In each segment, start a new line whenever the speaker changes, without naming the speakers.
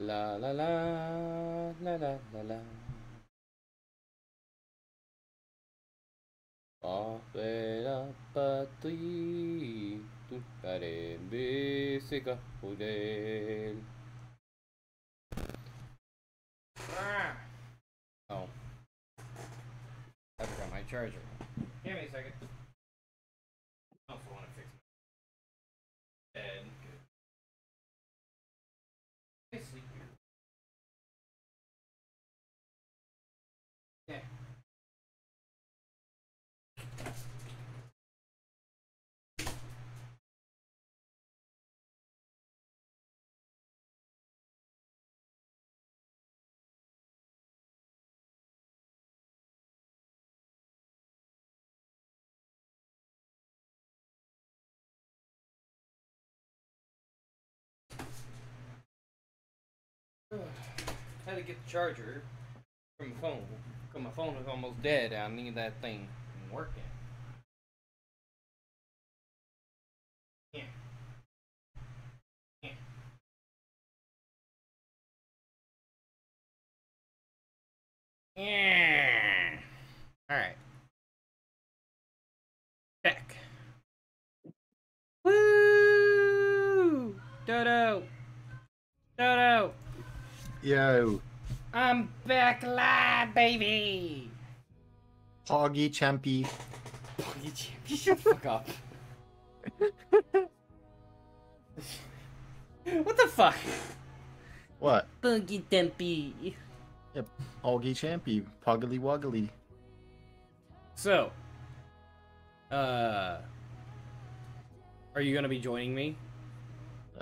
La la la la la la la. Opera patri, tu parembe sega podel. Ah! Oh. I forgot my charger. Give me a second. I also want to fix my bed. Had to get the charger from the phone. Cause my phone is almost dead. I need that thing working. Yeah. Yeah. Yeah. All right. Check. Woo! Dodo. Dodo.
Yo,
I'm back live, baby.
Hoggy Champy.
You shut the fuck up. what the fuck?
What?
Boogie Dumpy.
Hoggy Champy. Poggly Woggly.
So, uh, are you gonna be joining me?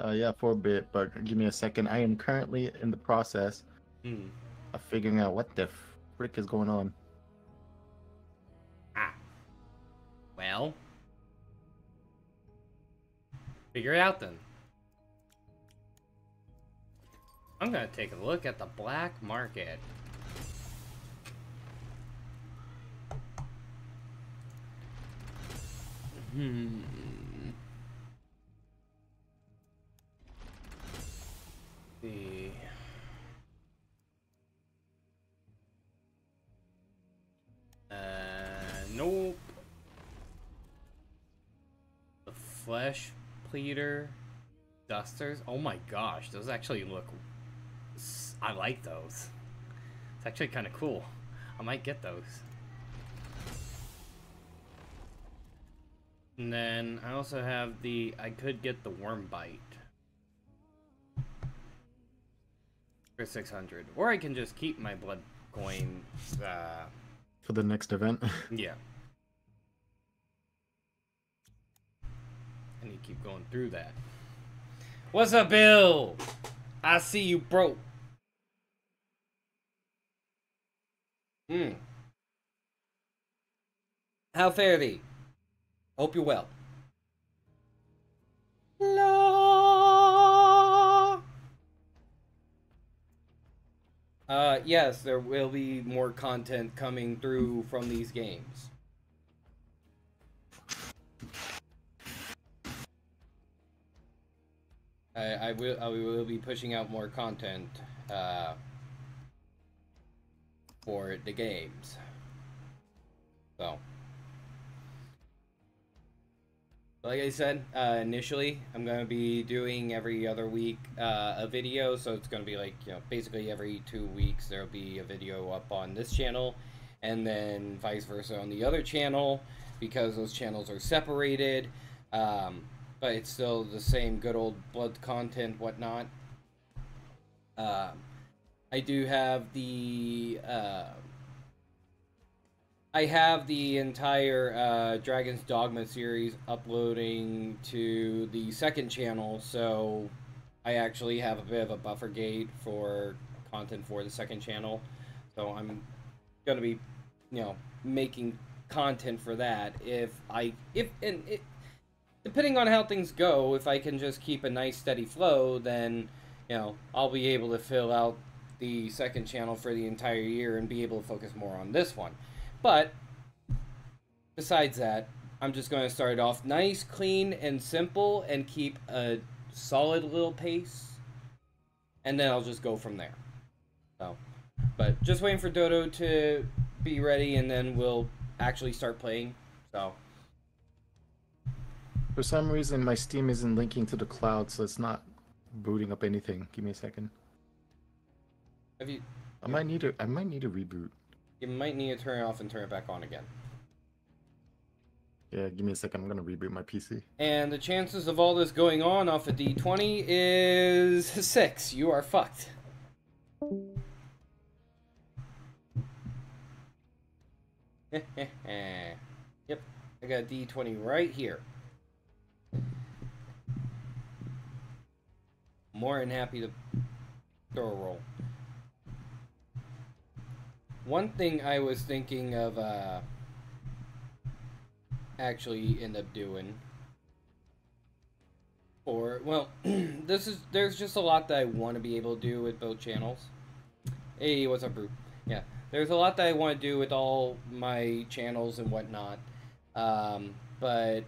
Uh, yeah, for a bit, but give me a second. I am currently in the process
Hmm.
of figuring out what the frick is going on.
Ah. Well, figure it out then. I'm gonna take a look at the black market. Hmm. See. Uh, nope. The flesh pleater dusters. Oh my gosh, those actually look. I like those. It's actually kind of cool. I might get those. And then I also have the. I could get the worm bite. For 600. Or I can just keep my blood coin. Uh,
For the next event.
yeah. I need to keep going through that. What's up, Bill? I see you broke. Hmm. How fare thee? Hope you're well. La. Uh, yes, there will be more content coming through from these games. I, I will I will be pushing out more content uh, for the games. So, like I said uh, initially, I'm gonna be doing every other week uh, a video. So it's gonna be like you know basically every two weeks there'll be a video up on this channel, and then vice versa on the other channel because those channels are separated. Um, but it's still the same good old blood content, whatnot. Um, I do have the. Uh, I have the entire uh, Dragon's Dogma series uploading to the second channel, so I actually have a bit of a buffer gate for content for the second channel. So I'm gonna be, you know, making content for that if I if and it depending on how things go, if I can just keep a nice steady flow, then you know I'll be able to fill out the second channel for the entire year and be able to focus more on this one. But besides that, I'm just going to start it off nice, clean, and simple, and keep a solid little pace. and then I'll just go from there. So, but just waiting for Dodo to be ready, and then we'll actually start playing. So,
For some reason, my Steam isn't linking to the cloud, so it's not booting up anything. Give me a second.
if you
I might need to. I might need to reboot.
You might need to turn it off and turn it back on again.
Yeah, give me a second. I'm gonna reboot my PC.
And the chances of all this going on off a D20 is six. You are fucked. yep, I got a D20 right here. More than happy to throw a roll. One thing I was thinking of uh, actually end up doing or well this is there's just a lot that i want to be able to do with both channels. Hey what's up Brew? yeah there's a lot that i want to do with all my channels and whatnot. Um, but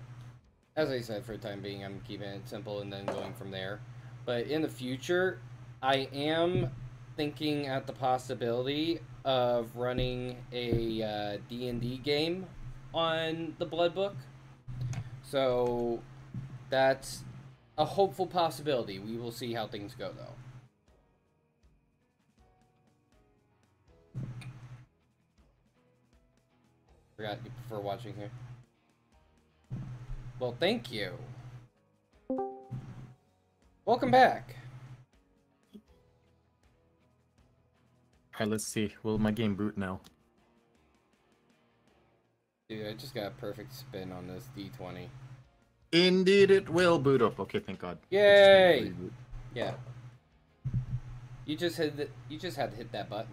as i said for the time being i'm keeping it simple and then going from there. But in the future i am thinking at the possibility of running a uh, d&d game on the blood book so that's a hopeful possibility. We will see how things go, though. Forgot you prefer watching here. Well, thank you. Welcome back.
Alright, let's see. Will my game boot now?
Dude, I just got a perfect spin on this D20.
Indeed, it will boot up. Okay, thank God.
Yay! Yeah. You just had the, you just had to hit that button.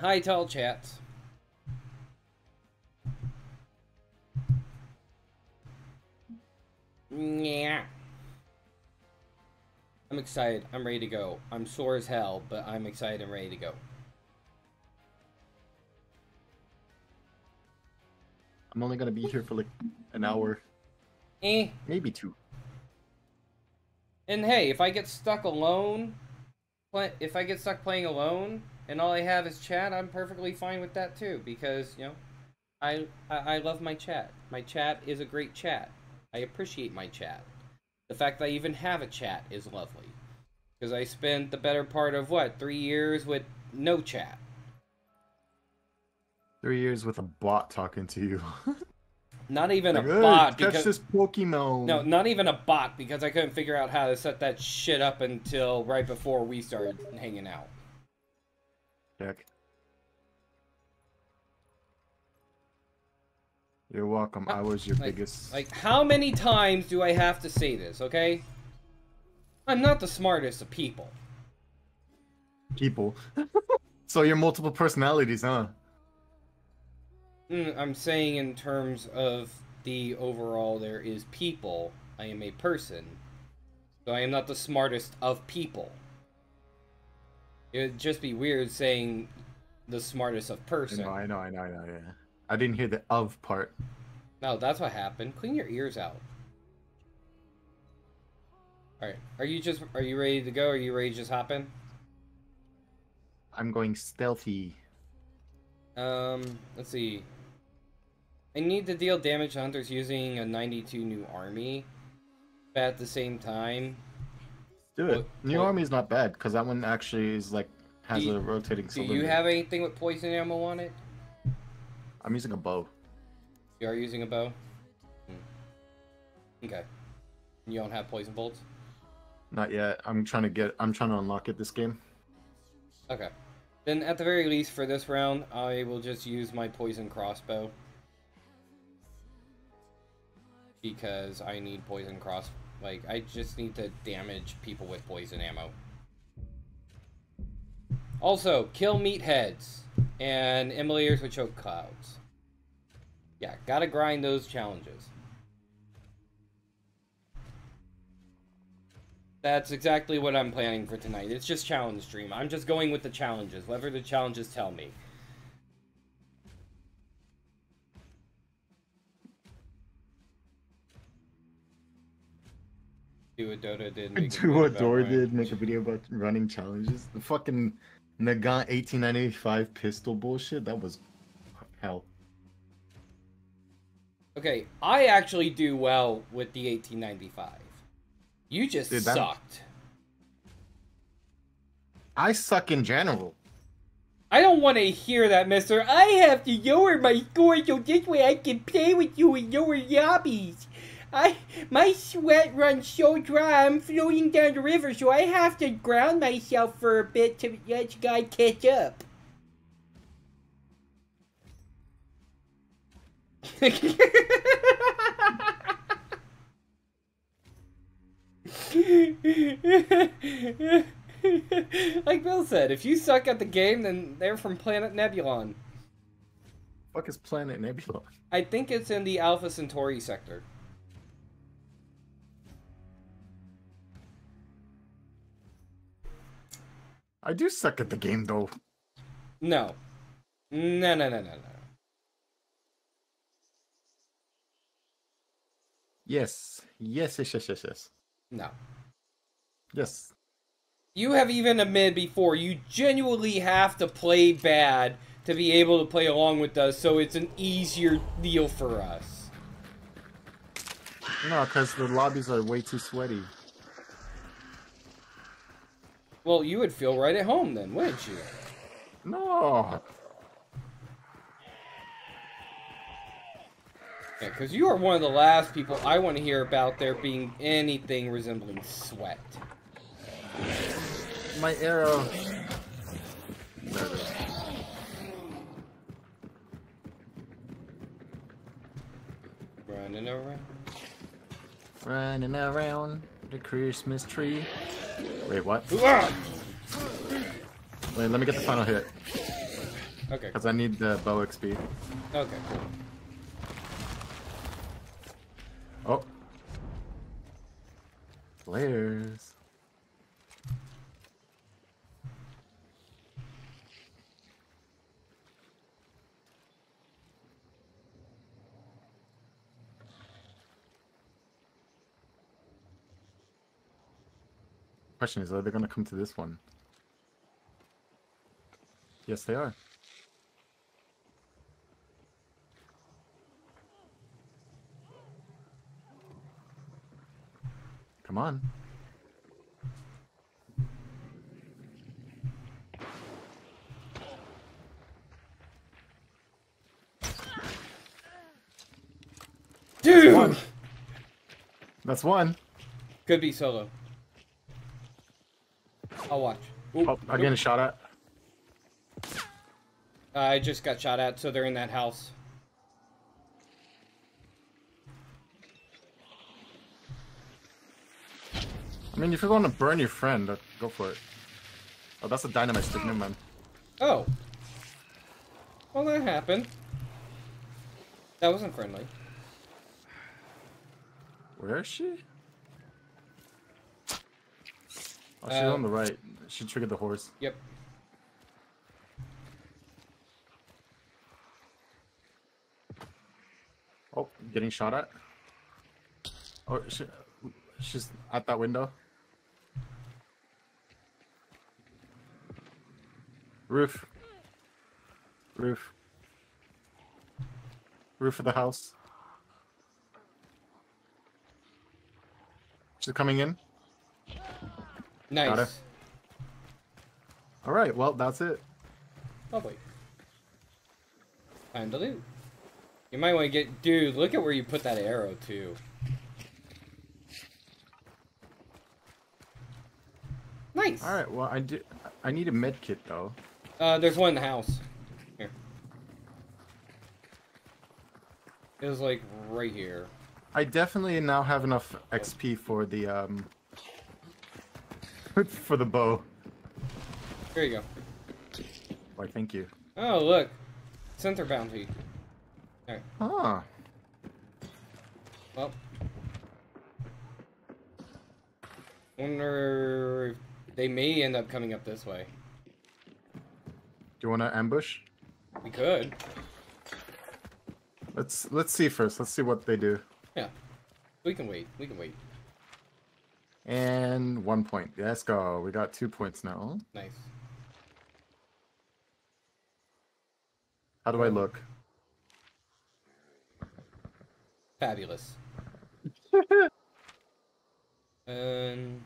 Hi, tall chats. Yeah. I'm excited. I'm ready to go. I'm sore as hell, but I'm excited and ready to go.
I'm only gonna be here for like an hour,
Eh.
maybe two.
And hey, if I get stuck alone, if I get stuck playing alone, and all I have is chat, I'm perfectly fine with that too. Because you know, I, I I love my chat. My chat is a great chat. I appreciate my chat. The fact that I even have a chat is lovely. Because I spent the better part of what three years with no chat.
Three years with a bot talking to you.
Not even
Like,
a
"Hey,
bot.
Catch
Because,
this Pokemon.
no, not even a bot because I couldn't figure out how to set that shit up until right before we started hanging out.
Jack. You're welcome. I was your
Like-
biggest.
Like, how many times do I have to say this, okay? I'm not the smartest of people.
people. so you're multiple personalities, huh?
Mm, I'm saying in terms of the overall, there is people. I am a person. So I am not the smartest of people. It would just be weird saying the smartest of person.
know, I know, I know, I know. Yeah. I didn't hear the of part.
No, that's what happened. Clean your ears out. Alright. Are you just are you ready to go? Are you ready to just hop in?
I'm going stealthy.
Um, let's see. I need to deal damage to hunters using a 92 new army. But at the same time,
Do it.
What-
New
what-
Army is not bad because that one actually is like has
you-
a rotating
do you have anything with poison ammo on it?
I'm using a bow.
You are using a bow? Hmm. Okay. You don't have poison bolts?
Not yet. I'm trying to get. I'm trying to unlock it this game.
Okay. Then at the very least for this round, I will just use my poison crossbow. Because I need poison cross like I just need to damage people with poison ammo. Also, kill meatheads and immolators with choke clouds. Yeah, gotta grind those challenges. That's exactly what I'm planning for tonight. It's just challenge stream. I'm just going with the challenges, whatever the challenges tell me. Do what Dota did. make
Do what Dora did, make a video about running challenges. The fucking Nagant 1895 pistol bullshit, that was hell.
Okay, I actually do well with the 1895. You just
Dude, that-
sucked.
I suck in general.
I don't want to hear that, mister. I have to lower my score so this way I can play with you in your lobbies. I my sweat runs so dry I'm floating down the river, so I have to ground myself for a bit to let you guys catch up. like Bill said, if you suck at the game, then they're from Planet Nebulon.
Fuck is Planet Nebulon?
I think it's in the Alpha Centauri sector.
I do suck at the game though.
No. No, no, no, no, no.
Yes. Yes, yes, yes, yes, yes.
No.
Yes.
You have even admitted before you genuinely have to play bad to be able to play along with us, so it's an easier deal for us.
No, because the lobbies are way too sweaty.
Well, you would feel right at home then, wouldn't you?
No.
Yeah, because you are one of the last people I want to hear about there being anything resembling sweat.
My arrow. There it is.
Running around.
Running around the Christmas tree. Wait, what? Wait, let me get the final hit.
Okay,
Because I need the bow XP.
okay, cool.
Oh. Flares. Question is, are they gonna come to this one? Yes, they are. Come on.
Dude!
One. That's one.
Could be solo. I'll watch. Oop,
Oh, I'm getting shot at.
I just got shot at, so they're in that house.
I mean, if you want to burn your friend, uh, go for it. Oh, that's a dynamite stick, never mind.
Oh. Well, that happened. That wasn't friendly.
Where is she? Oh, she's
Uh,
on the right. She triggered the horse.
Yep.
Oh, getting shot at. Oh, she, she's at that window. Roof. Roof. Roof of the house. She's coming in. Got her.
Nice.
All right, well, that's it.
Lovely. Time to loot. You might want to get... Dude, look at where you put that arrow, too. Nice.
All right, well, I do. I need a med kit though.
Uh, there's one in the house. Here. It was like right here.
I definitely now have enough XP for the um for the bow.
Here you go.
Why, thank you.
Oh, look. Center bounty.
Ah,
Well. Wonder if they may end up coming up this way.
do you want to ambush?
We could.
Let's let's see first. Let's see what they do.
Yeah. We can wait. We can wait.
And one point. Let's go. We got two points now.
Nice.
How do I look?
Fabulous. and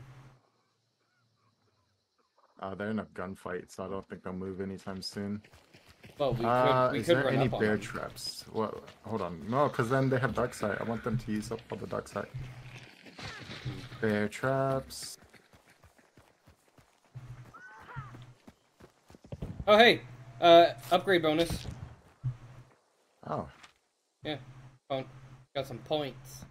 Uh, they're in a gunfight, so I don't think they'll move anytime soon.
well, we could
uh,
we
is
could
there any bear
them.
traps? Well, hold on. No, because then they have dark sight. I want them to use up all the dark sight. Bear traps.
Oh hey, uh, upgrade bonus.
Oh,
Yeah, found, got some points.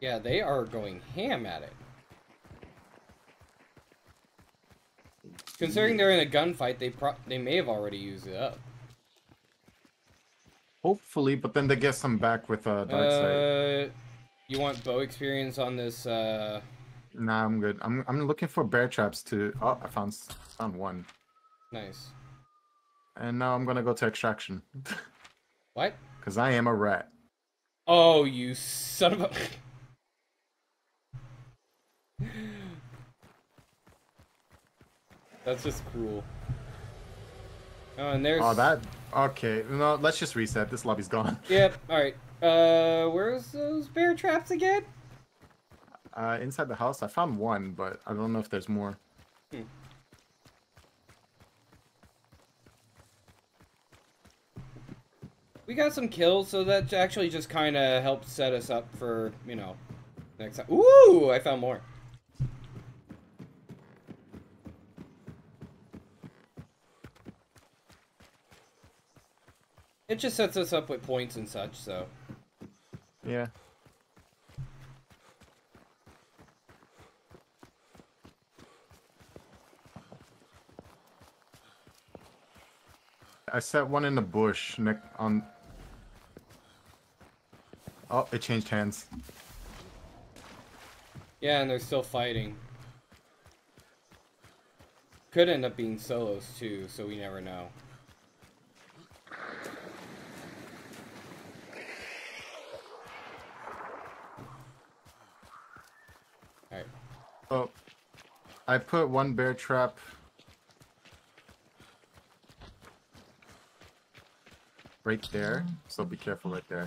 Yeah, they are going ham at it. Considering they're in a gunfight, they pro- they may have already used it up.
hopefully, but then they get some back with uh, dark sight.
Uh, you want bow experience on this? Uh,
Nah, I'm good. I'm I'm looking for bear traps to. Oh, I found found one,
nice.
and now I'm gonna go to extraction,
What?
cause I am a rat.
Oh, you son of a. That's just cruel. Oh, and there's.
Oh, that. Okay, no, let's just reset. This lobby's gone.
Yep. All right. Uh, where's those bear traps again?
Uh, inside the house, I found one, but I don't know if there's more.
We got some kills, so that actually just kind of helped set us up for you know next time. Ooh, I found more. It just sets us up with points and such, so.
Yeah. I set one in the bush Nick, on. Oh, it changed hands.
Yeah, and they're still fighting. Could end up being solos too, so we never know. Alright.
Oh, I put one bear trap. Right there, so be careful right there.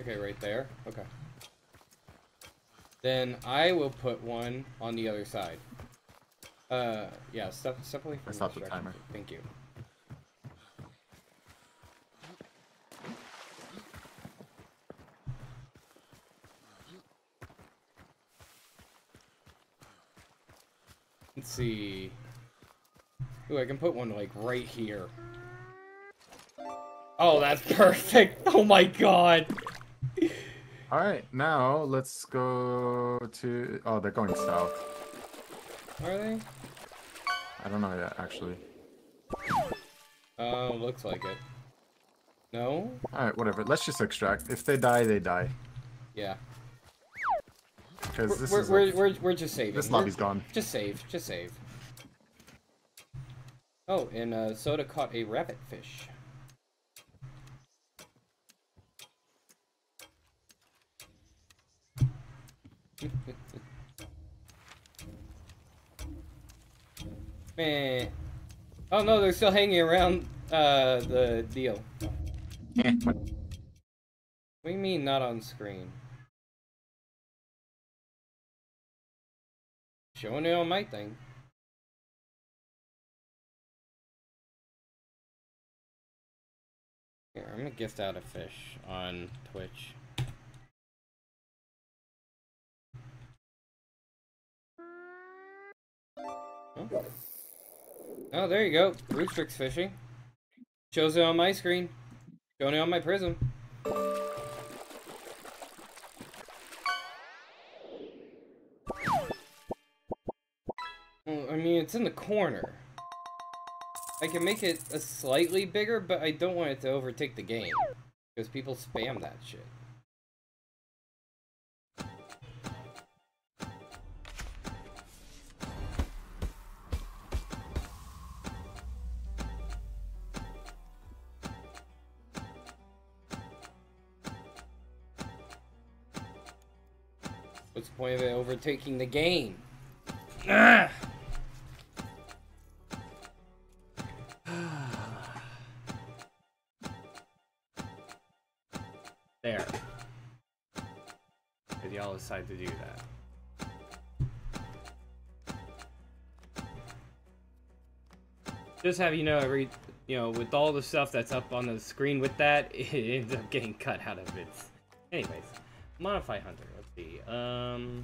Okay, right there. Okay. Then I will put one on the other side. Uh, yeah, step, step away from
I stopped the timer.
Thank you. Let's see. Ooh, I can put one like right here. Oh, that's perfect. Oh my god.
All right, now let's go to. Oh, they're going south.
Are they?
I don't know yet, actually.
Oh, looks like it. No?
All right, whatever. Let's just extract. If they die, they die.
Yeah.
Because this
We're,
is
we're,
a-
we're, we're just saving.
this
We're-
gone.
Just save. Just save. Oh, and uh, Soda caught a rabbit fish. Man. Oh no, they're still hanging around uh, the deal. What do you mean not on screen? Showing it on my thing. Here, I'm gonna gift out a fish on Twitch. Oh, oh there you go. Roostrix fishing. Shows it on my screen. Showing it on my prism. Mean, it's in the corner. I can make it a slightly bigger, but I don't want it to overtake the game. Because people spam that shit. What's the point of it overtaking the game? Ah! To do that? Just have you know, every you know, with all the stuff that's up on the screen with that, it ends up getting cut out of it. Anyways, modify hunter. Let's see. Um.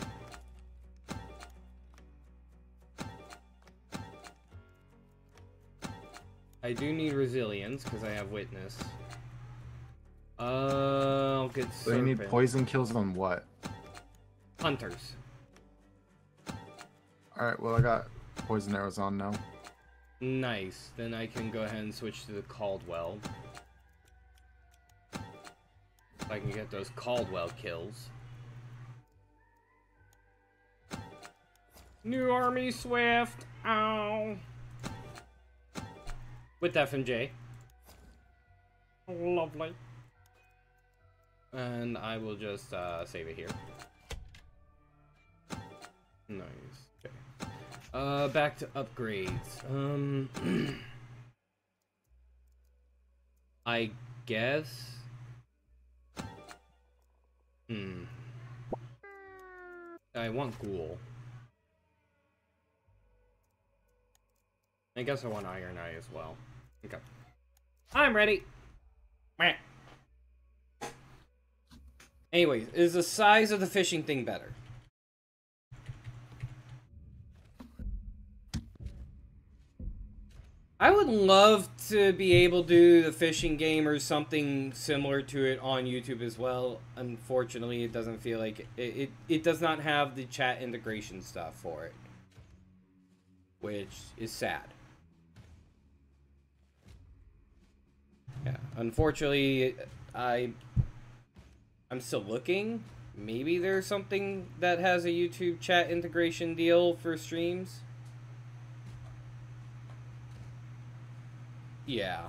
I do need resilience because I have witness. Uh, I'll get
So you need poison kills on what?
Hunters.
Alright, well I got poison arrows on now.
Nice. Then I can go ahead and switch to the Caldwell. So I can get those Caldwell kills. New Army Swift. Ow. With FMJ. Lovely. And I will just uh, save it here. Nice. Okay. Uh, back to upgrades. Um, I guess. Hmm. I want ghoul. I guess I want iron eye as well. Okay. I'm ready. Anyways, is the size of the fishing thing better? I would love to be able to do the fishing game or something similar to it on YouTube as well. Unfortunately, it doesn't feel like it, it, it does not have the chat integration stuff for it, which is sad. Yeah, unfortunately, I I'm still looking. Maybe there's something that has a YouTube chat integration deal for streams. Yeah.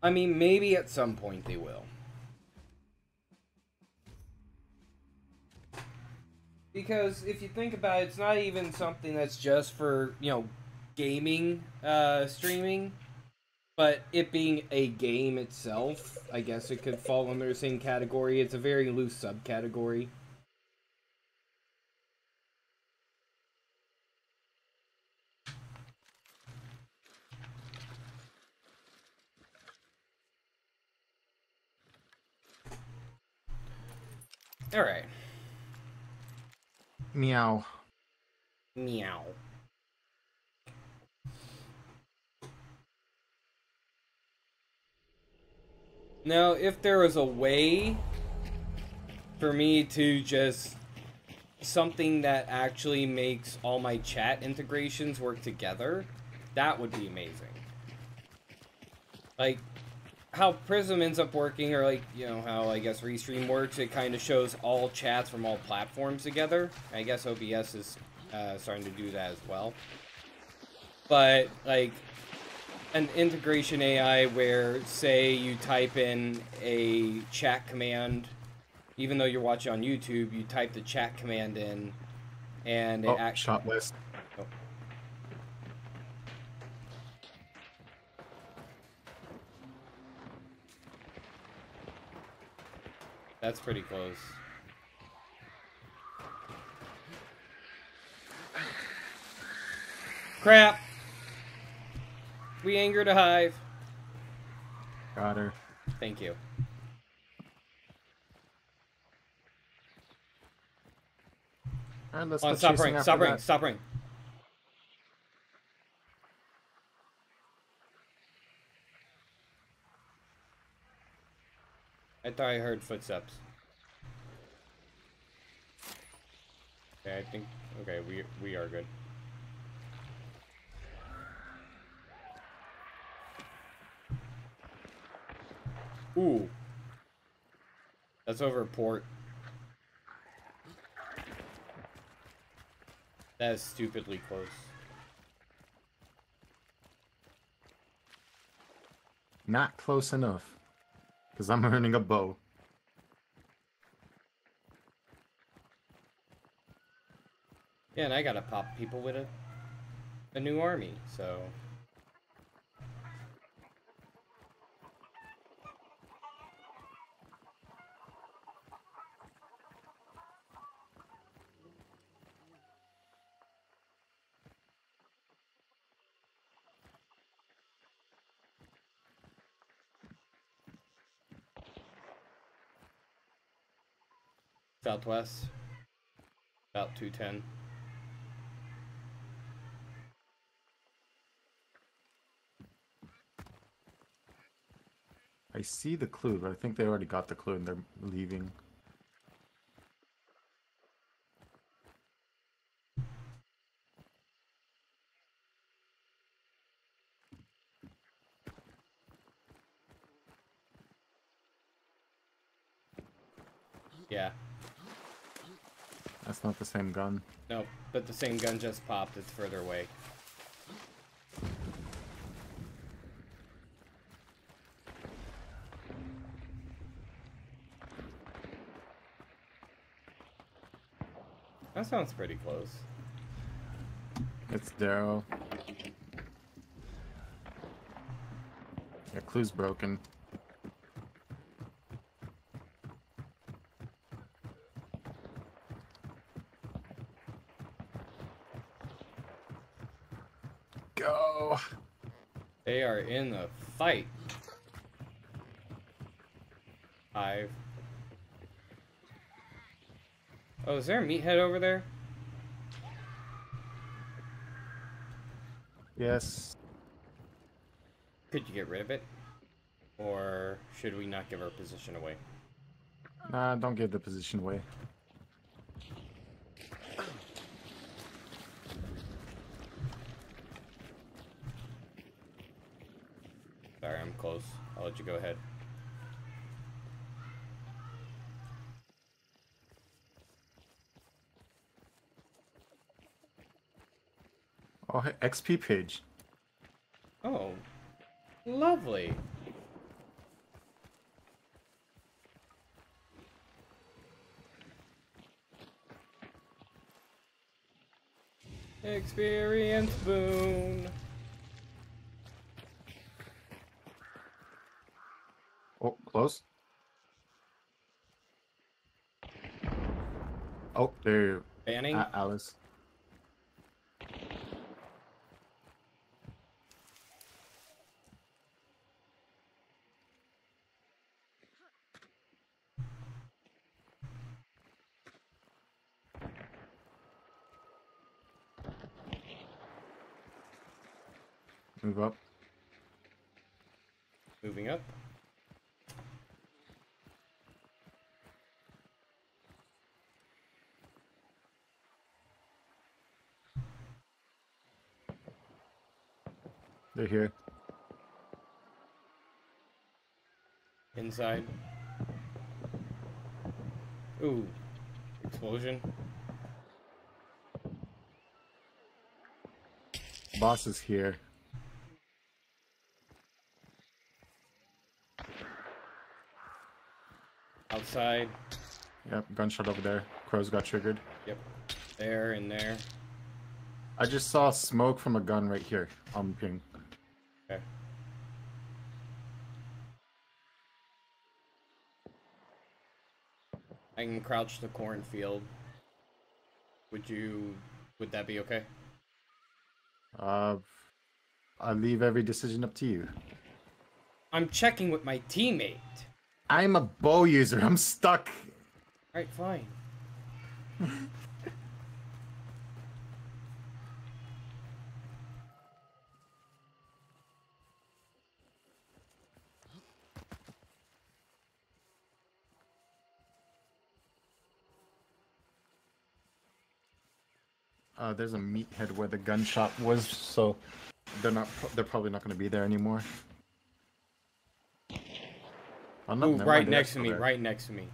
I mean, maybe at some point they will. Because if you think about it, it's not even something that's just for, you know, gaming uh, streaming, but it being a game itself, I guess it could fall under the same category. It's a very loose subcategory. All right.
Meow.
Meow. Now, if there was a way for me to just something that actually makes all my chat integrations work together, that would be amazing. Like how Prism ends up working, or like you know how I guess Restream works. It kind of shows all chats from all platforms together. I guess OBS is uh, starting to do that as well. But like an integration AI where, say, you type in a chat command, even though you're watching on YouTube, you type the chat command in, and it
Oh,
actually.
shot list.
Oh. That's pretty close. Crap! We angered a hive.
Got her.
Thank you.
Alright, let's
On,
go
stop ring, stop ring, stop ring. I thought I heard footsteps. Okay, I think okay, we we are good. Ooh. That's over port. That is stupidly close.
Not close enough. Because I'm earning a bow.
Yeah, and I gotta pop people with a a new army, so Southwest. About 210.
I see the clue, but I think they already got the clue and they're leaving.
Yeah.
That's not the same gun.
No, but the same gun just popped. It's further away. That sounds pretty close.
It's Daryl. Yeah, clue's broken. Go!
They are in a fight. Five. Oh, is there a meathead over there?
Yes.
Could you get rid of it? Or should we not give our position away?
Nah, don't give the position away.
Sorry, I'm close. I'll let you go ahead.
Oh, XP page.
Oh, lovely. Experience boon.
Oh, close. Oh, there.
Banning.
Uh, Alice. Move up.
Moving up.
They're here.
Inside. Ooh. Explosion.
Boss is here.
Outside.
Yep, gunshot over there. Crows got triggered.
Yep. There and there.
I just saw smoke from a gun right here on ping.
Okay. I can crouch the cornfield. Would you... Would that be okay?
Uh, I leave every decision up to you.
I'm checking with my teammate.
I'm a bow user. I'm stuck.
Alright, fine.
Uh, there's a meathead where the gun shop was, so they're not. They're probably not going to be there anymore. Oh, no,
Ooh, right next to me.
There.
Right next to me.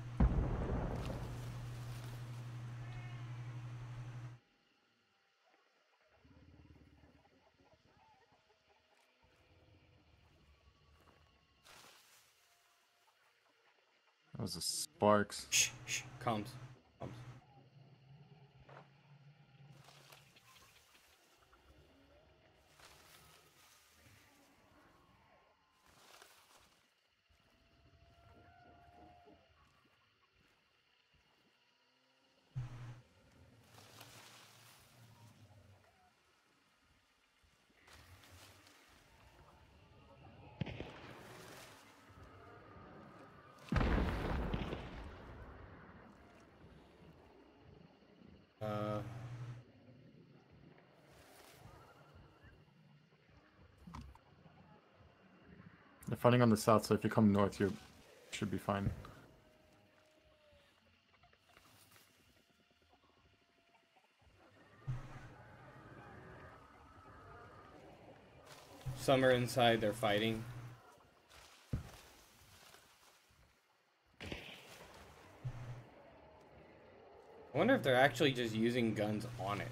That was a sparks.
Shh, shh, comes.
Fighting on the south, so if you come north, you should be fine.
some are inside, they're fighting. I wonder if they're actually just using guns on it.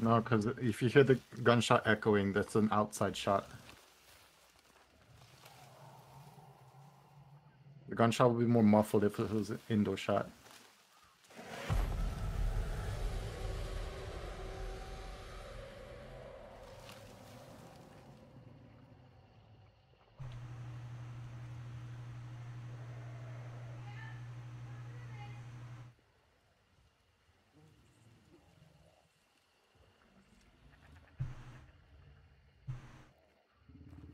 No, because if you hear the gunshot echoing, that's an outside shot. The gunshot would be more muffled if it was an indoor shot.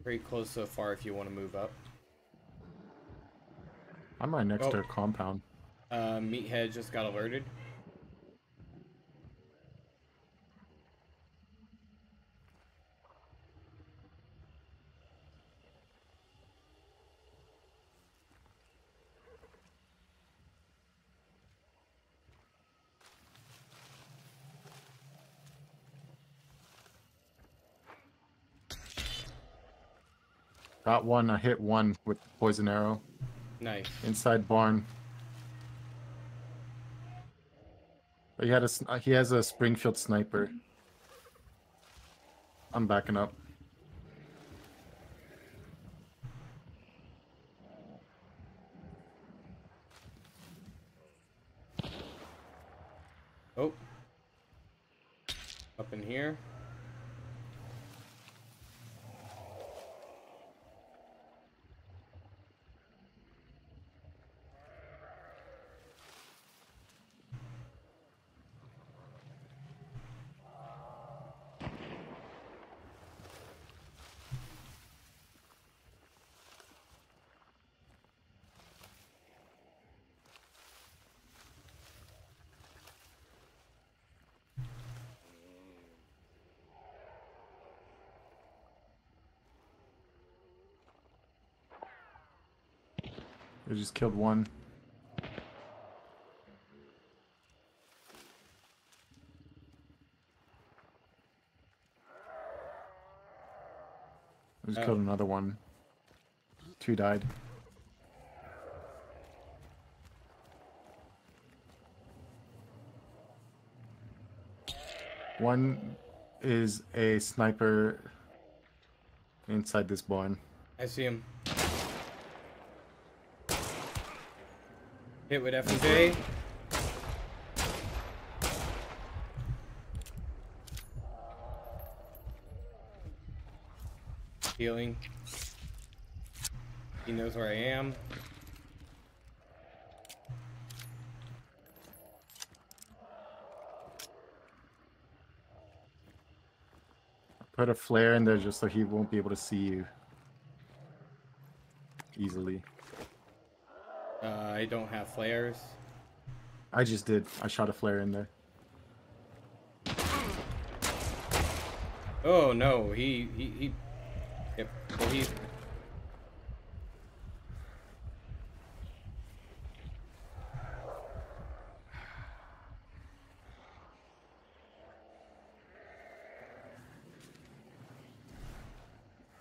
Pretty close so far if you want to move up.
I'm right next
Oh.
to a compound.
Uh, Meathead just got alerted.
Got one, I hit one with poison arrow.
Nice.
Inside barn. He had a he has a Springfield sniper. I'm backing up.
Oh. Up in here.
We just killed one. I just
Oh.
killed another one. Two died. One is a sniper inside this barn.
I see him. Hit with F J. Healing. He knows where I am.
Put a flare in there just so he won't be able to see you easily.
Uh, I don't have flares.
I just did. I shot a flare in there.
Oh no, he he he. Yep. Well, he.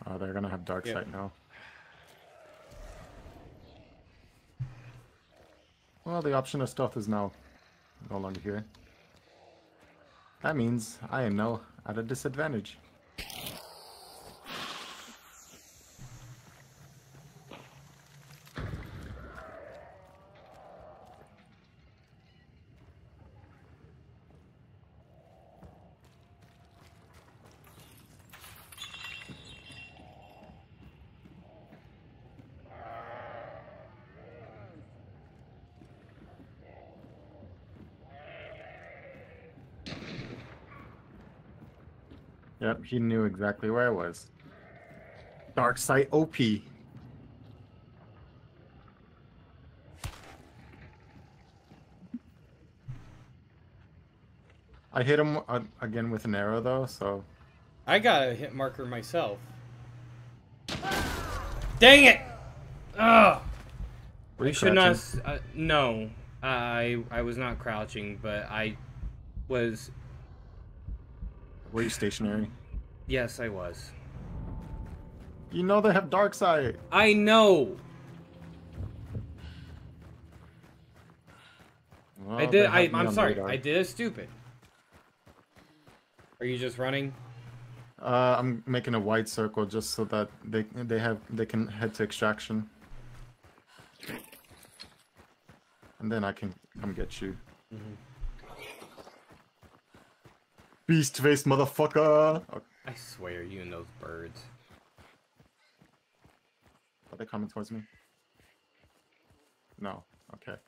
Oh, they're gonna have dark
Yeah.
sight now. Well, the option of stealth is now no longer here. That means I am now at a disadvantage. Yep, he knew exactly where I was. Dark Sight OP. I hit him uh, again with an arrow though, so
I got a hit marker myself. Dang it! Ugh!
Were
I
you
should not.
crouching?
s- Uh, no, I I was not crouching, but I was.
Were you stationary?
Yes, I was.
You know they have Dark Sight.
I know.
Well,
I did. I, I'm sorry.
radar.
I did a stupid. Are you just running?
Uh, I'm making a wide circle just so that they they have they can head to extraction, and then I can come get you. Beast face, motherfucker! Oh,
I swear, you and those birds.
are they coming towards me? No. Okay.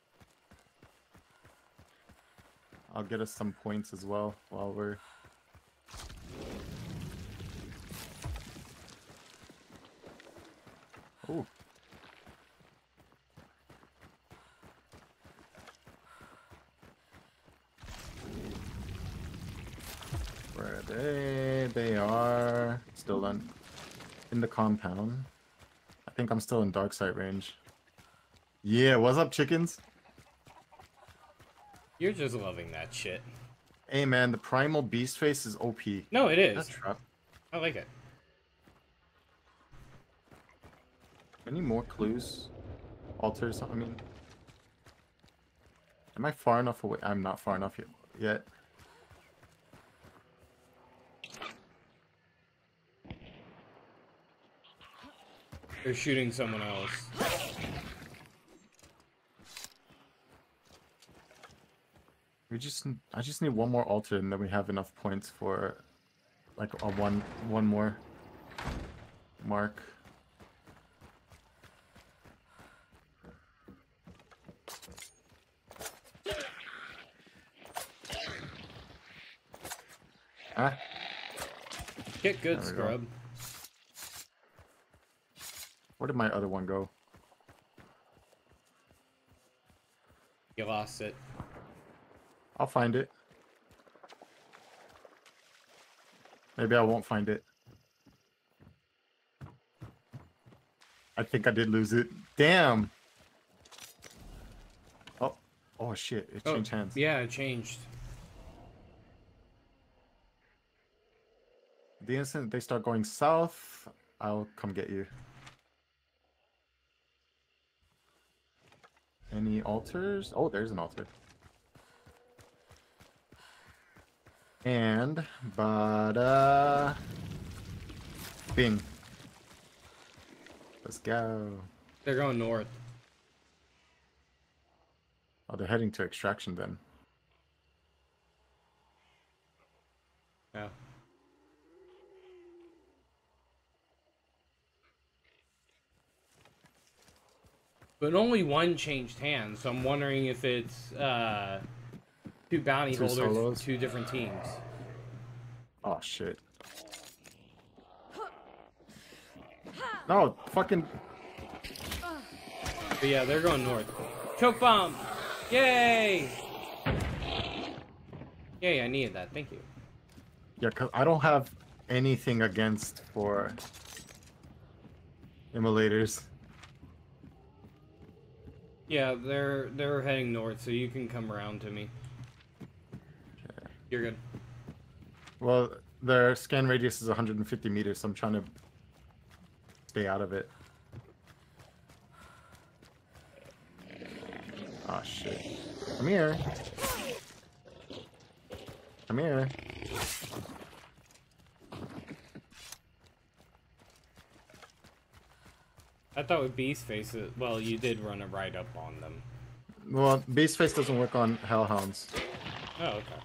I'll get us some points as well while we're. Ooh. Where they? They are still on in the compound. I think I'm still in dark sight range. Yeah, what's up, chickens?
You're just loving that shit.
Hey man, the primal beast face is OP.
No, it is.
That's trap.
I like it.
Any more clues? Altars, I mean. Am I far enough away? I'm not far enough yet.
They're shooting someone else.
We just, I just need one more altar, and then we have enough points for, like, a one, one more mark. Ah,
Get good,
scrub. go. Where did my other one go?
You lost it.
I'll find it. Maybe I won't find it. I think I did lose it. Damn. Oh, oh shit! It
Oh,
changed hands.
yeah, it changed.
The instant they start going south, I'll come get you. Any altars? Oh, there's an altar. And Bada Bing. Let's go.
They're going north.
Oh, they're heading to extraction then.
Yeah. But only one changed hands, so I'm wondering if it's uh, two bounty
Two
holders,
solos?
two different teams.
Oh shit. No, fucking
But yeah, they're going north. Choke bomb! Yay! Yay, I needed that. Thank you.
Yeah, cause I don't have anything against for immolators.
Yeah, they're they're heading north, so you can come around to me. You're good.
Well, their scan radius is 150 meters, so I'm trying to stay out of it. Oh shit. Come here. Come here.
I thought with Beast Face, it, well, you did run a ride up on them.
Well, Beast Face doesn't work on Hellhounds.
Oh, okay.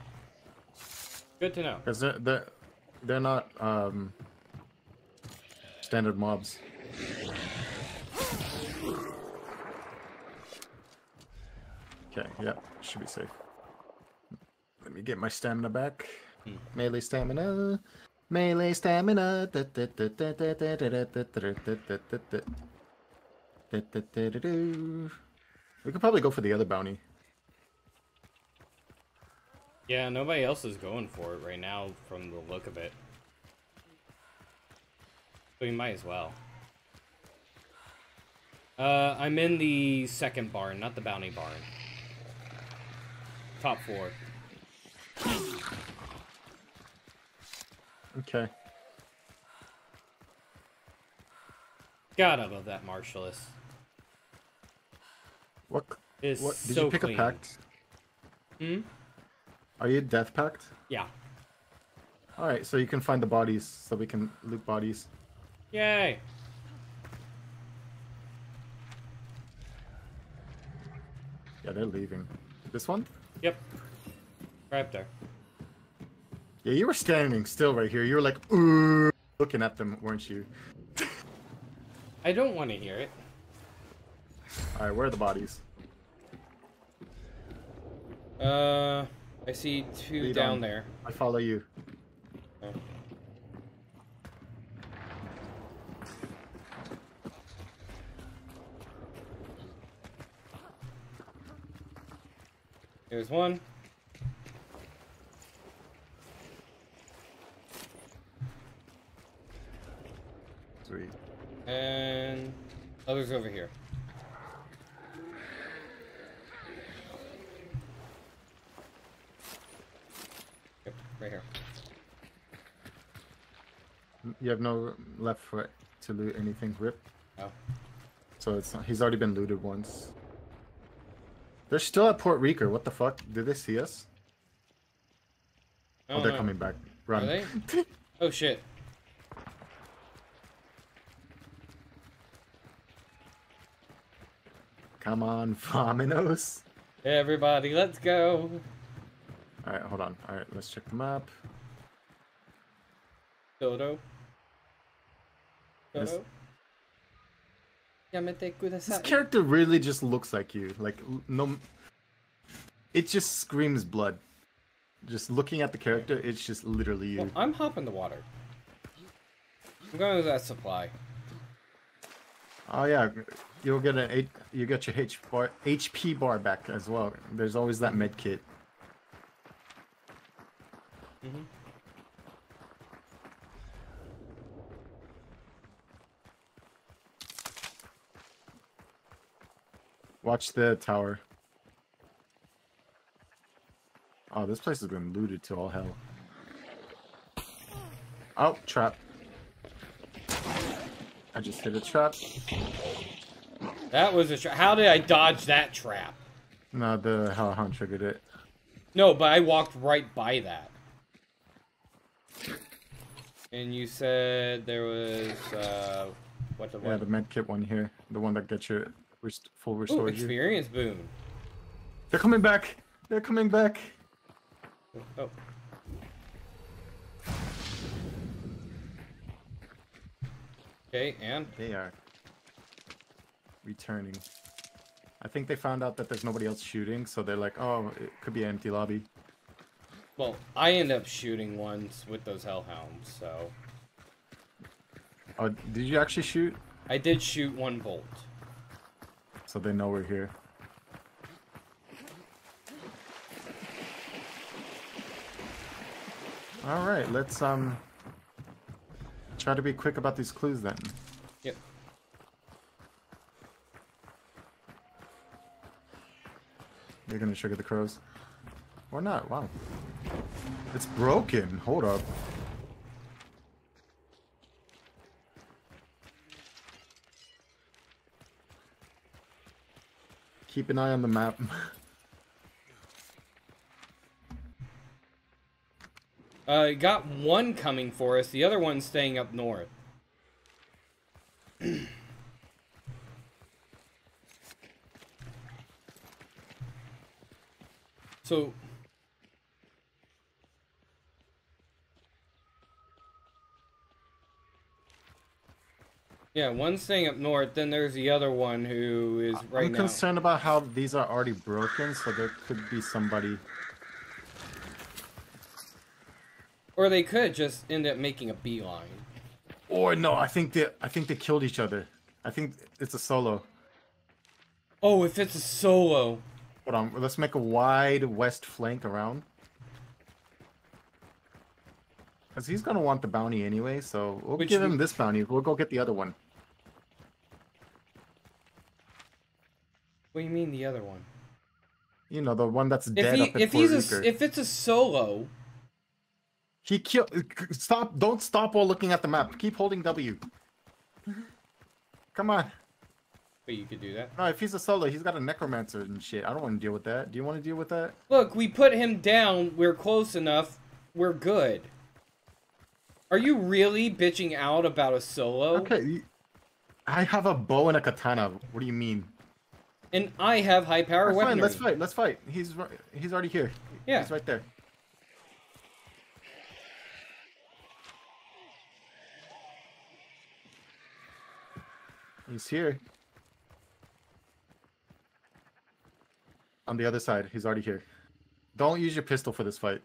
Good to know.
Because they're, they're, they're not um, standard mobs. Okay, yeah, should be safe. Let me get my stamina back. Melee stamina. Melee stamina. We could probably go for the other bounty.
Yeah, nobody else is going for it right now from the look of it. So you might as well. Uh, I'm in the second barn, not the bounty barn. Top four.
Okay.
God, I love that Marshalless.
What? What? Did
so
you pick
clean.
a pact?
Hmm?
Are you death pact?
Yeah.
All right, so you can find the bodies, so we can loot bodies.
Yay!
Yeah, they're leaving. This one?
Yep. Right up there.
Yeah, you were standing still right here. You were like, ooh, looking at them, weren't you?
I don't want to hear it.
All right, where are the bodies?
Uh, I see two
Lead
down
on.
there.
I follow you.
Oh. There's one.
Three.
And others over here. Yep, right here.
Mm, you have no left foot to loot anything. Rip.
Oh.
So it's not, he's already been looted once. They're still at Port Reeker. What the fuck? Did they see us? Oh, they're
no.
coming back.
Are
Run.
they? Oh shit.
Come on, Vominos.
Everybody, let's go.
All right, hold on. All right, let's check the map.
Dodo.
Yes.
Dodo. Yamete
This character really just looks like you. Like no, it just screams blood. Just looking at the character, it's just literally you.
Well, I'm hopping the water. I'm going to that supply.
Oh yeah, you'll get an eight. You get your H bar, HP bar back as well. There's always that med kit.
Mhm.
Watch the tower. Oh, this place has been looted to all hell. Oh, trap. I just hit a trap.
That was a trap. How did I dodge that trap?
No, the Hellhound triggered it.
No, but I walked right by that. And you said there was uh what the
Yeah,
one?
the med kit one here. The one that gets your rest- full
Ooh,
restore you.
experience boon.
They're coming back! They're coming back!
Oh. Okay, and
They are returning. I think they found out that there's nobody else shooting, so they're like, oh, it could be an empty lobby.
Well, I end up shooting ones with those hellhounds, so
Oh, did you actually shoot?
I did shoot one bolt.
So they know we're here. All right, let's um try to be quick about these clues then.
Yep.
You're gonna trigger the crows, or not? Wow, it's broken. Hold up. Keep an eye on the map.
Uh, got one coming for us. The other one's staying up north. so. Yeah, one's staying up north. Then there's the other one who is right
I'm
now.
concerned about how these are already broken, so there could be somebody.
Or they could just end up making a beeline.
Or no, I think they I think they killed each other. I think it's a solo.
Oh, if it's a solo.
Hold on, let's make a wide west flank around. Because he's gonna want the bounty anyway, so we'll
Which
give him this bounty. We'll go get the other one.
What do you mean the other one?
You know, the one that's
If
dead
he
up
if he's a, if it's a solo,
He killed. Stop! Don't stop while looking at the map. Keep holding W. Come on.
but you could do that.
No, if he's a solo, he's got a necromancer and shit. I don't want to deal with that. Do you want to deal with that?
Look, we put him down. We're close enough. We're good. Are you really bitching out about a solo?
Okay. I have a bow and a katana. What do you mean?
And I have high power
That's fine. Let's fight. Let's fight. He's he's already here.
Yeah.
He's right there. He's here. On the other side. He's already here. Don't use your pistol for this fight.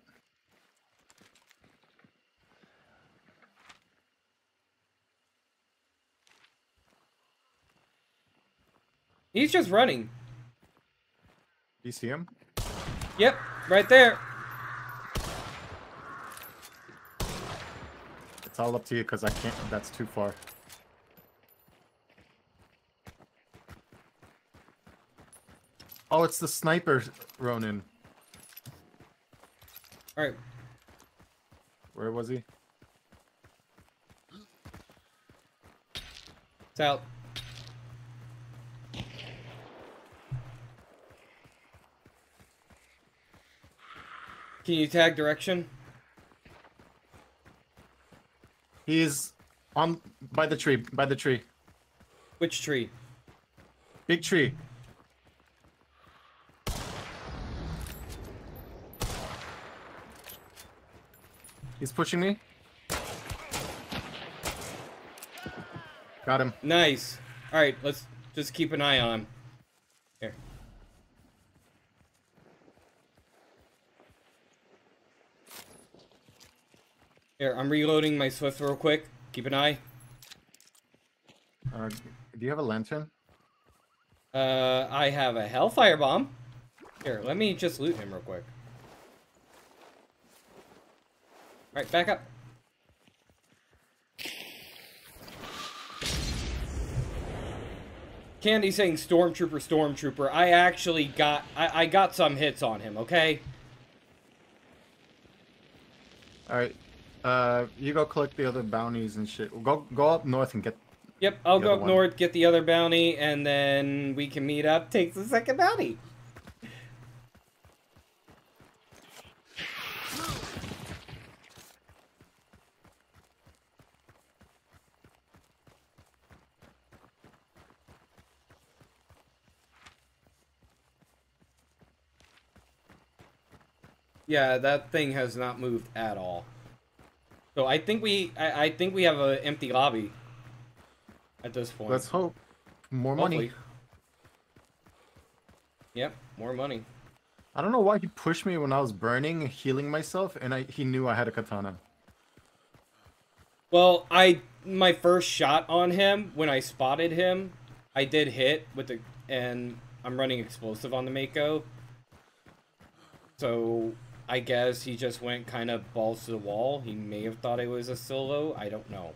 He's just running.
Do you see him?
Yep, right there.
It's all up to you because I can't. That's too far. Oh, it's the sniper, Ronin.
All right.
Where was he?
It's out. Can you tag direction?
He's on by the tree. By the tree.
Which tree?
Big tree. He's pushing me. Got him.
Nice. All right, let's just keep an eye on him. Here, I'm reloading my Swift real quick. Keep an eye.
Uh, do you have a lantern?
Uh, I have a Hellfire Bomb. Here, let me just loot him real quick. Alright, back up. Candy saying Stormtrooper, Stormtrooper. I actually got, I, I got some hits on him, okay?
All right. Uh, you go collect the other bounties and shit. Go go up north and get.
Yep, I'll go up
one.
north, get the other bounty, and then we can meet up, take the second bounty. Yeah, that thing has not moved at all. So I think we, I, I think we have an empty lobby at this point.
Let's hope. More money.
Hopefully. Yep, more money.
I don't know why he pushed me when I was burning, healing myself, and I he knew I had a katana.
Well, I my first shot on him when I spotted him, I did hit with the and I'm running explosive on the Mako. So I guess he just went kind of balls to the wall. He may have thought it was a solo. I don't know.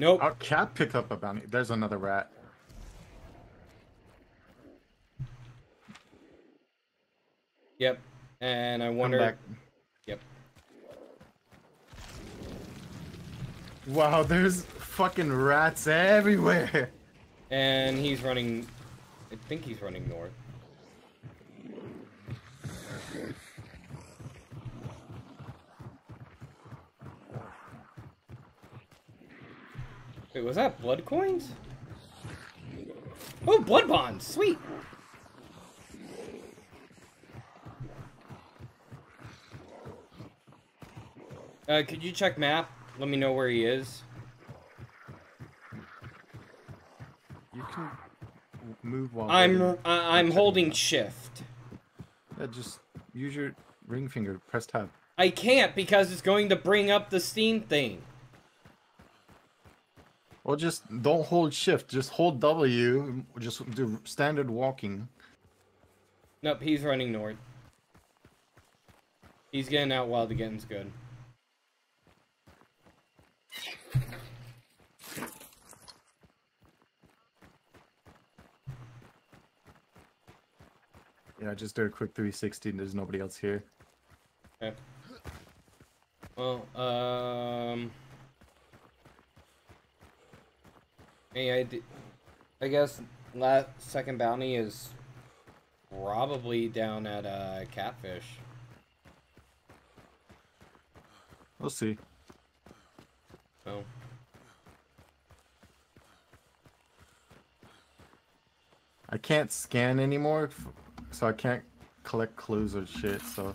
Nope.
Our cat picked up a bounty. There's another rat.
Yep. And I wonder.
back.
Yep.
Wow, there's fucking rats everywhere.
And he's running. I think he's running north. Wait, was that blood coins? Oh, blood bonds! Sweet! Uh, could you check map? Let me know where he is.
You can move while.
I'm I- I'm holding shift.
Yeah, just use your ring finger. Press tab.
I can't because it's going to bring up the Steam thing.
Well, just don't hold shift. Just hold W. Just do standard walking.
Nope, he's running north. He's getting out while the getting's good.
Yeah, I just did a quick 360. and There's nobody else here.
Okay. Well, um. Hey, I, I guess last second bounty is probably down at uh, Catfish.
We'll see.
Oh.
I can't scan anymore, so I can't collect clues or shit. So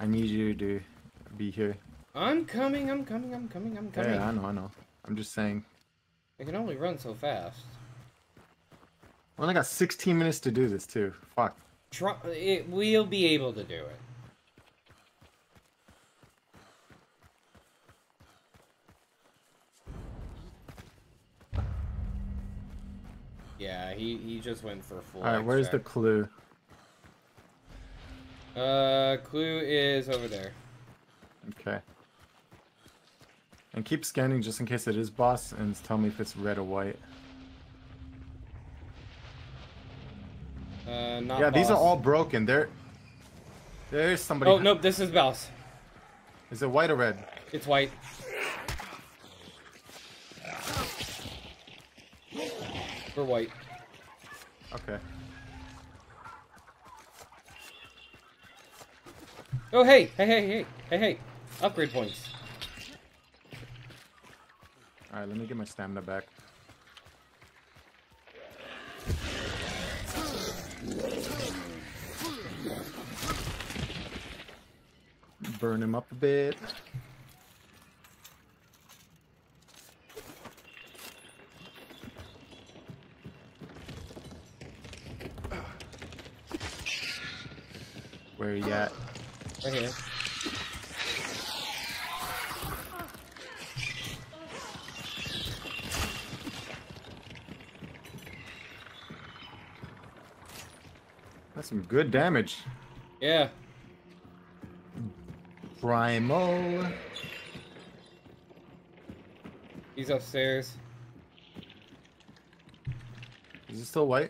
I need you to be here.
I'm coming, I'm coming, I'm coming, I'm coming.
Yeah, I know, I know. I'm just saying.
I can only run so fast.
We only got 16 minutes to do this too. Fuck.
Try, it, we'll be able to do it. Yeah, he, he just went for full.
All right, where's the clue?
Uh, clue is over there.
Okay. And keep scanning just in case it is boss, and tell me if it's red or white.
Uh, not
yeah, these are all broken. There, there's somebody.
Oh, nope, this is boss.
Is it white or red?
It's white. We're white.
Okay.
Oh, hey, hey, hey, hey, hey, hey. Upgrade points.
All right, let me get my stamina back. Burn him up a bit. Where are you at?
Right here.
That's some good damage.
Yeah.
Primo.
He's upstairs.
Is it still white?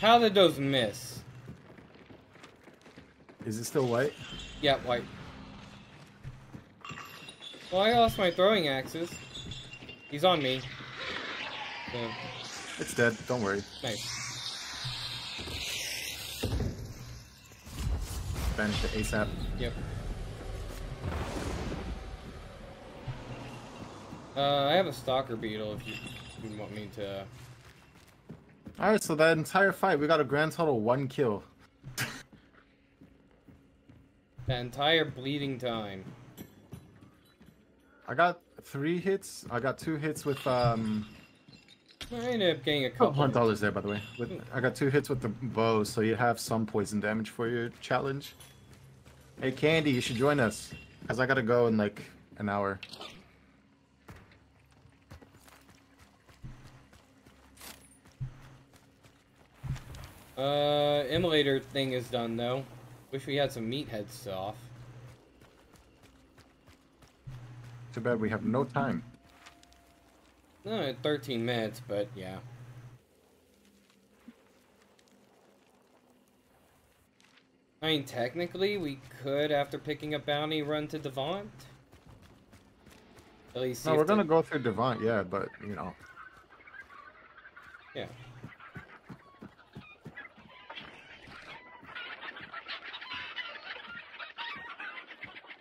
How did those miss?
Is it still white?
Yeah, white. Well, I lost my throwing axes. He's on me. So,
It's dead. Don't worry.
nice.
Banish it ASAP.
Yep. Uh, I have a stalker beetle if you, if you want me to.
All right, so that entire fight, we got a grand total one kill.
That entire bleeding time.
I got three hits. I got two hits with um.
I ended up getting a
Oh,
couple.
one dollars there, by the way. With I got two hits with the bow, so you have some poison damage for your challenge. Hey, Candy, you should join us, cause I gotta go in like an hour.
Uh, immolator thing is done though. Wish we had some meathead stuff.
Too bad we have no time.
Uh, 13 minutes, but yeah. I mean, technically, we could, after picking a bounty, run to Devant. At least.
No, we're gonna go through Devant, yeah, but you know.
Yeah.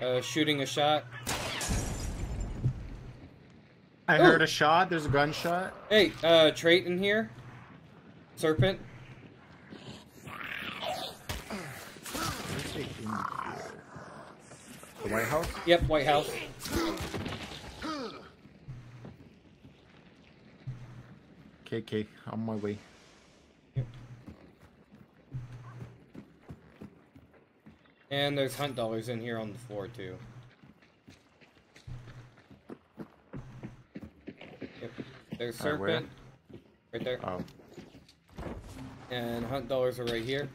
Uh, shooting a shot.
I
Ooh.
heard a shot. There's a gunshot.
Hey, uh, trait in here. Serpent.
The White House?
Yep, White House.
Okay, on my way.
And there's hunt dollars in here on the floor too. Yep. There's serpent. Right there.
Oh,
And hunt dollars are right here.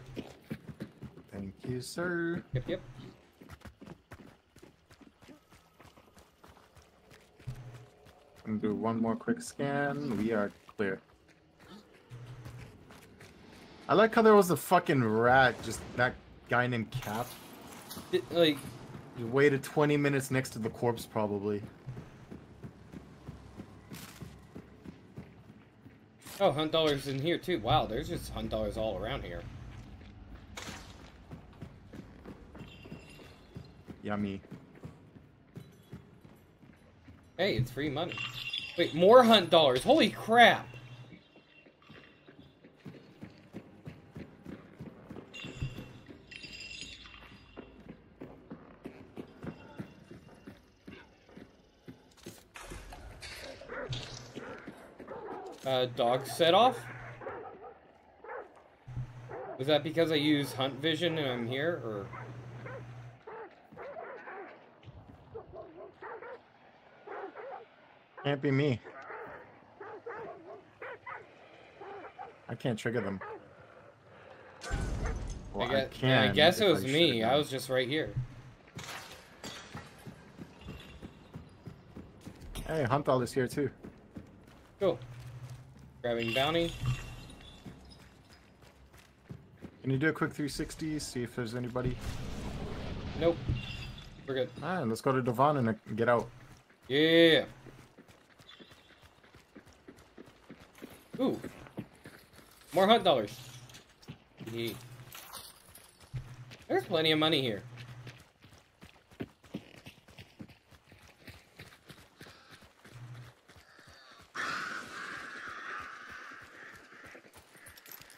thank you, sir.
Yep, yep.
And do one more quick scan. We are clear. I like how there was a fucking rat, just that guy named Cap.
Like,
He waited 20 minutes next to the corpse, probably.
oh, hunt dollars in here too. Wow, there's just hunt dollars all around here.
Yummy.
Hey, it's free money. Wait, more hunt dollars. Holy crap. Uh, dog set off? Was that because I use hunt vision and I'm here, or?
Can't be me. I can't trigger them. Well,
I, guess,
can
I guess it was
I
me. I was just right here.
Hey, Hunt all is here too.
Cool. Grabbing bounty.
Can you do a quick 360? See if there's anybody.
Nope. We're good.
Alright, let's go to Devant and uh, get out.
Yeah. Ooh. More hunt dollars. Yeah. There's plenty of money here.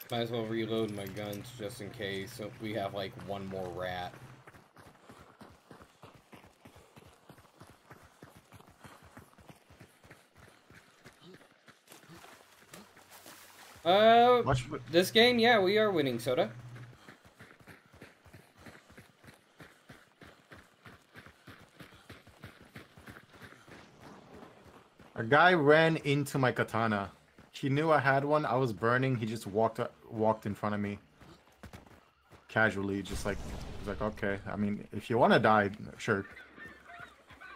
Might as well reload my guns just in case if we have like one more rat. Uh, this game, yeah, we are winning, Soda.
A guy ran into my katana. He knew I had one. I was burning. He just walked walked in front of me. Casually, just like he's like, okay. I mean, if you want to die, sure.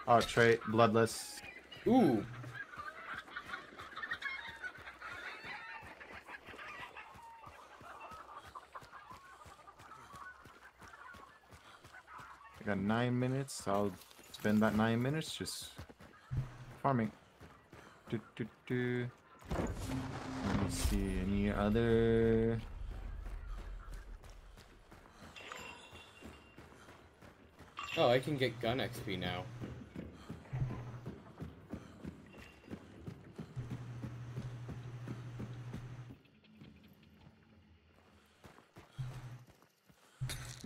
Oh, trait bloodless.
Ooh.
I got nine minutes. I'll spend that nine minutes just farming. Do, do, do. Let me see any other.
Oh, I can get gun XP now.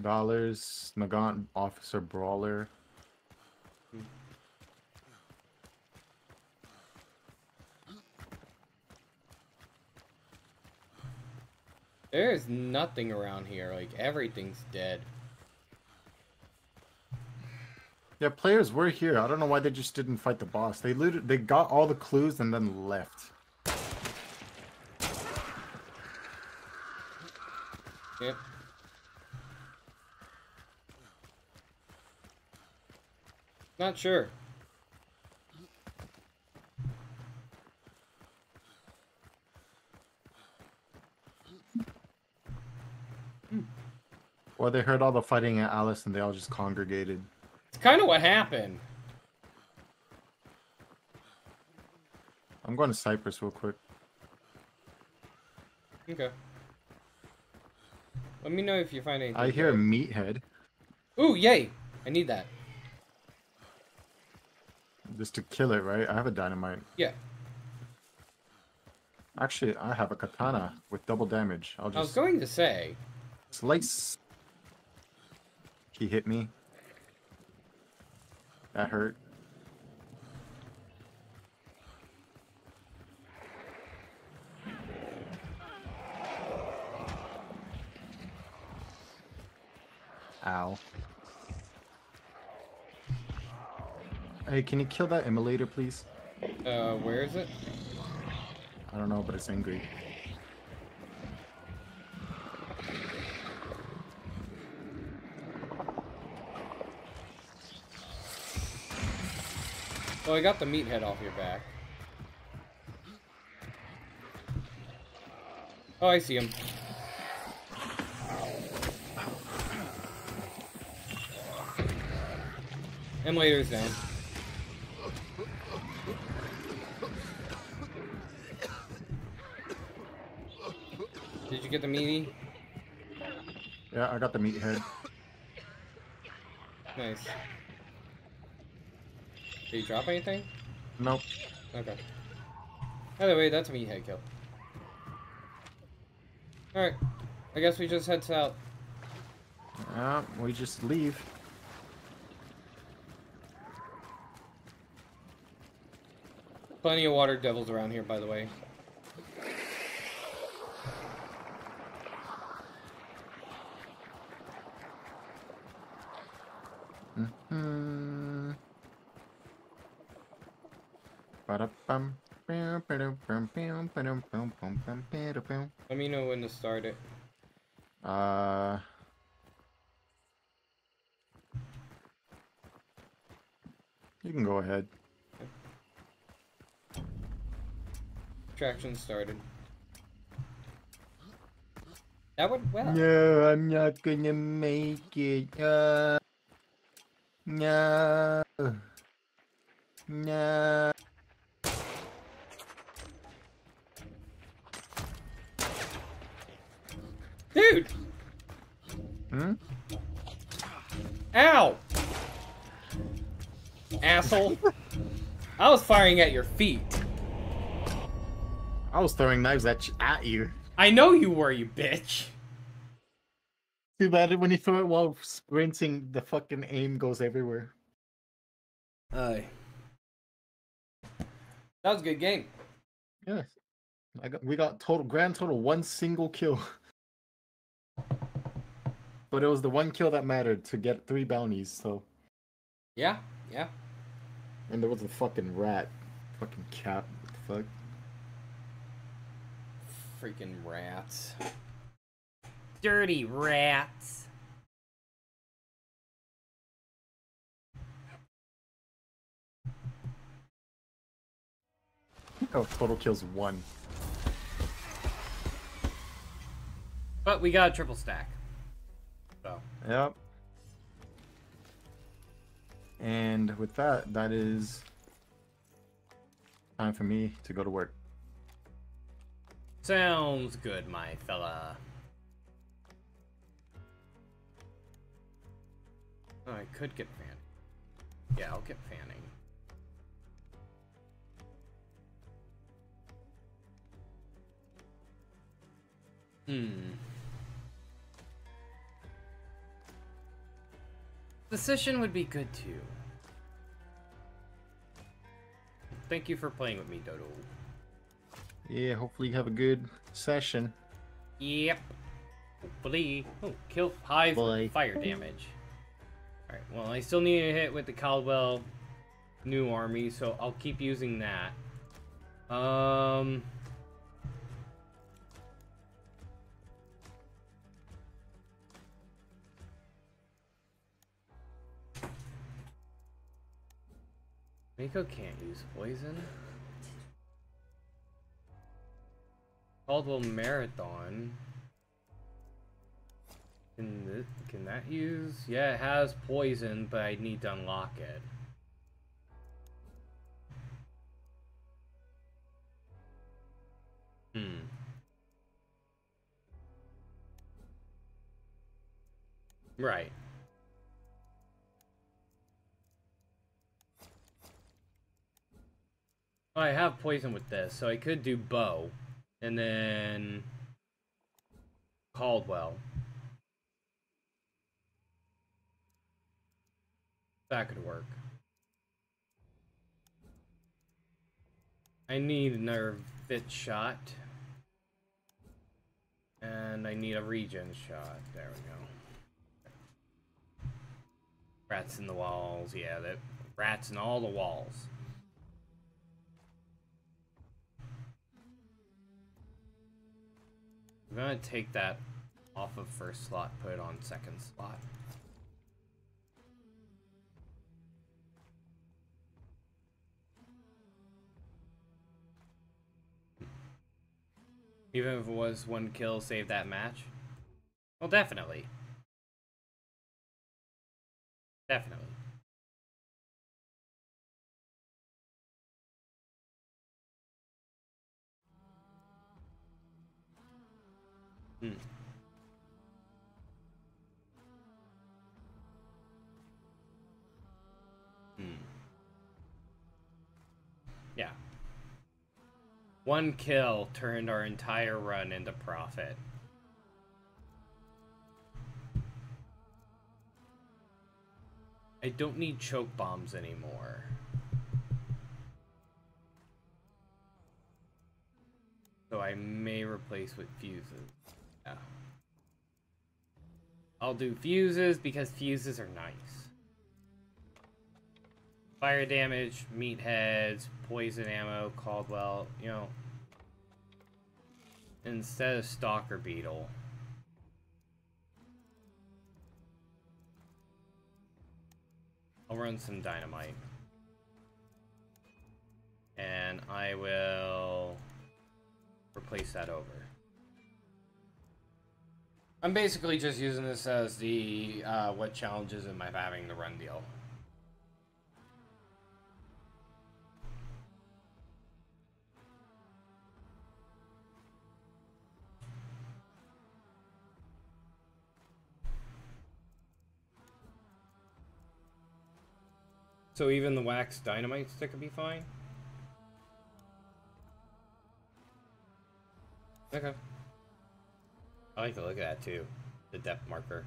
Dollars, Nagant Officer Brawler. Hmm.
There's nothing around here. Like, everything's dead.
Yeah, players were here. I don't know why they just didn't fight the boss. They looted, they got all the clues and then left.
Yep. Not sure.
Or they heard all the fighting at Alice and they all just congregated.
It's kind of what happened.
I'm going to Cyprus real quick.
Okay. Let me know if you find anything.
I hear a meathead
Ooh, yay! I need that.
just to kill it, right? I have a dynamite.
Yeah.
Actually, I have a katana with double damage. I'll just.
I was going to say.
slice. He hit me. That hurt. Ow. Hey, can you kill that immolator, please?
Uh, where is it?
I don't know, but it's angry.
Oh, I got the meathead off your back. Oh, I see him. Immolator's down. Did you get the meaty?
Yeah, I got the meathead.
Nice. Did you drop anything?
Nope.
Okay. Either way, that's a meathead kill. Alright. I guess we just head south.
Yeah, we just leave.
Plenty of water devils around here, by the way. Let me know when to start it.
Uh. You can go ahead.
Traction started. That went well.
No, I'm not gonna make it. Uh, no. No.
Dude!
Hmm?
Ow! Asshole. I was firing at your feet.
I was throwing knives at, at you.
I know you were, you bitch.
Too bad when you throw it while sprinting, the fucking aim goes everywhere.
Aye. That was a good game.
Yes. I got we got total grand total one single kill. But it was the one kill that mattered to get three bounties, so
Yeah, yeah.
and there was a fucking rat. Fucking cat. What the fuck?
Freaking rats. Dirty rats.
Oh, total kills one.
But we got a triple stack. So.
Yep. And with that, that is time for me to go to work.
Sounds good, my fella. Oh, I could get Fanning. Yeah, I'll get Fanning. Hmm. Decision would be good too. Thank you for playing with me, Dodo.
Yeah, hopefully you have a good session.
Yep. Hopefully. Oh, kill hive
Boy.
fire damage. Alright, well, I still need to hit with the Caldwell new army, so I'll keep using that. Um. Mako can't use poison. Caldwell Marathon. Can, can that use? Yeah, it has poison, but I need to unlock it. Hmm. Right. Oh, I have poison with this, so I could do bow, and then Caldwell. That could work. I need another fit shot. And I need a regen shot. There we go. Rats in the walls. Yeah, that rats in all the walls. I'm gonna take that off of first slot, put it on second slot. Even if it was one kill, save that match? Well, definitely. Definitely. Hmm. Hmm. Yeah. One kill turned our entire run into profit. I don't need choke bombs anymore. So I may replace with fuses. Yeah. I'll do fuses because fuses are nice. Fire damage, meatheads, poison ammo, Caldwell, you know. Instead of Stalker Beetle. I'll run some dynamite. And I will replace that over. I'm basically just using this as the uh, what challenges am I having the run deal. So even the wax dynamite stick would be fine? Okay. I like to look at that too. The depth marker.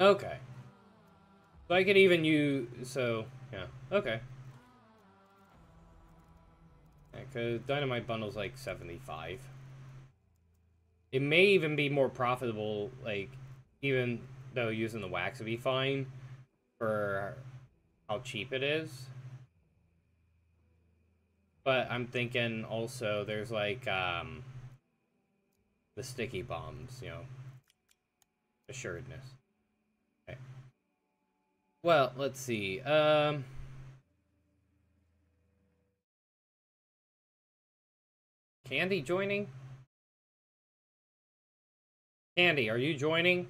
Okay. So I could even use, so, yeah, okay. Because yeah, Dynamite Bundle's like 75. It may even be more profitable, like, even though using the wax would be fine for how cheap it is. But I'm thinking also there's like um the sticky bombs, you know. Assuredness. Okay. Well, let's see. Um Candy joining? Candy, are you joining?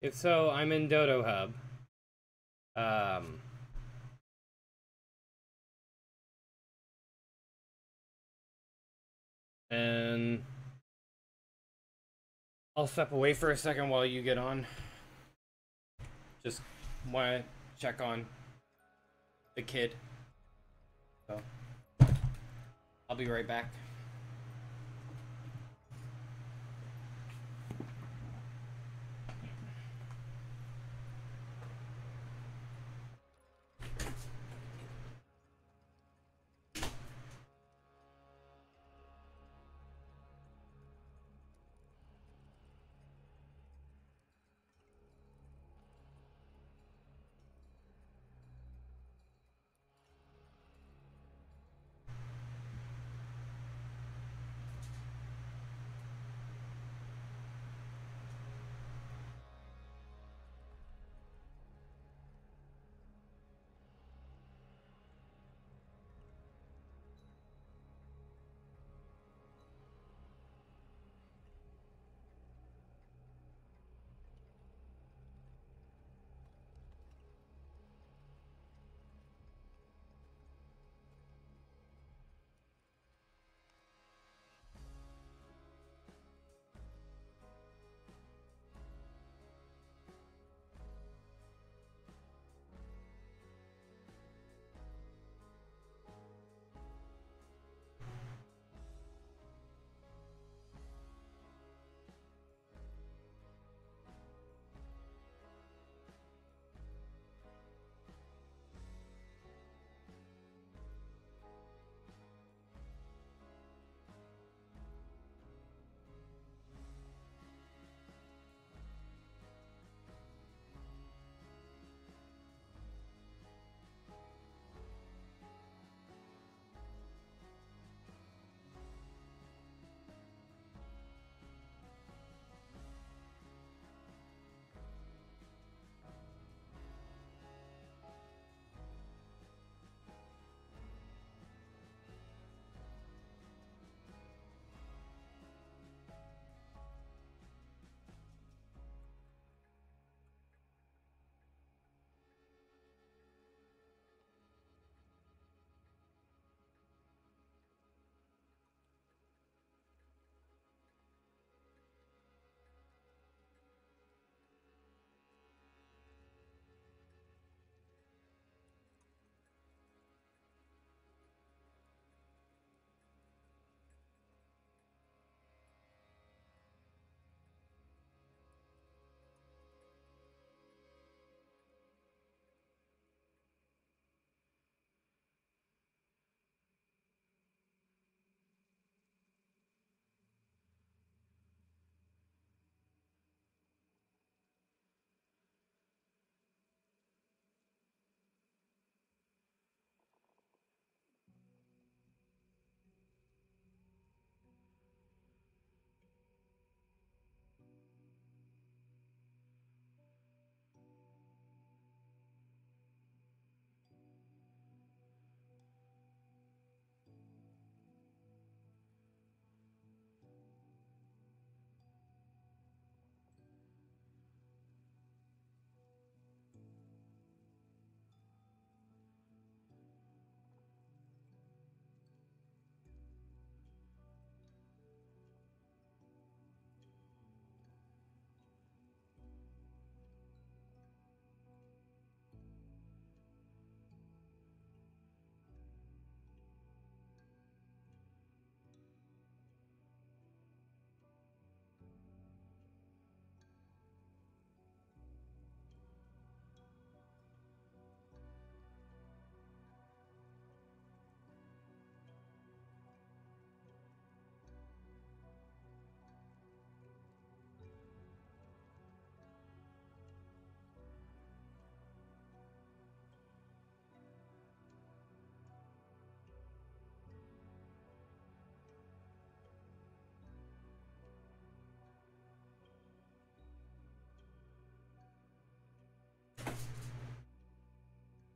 If so, I'm in Dodo Hub. Um, and I'll step away for a second while you get on. Just want to check on the kid. So, I'll be right back.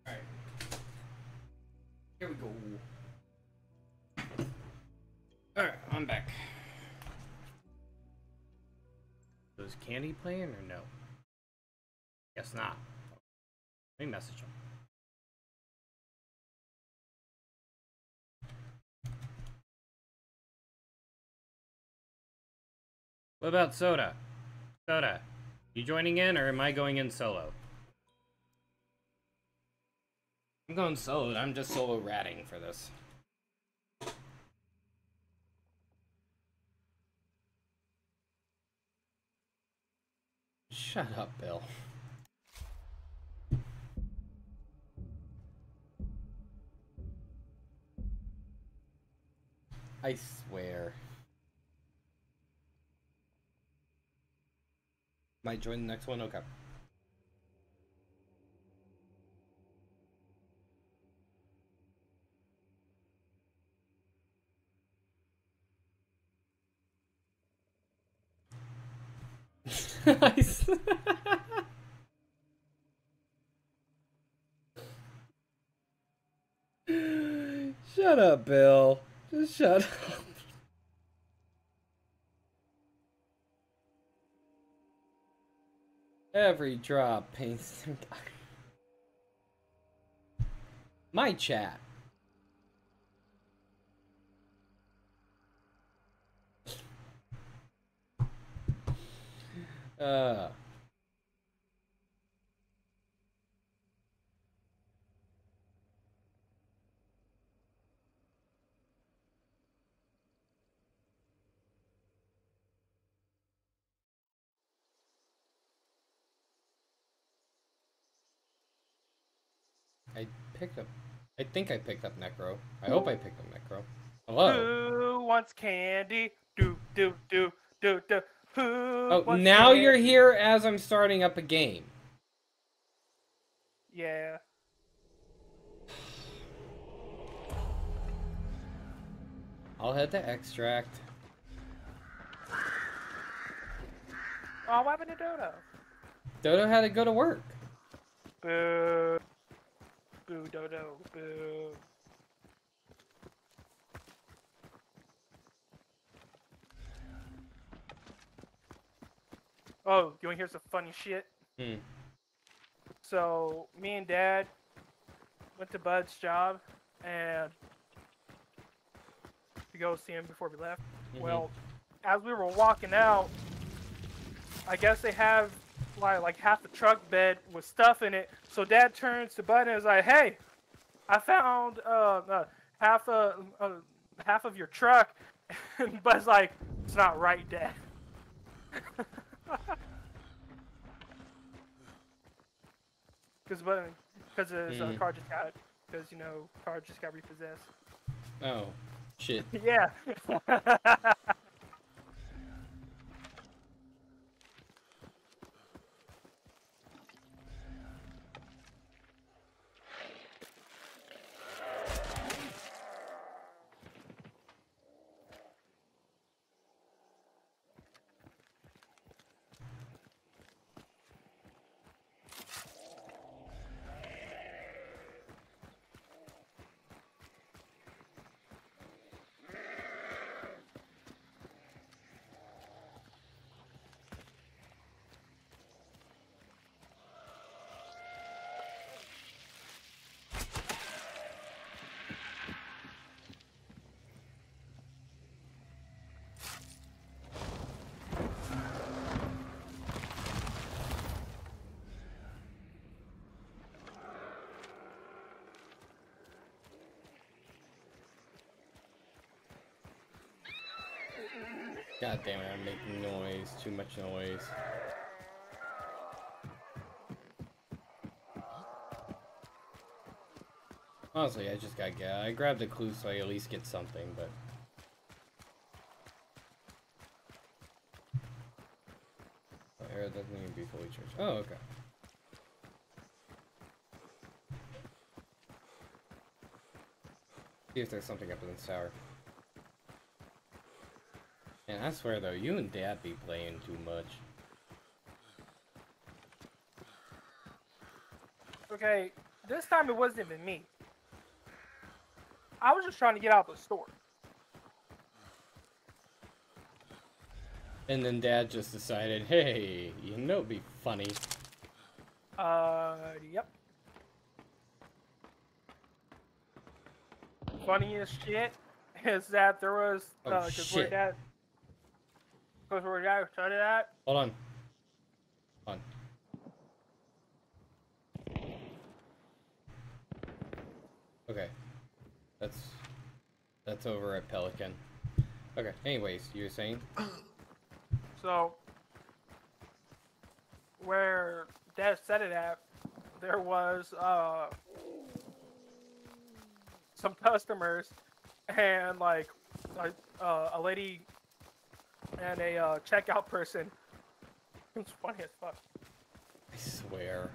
Alright. Here we go. Alright, I'm back. Is Candy playing or no? Guess not. Let me message him. What about Soda? Soda, you joining in or am I going in solo? I'm going solo. I'm just solo ratting for this. Shut up, Bill. I swear. Might join the next one? Okay. Shut up, Bill. Just shut up. Every drop paints. My chat. Uh. I picked up. I think I picked up Necro. I hope I picked up Necro. Hello.
Who wants candy? Do do do do do.
Oh, now you're
candy?
here as I'm starting up a game.
Yeah.
I'll head to extract.
Oh, what happened to Dodo?
Dodo had to go to work.
Boo. Boo, Dodo. Boo. Oh, you want to hear some funny shit?
Hmm.
So, me and Dad went to Bud's job and to go see him before we left.
Mhm.
Well, as we were walking out, I guess they have like like half the truck bed with stuff in it. So Dad turns to Bud and is like, "Hey, I found uh, uh half uh, uh half of your truck." And Bud's like, "It's not right, Dad." Because but because his uh,
Mm.
car just got because you know car just got repossessed.
Oh, shit.
Yeah.
God damn it, I'm making noise. Too much noise. Honestly, I just got. I grabbed a clue so I at least get something, but. Oh, Arrow doesn't even be fully charged. Oh, okay. See if there's something up in this tower. Man, I swear though, you and Dad be playing too much.
Okay, this time it wasn't even me. I was just trying to get out of the store.
And then Dad just decided, hey, you know, it'd be funny.
Uh, yep. Funniest shit is that there was
Oh,
uh, cause where
shit.
dad, cause where dad started at.
Hold on. Hold on. Okay. That's that's over at Pelican. Okay. Anyways, you were saying?
So where dad said it at, there was uh some customers and like like uh, a lady and a uh, checkout person. It's funny as fuck.
I swear.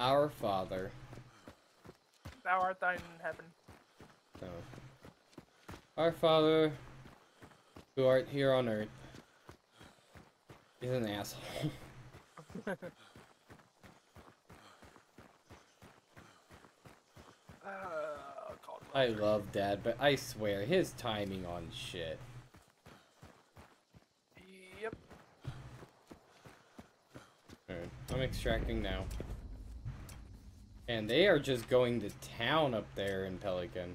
Our Father.
Thou art thine in heaven.
No. Our Father, who art here on earth, is an asshole.
Uh,
I love Dad, but I swear his timing on shit.
Yep.
Alright, I'm extracting now. And they are just going to town up there in Pelican.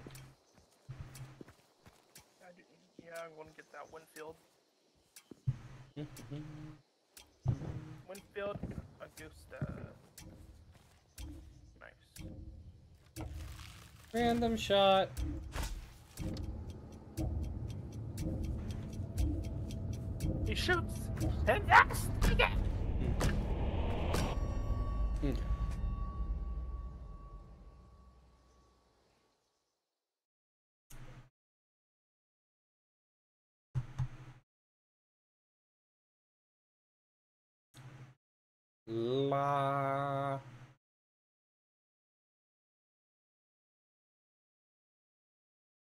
I do, yeah, I'm gonna get that Winfield. Winfield Augusta. Nice.
Random shot.
He shoots, and that's again.
Hmm. Hmm.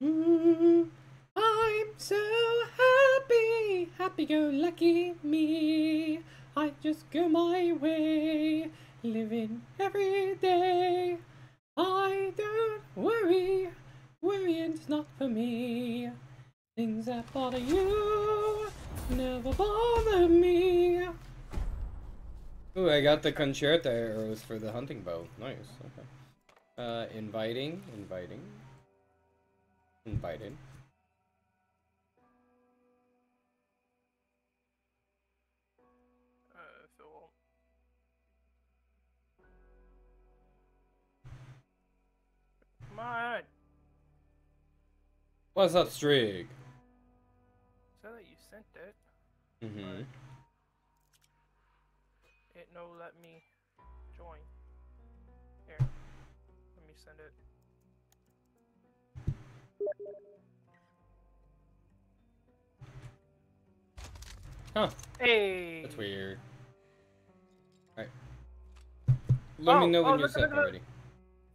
Mm, I'm so happy, happy go lucky me. I just go my way, living every day. I don't worry, worrying's not for me. Things that bother you never bother me. Ooh, I got the concertina arrows for the hunting bow. Nice. Okay. Uh, inviting, inviting, invited.
Uh, if. Come on.
What's up, Strig?
Say that you sent it.
Mm-hmm.
Let me join. Here. Let me send it.
Huh.
Hey.
That's weird. Alright. Let me
Oh,
know when
oh,
you're
look,
set
look, look.
already.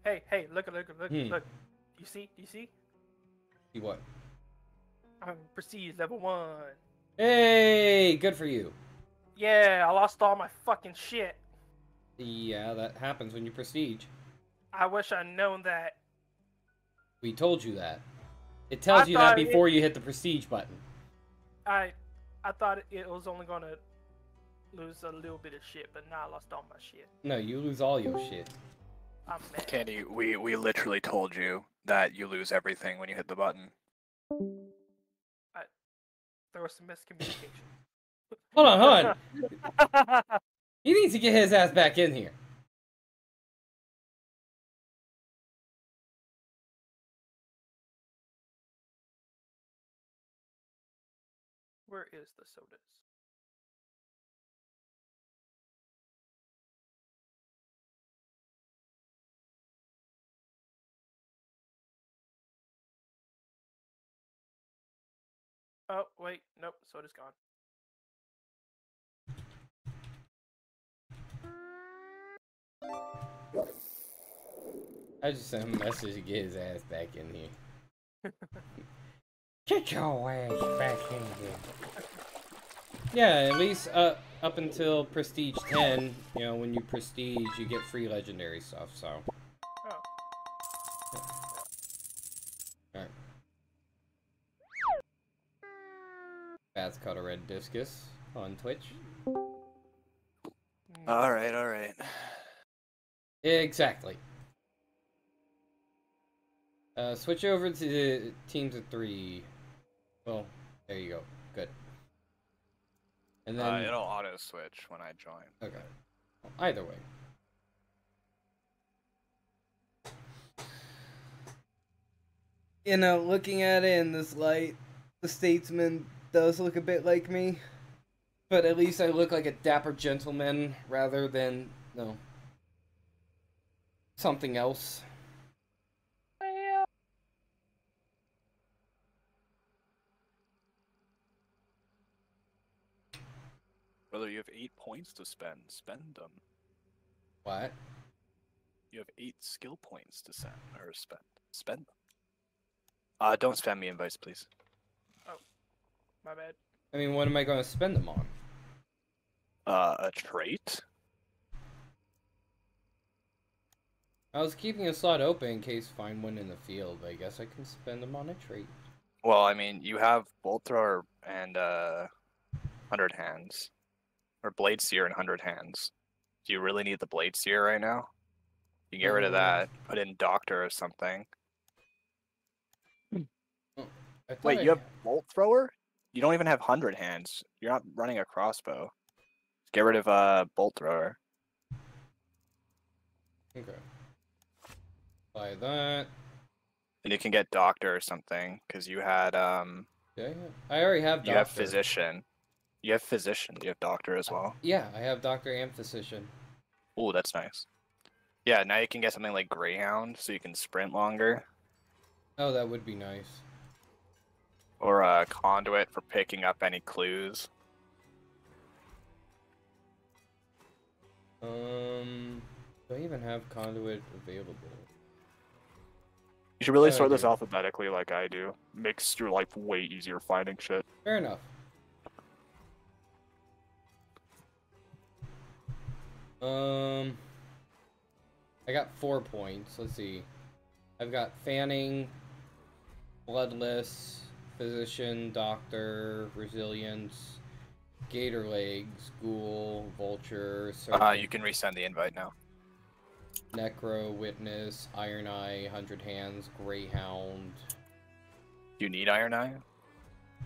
Hey, hey, look, look, look,
Hmm.
look. You see? You see?
See what?
I'm prestige level one.
Hey, good for you.
Yeah, I lost all my fucking shit.
Yeah, that happens when you prestige.
I wish I'd known that.
We told you that. It tells
I
you that
thought it-
before you hit the prestige button.
I I thought it was only gonna lose a little bit of shit, but now I lost all my shit.
No, you lose all your shit.
I'm mad.
Candy, we, we literally told you that you lose everything when you hit the button.
There was some miscommunication.
Hold on, hold on. He needs to get his ass back in here.
Where is the sodas? Oh wait, nope. Soda's gone.
I just sent a message to get his ass back in here. Get your ass back in here. Yeah, at least uh, up until Prestige 10, you know, when you Prestige, you get free legendary stuff, so.
Oh.
Alright. Bats caught a red discus on Twitch.
Hmm.
All right, all right.
Exactly. Uh, switch over to the teams of three. Well, there you go. Good. And then,
Uh, it'll auto switch when I join.
okay. Either way. You know, looking at it in this light, the statesman does look a bit like me. But at least I look like a dapper gentleman rather than, no, something else.
Brother, you have eight points to spend. Spend them.
What?
You have eight skill points to send or spend. Spend them. Uh, don't spam me invites, please.
Oh, my bad.
I mean, what am I going to spend them on?
Uh, a trait?
I was keeping a slot open in case find one in the field. I guess I can spend them on a trait.
Well, I mean, you have bolt thrower and uh, hundred hands, or blade seer and hundred hands. Do you really need the blade seer right now? You get rid of
Uh,
that. Put in doctor or something. Wait,
I
you have bolt thrower? You don't even have hundred hands. You're not running a crossbow. Get rid of uh bolt thrower.
Okay. Buy that.
And you can get doctor or something because you had um
Yeah, yeah. I already have doctor.
you have physician. You have physician. You have doctor as well.
Yeah, I have doctor and physician.
Ooh, that's nice. Yeah, now you can get something like Greyhound, so you can sprint longer,
Oh, that would be nice.
or a conduit for picking up any clues.
Um, do I even have conduit available?
You should really sort this alphabetically like I do. Makes your life way easier finding shit.
Fair enough. Um, I got four points. Let's see. I've got Fanning, Bloodless, Physician, Doctor, Resilience, Gator Legs, Ghoul, Vulture,
Uh, you can resend the invite now.
Necro, Witness, Iron Eye, Hundred Hands, Greyhound.
Do you need Iron Eye.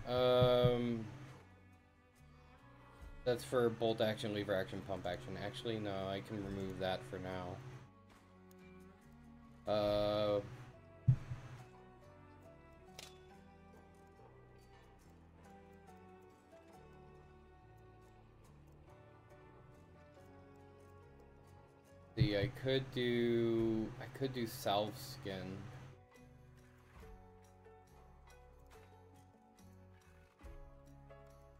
Um, that's for bolt action, lever action, pump action. Actually, no, I can remove that for now. Uh, see, I could do, I could do salve skin.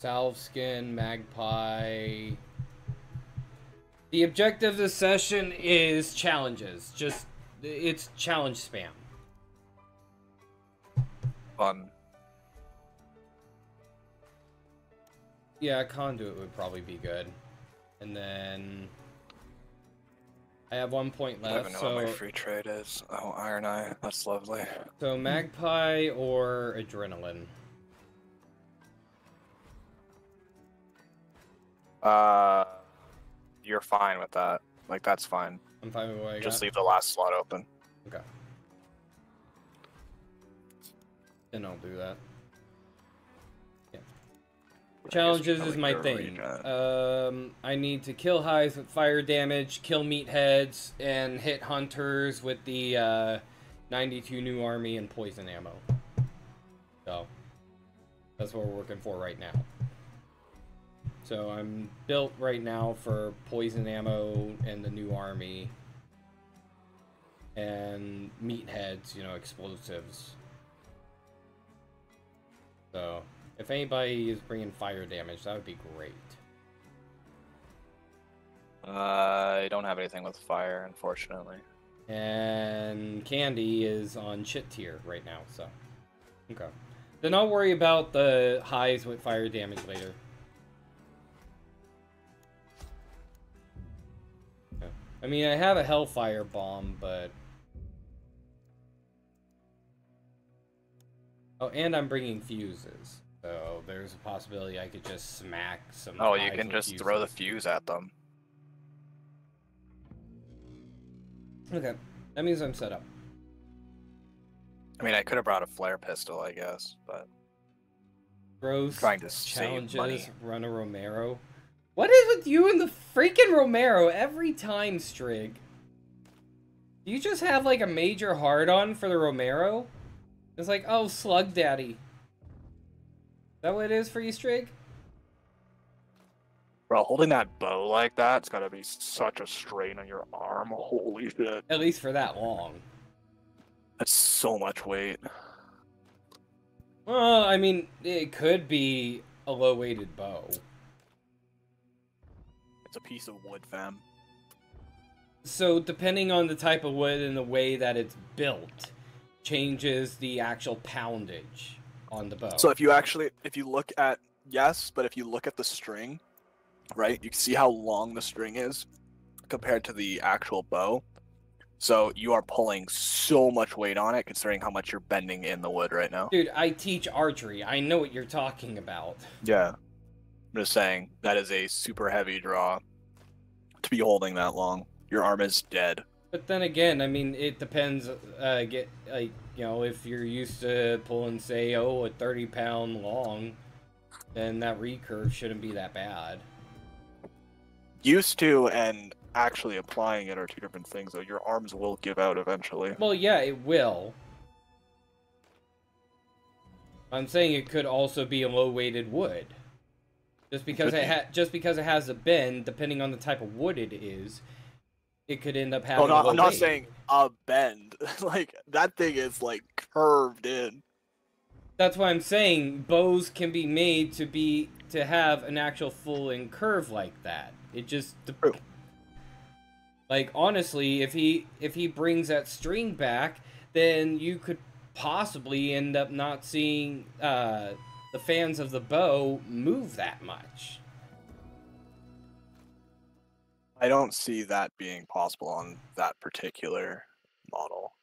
Salve skin, magpie. The objective of this session is challenges. Just it's challenge spam.
Fun.
Yeah, conduit would probably be good. And then I have one point left.
I don't even know what my free trade is. Oh, Iron Eye. That's lovely.
so magpie or adrenaline.
Uh, you're fine with that. Like that's fine.
I'm fine with what I got.
Just leave the last slot open.
Okay. Then I'll do that. Yeah. Challenges is my thing. Um, I need to kill hives with fire damage, kill meatheads, and hit hunters with the uh, 92 new army and poison ammo. So that's what we're working for right now. So I'm built right now for poison ammo and the new army and meatheads, you know, explosives. So If anybody is bringing fire damage, that would be great.
Uh, I don't have anything with fire, unfortunately.
And Candy is on shit tier right now, so. Okay. Then I'll worry about the hives with fire damage later. I mean, I have a Hellfire Bomb, but. Oh, and I'm bringing fuses. So there's a possibility I could just smack some.
Oh, you can just throw the fuse at them.
Okay. That means I'm set up.
I mean, I could have brought a flare pistol, I guess, but
Gross
trying to save
challenges,
money.
run a Romero. What is with you and the freaking Romero every time, Strig? Do you just have like a major hard on for the Romero? It's like, oh, Slug Daddy. Is that what it is for you, Strig?
Bro, holding that bow like that's gotta be such a strain on your arm. Holy shit.
At least for that long.
That's so much weight.
Well, I mean, it could be a low weighted bow.
It's a piece of wood, fam.
So, depending on the type of wood and the way that it's built, changes the actual poundage on the bow.
So if you actually, if you look at yes, but if you look at the string, right, you can see how long the string is compared to the actual bow. So you are pulling so much weight on it, considering how much you're bending in the wood right now.
Dude, I teach archery. I know what you're talking about.
Yeah, I'm just saying that is a super heavy draw to be holding that long. Your arm is dead.
But then again, I mean, it depends. Uh, get like you know, if you're used to pulling, say, oh, a 30 pound long, then that recurve shouldn't be that bad.
Used to and actually applying it are two different things, though. Your arms will give out eventually.
Well, yeah, it will. I'm saying it could also be a low weighted wood. Just because it ha- just because it has a bend, depending on the type of wood it is, it could end up having.
Oh, no, I'm not
weight.
saying a bend. like that thing is like curved in.
That's why I'm saying bows can be made to be to have an actual full and curve like that. It just like honestly, if he if he brings that string back, then you could possibly end up not seeing uh, the fans of the bow move that much.
I don't see that being possible on that particular model.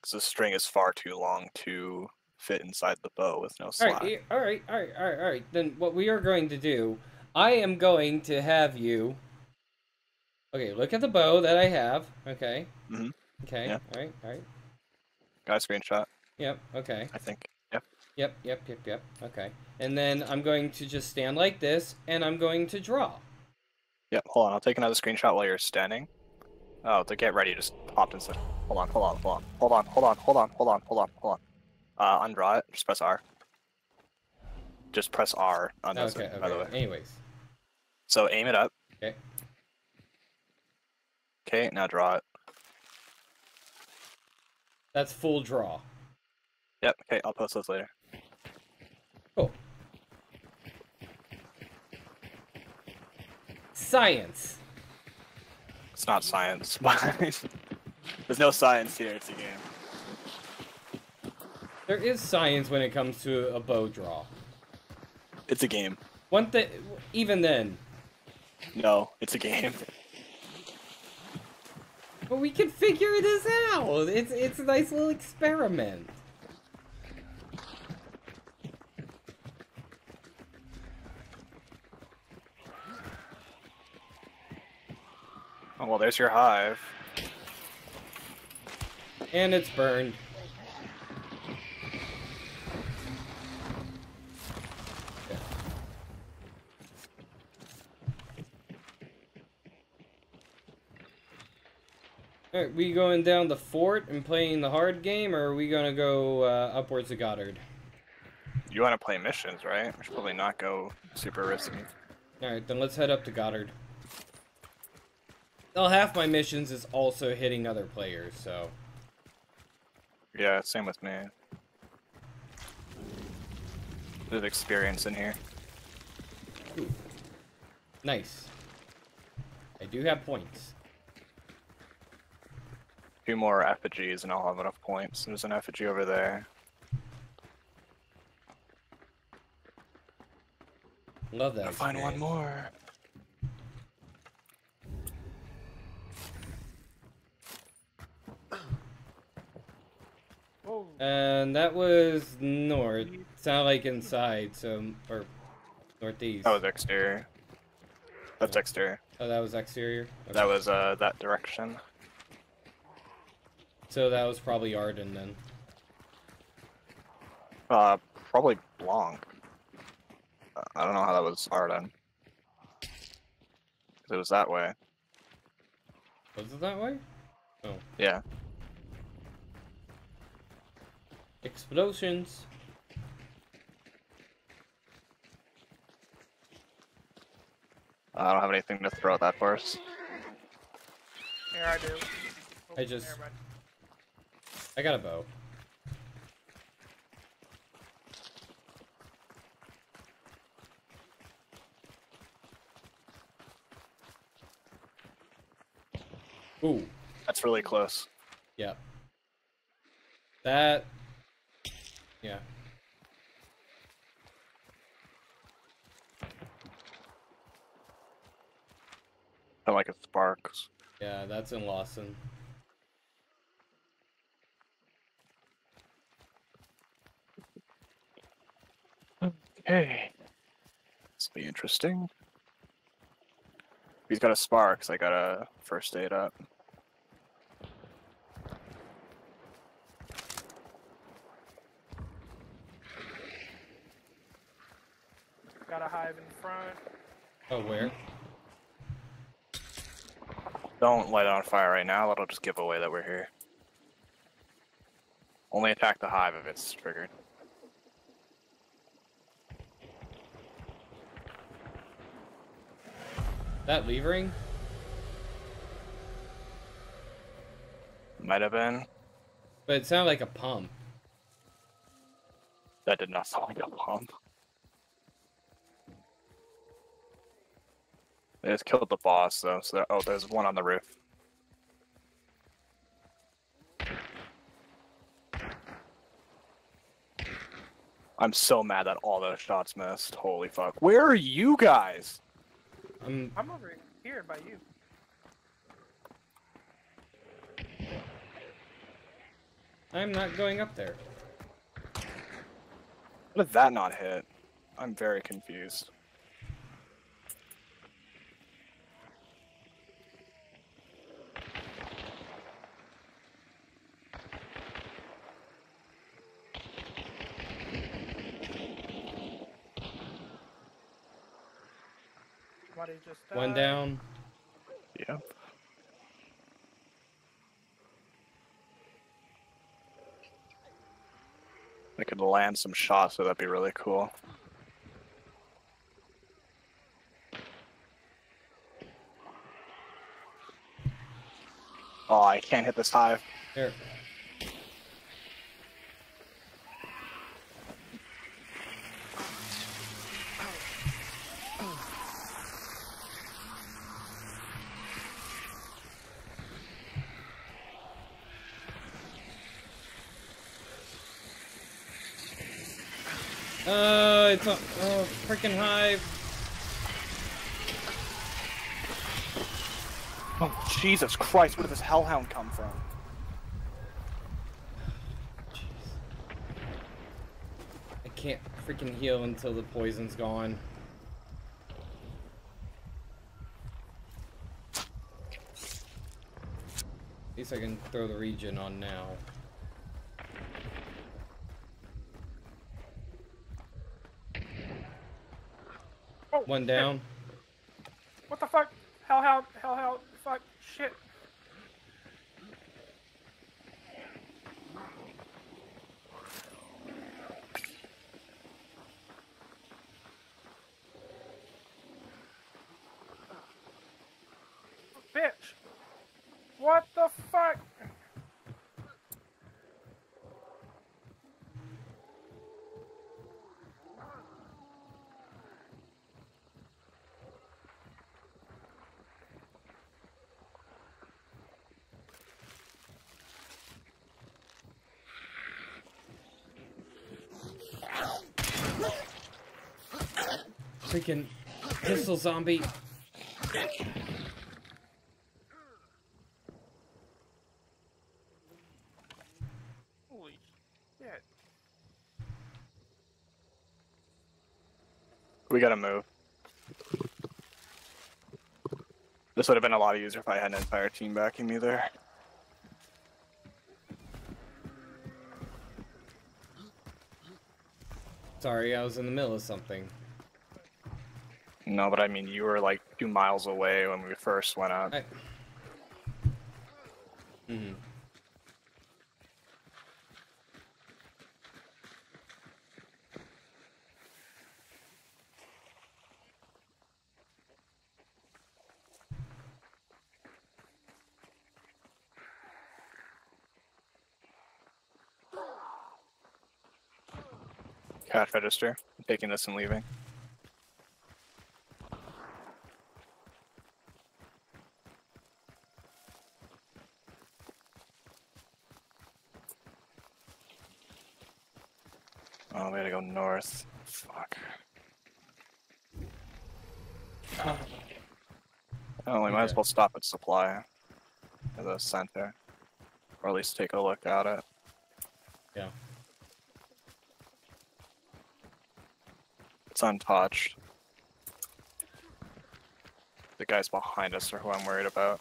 Because the string is far too long to fit inside the bow with no
All
slack.
right, all right, all right, all right, all right. Then what we are going to do, I am going to have you. Okay, look at the bow that I have. Okay.
Mhm.
Okay.
Yeah.
All right. All right.
Got a screenshot,
Yep. Okay.
I think.
Yep. Yep. Yep. Yep. Okay. And then I'm going to just stand like this, and I'm going to draw.
Yep, hold on. I'll take another screenshot while you're standing. Oh, to get ready, just popped inside. Hold on, hold on, hold on, hold on, hold on, hold on, hold on, hold on, hold on. Uh, undraw it. Just press R. Just press R on this,
Okay.
by the way.
Anyways.
So aim it up.
Okay.
Okay, now draw it.
That's full draw.
Yep. Okay, I'll post those later.
Cool. Science.
It's not science, but there's no science here. It's a game.
There is science when it comes to a bow draw.
It's a game.
One thing, even then,
No, it's a game.
but we can figure this out. It's it's a nice little experiment.
Oh well, there's your hive.
And it's burned. Yeah. Alright, we going down the fort and playing the hard game, or are we gonna go uh, upwards to Godard?
You want to play missions, right? We should probably not go super risky.
Alright, then let's head up to Godard. Well, half my missions is also hitting other players, so.
Yeah, same with me. bit of experience in here.
Nice. I do have points.
Two more effigies and I'll have enough points. There's an effigy over there.
Love that.
Gotta find one more.
And that was north. Sound like inside, so or northeast.
That was exterior. That's exterior.
Oh, that was exterior. Okay.
That was uh that direction.
So that was probably Arden then.
Uh, probably Blanc. I don't know how that was Arden. 'Cause It was that way.
Was it that way? Oh.
Yeah.
Explosions.
I don't have anything to throw at that horse.
Here I do.
I just-
never mind.
I got a bow. Ooh,
That's really close.
yeah. That. Yeah.
I like it sparks.
Yeah, that's in Lawson.
Okay. This will be interesting. He's got a sparks. I got a first aid up.
Got a hive in front.
Oh, where?
Don't light it on fire right now. That'll just give away that we're here. Only attack the hive if it's triggered.
That levering?
Might have been.
But it sounded like a pump.
That did not sound like a pump. They just killed the boss though, so oh, there's one on the roof. I'm so mad that all those shots missed. Holy fuck. Where are you guys?
I'm
I'm over here by you.
I'm not going up there.
How did that not hit? I'm very confused.
Somebody just
One down.
Yep. I could land some shots, so that'd be really cool. Oh, I can't hit this hive.
There. Uh, it's a oh, freaking hive.
Oh, Jesus Christ, where did this hellhound come from?
Jeez. I can't freaking heal until the poison's gone. At least I can throw the regen on now. One down.
What the fuck? Hell, hell, hell, hell, fuck, shit. Bitch. What the fuck?
Freaking pistol zombie.
Holy shit.
We gotta move. This would have been a lot easier if I had an entire team backing me there.
Sorry, I was in the middle of something.
No, but I mean, you were like two miles away when we first went up.
I... hmm
Cash register. I'm taking this and leaving. Oh, we gotta go north. Fuck. Oh, we might as well stop at supply. At the center. Or at least take a look at it.
Yeah.
It's untouched. The guys behind us are who I'm worried about.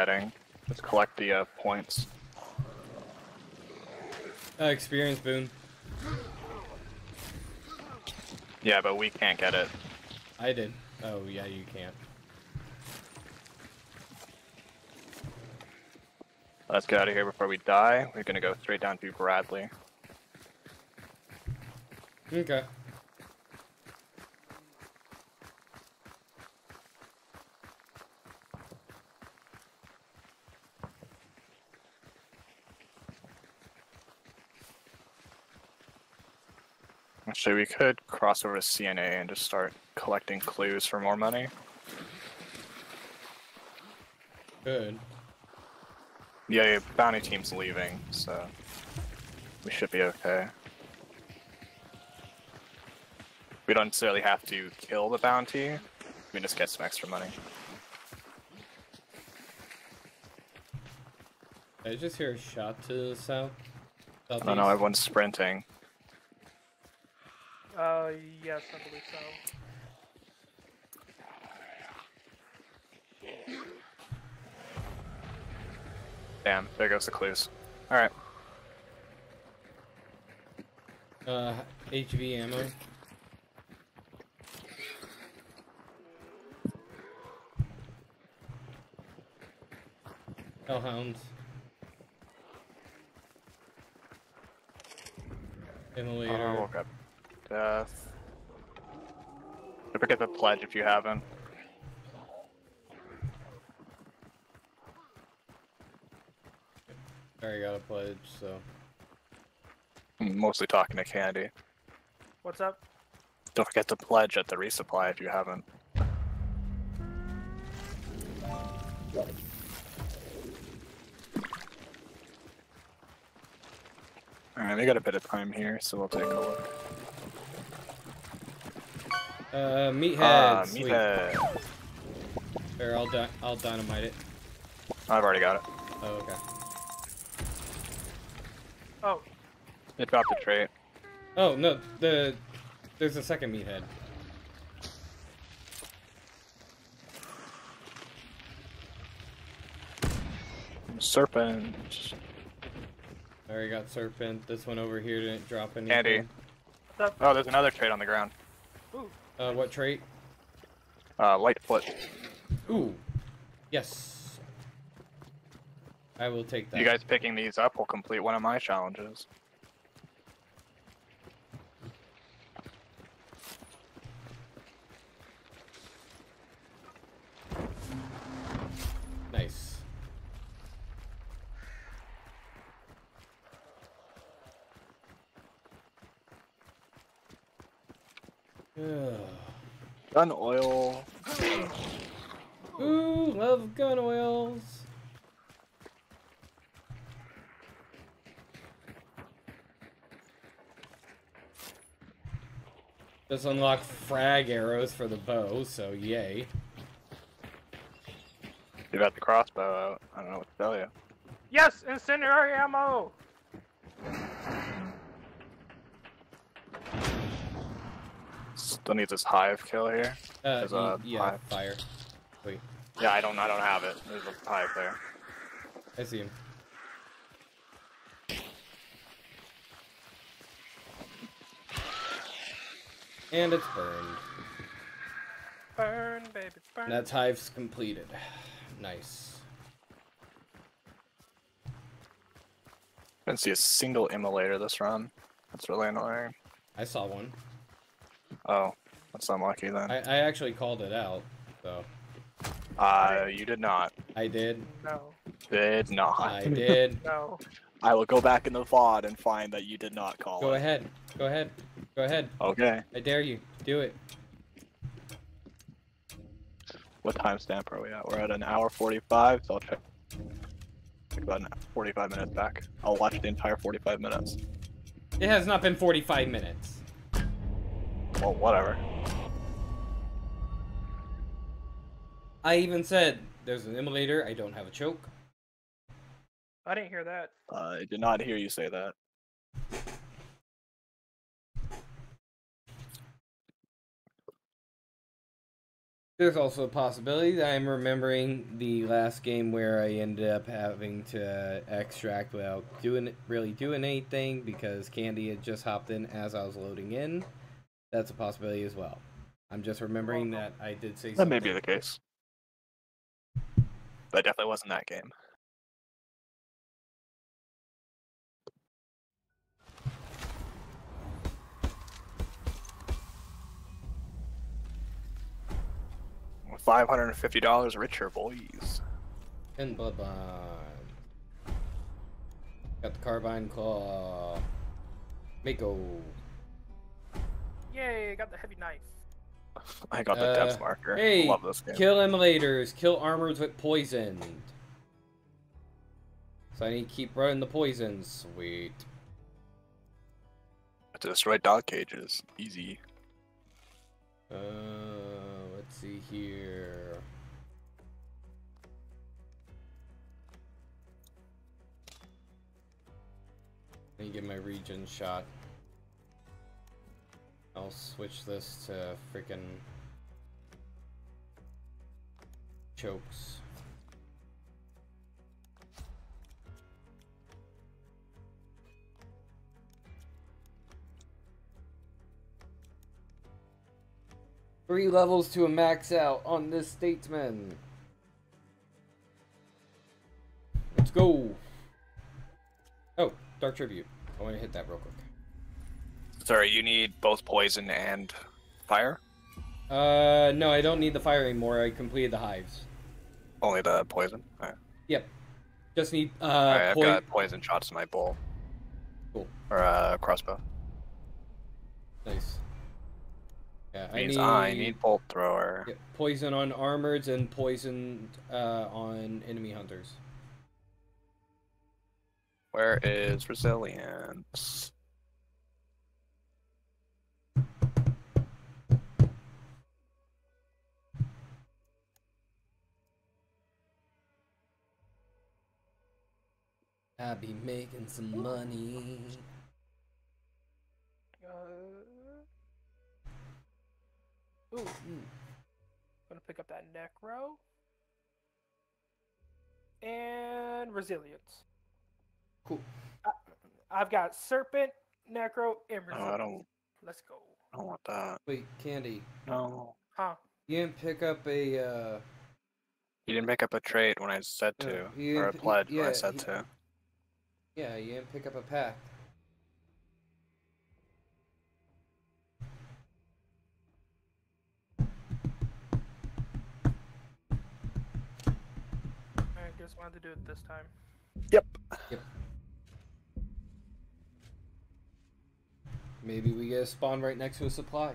Nothing here getting. Let's collect the uh, points.
Uh, experience boon.
Yeah, but we can't get it.
I did. Oh yeah, you can't.
Let's get out of here before we die. We're gonna go straight down to Bradley.
Okay.
Actually, we could cross over to C&A and just start collecting clues for more money.
Good.
Yeah, your bounty team's leaving, so we should be okay. We don't necessarily have to kill the bounty. We just get some extra money.
I just hear a shot to the south?
I
Southeast?
don't know, everyone's sprinting.
Uh, yes, I believe so.
Damn, there goes the clues. Alright,
Uh, HV ammo. Hellhounds. Inhalator.
I woke up. Death. Don't forget the pledge if you haven't.
Already got a pledge, so.
I'm mostly talking to Candy.
What's up?
Don't forget to pledge at the resupply if you haven't. Alright, we got a bit of time here, so we'll take a look.
Uh, meathead.
Ah,
sweet.
meathead.
Or I'll, di- I'll dynamite it.
I've already got it.
Oh, okay.
Oh,
It dropped the trait.
Oh, no, the... There's a second meathead.
Serpent.
I already got serpent. This one over here didn't drop anything.
Candy.
what's up?
Oh, there's another trait on the ground.
Uh, what trait?
Uh, Lightfoot.
Ooh. Yes. I will take that.
You guys picking these up will complete one of my challenges.
Nice. Ugh.
Gun oil.
Ooh, love gun oils. Just unlock frag arrows for the bow, so yay.
You got the crossbow out. I don't know what to tell you.
Yes, incendiary ammo.
Still need this hive kill here.
Uh,
There's
y-
a
yeah,
hive.
fire. Wait,
Yeah, I don't. I don't have it. There's a hive there.
I see him. And it's burned.
Burn, baby, burn.
That's hive's completed. Nice.
I Didn't see a single immolator this run. That's really annoying.
I saw one.
Oh, that's unlucky then.
I, I actually called it out, though. so
Uh, you did not.
I did.
No,
Did not.
I did.
no.
I will go back in the VOD and find that you did not call
Go
it.
ahead. Go ahead. Go ahead.
Okay.
I dare you. Do it.
What timestamp are we at? We're at an hour 45, so I'll check. Check about an 45 minutes back. I'll watch the entire 45 minutes.
It has not been 45 minutes.
Well, whatever.
I even said there's an immolator. I don't have a choke.
I didn't hear that.
Uh, I did not hear you say that.
There's also a possibility that I'm remembering the last game where I ended up having to extract without doing really doing anything because Candy had just hopped in as I was loading in. That's a possibility as well. I'm just remembering that I did say
That
something.
may be the case. But definitely wasn't that game. Five hundred and fifty dollars richer, boys.
And Bloodbond. Got the Carbine Claw. Mako.
Yay, I got the heavy knife.
I got the
Uh,
depth marker.
hey,
Love this game.
Kill immolators, Kill armors with poison. So I need to keep running the poison. Sweet.
To destroy dog cages. Easy.
Uh, let's see here. Let me get my regen shot. I'll switch this to freaking chokes. Three levels to a max out on this statesman. Let's go. Oh, Dark Tribute. I want to hit that real quick.
Sorry, you need both poison and fire?
Uh, no, I don't need the fire anymore. I completed the hives.
Only the poison? Alright.
Yep. Just need uh.
Alright, I've
poi-
got poison shots in my bowl.
Cool.
Or uh, crossbow.
Nice. Yeah, I
I
need,
need bolt thrower.
poison on armoreds and poison uh on enemy hunters.
Where is resilience?
I be making some money.
Uh, ooh,
Mm.
gonna pick up that necro and resilience.
Cool.
I've got serpent, necro, and
No,
resilience.
I don't,
Let's go.
I don't want that.
Wait, Candy,
No.
Huh?
you didn't pick up a uh.
You didn't pick up a trade when I said to,
you
or a
didn't-
pledge when I said
he-
to.
Yeah, you didn't pick up a pack.
I just wanted to do it this time.
Yep. Yep.
Maybe we get a spawn right next to a supply.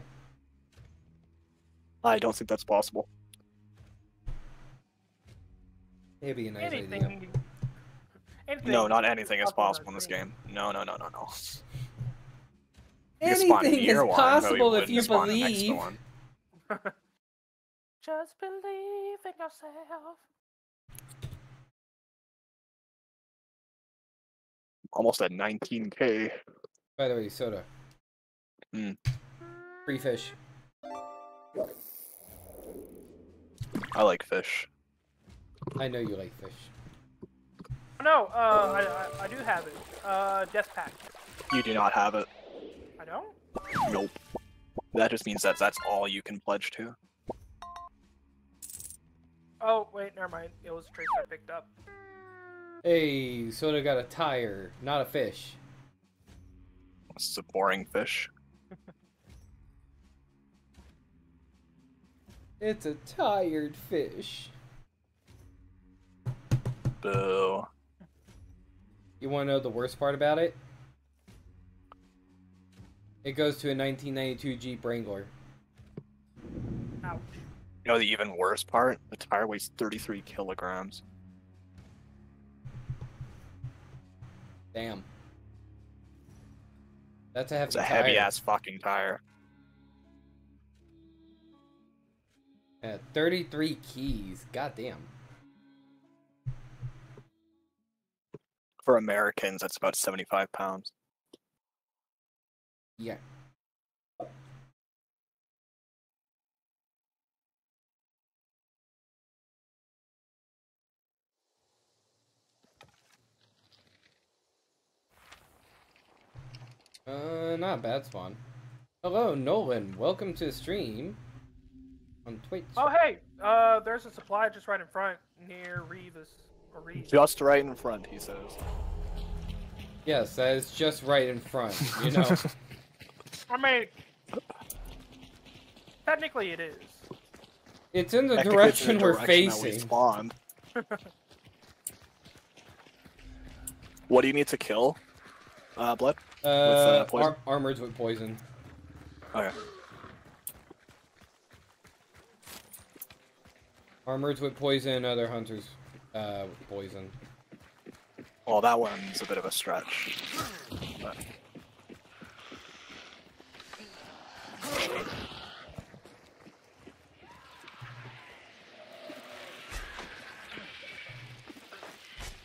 I don't think that's possible.
It'd a nice idea.
Anything, anything.
No, not anything is possible in this
game.
game. No, no, no, no, no. You could spawn
Anything is
near one,
possible if you
spawn next to
believe.
Just believe in yourself.
Almost at 19k.
By the way, soda.
Hmm.
Free fish.
I like fish.
I know you like fish.
No, uh, I, I, I do have it. Uh, Death Pack.
You do not have it.
I don't?
Nope. That just means that that's all you can pledge to.
Oh, wait, never mind. It was a trace I picked up.
Hey, soda got a tire, not a fish.
This is a boring fish.
It's a tired fish.
Boo.
You want to know the worst part about it? It goes to a 1992 Jeep Wrangler.
Ouch.
You know the even worse part? The tire weighs 33 kilograms.
Damn. That's a heavy
It's a heavy
tire.
ass fucking tire.
Yeah, 33 keys. God
For Americans, that's about 75 pounds.
Yeah. Uh, not a bad Swan. Hello, Nolan. Welcome to the stream on Twitch.
Oh, hey, uh, there's a supply just right in front near Reeves. Or Reeves.
Just right in front, he says.
Yes, that is just right in front. You know.
I mean, technically it is.
It's in the
Technically, it's in
direction we're
direction that we
facing.
spawned. what do you need to kill? Uh, Blood?
Uh,
poison?
ar- armors with poison.
Okay.
Armors with poison, other hunters uh, poison.
Well, that one's a bit of a stretch. But...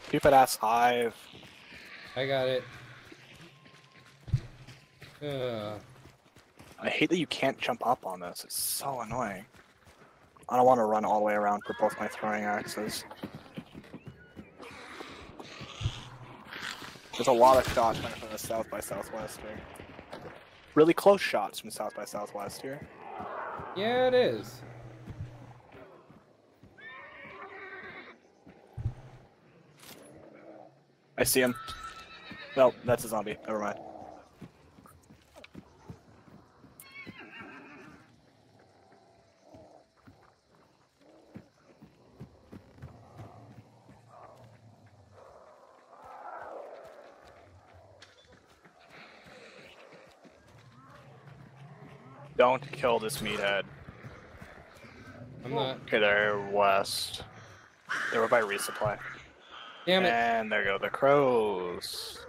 Stupid ass hive.
I got it. Uh,
I hate that you can't jump up on this. It's so annoying. I don't want to run all the way around for both my throwing axes. There's a lot of shots coming from the south by southwest here. Really close shots from south by southwest here.
yeah, it is.
I see him. No, that's a zombie. Never mind. Don't kill this meathead.
I'm not.
Okay, they're west. They were by resupply.
Damn it.
And there go the crows.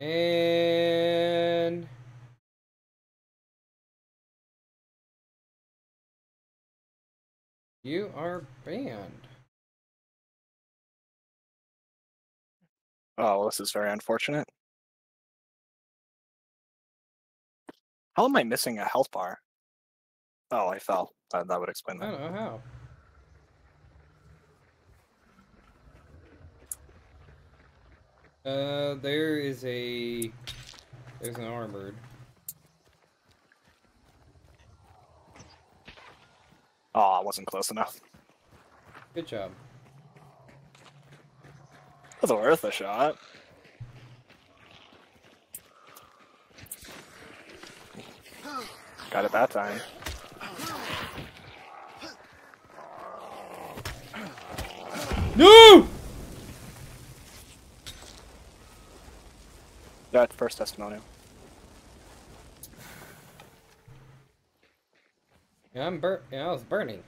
And you are banned.
Oh, this is very unfortunate. How am I missing a health bar? Oh, I fell. That, that would explain that.
I don't know how. Uh, there is a there's an armored.
Oh, I wasn't close enough.
Good job.
That's worth a shot. Got it that time.
No!
first testimonial.
Yeah, I'm bur- yeah, I was burning.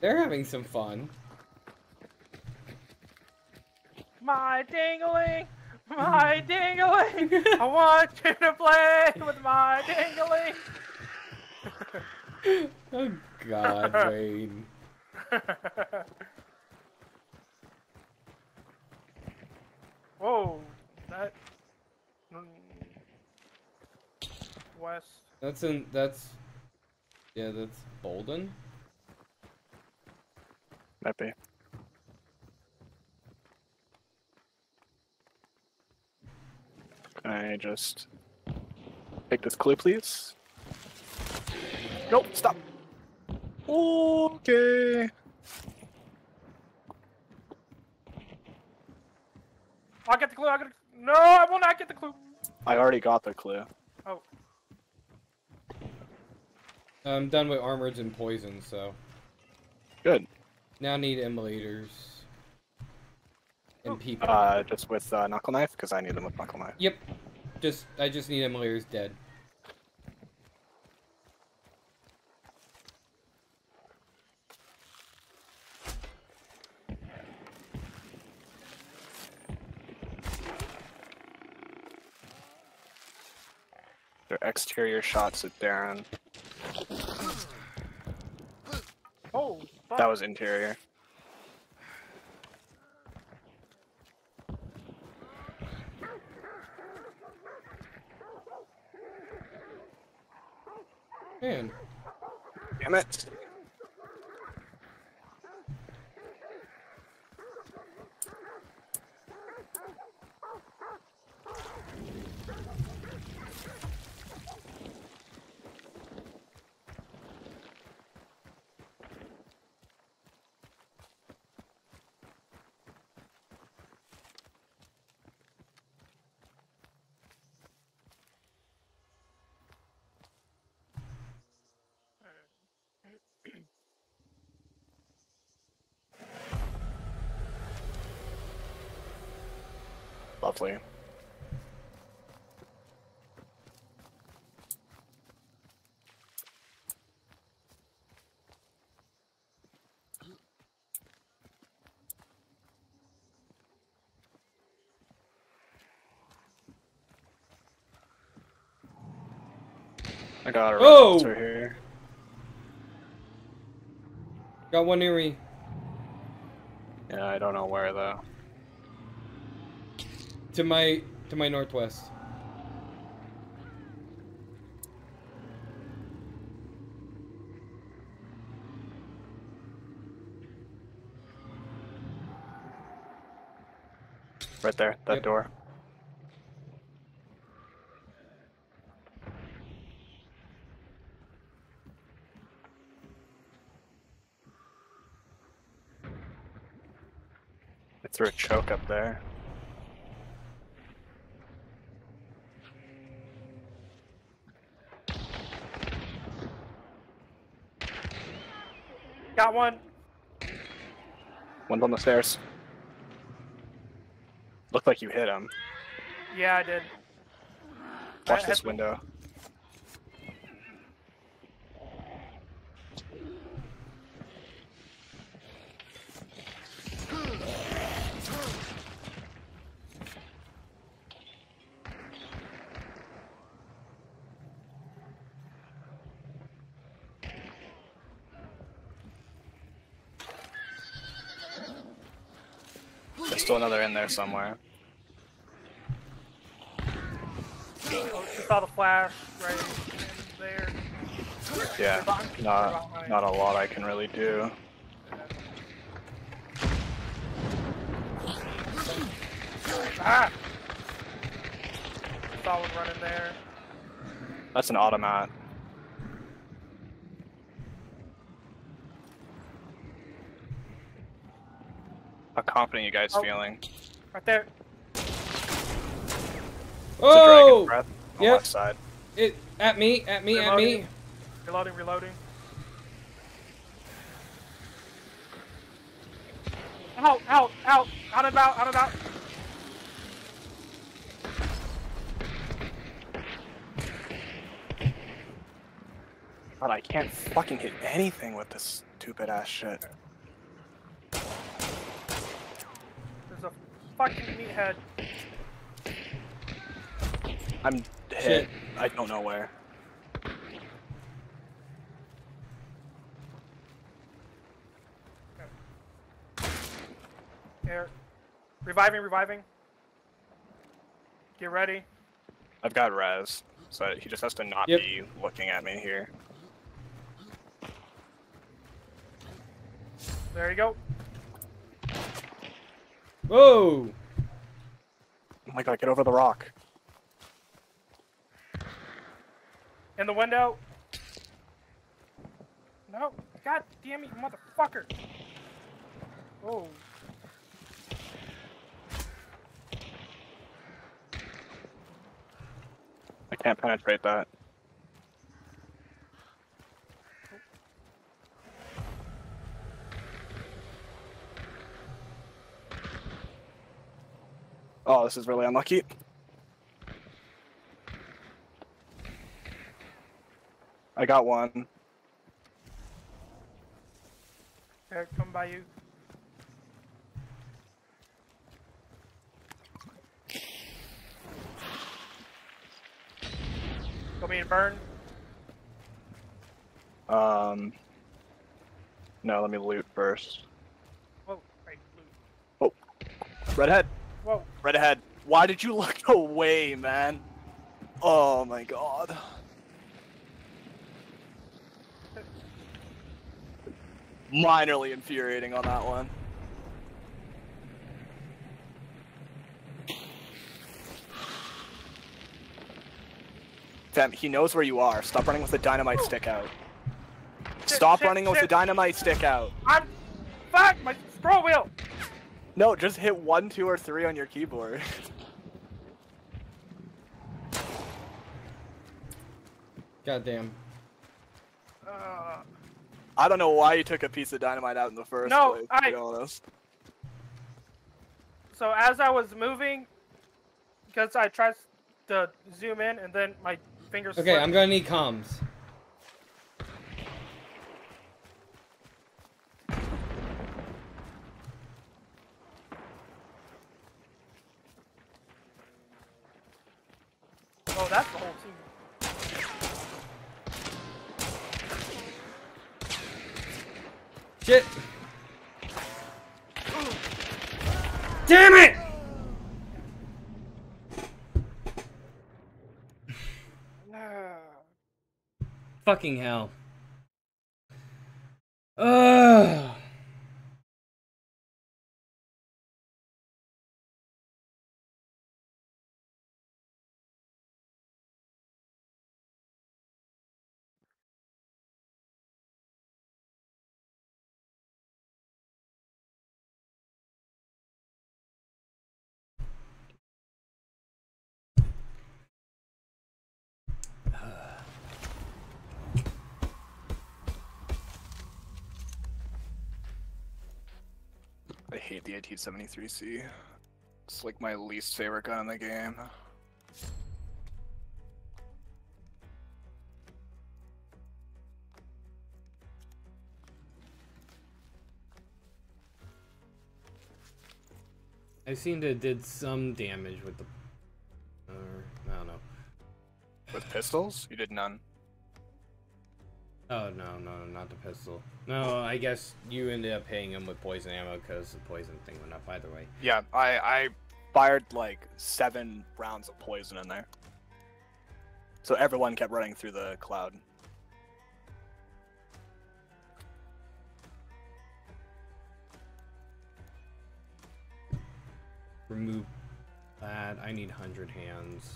They're having some fun.
My dingling, my dingling. I want you to play with my dingling.
Oh God, Wayne.
Whoa, that mm, west.
That's in. That's. Yeah, that's Bolden.
Might be. Can I just take this clue, please? Nope, stop. Okay.
I'll get the clue. I get. The, no, I will not get the clue.
I already got the clue.
Oh,
I'm done with armors and poison, so
Good.
Now I need immolators and people.
Uh, just with uh, knuckle knife because I need them with knuckle knife.
Yep. Just I just need immolators dead.
They're exterior shots at Darrow.
oh, fuck.
That was interior.
Man,
Damn it. Lovely. I got a
Oh!
right here.
got one near me.
Yeah, I don't know where though.
To my to my northwest.
Right there, that
Yep.
door. I threw a choke up there.
One.
One's on the stairs. Looked like you hit him.
Yeah, I did.
Watch
I
this window. Still another in there somewhere.
Oh, saw the flash right there.
Yeah, not not a lot I can really do.
Ah! Saw one running there.
That's an automat. Confident you guys
Oh.
feeling?
Right there.
It's a
Oh!
dragon breath on the
Yep.
left side.
It at me, at me, at me.
Reloading. Reloading, reloading. Out, out, out, out and about, out and about.
God, I can't fucking hit anything with this stupid ass shit.
There's a fucking meathead.
I'm hit.
Shit.
I don't know where.
Here. Reviving, reviving. Get ready.
I've got res, so he just has to not
Yep.
be looking at me here.
There you go.
Whoa!
Oh my god, get over the rock.
In the window. No. God damn it, you motherfucker. Oh.
I can't penetrate that. Oh, this is really unlucky. I got one.
Here, come by you. Want me to burn?
Um, no, let me loot first.
Oh, right, blue.
Redhead,
Whoa.
ahead. Why did you look away, man? Oh my god. Minorly infuriating on that one. Fem, he knows where you are. Stop running with the dynamite stick out. Stop
shit,
running with the dynamite stick out.
I'm. Fuck! My scroll wheel!
No, just hit one, two, or three on your keyboard.
Goddamn.
Uh,
I don't know why you took a piece of dynamite out in the first
No,
place, to
I-
be honest.
so as I was moving, because I tried to zoom in and then my fingers.
Okay,
slipped.
I'm gonna need comms.
Oh, that's the whole team.
Shit! Damn it! Fucking hell. Ugh.
AT-73C. It's like my least favorite gun in the game.
I seem to did some damage with the. Or I don't know.
With pistols, you did none.
Oh no, no, not the pistol. No, I guess you ended up hitting him with poison ammo because the poison thing went up either way.
Yeah, I I fired like seven rounds of poison in there. So everyone kept running through the cloud.
Remove that. I need hundred hands.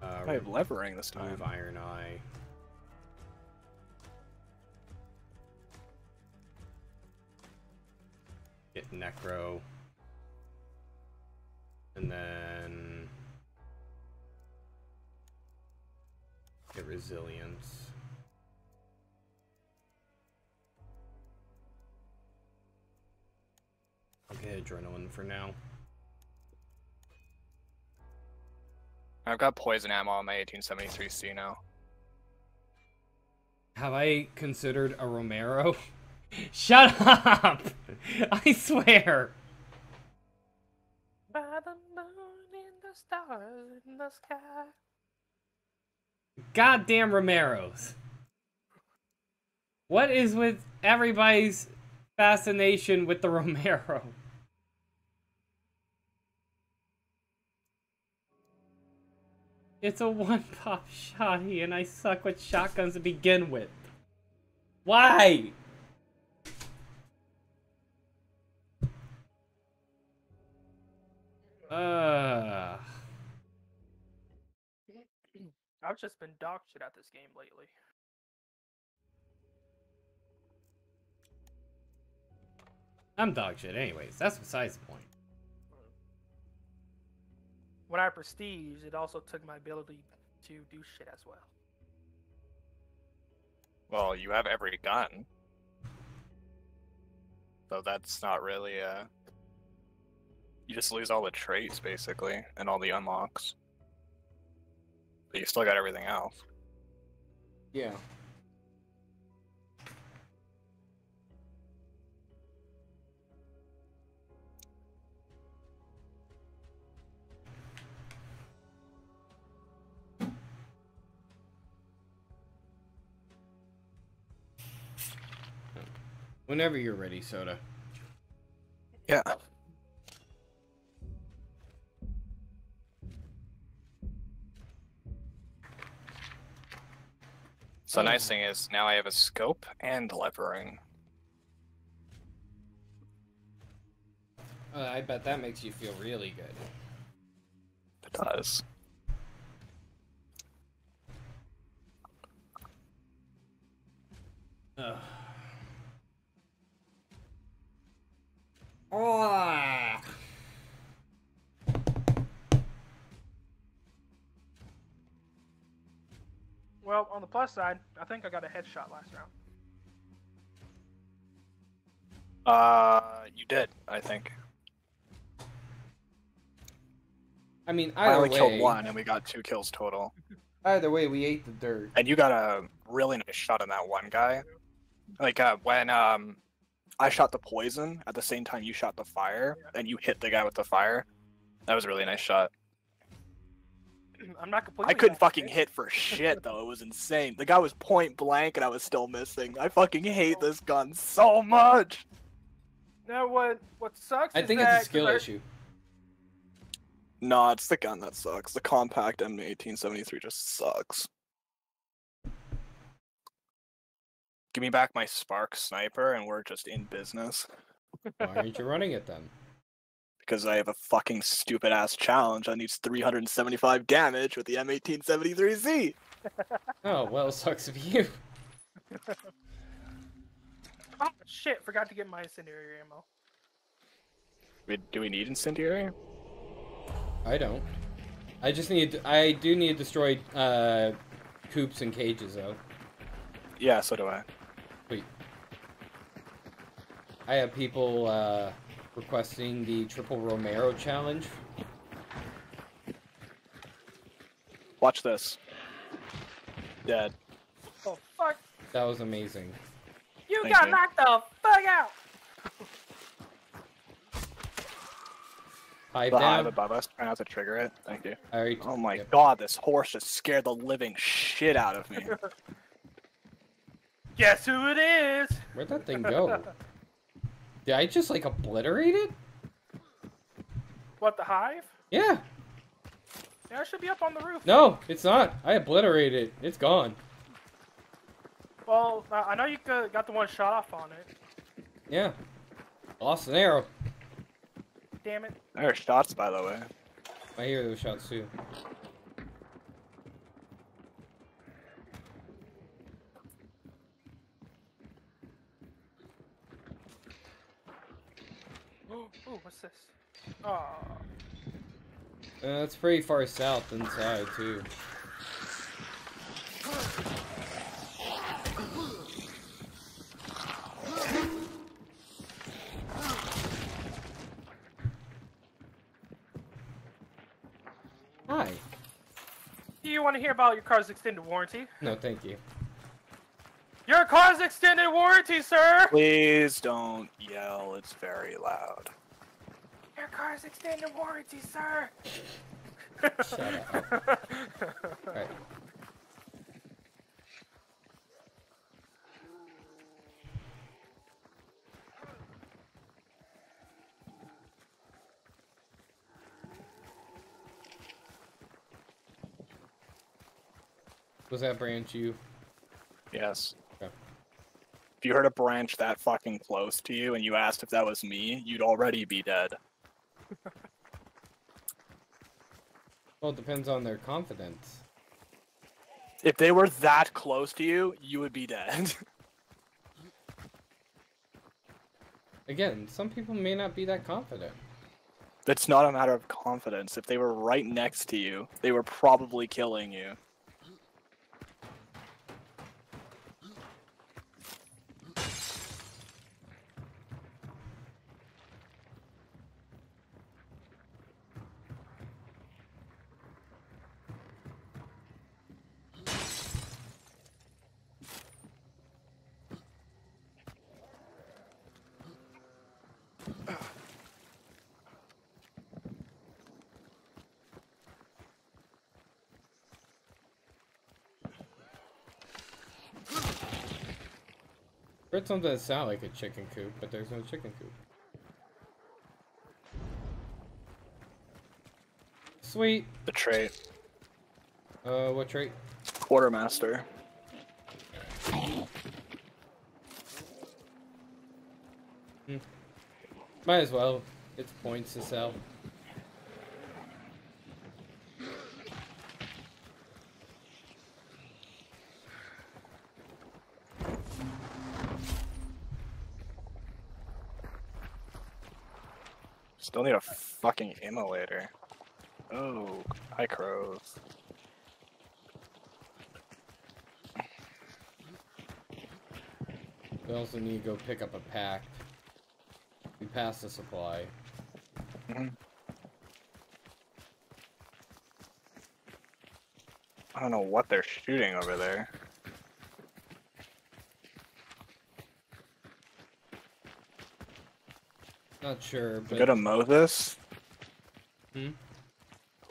Uh,
I have levering this time.
remove iron eye. Get necro. And then get resilience. I'll get adrenaline for now.
I've got poison ammo on my 1873C now.
Have I considered a Romero? Shut up! I swear.
By the moon and the stars in the sky.
Goddamn Romeros. What is with everybody's fascination with the Romero? It's a one pop shotty and I suck with shotguns to begin with. Why? Uh,
I've just been dog shit at this game lately.
I'm dog shit anyways. That's besides the point.
When I prestige, it also took my ability to do shit as well.
Well, you have every gun. So that's not really uh you just lose all the traits basically and all the unlocks. But you still got everything else.
Yeah. Whenever you're ready, Soda.
Yeah. So nice thing is now I have a scope and levering.
Uh, I bet that makes you feel really good.
It does.
Ugh. Ah.
Well, on the plus side, I think I got a headshot last round.
Uh you did, I think.
I mean, either
I
either
only
way,
killed one and we got two kills total.
either way, we ate the dirt.
And you got a really nice shot on that one guy. Like uh, when um I shot the poison at the same time you shot the fire, and you hit the guy with the fire. That was a really nice shot.
I'm not completely.
I couldn't fucking hit for shit though. It was insane. The guy was point blank and I was still missing. I fucking hate this gun so much.
No, what what sucks
I
is
think
that
it's a skill issue.
No, it's the gun that sucks. The compact M1873 just sucks.
Give me back my spark sniper, and we're just in business.
Why aren't you running it then?
Because I have a fucking stupid ass challenge that needs 375 damage with the M1873C.
Oh well, sucks of you.
Oh, shit, forgot to get my incendiary ammo.
We, do we need incendiary?
I don't. I just need. I do need destroyed uh, coops and cages though.
Yeah, so do I.
Wait. I have people uh, requesting the triple Romero challenge.
Watch this. Dead.
Oh fuck!
That was amazing.
You
Thank
got
you.
knocked the fuck out.
Hive
The hive above us. Try not to trigger it. Thank you.
I
Oh my
yep.
god, this horse just scared the living shit out of me.
Guess who it is?
Where'd that thing go? Did I just like obliterate it?
What the hive?
Yeah.
Yeah, it should be up on the roof.
No, it's not. I obliterated it. It's gone.
Well, uh, I know you got got the one shot off on it.
Yeah. Lost an arrow.
Damn it.
There are shots, by the way.
I hear those shots too.
Ooh, what's this? That's
uh, pretty far south inside, too. Hi.
Do you want to hear about your car's extended warranty?
No, thank you.
Your car's extended warranty, sir!
Please don't yell, it's very loud.
Your car's extended warranty, sir!
Shut up. Alright. Was that branch you?
Yes.
Okay.
If you heard a branch that fucking close to you and you asked if that was me, you'd already be dead.
Well, it depends on their confidence.
If they were that close to you, you would be dead.
Again, some people may not be that confident.
That's not a matter of confidence. If they were right next to you, they were probably killing you.
Heard something that sound like a chicken coop, but there's no chicken coop. Sweet.
The trait.
Uh, what trait?
Quartermaster.
Might as well. It's points to sell.
Still need a fucking immolator. Oh, hi crows.
We also need to go pick up a pack. We passed the supply. Mm-hmm.
I don't know what they're shooting over there.
Not sure, but
Go to Moses.
Hmm?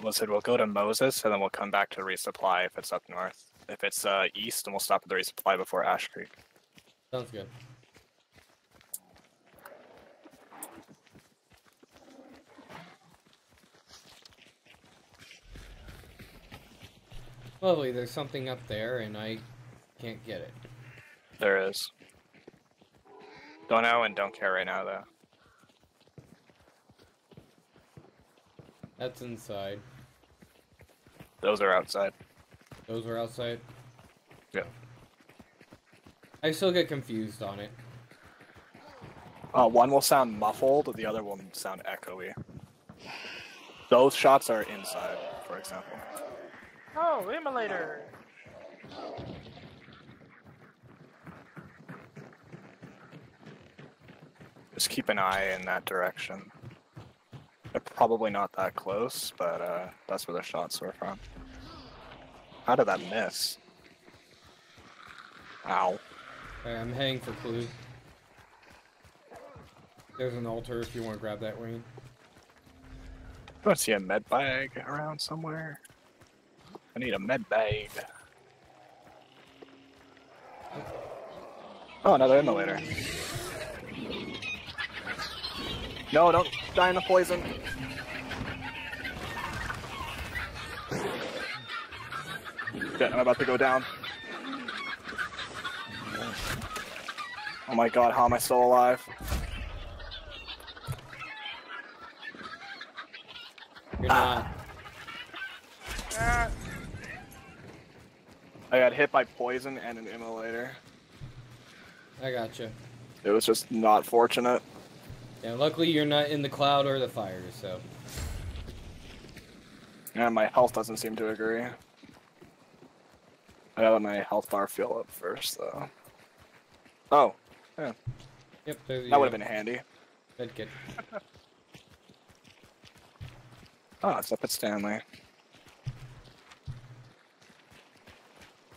We'll said we'll go to Moses and then we'll come back to resupply if it's up north. If it's uh, east, then we'll stop at the resupply before Ash Creek.
sounds good. Lovely, there's something up there and I can't get it.
There is. Don't know and don't care right now though.
That's inside.
Those are outside.
Those are outside.
Yeah.
I still get confused on it.
Uh, one will sound muffled, the other will sound echoey. Those shots are inside, for example.
Oh, immolator!
Just keep an eye in that direction. Probably not that close, but uh, that's where the shots were from. How did that miss? Ow.
Alright, I'm heading for clue. There's an altar if you want to grab that, Wayne.
I see a med bag around somewhere. I need a med bag. Oh, another immolator. No, don't die in the poison. Shit, I'm about to go down. Oh my god, how am I still alive?
You're not.
Ah,
I got hit by poison and an immolator.
I gotcha.
It was just not fortunate.
Yeah, luckily you're not in the cloud or the fire, so.
And my health doesn't seem to agree. I gotta let my health bar fill up first, though. Oh,
yeah. Yep,
That would have been handy.
Good, good.
oh, it's up at Stanley.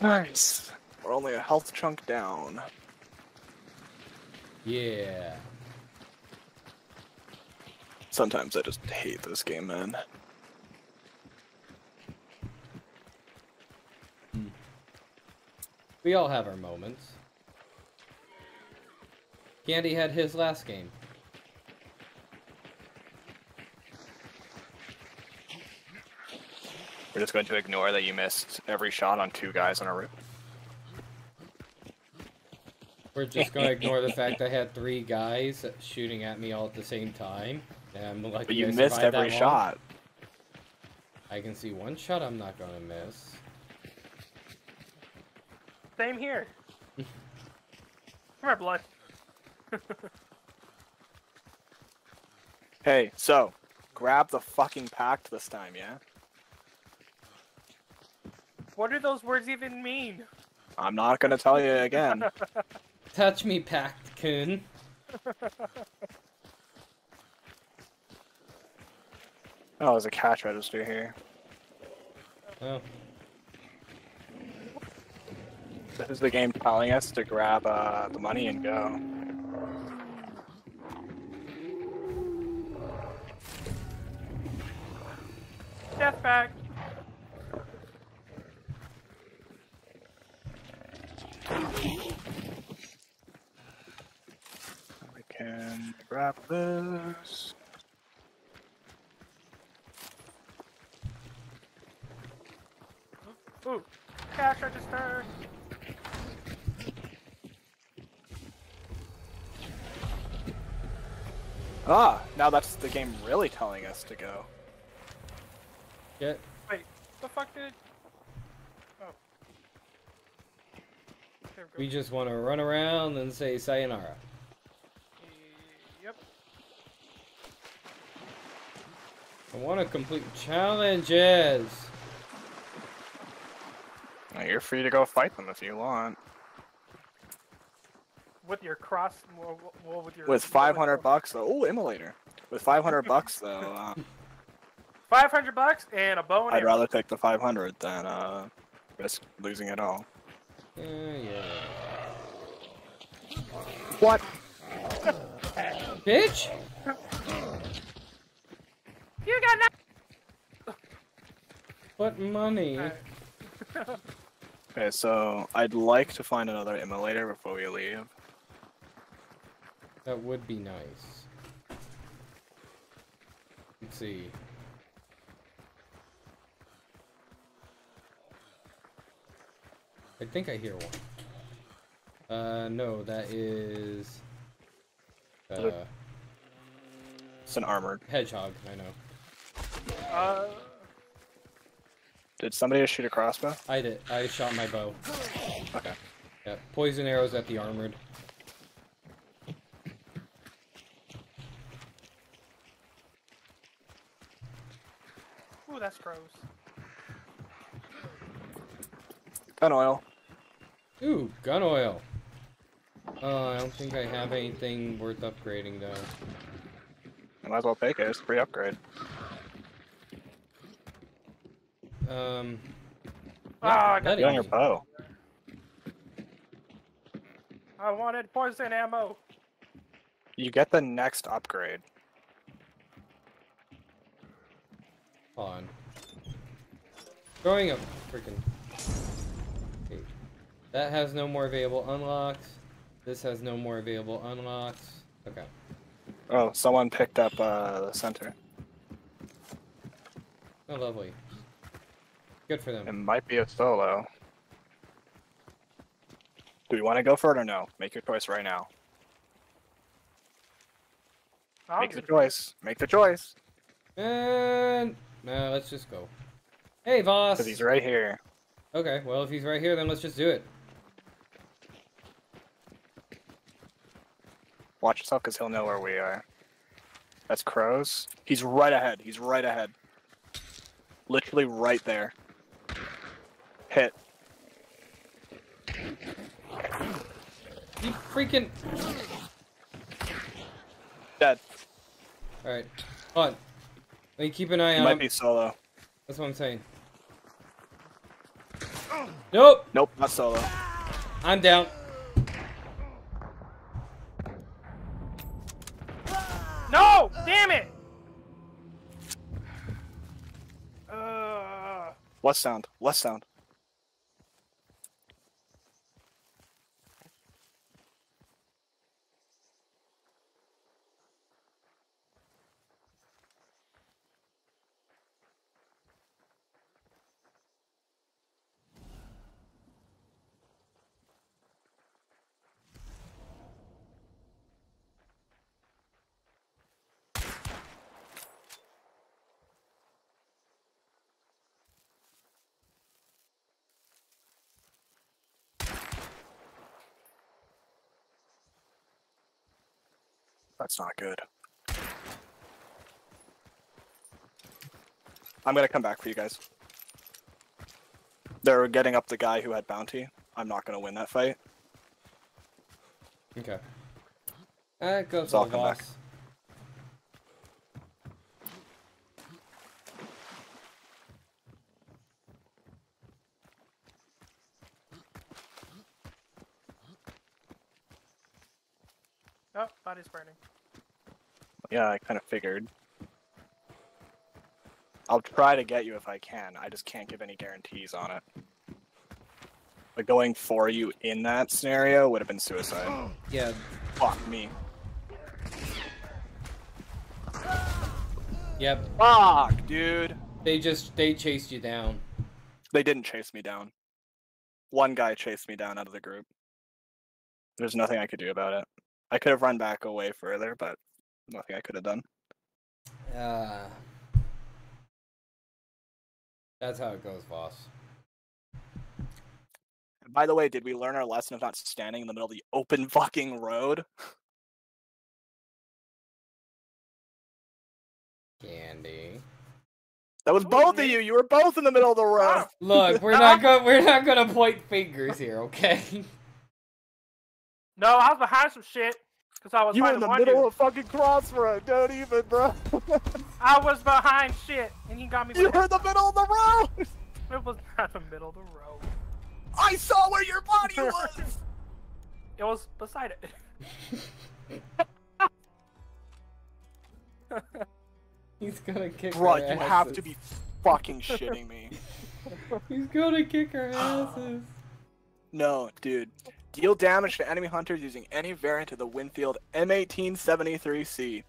Nice. We're only a health chunk down.
Yeah.
Sometimes I just hate this game, man.
We all have our moments. Candy had his last game.
We're just going to ignore that you missed every shot on two guys on a roof.
We're just gonna ignore the fact I had three guys shooting at me all at the same time. And I'm lucky
But you
I
missed every shot.
I can see one shot I'm not gonna miss.
Same here. Come here, blood.
Hey, so grab the fucking pact this time, yeah?
What do those words even mean?
I'm not gonna tell you again.
Touch me, Pact Kun.
Oh, there's a cash register here.
Oh,
This is the game telling us to grab uh, the money and go.
Death bag.
We can grab this.
Ooh, cash register.
Ah, now that's the game really telling us to go.
get
Wait, what the fuck did? Oh. There we
we just want to run around and say sayonara.
Yep.
I want to complete challenges.
Now, you're free to go fight them if you want.
With your cross, well, well, with your.
With 500 bucks, though. Ooh, immolator. With 500 bucks, though, uh,
Five hundred bucks and a bow and
I'd rather take the 500 than uh, risk losing it all.
Uh, yeah.
What?
Bitch!
You got that.
What money?
Okay, so I'd like to find another immolator before we leave.
That would be nice. Let's see. I think I hear one. Uh, no, that is. Uh,
It's an armored.
hedgehog, I know.
Uh,
Did somebody just shoot a crossbow?
I did. I shot my bow.
Okay.
Yeah, poison arrows at the armored.
That's gross.
Gun oil.
Ooh, gun oil. Oh, I don't think I have anything worth upgrading though.
I might as well take it. It's a free upgrade.
Um.
Oh, I got
that
Get on your bow.
I wanted poison ammo.
You get the next upgrade.
Hold. Throwing a freaking. Okay. That has no more available unlocks. This has no more available unlocks. Okay.
Oh, someone picked up uh, the center.
Oh, lovely. Good for them.
It might be a solo.
Do we want to go for it or no? Make your choice right now.
I'll
Make the choice. Make the choice.
And no, let's just go. Hey, Voss.
Because he's right here.
Okay, well if he's right here, then let's just do it.
Watch yourself because he'll know where we are. That's crows.
He's right ahead. He's right ahead. Literally right there. Hit.
You freaking.
Dead.
All right. On. Let me keep an eye
He
on
might be solo.
That's what I'm saying. Nope,
Nope, not solo.
I'm down.
No! Damn it! Uh,
Less sound. Less sound. That's not good. I'm gonna come back for you guys. They're getting up the guy who had bounty. I'm not gonna win that fight.
Okay. Eh, that goes
So I'll come back.
boss.
Body's burning.
Yeah, I kind of figured. I'll try to get you if I can. I just can't give any guarantees on it. But going for you in that scenario would have been suicide.
Yeah,
Fuck me.
yep.
Fuck, dude.
They just they chased you down.
They didn't chase me down. One guy chased me down out of the group. There's nothing I could do about it. I could have run back away further, but nothing I could have done.
Uh, that's how it goes, boss.
And by the way, did we learn our lesson of not standing in the middle of the open fucking road?
Candy.
That was both of you. You were both in the middle of the road.
Look, we're not go we're not gonna point fingers here, okay?
no, I was behind some shit because I was
You were in the middle
dude.
of fucking crossroad. Don't even, bro.
I was behind shit, and he got me.
you
with
were in the middle of the road.
It was not the middle of the road.
I saw where your body was.
It was beside it.
He's gonna kick
Bro,
our
you have to be fucking shitting me.
He's gonna kick our asses.
No, dude. Deal damage to enemy hunters using any variant of the Winfield M1873C.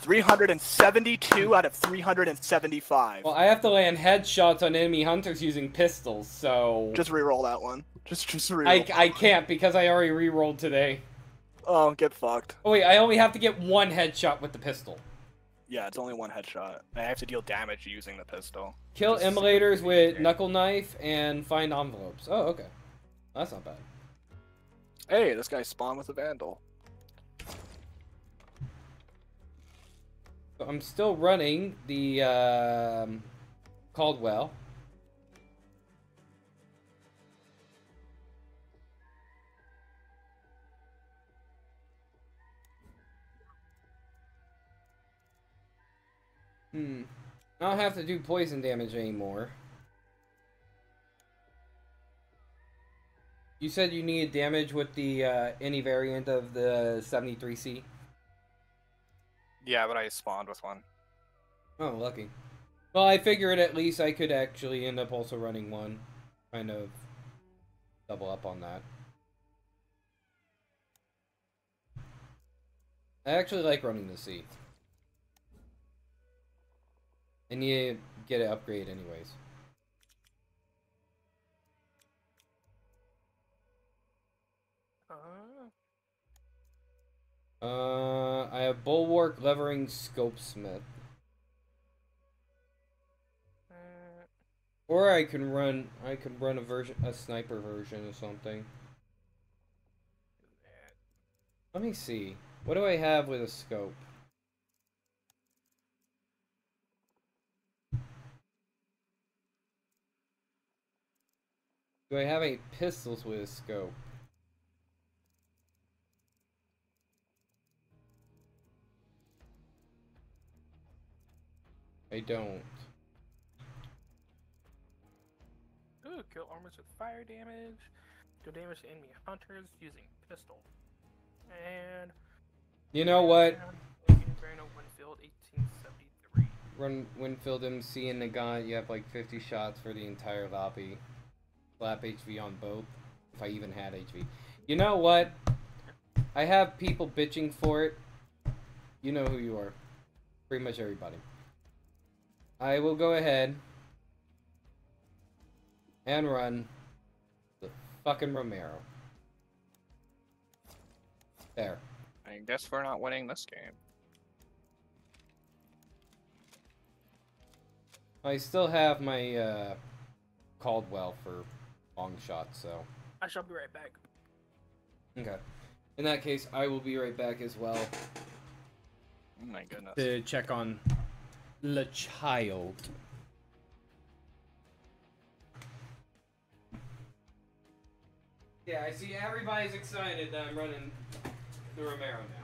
372 out of 375.
Well, I have to land headshots on enemy hunters using pistols, so
Just re-roll that one. Just, just re-roll.
I I can't because I already re-rolled today.
Oh, get fucked.
Oh wait, I only have to get one headshot with the pistol.
Yeah, it's only one headshot. I have to deal damage using the pistol.
Kill
Just immolators
with knuckle knife and find envelopes. Oh, okay. That's not bad.
Hey, this guy spawned with a vandal.
So I'm still running the um, Caldwell. Hmm. I don't have to do poison damage anymore. You said you needed damage with the uh, any variant of the 73C?
Yeah, but I spawned with one.
Oh, lucky. Well, I figured at least I could actually end up also running one. Kind of double up on that. I actually like running the C. And you get an upgrade anyways.
Uh,
Uh, I have Bulwark, Levering, Scope Smith. Or I can run, I can run a version, a sniper version or something. Let me see. What do I have with a scope? Do I have any pistols with a scope? I don't.
Ooh, kill armors with fire damage. Do damage to enemy hunters using pistol. And
You know what?
Winfield, 1873.
Run Winfield MC and the guy, you have like 50 shots for the entire lobby. Slap HV on both, if I even had HV. You know what? I have people bitching for it. You know who you are. Pretty much everybody. I will go ahead and run the fucking Romero. There.
I guess we're not winning this game.
I still have my uh, Caldwell for long shots, so.
I shall be right back.
Okay. In that case, I will be right back as well
Oh my goodness.
to check on the child. Yeah, I see everybody's excited that I'm running the Romero now.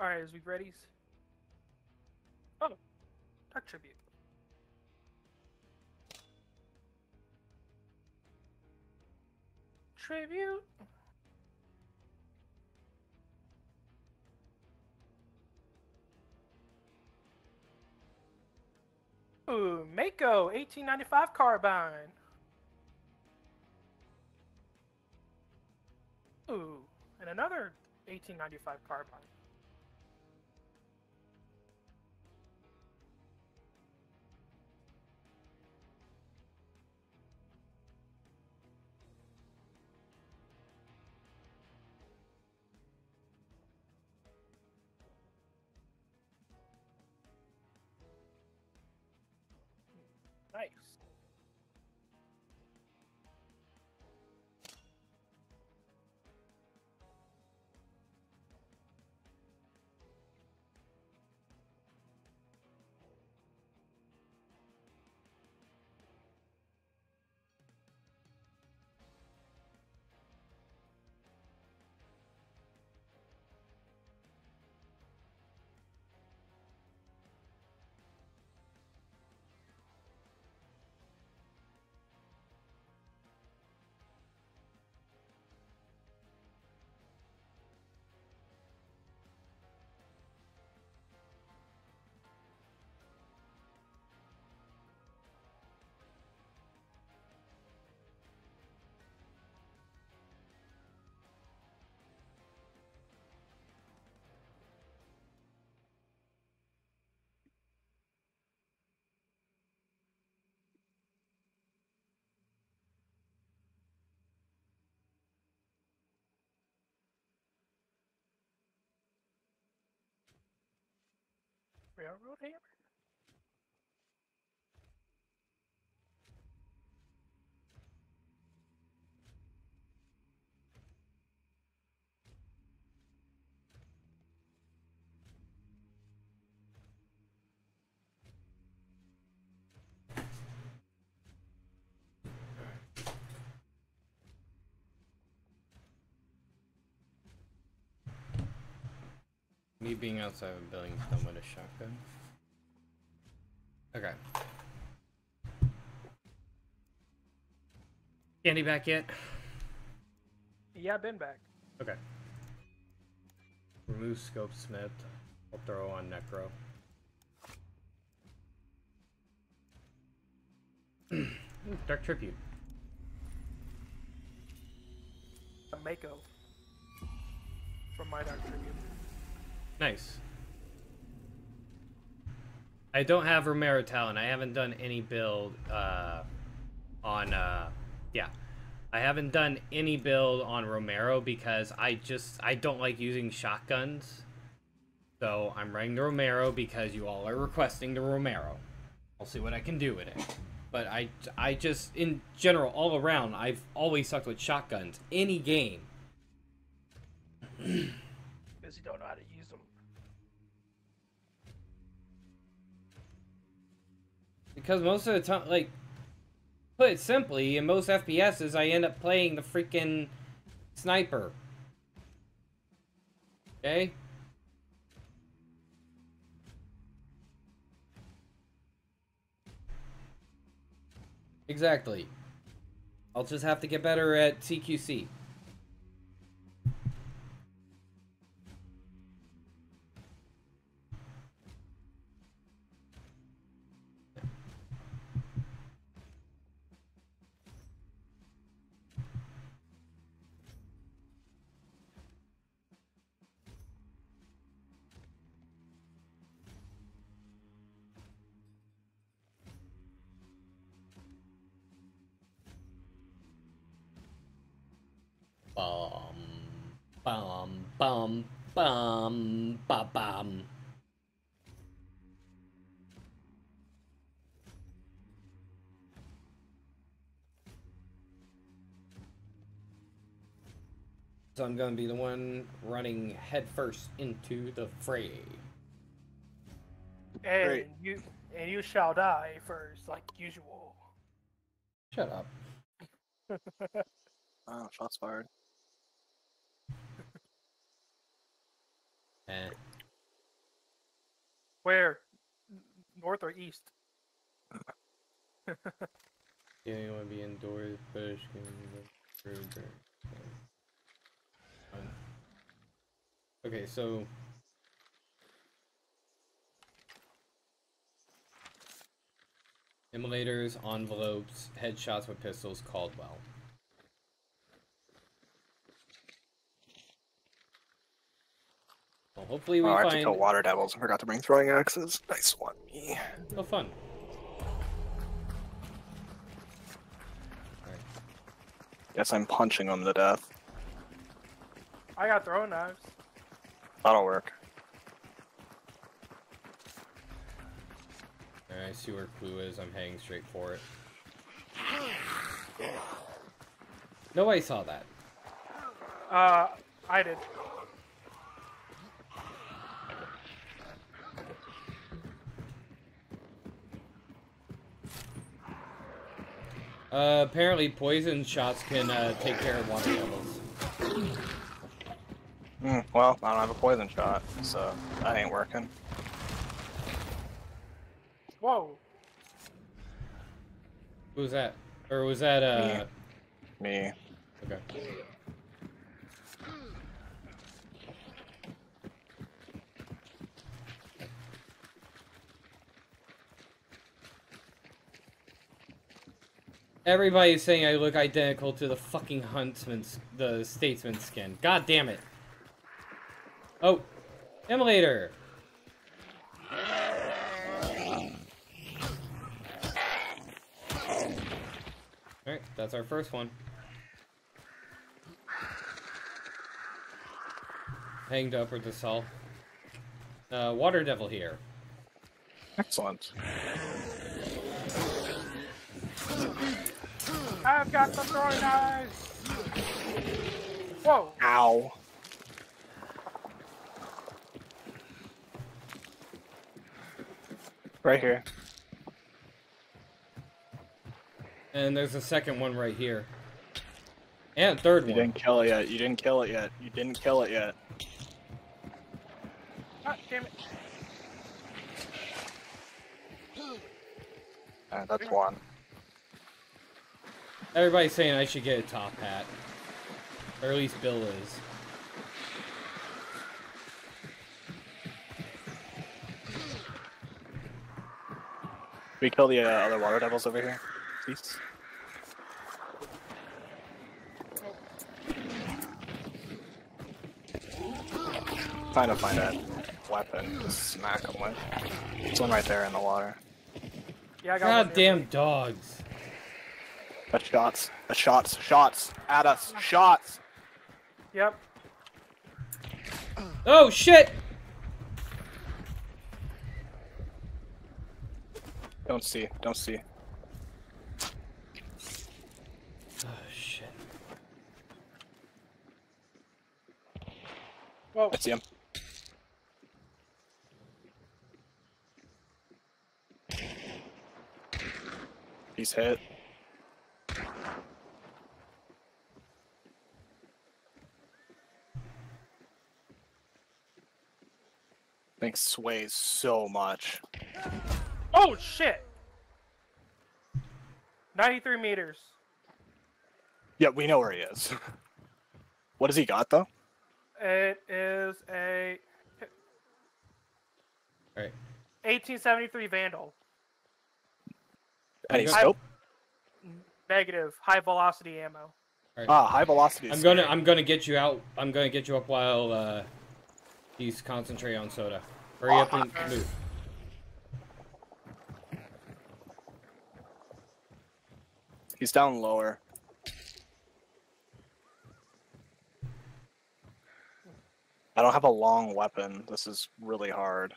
Alright, is we ready? Oh, Dark Tribute. Tribute. Ooh, Mako, 1895 carbine. Ooh, and another 1895 carbine. Nice. Railroad hammer?
Me being outside of Billings done with a shotgun. Okay. Candy back yet?
Yeah, been back.
Okay. Remove scope smith. I'll throw on necro. Ooh, Dark Tribute.
A Mako. From my Dark Tribute.
Nice. I don't have Romero talent. I haven't done any build uh, on. Uh, yeah, I haven't done any build on Romero because I just I don't like using shotguns. So I'm running the Romero because you all are requesting the Romero. I'll see what I can do with it. But I I just in general all around I've always sucked with shotguns any game.
Because you don't know how to
Because most of the time, like, put it simply, in most FPSs, I end up playing the freaking sniper. Okay? Exactly. I'll just have to get better at CQC. Bum, bum, bum, ba bum. So I'm gonna be the one running headfirst into the fray.
And
Great.
you and you shall die first, like usual.
Shut up.
Oh, shots fired.
Eh.
Where? North or east?
Yeah, you wanna be indoors, push, Okay, so Immolators, envelopes, headshots with pistols, Caldwell. Well, hopefully we
Oh, I have to kill water devils. I forgot to bring throwing axes. Nice one, me.
oh fun.
Guess I'm punching them to death.
I got throwing knives.
That'll work.
Alright, I see where Clue is. I'm heading straight for it. Nobody saw that.
Uh, I did.
Uh, apparently poison shots can uh, take care of water devils.
Hmm, well, I don't have a poison shot, so that ain't working.
Whoa.
Who was that? Or was that, uh...
Me.
Okay. Everybody's saying I look identical to the fucking huntsman's, the statesman skin. God damn it. Oh, immolator. Alright, that's our first one. Hanged up with the salt. Uh, water devil here.
Excellent.
I've got the throwing knives. Whoa.
Ow. Right here.
And there's a second one right here. And third
You
one.
You didn't kill it yet. You didn't kill it yet. You didn't kill it yet.
Ah, damn it.
Uh, that's one.
Everybody's saying I should get a top hat. Or at least Bill is.
We kill the uh, other water devils over here. please. Trying to find that weapon to smack him with. There's one right there in the water.
Yeah, I got one
God
here.
damn dogs.
But shots, the shots, shots at us, shots.
Yep.
Oh shit!
Don't see, don't see.
Oh shit.
Whoa.
I see him. He's hit. Thing sways so much.
Oh shit. 93 meters.
Yeah, we know where he is. what has he got though?
It is a
Alright.
1873 Vandal.
Any
I-
scope?
Negative. High velocity ammo.
Ah, high velocity.
I'm gonna. I'm gonna get you out. I'm gonna get you up while uh, he's concentrating on soda. Hurry up and move.
He's down lower. I don't have a long weapon. This is really hard.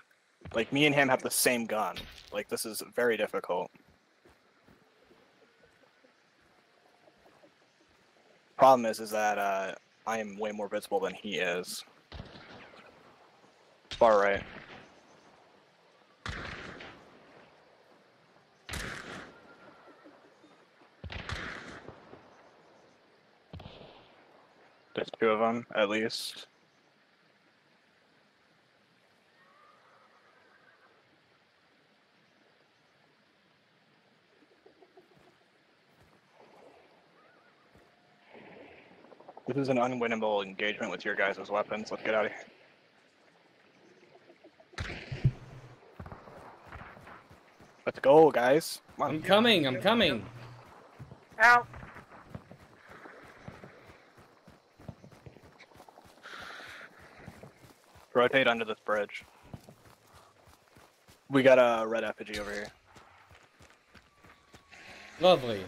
Like me and him have the same gun. Like this is very difficult. Problem is, is that uh, I am way more visible than he is. Far right. There's two of them, at least. This is an unwinnable engagement with your guys' weapons. Let's get out of here. Let's go, guys.
I'm coming. I'm coming.
Out.
Rotate under this bridge. We got a red effigy over here.
Lovely.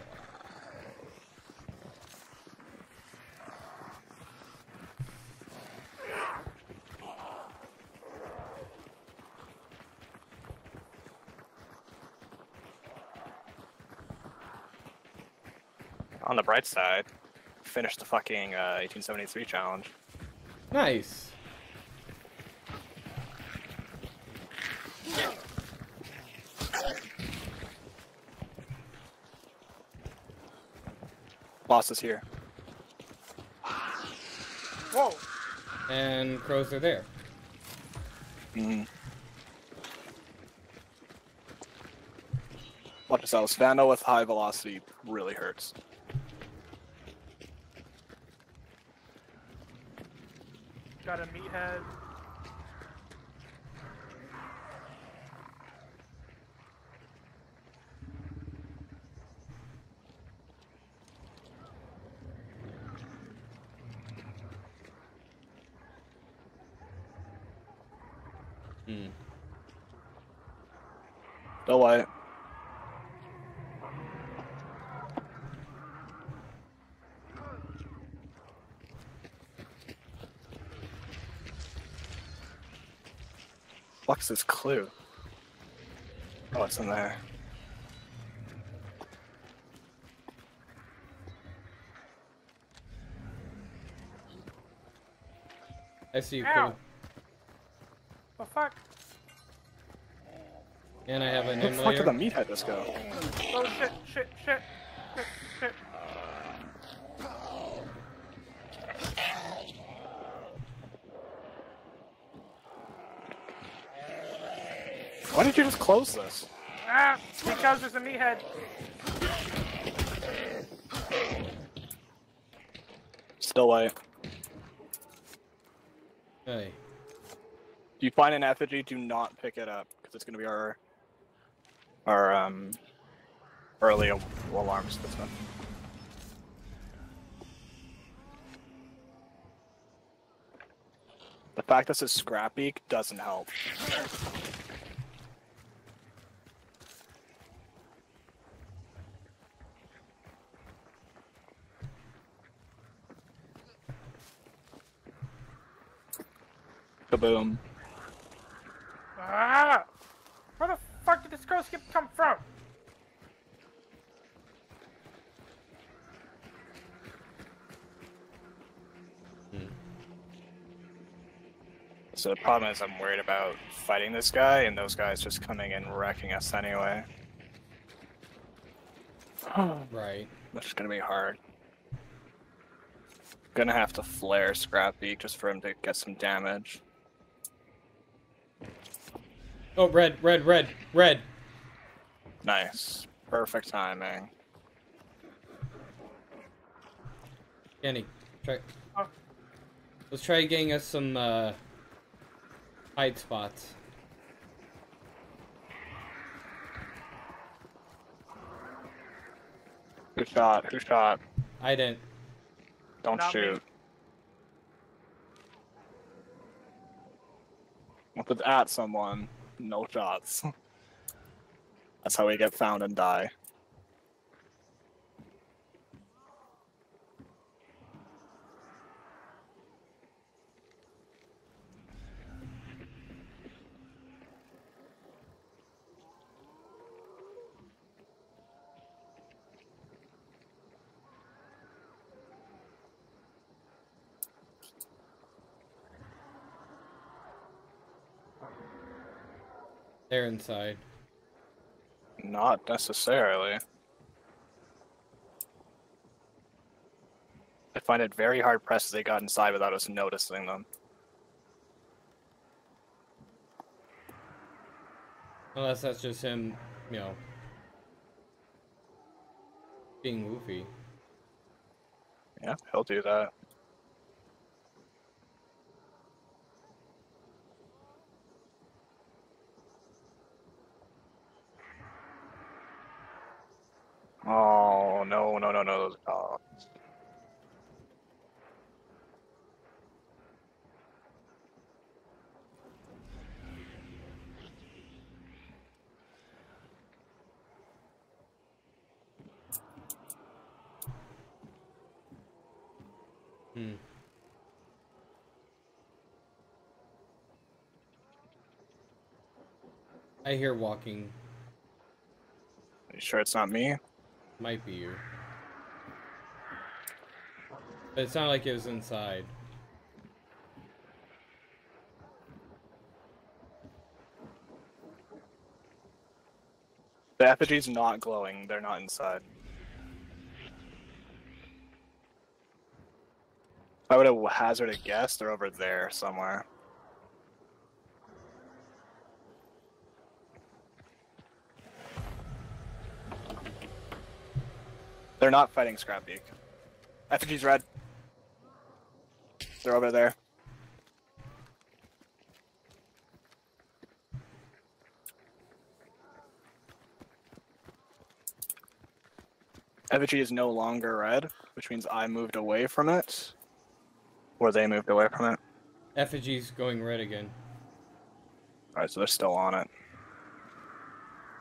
On the bright side, finished the fucking uh, 1873 challenge.
Nice.
Boss is here.
Whoa.
And crows are there.
Mm-hmm. Watch out. Svando with high velocity really hurts.
Got a meathead.
Hmm.
No way. This clue? Oh, it's in there.
I see you,
Ow.
Crow.
The fuck?
And I have an
Where the fuck did the meathead just go?
Oh shit, shit, shit. Shit, shit.
Why did just close this?
Ah, because there's a meathead.
Still white.
Hey.
If you find an effigy, do not pick it up because it's gonna be our our um early al- alarm system. The fact this is Scrappy doesn't help. Kaboom.
Ah! Where the fuck did this girl skip come from?
So the problem is I'm worried about fighting this guy and those guys just coming and wrecking us anyway.
Right.
Which is gonna be hard. Gonna have to flare Scrappy just for him to get some damage.
Oh, red, red, red, red.
Nice. Perfect timing.
Kenny, try.
Oh.
Let's try getting us some uh, hide spots.
Who shot? Who shot?
I didn't.
Don't
Not me.
shoot. If it's at someone, no shots. That's how we get found and die.
They're inside.
Not necessarily. I find it very hard pressed they got inside without us noticing them.
Unless that's just him, you know, being goofy.
Yeah, he'll do that. Oh no no no no those dogs.
Hmm. I hear walking.
Are You sure it's not me?
Might be you. But it sounded like it was inside.
The effigy's not glowing, they're not inside. I would have hazard a guess they're over there somewhere. They're not fighting Scrapbeak. Effigy's red. They're over there. Effigy is no longer red, which means I moved away from it. Or they moved away from it.
Effigy's going red again.
Alright, so they're still on it.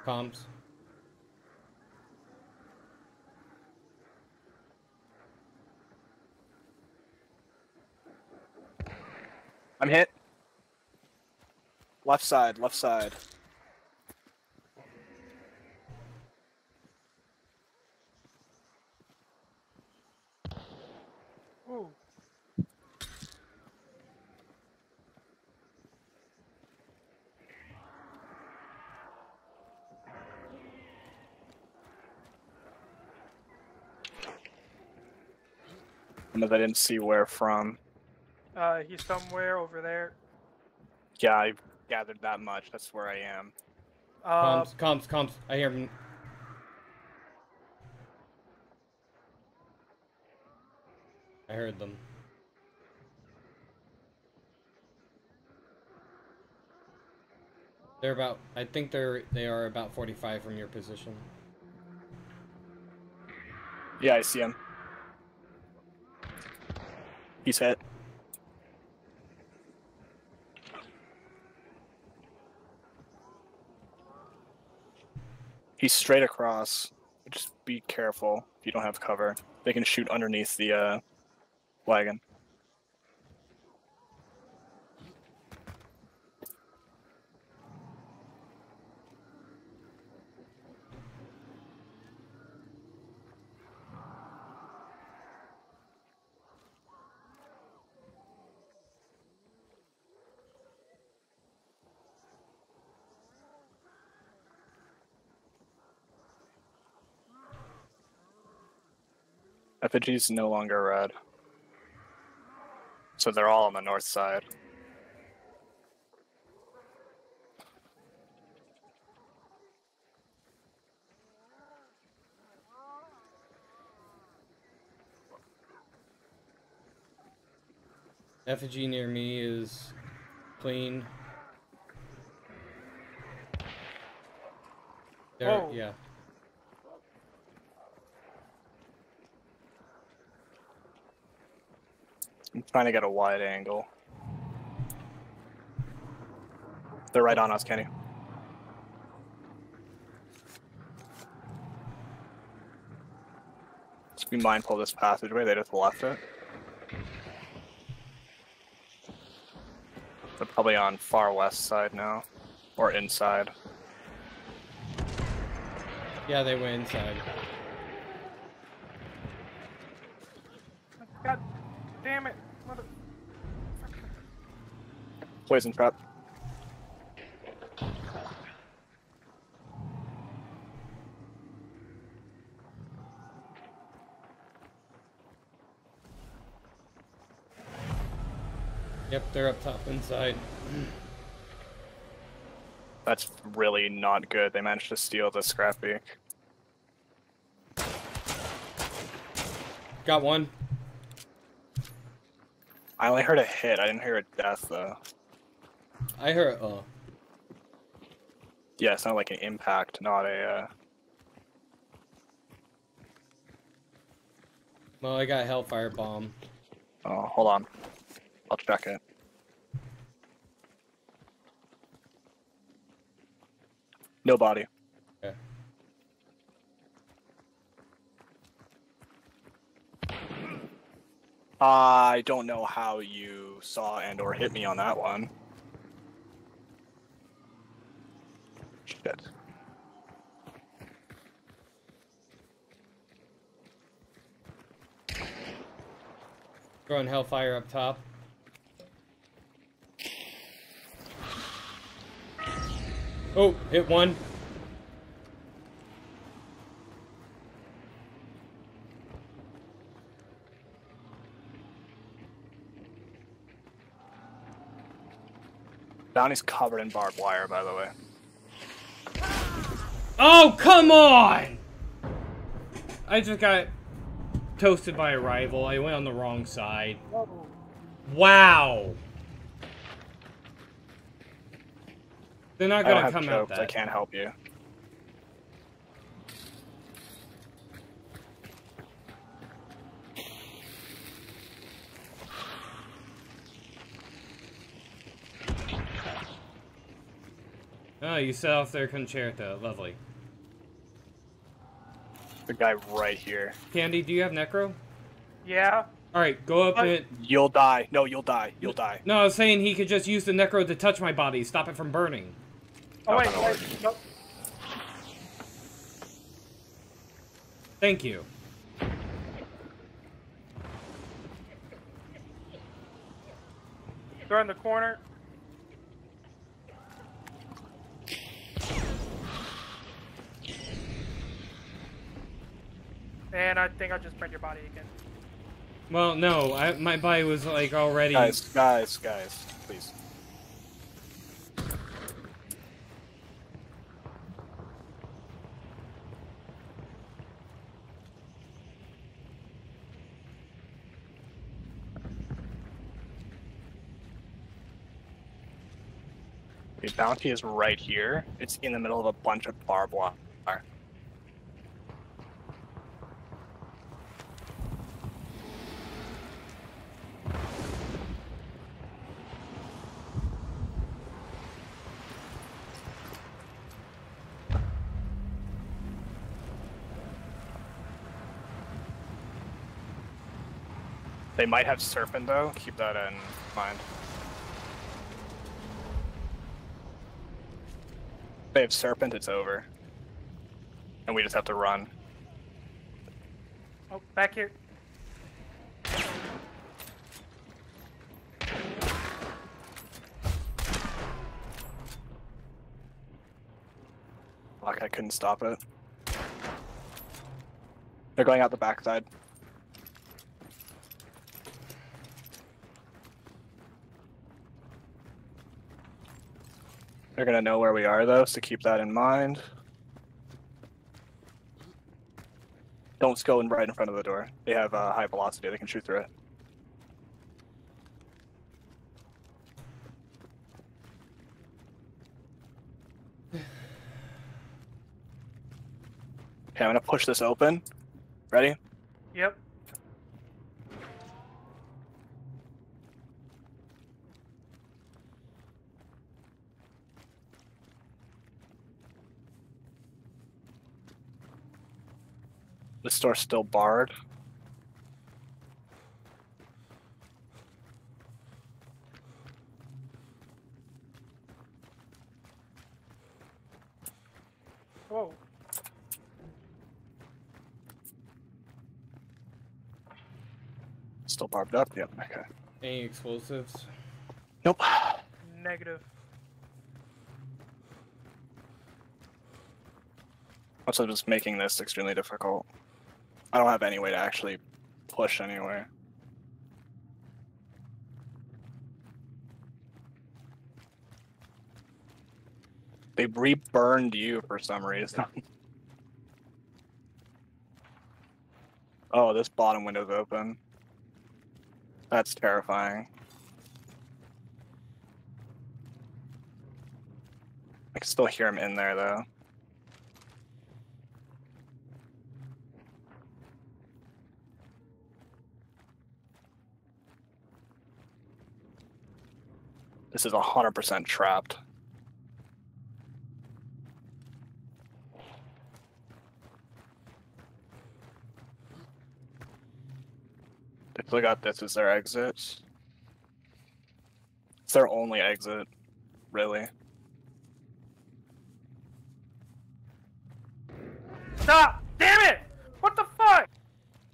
Comms.
I'm hit. Left side, left side.
Ooh.
Because I didn't see where from.
Uh, he's somewhere over there.
Yeah, I gathered that much. That's where I am.
Uh,
Comms, comms, comms. I hear him. I heard them. They're about. I think they're. They are about 45 from your position.
Yeah, I see him. He's hit. He's straight across. Just be careful if you don't have cover. They can shoot underneath the uh, wagon. Effigy's no longer red. So they're all on the north side.
Effigy near me is clean. There,
Whoa.
yeah.
Trying to get a wide angle. They're right on us, Kenny. Just be mindful this passageway. They just left it. They're probably on far west side now, or inside.
Yeah, they went inside.
God damn it. Mother-
Poison trap.
Yep, they're up top inside.
That's really not good. They managed to steal the Scrapbeak.
Got one.
I only heard a hit. I didn't hear a death though.
I heard. Oh,
Yeah, it sounded like an impact, not a. Uh...
well, I got Hellfire Bomb.
Oh, hold on. I'll check it. No body.
Okay.
I don't know how you saw and or hit me on that one. Shit.
Throwing Hellfire up top. Oh, hit one.
Bounty's covered in barbed wire, by the way.
Oh, come on! I just got toasted by a rival. I went on the wrong side. Wow. They're not
oh,
gonna
have
come out that.
I can't help you.
Oh, you set off their concertina. Lovely.
The guy right here.
Candy, do you have necro?
Yeah.
All right, go up
What?
and.
You'll die. No, you'll die. You'll die.
No, I was saying he could just use the necro to touch my body, stop it from burning.
Oh,
Not
wait,
gonna
wait. Nope.
Thank you.
They're in the corner. And I think I just burned your body again.
Well, no, I, my body was like already.
Guys, guys, guys, please. The bounty is right here. It's in the middle of a bunch of barbed wire. They might have Serpent though. Keep that in mind. If they have Serpent, it's over. And we just have to run.
Oh, back here.
Fuck, I couldn't stop it. They're going out the backside. They're gonna know where we are though, so keep that in mind. Don't go in right in front of the door. They have uh, high velocity. They can shoot through it. Okay, I'm gonna push this open. Ready?
Yep.
This door's still barred.
Whoa.
Still barbed up. Yep. Okay.
Any explosives?
Nope.
Negative.
What's just making this extremely difficult? I don't have any way to actually push anywhere. They reburned you for some reason. oh, this bottom window's open. That's terrifying. I can still hear him in there though. This is 100% trapped. They still got this as their exit. It's their only exit, really.
Stop! Damn it! What the fuck?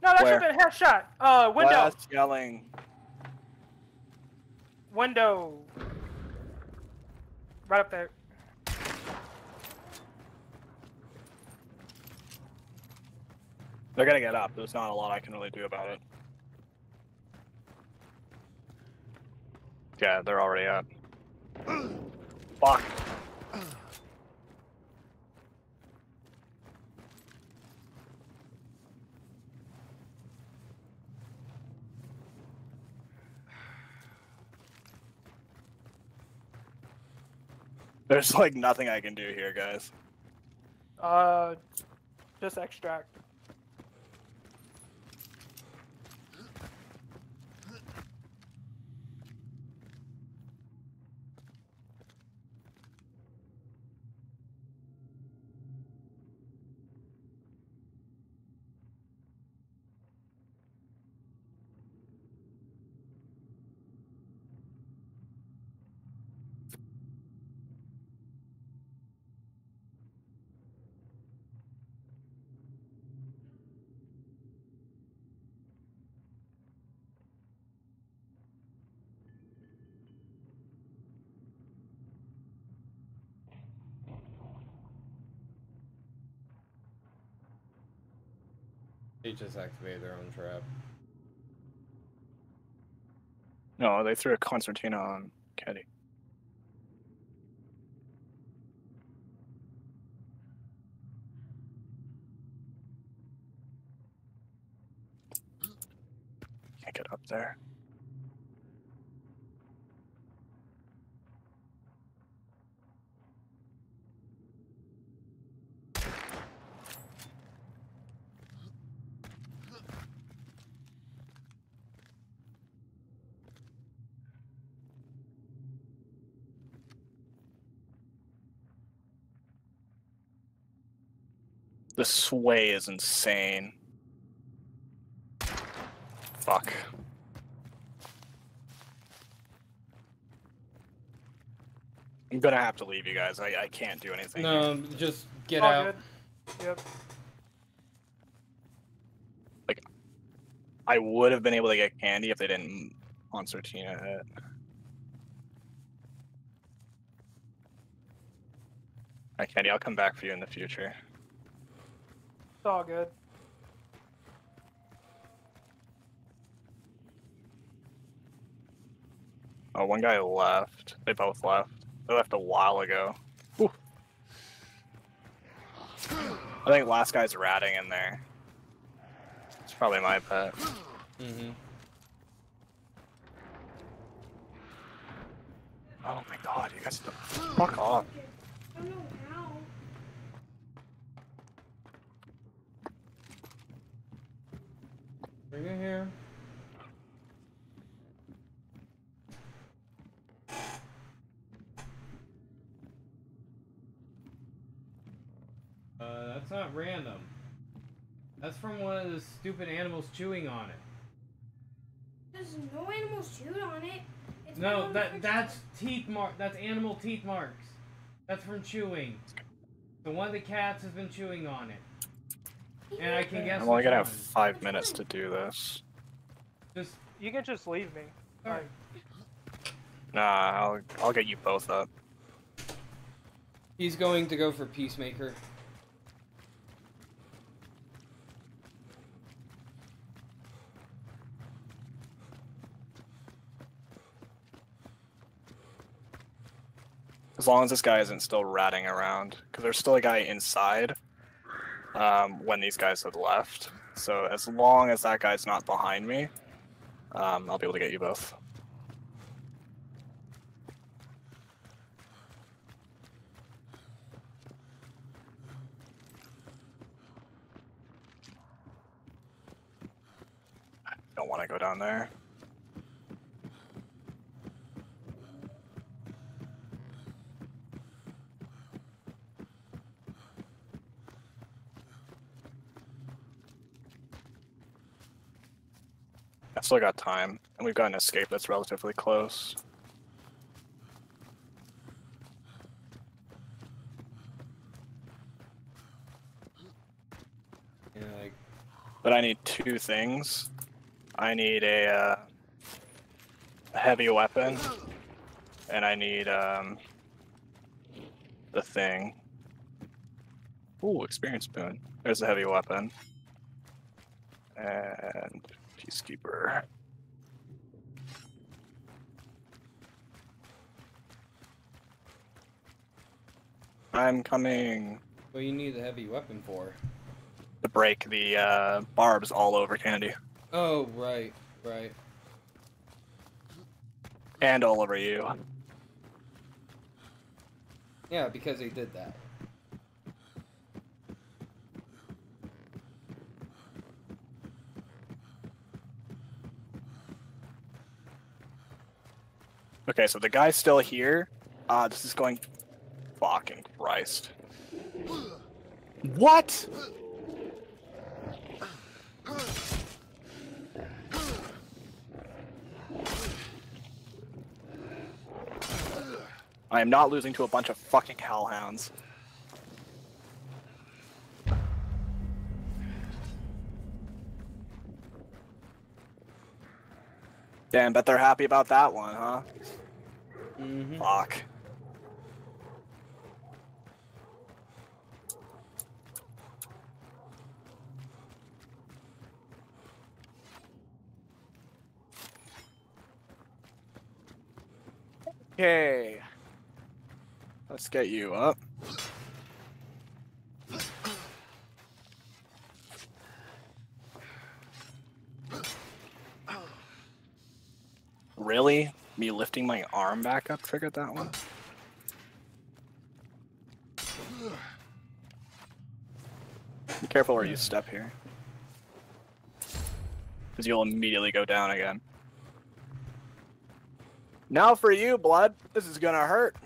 No, that should have been a headshot. Uh, window.
Last yelling.
Window. Right up there.
They're gonna get up. There's not a lot I can really do about it. Yeah, they're already up. Fuck. There's like nothing I can do here, guys.
Uh, just extract.
Just activated their own trap.
No, they threw a concertina on Keddy. Can't get up there. The sway is insane. Fuck. I'm gonna have to leave you guys. I, I can't do anything.
No, here. just get
All
out.
Good. Yep.
Like, I would have been able to get candy if they didn't concertina it. Alright, Candy, I'll come back for you in the future.
It's all good.
Oh, one guy left. They both left. They left a while ago. Whew. I think last guy's ratting in there. It's probably my pet.
hmm
Oh my god, you guys fuck off.
I don't know how.
Bring it here. Uh, that's not random. That's from one of the stupid animals chewing on it.
There's no animals chewed on it. It's
No, that that's teeth mark. That's animal teeth marks. That's from chewing. The one of the cats has been chewing on it.
For-
And I can guess.
I'm only gonna have five minutes to do this.
Just
You can just leave me.
alright.
Nah, I'll I'll get you both up.
He's going to go for peacemaker.
As long as this guy isn't still ratting around, because there's still a guy inside. Um, when these guys had left, so as long as that guy's not behind me, um, I'll be able to get you both. Don't want to go down there. Still got time, and we've got an escape that's relatively close. But I need two things. I need a, uh, heavy weapon, and I need um, the thing. Ooh, experience boon. There's a heavy weapon. And peacekeeper. I'm coming
what do you need the heavy weapon for?
to break the uh, barbs all over Candy.
Oh right, right.
And all over you.
Yeah, because they did that.
Okay, so the guy's still here. Uh, this is going. Fucking Christ. What? I am not losing to a bunch of fucking hellhounds. Damn, bet they're happy about that one, huh?
Mm-hmm.
Fuck. Okay. Let's get you up. Really? Me lifting my arm back up triggered that one? Be careful where you step here. Because you'll immediately go down again. Now for you, blood. This is gonna hurt.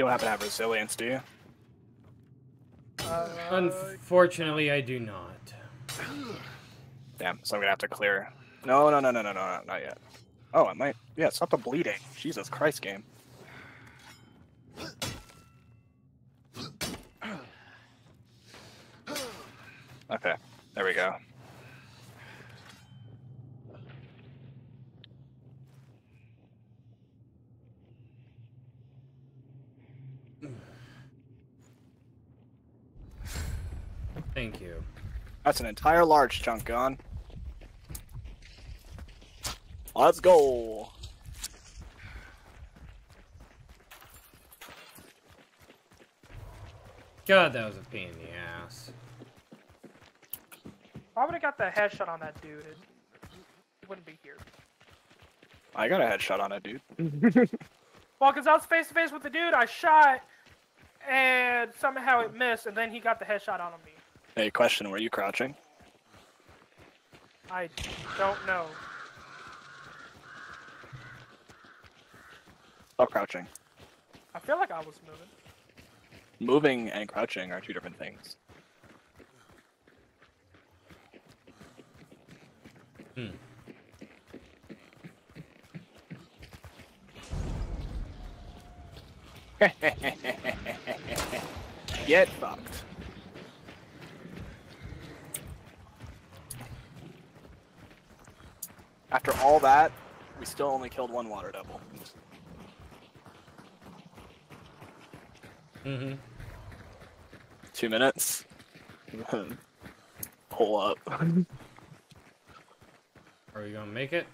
You don't happen to have resilience, do you?
Uh,
Unfortunately, I do not.
Damn. So I'm gonna have to clear. No, no, no, no, no, no, not yet. Oh, I might. Yeah, stop the bleeding. Jesus Christ, game. Okay, there we go.
Thank you.
That's an entire large chunk gone. Let's go.
God, that was a pain in the ass.
I would have got the headshot on that dude. It wouldn't be here.
I got a headshot on that dude.
Well, because I was face to face with the dude, I shot, and somehow it missed, and then he got the headshot on me.
Hey, question: Were you crouching?
I don't know.
Stop crouching.
I feel like I was moving.
Moving and crouching are two different things.
Hmm.
Get fucked. After all that, we still only killed one water devil.
Mm-hmm.
Two minutes. Pull up.
Are we gonna make it?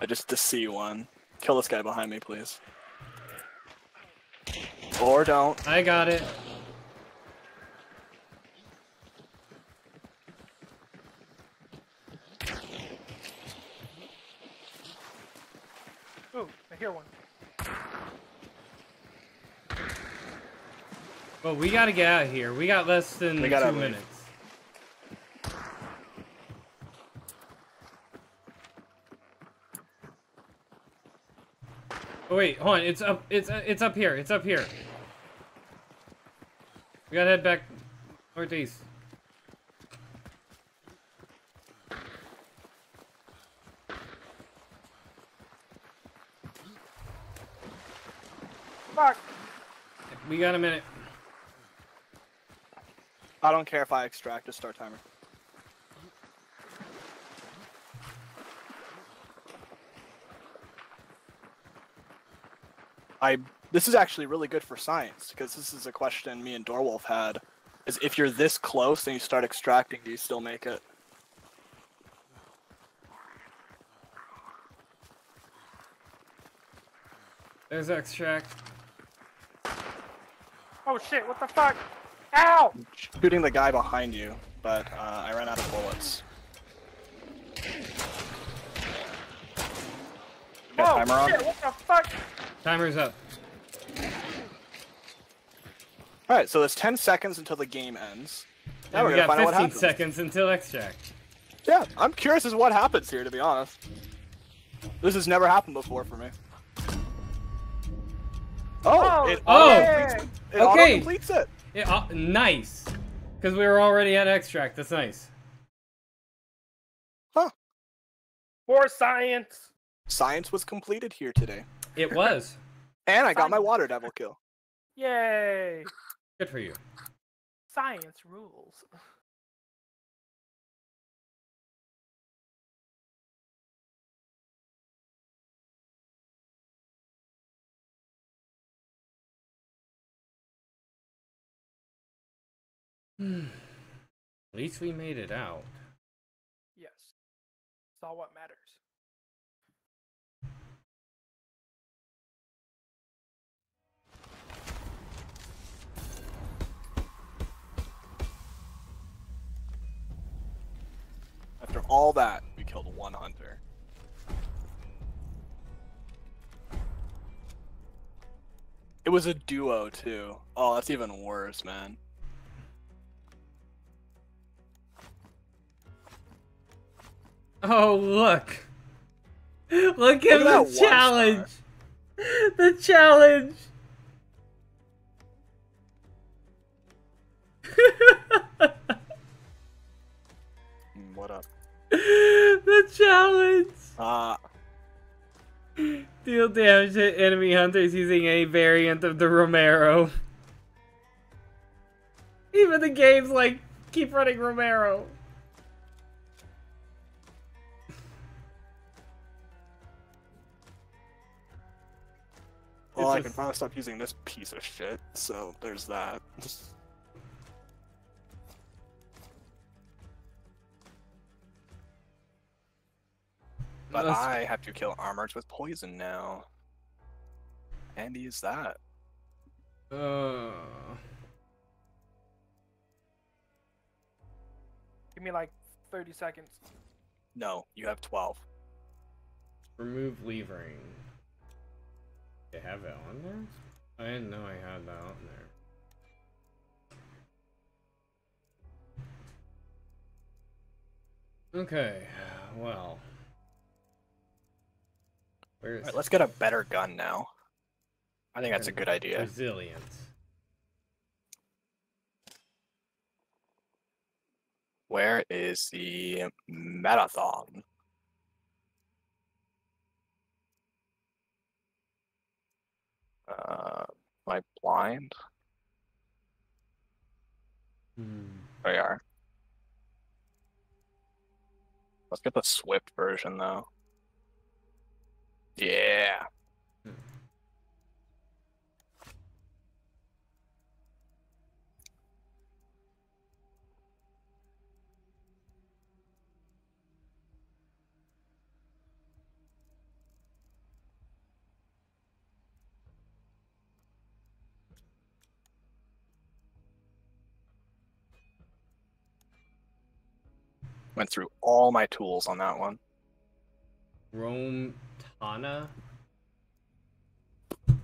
I just to see one. Kill this guy behind me, please. Or don't.
I got it.
Ooh, I hear one.
Well, we gotta get out of here. We got less than
We gotta
two
leave.
minutes. Oh wait, hold on. It's up. It's uh, it's up here. It's up here. We gotta head back northeast.
Fuck!
We got a minute.
I don't care if I extract a start timer. I this is actually really good for science because this is a question me and Dorwulf had. Is if you're this close and you start extracting, do you still make it?
There's extract.
Oh shit, what the fuck? Ow!
Shooting the guy behind you, but uh, I ran out of bullets. Got
Oh
timer on?
shit, what the fuck?
Timer's up.
Alright, so there's 10 seconds until the game ends. Now
And
we're
we
gonna
got
find out what
15 seconds until extract.
Yeah, I'm curious as to what happens here, to be honest. This has never happened before for me. Oh,
Oh,
it
Oh!
auto-completes it. It
Okay.
auto-completes it.
Yeah, uh, nice. Because we were already at extract. That's nice.
Huh. For science!
Science was completed here today.
It was.
And I got my water devil kill.
Yay!
Good for you.
Science rules.
At least we made it out.
Yes. It's all what matters.
After all that, we killed one hunter. It was a duo too. Oh, that's even worse, man.
Oh, look. Look
Look
at
at
the challenge. The challenge.
Mm, What up?
the challenge.
Uh,
Deal damage to enemy hunters using a variant of the Romero. Even the game's like, keep running Romero.
Well,
It's
I
a-
can finally stop using this piece of shit. So there's that. But
That's-
I have to kill armors with poison now. Handy is that?
Uh,
Give me like 30 seconds.
No, you have 12.
remove levering. Have that on there? I didn't know I had that on there. Okay, well. Where's
Alright, let's get a better gun now. I think that's a good idea.
Resilience.
Where is the marathon? Uh, am I blind?
Hmm.
There you are. Let's get the Swift version though. Yeah. Went through all my tools on that one.
Rome Tana?
Alright.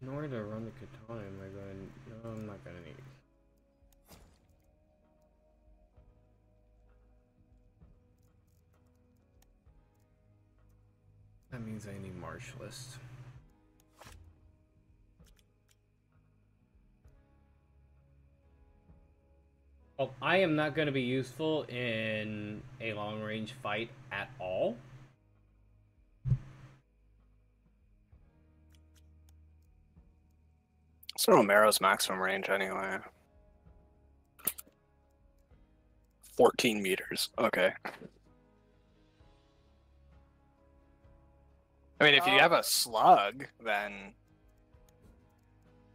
In order to run the katana, am I going? No, I'm not gonna need. That means I need marsh list. Well, I am not going to be useful in a long range fight at all.
So Romero's maximum range anyway. 14 meters. Okay. I mean, if you
Oh.
have a slug, then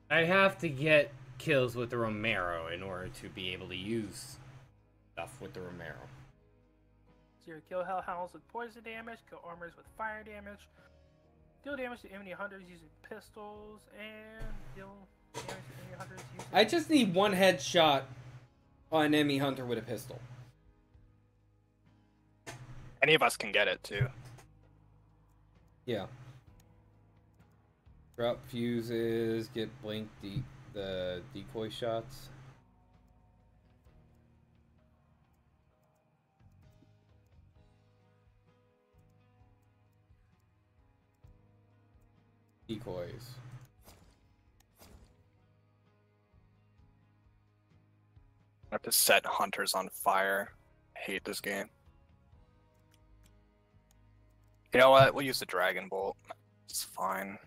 I have to get kills with the Romero in order to be able to use stuff with the Romero.
Zero kill hell hellhounds with poison damage, kill armors with fire damage, deal damage to enemy hunters using pistols, and deal damage to enemy hunters using.
I just need one headshot on an enemy hunter with a pistol.
any of us can get it too.
Yeah. Drop fuses, get blink de- the decoy shots. Decoys.
I have to set hunters on fire. I hate this game. You know what? We'll use the Dragon Bolt. It's fine.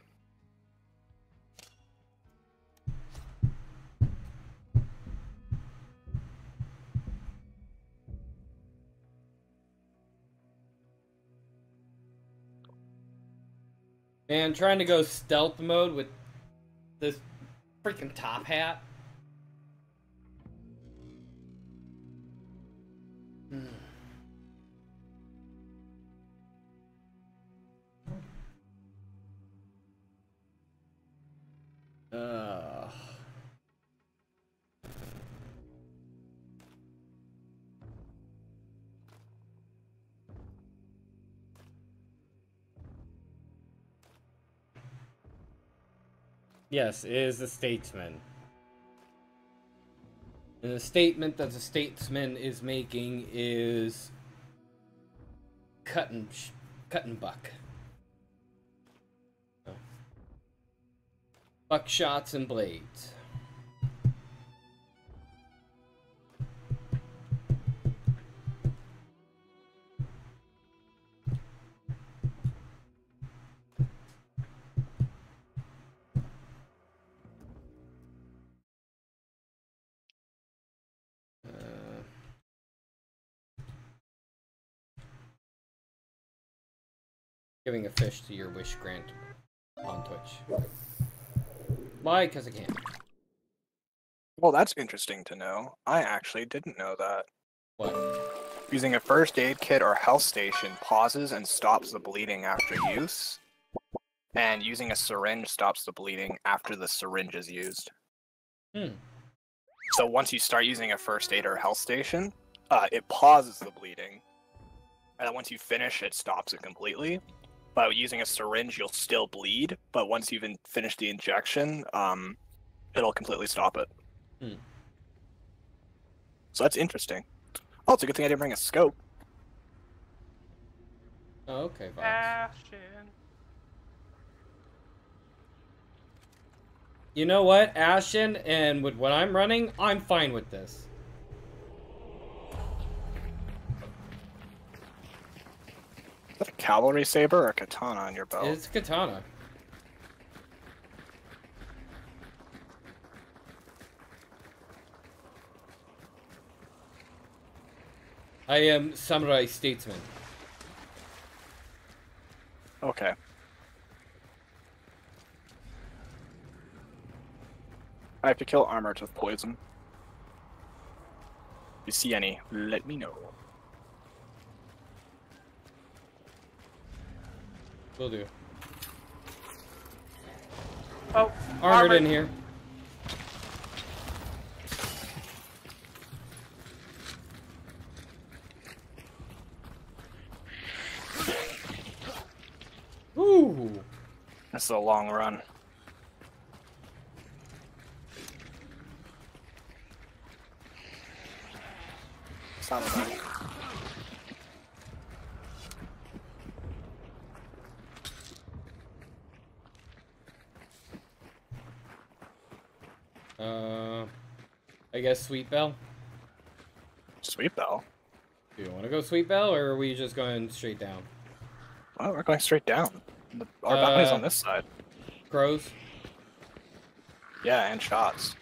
Man, trying to go stealth mode with this freaking top hat. Hmm. Yes, it is the statesman. And the statement that the statesman is making is cut and, cut and buck. Buckshots and blades. Giving a fish to your wish grant on Twitch. Why? Because I can.
Well, that's interesting to know. I actually didn't know that.
What?
Using a first aid kit or health station pauses and stops the bleeding after use. And using a syringe stops the bleeding after the syringe is used.
Hmm.
So once you start using a first aid or health station, uh, it pauses the bleeding. And then once you finish, it stops it completely. But using a syringe, you'll still bleed. But once you've in- finished the injection, um, it'll completely stop it.
Hmm.
So that's interesting. Oh, it's a good thing I didn't bring a scope.
Oh, okay, Vox.
Ashton.
You know what, Ashton, and with what I'm running, I'm fine with this.
That a cavalry saber or a katana on your belt?
It's katana. I am samurai statesman.
Okay. I have to kill armors with poison. If you see any, let me know.
Will do.
Oh,
Armored in here. Ooh.
This is a long run. Samurai.
Uh, I guess Sweet Bell.
Sweet bell.
Do you want to go Sweet Bell, or are we just going straight down?
Well, we're going straight down. Our balcony's
Uh,
on this side.
Crows.
Yeah, and shots.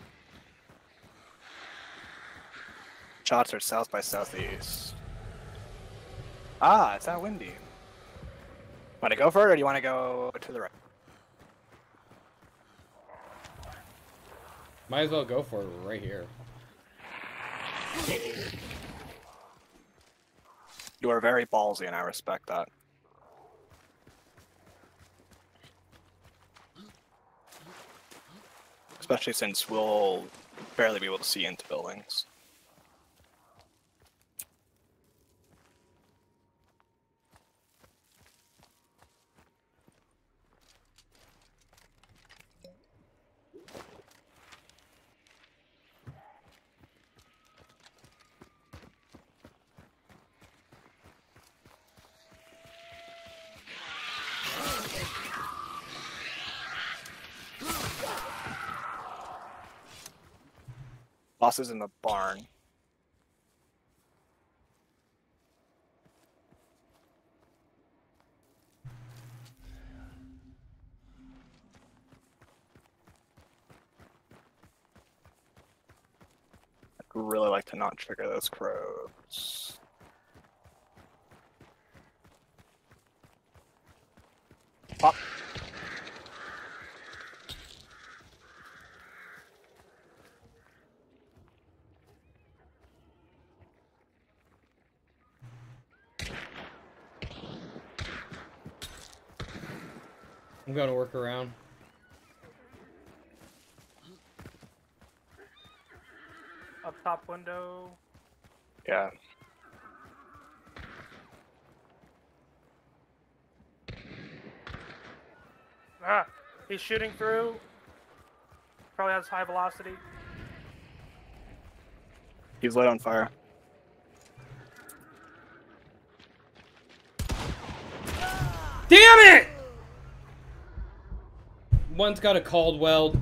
Shots are south by southeast. Ah, it's that windy. Want to go for it, or do you want to go to the right?
Might as well go for it right here.
You are very ballsy, and I respect that. Especially since we'll barely be able to see into buildings. Boss is in the barn. I'd really like to not trigger those crows. Pop.
I'm gonna work around.
up top window.
Yeah.
Ah, he's shooting through. Probably has high velocity.
He's lit on fire.
Damn it! One's got a Caldwell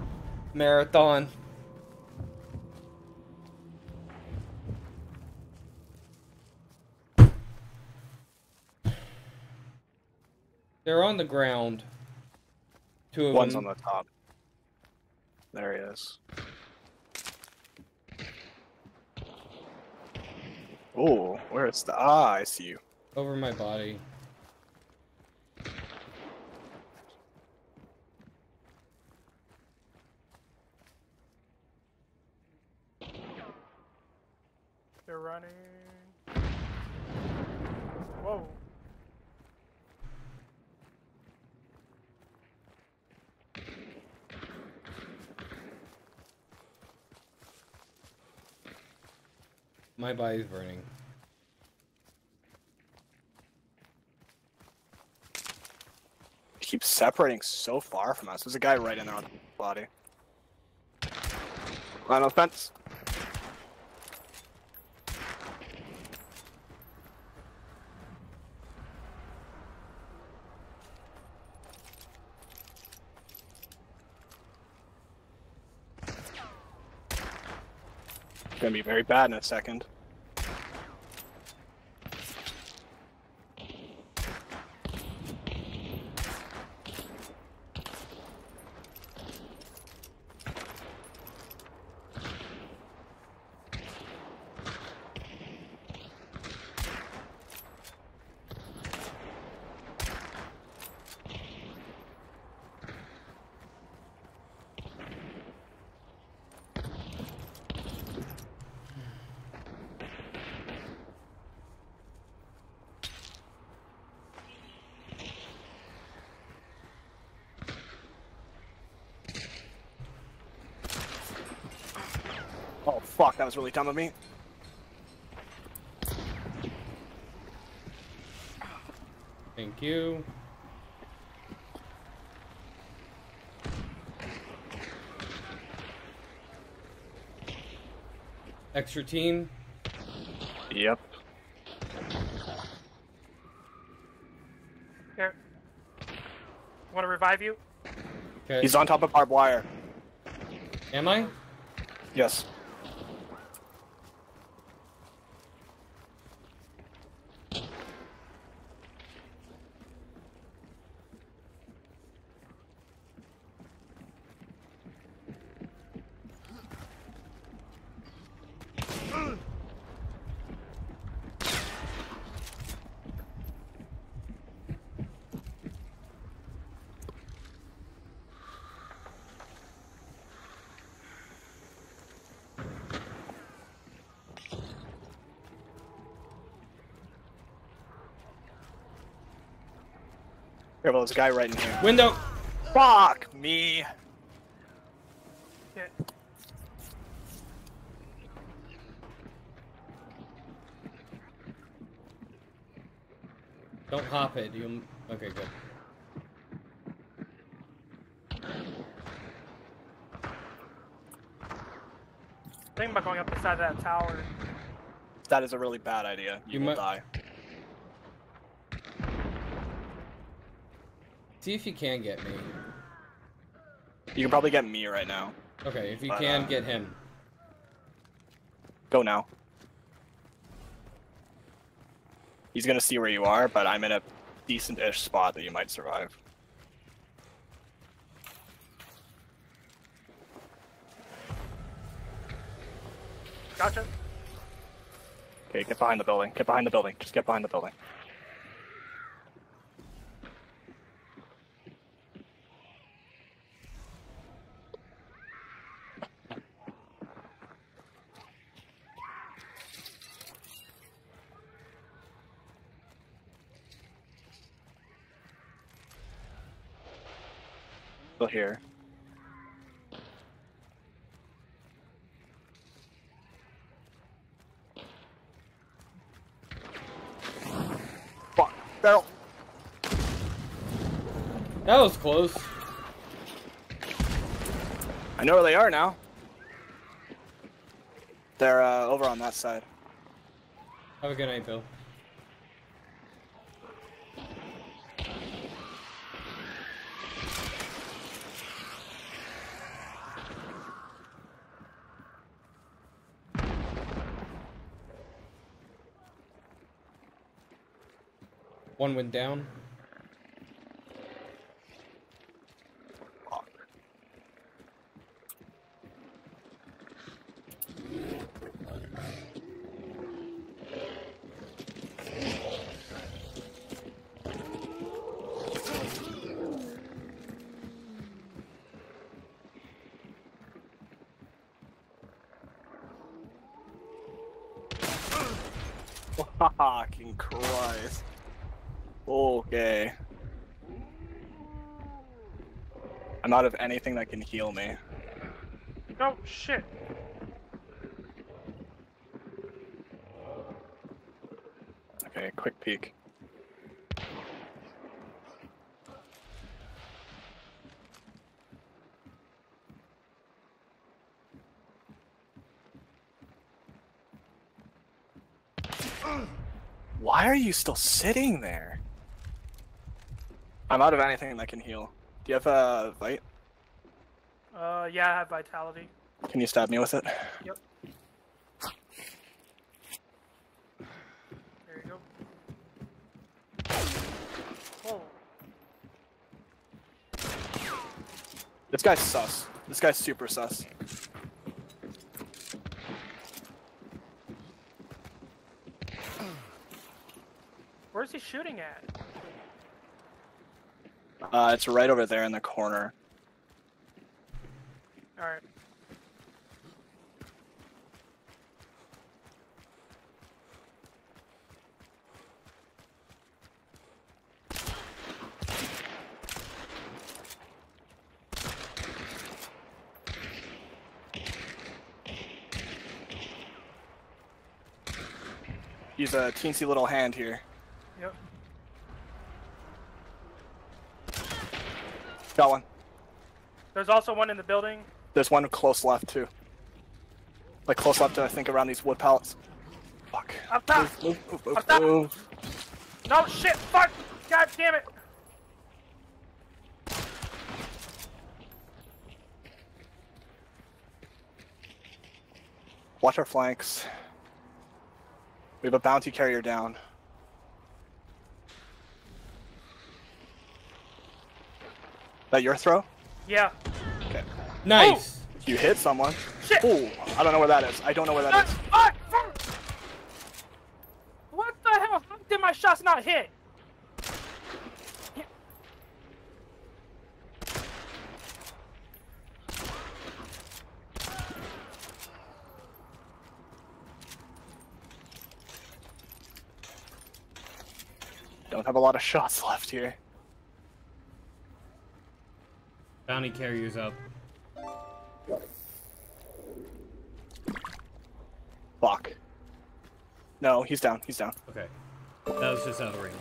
marathon. They're on the ground. Two of
One's
them.
on the top. There he is. Oh, where is the? Ah, I see you.
over my body.
They're running. Whoa.
My body's burning.
He keeps separating so far from us. There's a guy right in there on the body. Line of fence. Gonna be very bad in a second. Oh fuck, that was really dumb of me.
Thank you. Extra team.
Yep.
Here. Want to revive you?
Okay.
He's on top of barbed wire.
Am I?
Yes. Here, well, there's a guy right in here.
Window.
Fuck me.
Yeah.
Don't hop it. You. Okay, good.
Think about going up the side of that tower.
That is a really bad idea. You,
You
will
might-
die.
See if you can get me.
You can probably get me right now.
Okay, if you
But,
can
uh,
get him.
Go now. He's gonna see where you are, but I'm in a decent-ish spot that you might survive.
Gotcha.
Okay, get behind the building. Get behind the building. Just get behind the building. Here. Fuck. Barrel.
That was close.
I know where they are now. They're uh, over on that side.
Have a good night, Bill. One went down.
Fucking Christ. Okay. I'm out of anything that can heal me.
Oh shit.
Okay, quick peek. Why are you still sitting there? I'm out of anything that can heal. Do you have a?
Uh, yeah, I have vitality.
Can you stab me with it? Yep.
There you go. Oh,
This guy's sus. This guy's super sus.
where's he shooting at?
Uh, it's right over there in the corner.
All right.
Use a uh, teensy little hand here.
Yep.
Got one.
There's also one in the building.
There's one close left too. Like close left, to, I think, around these wood pallets. Fuck.
Up top.
Move, move, move,
Up top. No shit. Fuck. God damn it.
Watch our flanks. We have a bounty carrier down. That your throw?
Yeah.
Okay.
Nice.
You hit someone.
Shit.
Ooh, I don't know where that is. I don't know where that
ah,
Fuck.
Fuck. Ah, fuck. What the hell? How did my shots not hit?
A lot of shots left here.
Bounty carrier's up.
Fuck. No, he's down. He's down.
Okay. That was just out of range.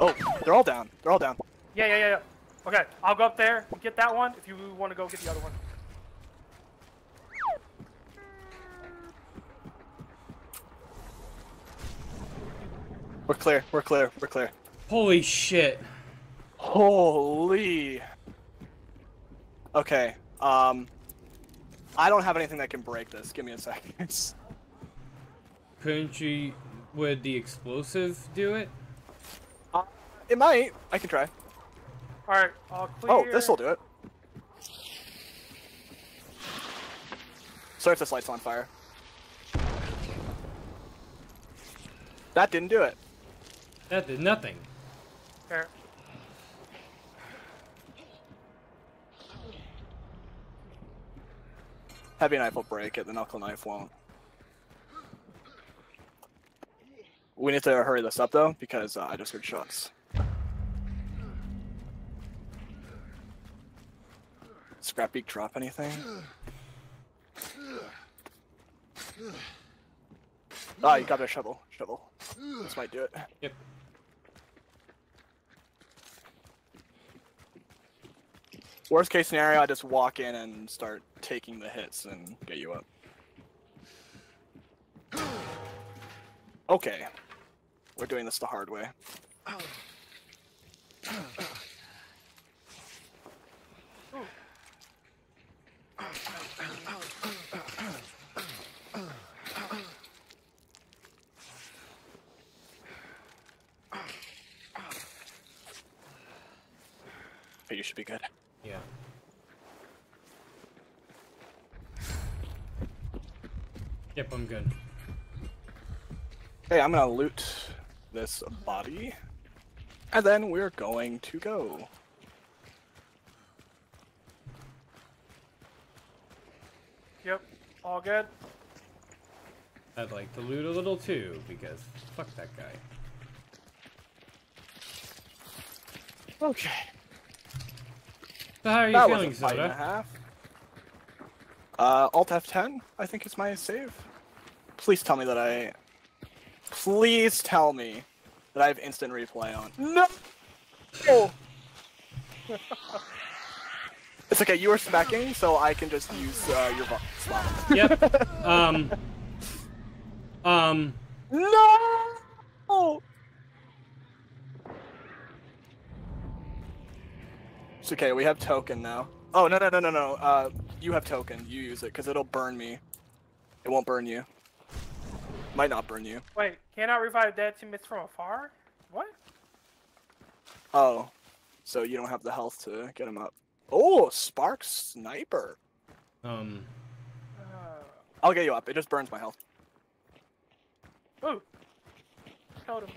Oh, they're all down. They're all down.
Yeah, yeah, yeah, yeah. Okay, I'll go up there and get that one if you want to go get the other one.
Clear. We're clear. We're clear.
Holy shit.
Holy. Okay. Um. I don't have anything that can break this. Give me a second.
Couldn't you... Would the explosive do it?
It might. I can try.
All right, I'll clear.
Oh, this will do it. Sorry if this light's on fire. That didn't do it.
That did nothing.
Here.
Heavy knife will break it, the knuckle knife won't. We need to hurry this up though, because uh, I just heard shots. Scrapbeak drop anything? Ah, you got a shovel. Shovel. This might do it. Worst case scenario, I just walk in and start taking the hits and get you up. Okay. We're doing this the hard way. But you should be good.
Yeah. Yep, I'm good.
Hey, I'm gonna loot this body. And then we're going to go.
Yep, all good.
I'd like to loot a little too, because fuck that guy.
Okay.
So how are you
That was
feeling,
a fight and a
Soda?
half. Uh, Alt F10, I think is my save. Please tell me that I. Please tell me that I have instant replay on. No! Oh. it's okay, you were smacking, so I can just use uh, your vo- slot.
Yep. Um. Um.
No! It's okay, we have token now. Oh, no, no, no, no, no. Uh, you have token. You use it, because it'll burn me. It won't burn you. Might not burn you.
Wait, can I revive dead teammates from afar? What?
Oh. So you don't have the health to get him up. Oh, Spark Sniper.
Um.
Uh,
I'll get you up. It just burns my health.
ooh. Killed him.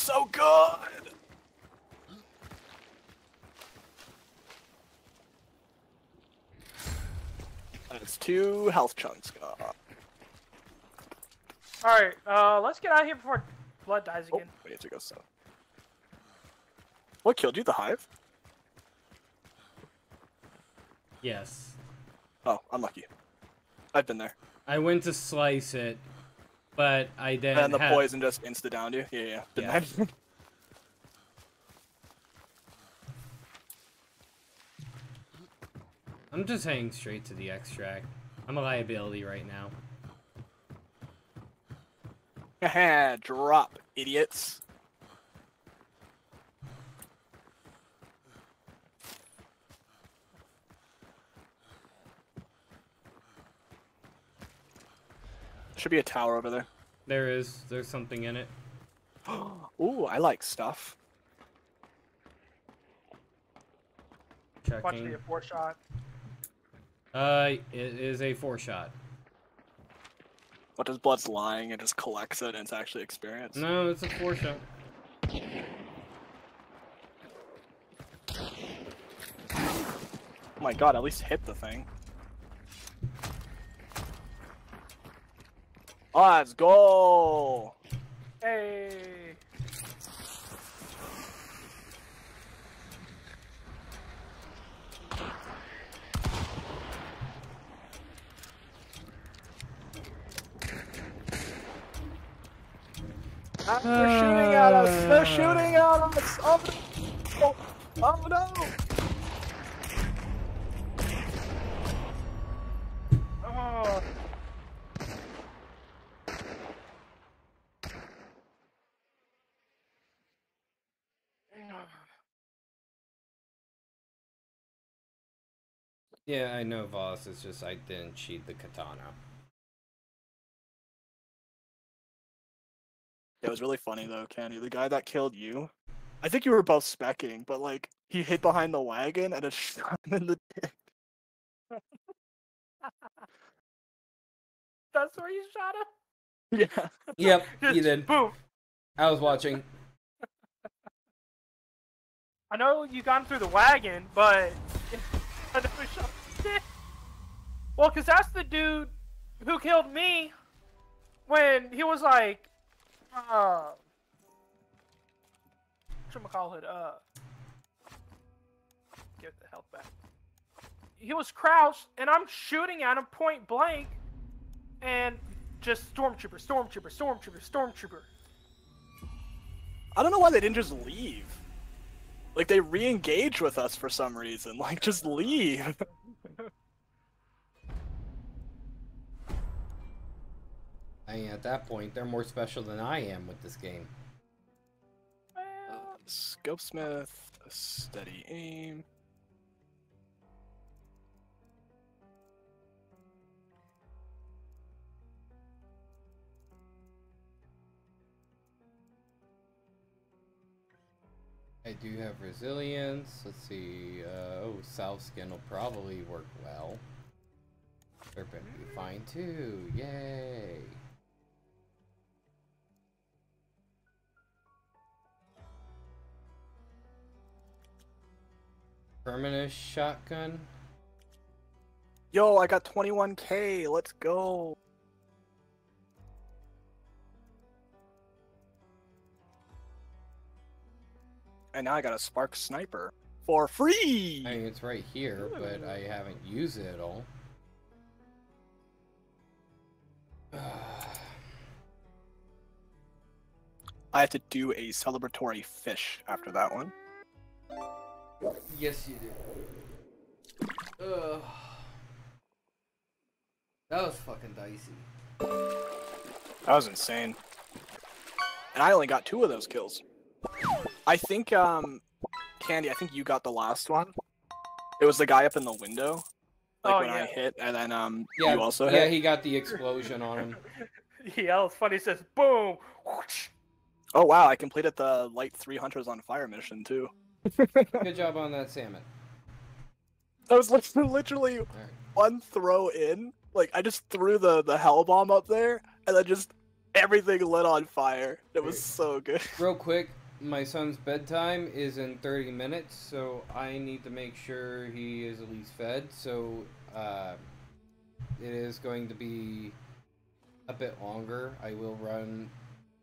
So good! That's two health chunks. Uh,
Alright, uh, let's get out of here before blood dies again.
oh,
again.
we need to go so. What killed you? The hive?
Yes.
Oh, unlucky. I've been there.
I went to slice it, but I didn't.
And the
have-
poison just insta downed you. Yeah, yeah.
Yeah. I'm just heading straight to the extract. I'm a liability right now.
Haha, Drop, idiots. Should be a tower over there.
There is. There's something in it.
Ooh, I like stuff.
Watch the four shot.
Uh, it is a four shot.
What does Blood's lying and just collects it and it's actually experience?
No, it's a four shot.
Oh my god, at least hit the thing. Let's go!
Hey.
Ah, they're shooting at us! They're shooting at us! Oh no! Oh, no!
Oh.
Yeah, I know, Voss. It's just I didn't cheat the katana.
It was really funny though, Kenny. The guy that killed you, I think you were both specking, but like he hid behind the wagon and it shot him in the dick.
That's where you shot him?
Yeah.
Yep, you did.
Boom.
I was watching.
I know you got him through the wagon, but I never shot him. Well, because that's the dude who killed me when he was like, uh, whatchamacallit, uh, get the health back. He was crouched, and I'm shooting at him point blank, and just stormtrooper, stormtrooper, stormtrooper, stormtrooper.
I don't know why they didn't just leave. Like they re-engage with us for some reason. Like just leave.
I mean, at that point, they're more special than I am with this game.
Uh, Scopesmith, a steady aim.
I do have resilience. Let's see. Uh, oh, Salveskin will probably work well. Serpent will be fine too. Yay! Terminus shotgun.
Yo, I got 21k. Let's go. And now I got a Spark Sniper for free.
I mean, it's right here, but I haven't used it at all.
I have to do a celebratory fish after that one.
yes, you do. Ugh. That was fucking dicey.
That was insane.
And I only got two of those kills. I think, um, Candy, I think you got the last one. It was the guy up in the window. Like
Oh,
when I hit, and then um,
Yeah,
you also hit.
yeah, he got the explosion on him.
He yells funny. He says, "Boom!" whoosh.
Oh wow, I completed the light three hunters on fire mission too.
Good job on that salmon.
That was lit- literally
Alright.
one throw in. Like I just threw the the hell bomb up there, and then just everything lit on fire. It was so good.
Real quick, my son's bedtime is in 30 minutes, so I need to make sure he is at least fed. So uh, it is going to be a bit longer. I will run.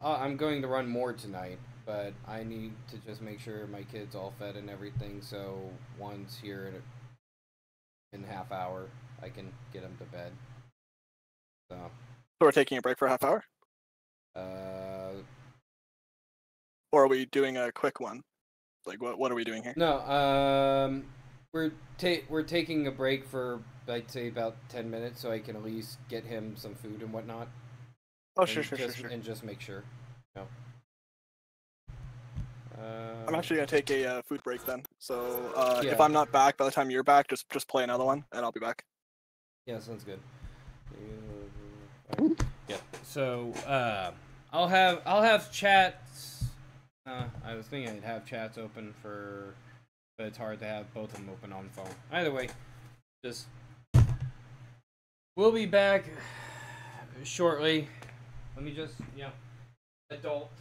Uh, I'm going to run more tonight, but I need to just make sure my kid's all fed and everything. So once here in, in a half hour, I can get him to bed. So.
So we're taking a break for a half hour,
Uh,
or are we doing a quick one? Like what what are we doing here?
No, um, we're ta- we're taking a break for I'd say about ten minutes, so I can at least get him some food and whatnot.
Oh
and
sure sure sure
just,
sure.
And just make sure. No.
I'm actually gonna take a uh, food break then. So uh, if I'm not back by the time you're back, just just play another one, and I'll be back.
Yeah, sounds good. Yeah. So uh, I'll have I'll have chats. Uh, I was thinking I'd have chats open for, but it's hard to have both of them open on phone. Either way, just we'll be back shortly. Let me just yeah, adult.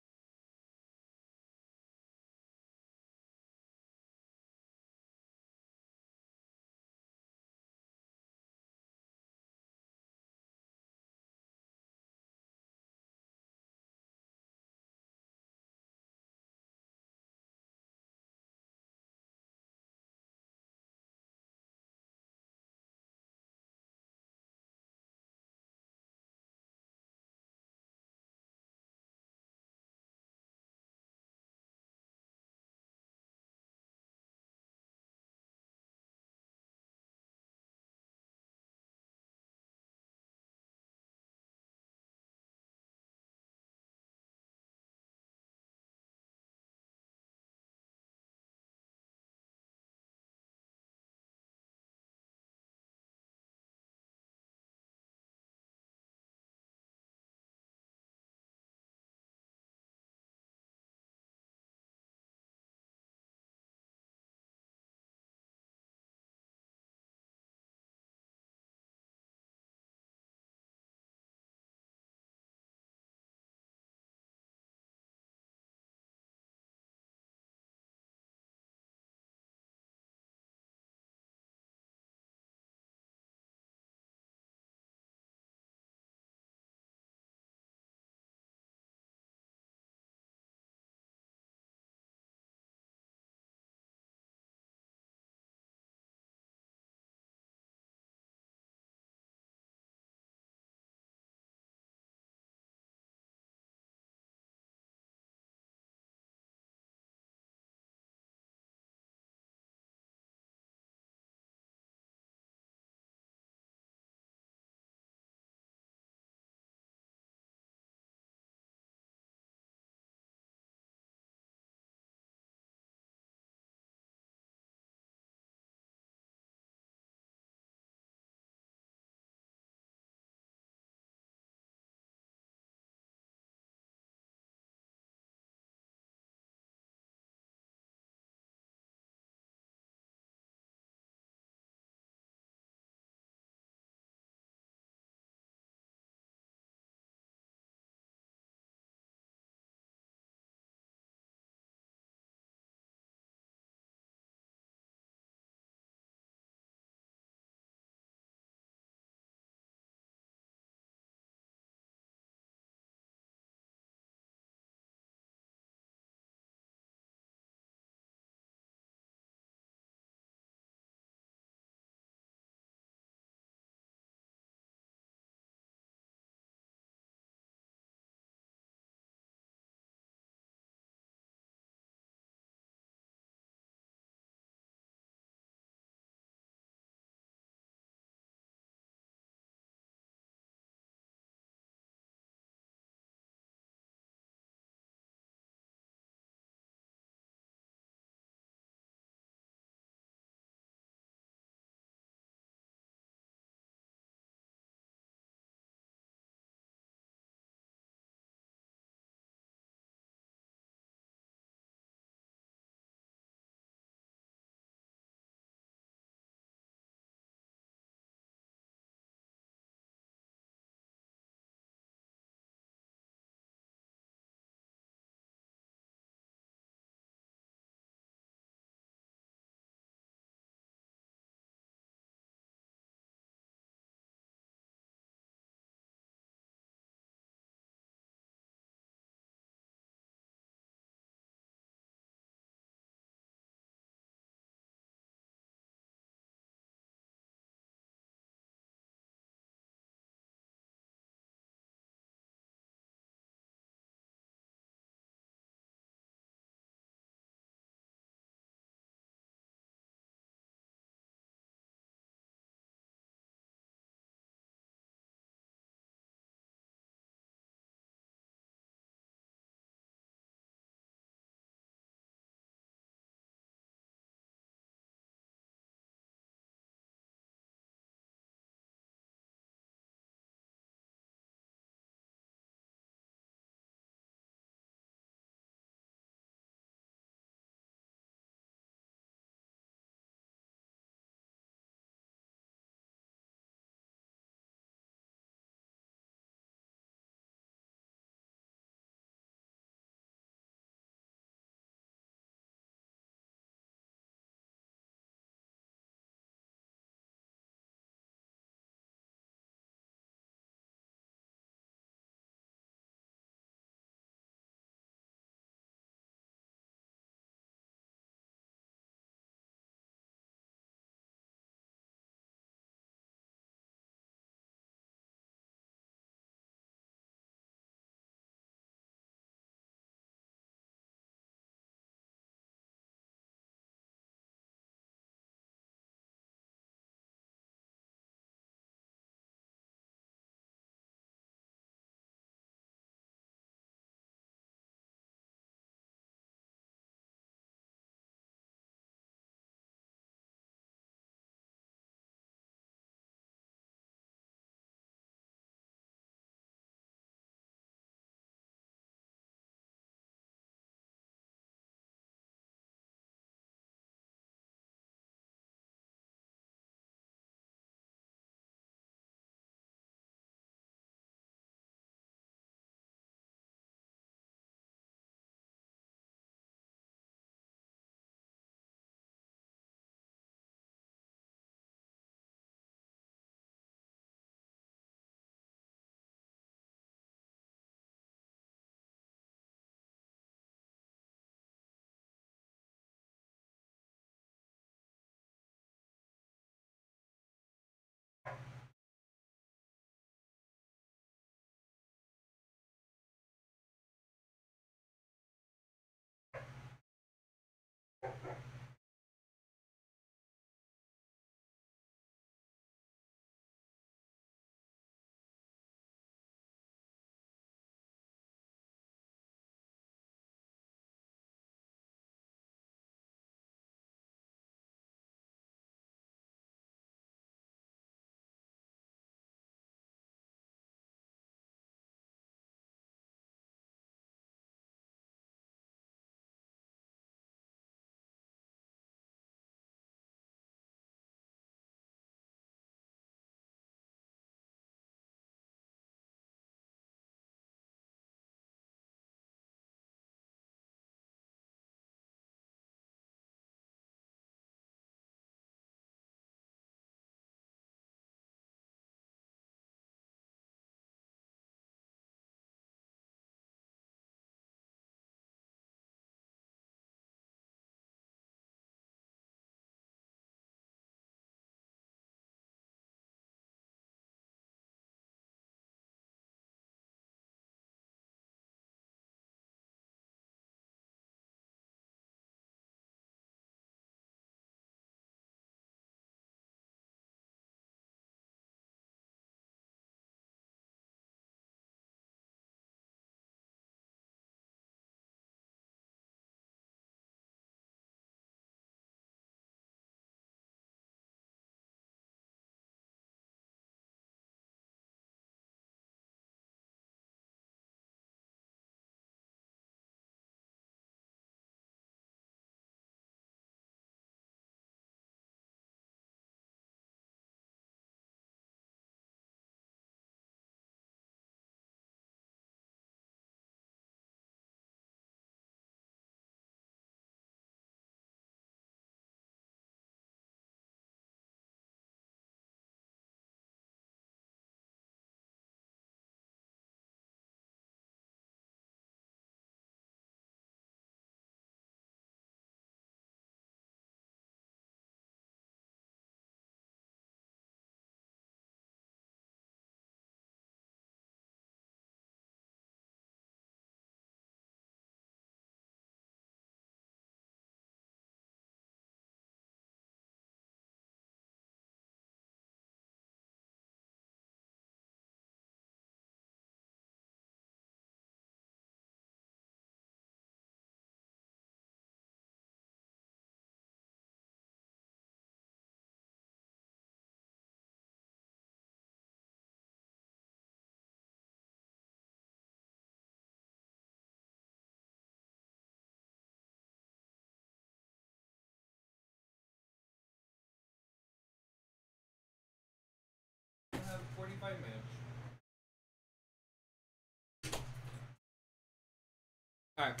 Alright.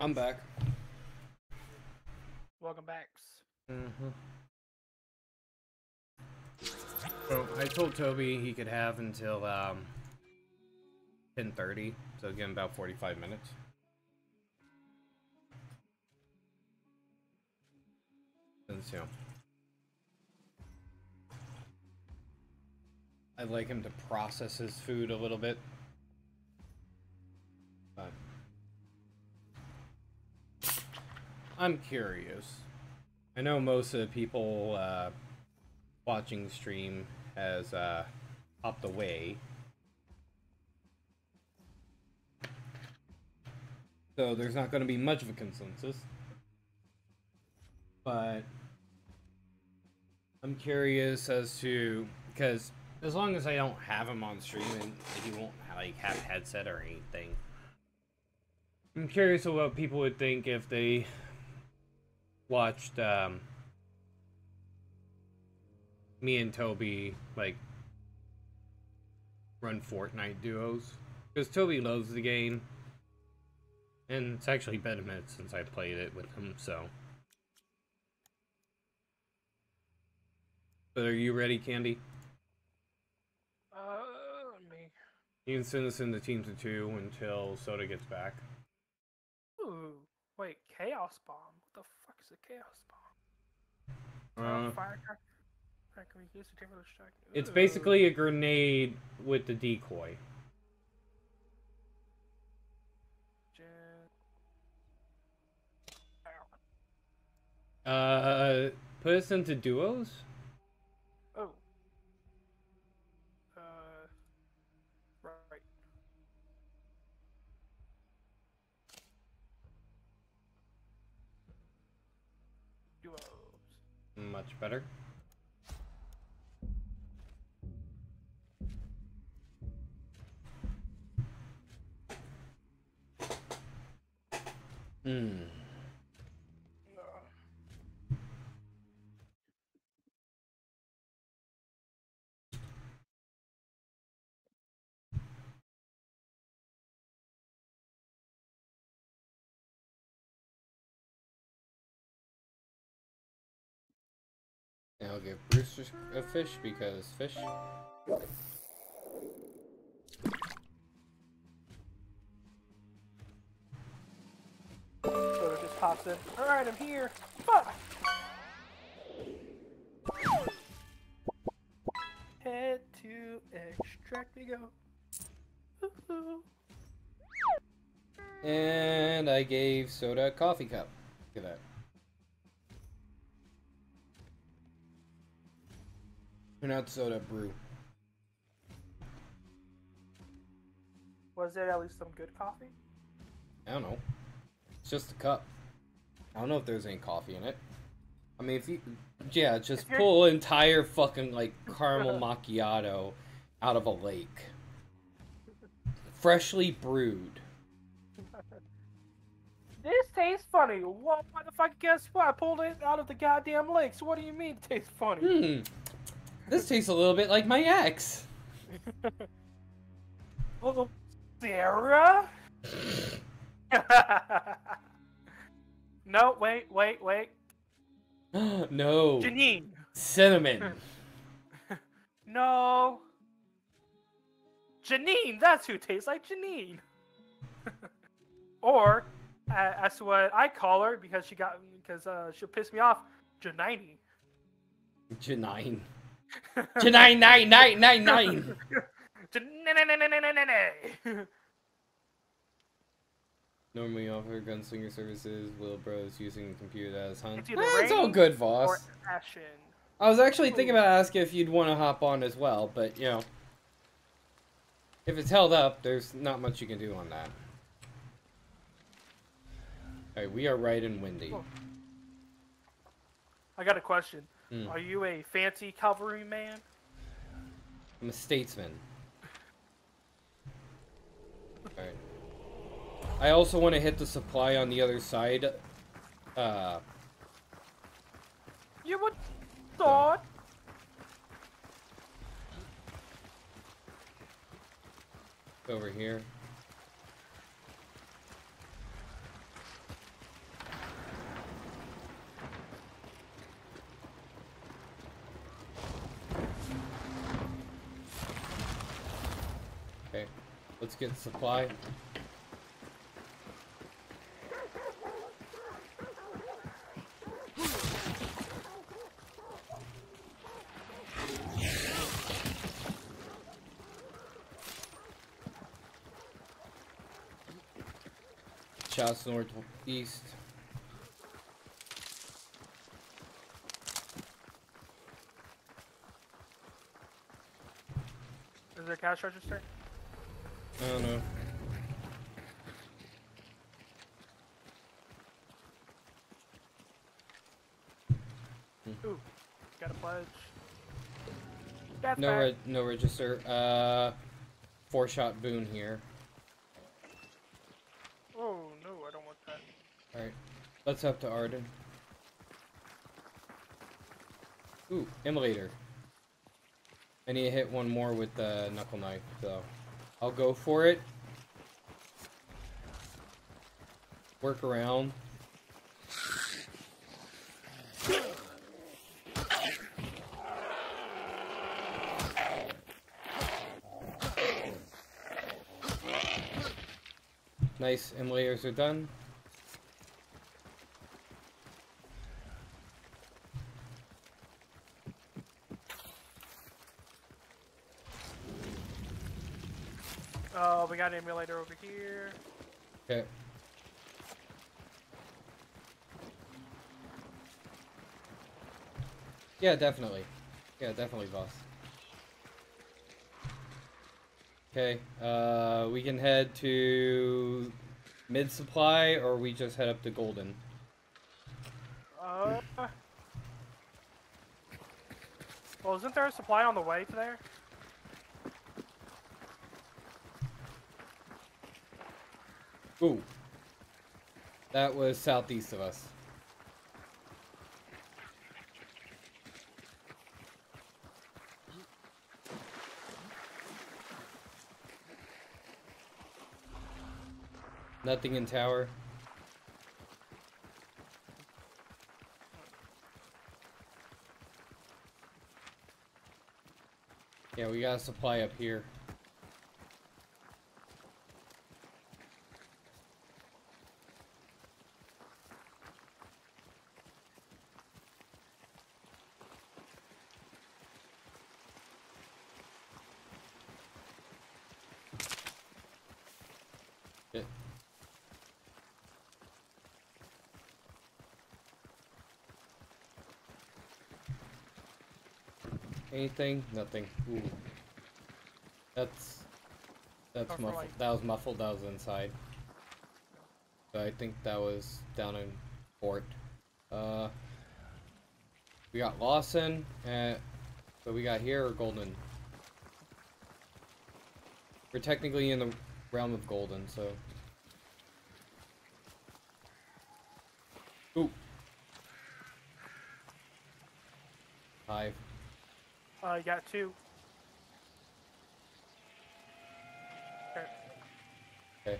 I'm back.
Welcome back.
Mm-hmm. So I told Toby he could have until um 10:30, so again about 45 minutes. Since you know, I'd like him to process his food a little bit. I'm curious. I know most of the people uh, watching the stream has uh, popped away. So there's not going to be much of a consensus. But I'm curious as to because as long as I don't have him on stream and he won't like have headset or anything, I'm curious what people would think if they watched um, me and Toby like run Fortnite duos because Toby loves the game, and it's actually been a minute since I played it with him. So, but are you ready, Candy?
Uh, me.
You can send us in the teams of two until Soda gets back.
Ooh, wait, chaos bomb. What the a chaos bomb?
Uh,
Uh, firecracker. Can we use the table to strike?
it's basically a grenade with the decoy. Uh, put us into duos.
Oh. Uh. Right. Duos.
Much better. Hmm. I'll give Bruce a fish because fish.
So it just pops in. Alright, I'm here. Fuck! Head to extract we go. Ooh.
And I gave Soda a coffee cup. Look at that. Not soda, brew.
Was there at least some good coffee?
I don't know. It's just a cup. I don't know if there's any coffee in it. I mean, if you, yeah, just pull entire fucking like caramel macchiato out of a lake, freshly brewed.
This tastes funny. What motherfucker? Guess what? I pulled it out of the goddamn lake. So what do you mean tastes funny?
Hmm. This tastes a little bit like my ex.
Oh, Sarah? no, wait, wait, wait.
no.
Janine.
Cinnamon.
No. Janine, that's who tastes like Janine. or, uh, that's what I call her because she got because uh, she'll piss me off. Janine.
Janine. Janine, nine, nine, nine, nine.
Janine.
Normally offer gunslinger services. Will Bros using computer as hunt.
Eh, it's either
That's all good, Voss. I was actually thinking about asking if you'd want to hop on as well, but you know, if it's held up, there's not much you can do on that. Alright, we are right and windy.
I got a question.
Hmm.
Are you a fancy cavalry man?
I'm a statesman. Alright. I also want to hit the supply on the other side. Uh,
You would thought.
over here. Let's get supply. Shots northeast.
Is there a cash register?
I don't know.
Ooh, got a pledge. That's
No, no register. Uh, four shot boon here.
Oh no, I don't want that.
All right, let's up to Arden. Ooh, immolator. I need to hit one more with the knuckle knife, so I'll go for it. Work around. Nice, and layers are done.
Oh, we got an immolator over here.
Okay. Yeah, definitely. Yeah, definitely, boss. Okay, uh, we can head to mid supply, or we just head up to Golden.
Uh. Well, isn't there a supply on the way to there?
Ooh, that was southeast of us. Nothing in tower. Yeah, we got a supply up here. Yeah. Anything? Nothing. Ooh. That's that's muffled.
like-
That was muffled. That was inside. So I think that was down in port. Uh, we got Lawson, and so we got here or Golden. We're technically in the realm of Golden, so. Ooh. Hive.
Uh, you got two. Okay.
Okay.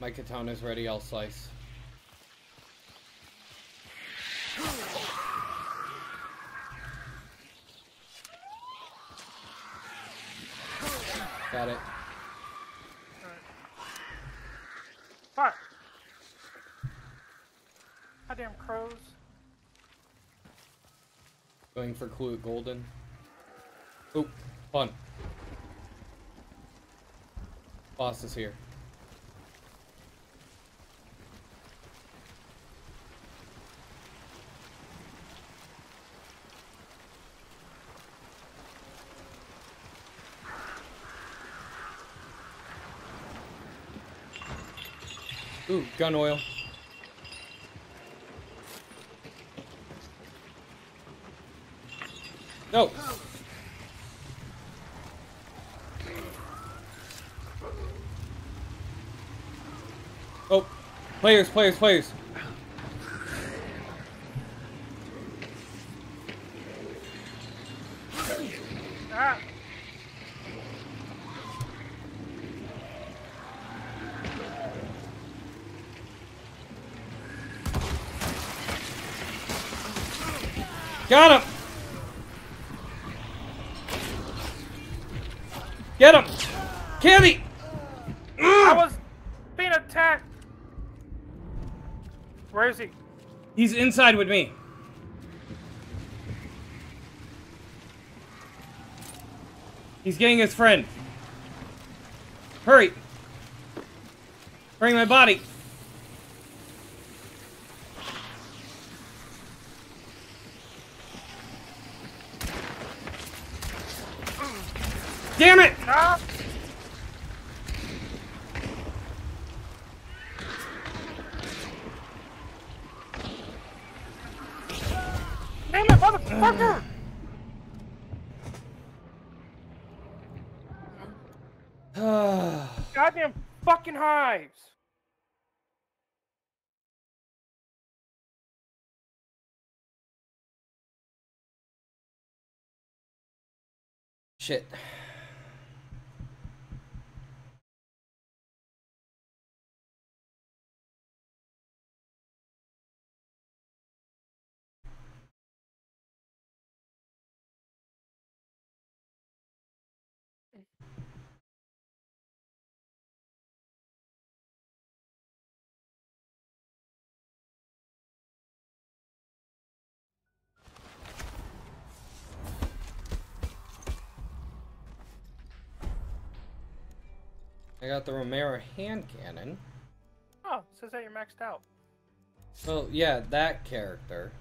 My katana's ready, I'll slice. Got it.
Fuck! Goddamn crows.
Going for clue at golden. Oop, fun. Boss is here. Ooh, gun oil. No. Oh, players, players, players.
Ah!
Got him. Get him! Candy!
I was being attacked. Where is he?
He's inside with me. He's getting his friend. Hurry! Bring my body. Damn it!
Ah! Damn it, motherfucker! Goddamn fucking hives!
Shit. Got the Romero hand cannon.
Oh, says that you're maxed out.
Well, yeah, that character.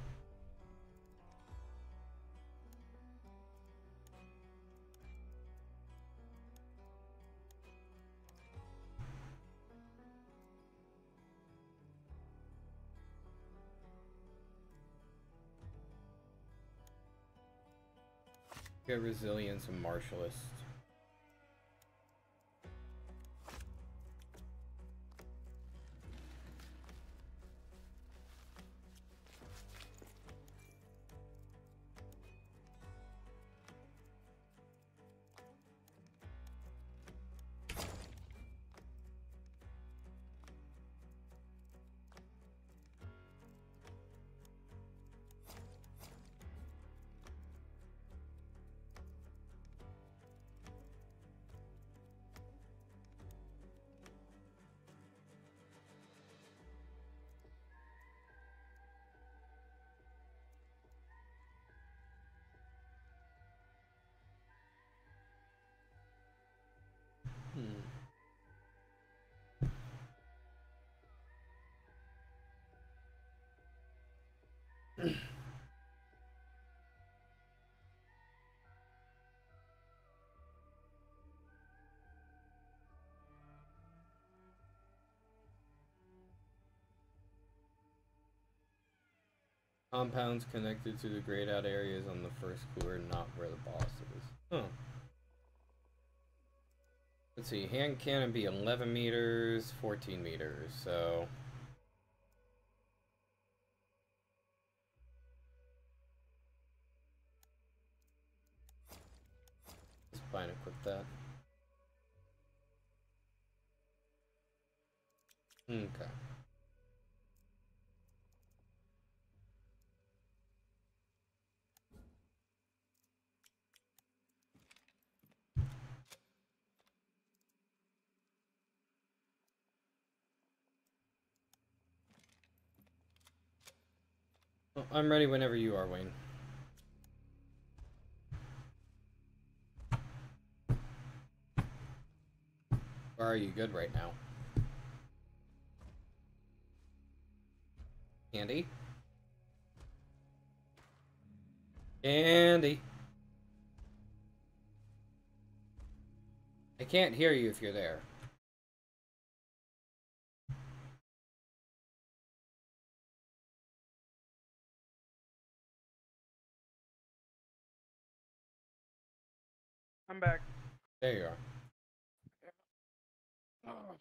Get resilience and martialist. Compounds connected to the grayed out areas on the first floor, not where the boss is. Huh. Let's see, hand cannon be 11 meters, 14 meters, so. Let's fine equip that. Okay. Well, I'm ready whenever you are, Wayne. Or are you good right now? Andy? Andy? I can't hear you if you're there.
I'm back.
There you are.
Oh.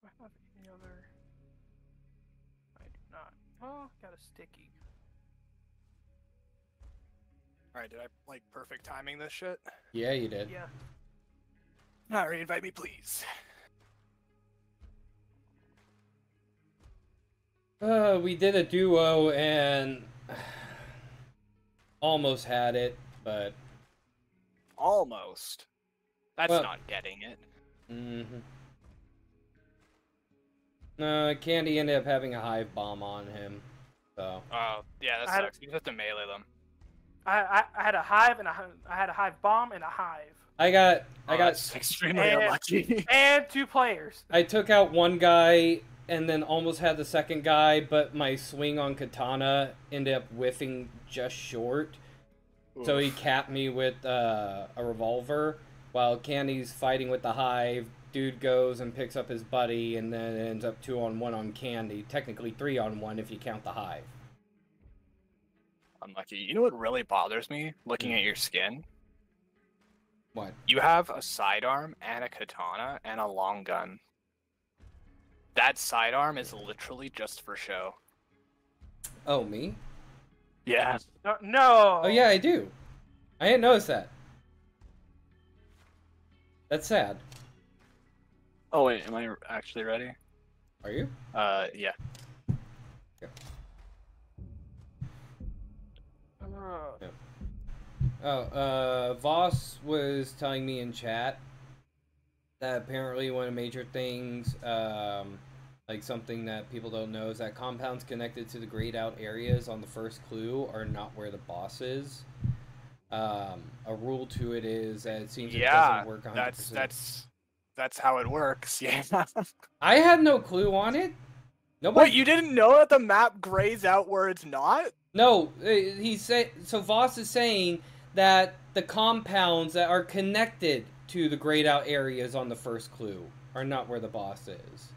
Do I have any other? I do not. Oh, got a sticky.
Alright, did I like perfect timing this shit?
Yeah, you did.
Yeah.
Alright, invite me please.
Uh, we did a duo and almost had it, but
Almost. That's
Well-
not getting it.
mm-hmm. No, Candy ended up having a hive bomb on him, so
Oh, yeah, that
I had-
sucks. You have to melee them.
I, I, I had a hive and a, hi- I had a hive bomb and a hive
I got I
Oh,
got
extremely
And-
unlucky.
and two players.
I took out one guy and then almost had the second guy, but my swing on katana ended up whiffing just short. So he capped me with uh, a revolver while Candy's fighting with the hive. Dude goes and picks up his buddy, and then it ends up two on one on Candy. Technically three on one if you count the hive.
unlucky. You know what really bothers me looking at your skin?
What?
You have a sidearm and a katana and a long gun. That sidearm is literally just for show.
Oh, me?
Yeah.
No, no.
Oh yeah, I do. I didn't notice that. That's sad.
Oh wait, am I actually ready?
Are you?
Uh, yeah.
Uh,
Oh, uh, Voss was telling me in chat that apparently one of the major things, um, like something that people don't know, is that compounds connected to the grayed out areas on the first clue are not where the boss is. Um, a rule to it is that it seems it
Yeah,
doesn't work 100%.
that's that's that's how it works. Yeah.
I had no clue on it. Nobody.
Wait, you didn't know that the map grays out where it's not?
No, uh, he said. So Voss is saying that the compounds that are connected to the grayed out areas on the first clue are not where the boss is,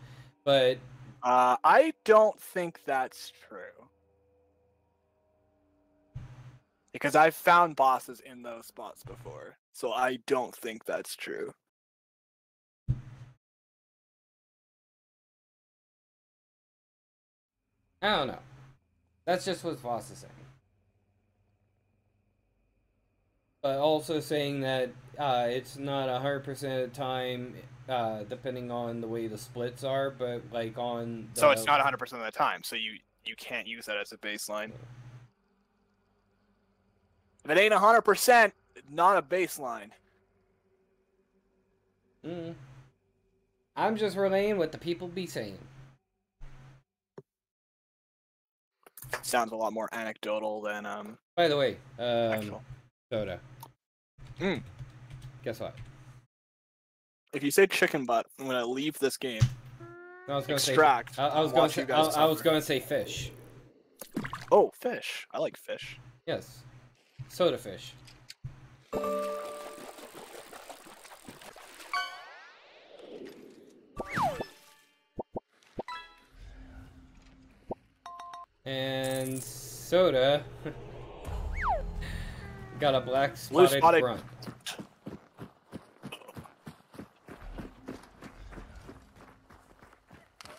but
Uh, I don't think that's true. Because I've found bosses in those spots before, so I don't think that's true.
I don't know. That's just what Voss is saying. But also saying that uh, it's not a hundred percent of the time, uh, depending on the way the splits are, but like on. The,
So it's not 100% of the time, so you you can't use that as a baseline. If it ain't 100%, not a baseline.
Mm. I'm just relaying what the people be saying.
Sounds a lot more anecdotal than um
By the way, um,
actual.
soda.
Hmm.
Guess what?
If you say chicken butt, when I'm gonna leave this game.
I was gonna
Extract.
say. I, I was gonna say.
you guys
I, I was gonna say fish.
Oh, fish. I like fish.
Yes, soda fish. And soda got a black
Blue
spotted
spotted-
grunt.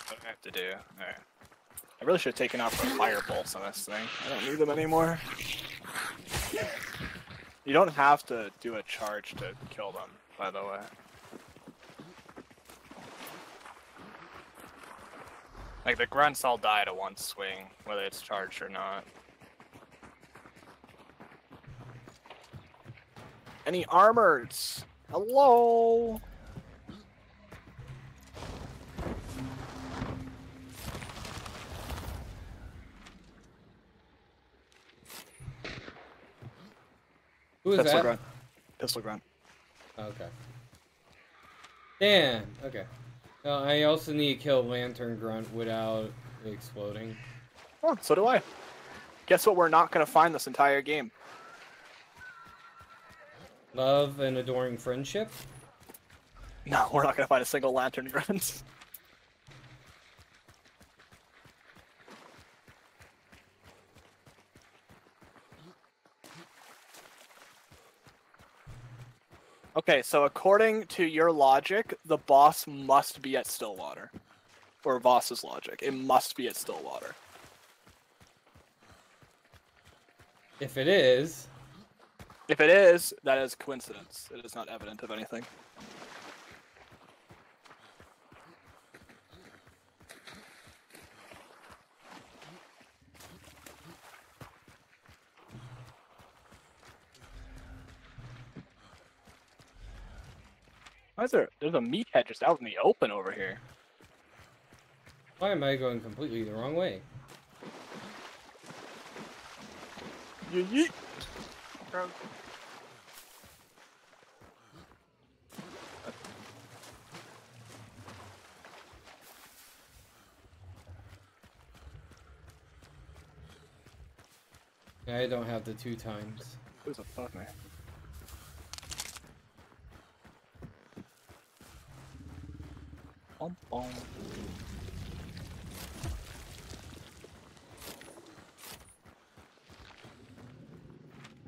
What do I have to do? Alright. I really should have taken off the fire bolts on this thing. I don't need them anymore. You don't have to do a charge to kill them, by the way. Like the grunts all die to one swing, whether it's charged or not. Any armors? Hello?
Who is that?
Pistol
that?
grunt. Pistol grunt.
Okay. Damn. Okay. Uh, I also need to kill Lantern Grunt without exploding.
Oh, so do I. Guess what? We're not gonna find this entire game.
Love and adoring friendship.
No, we're not gonna find a single lantern grunt. Okay, so according to your logic, the boss must be at Stillwater. Or Voss's logic, it must be at Stillwater.
If it is,
if it is, that is coincidence. It is not evident of anything. Why is there there's a meathead just out in the open over here?
Why am I going completely the wrong way?
Yeet yeet.
Bro,
I don't have the two times.
Who's the fuck me? Bum, bum.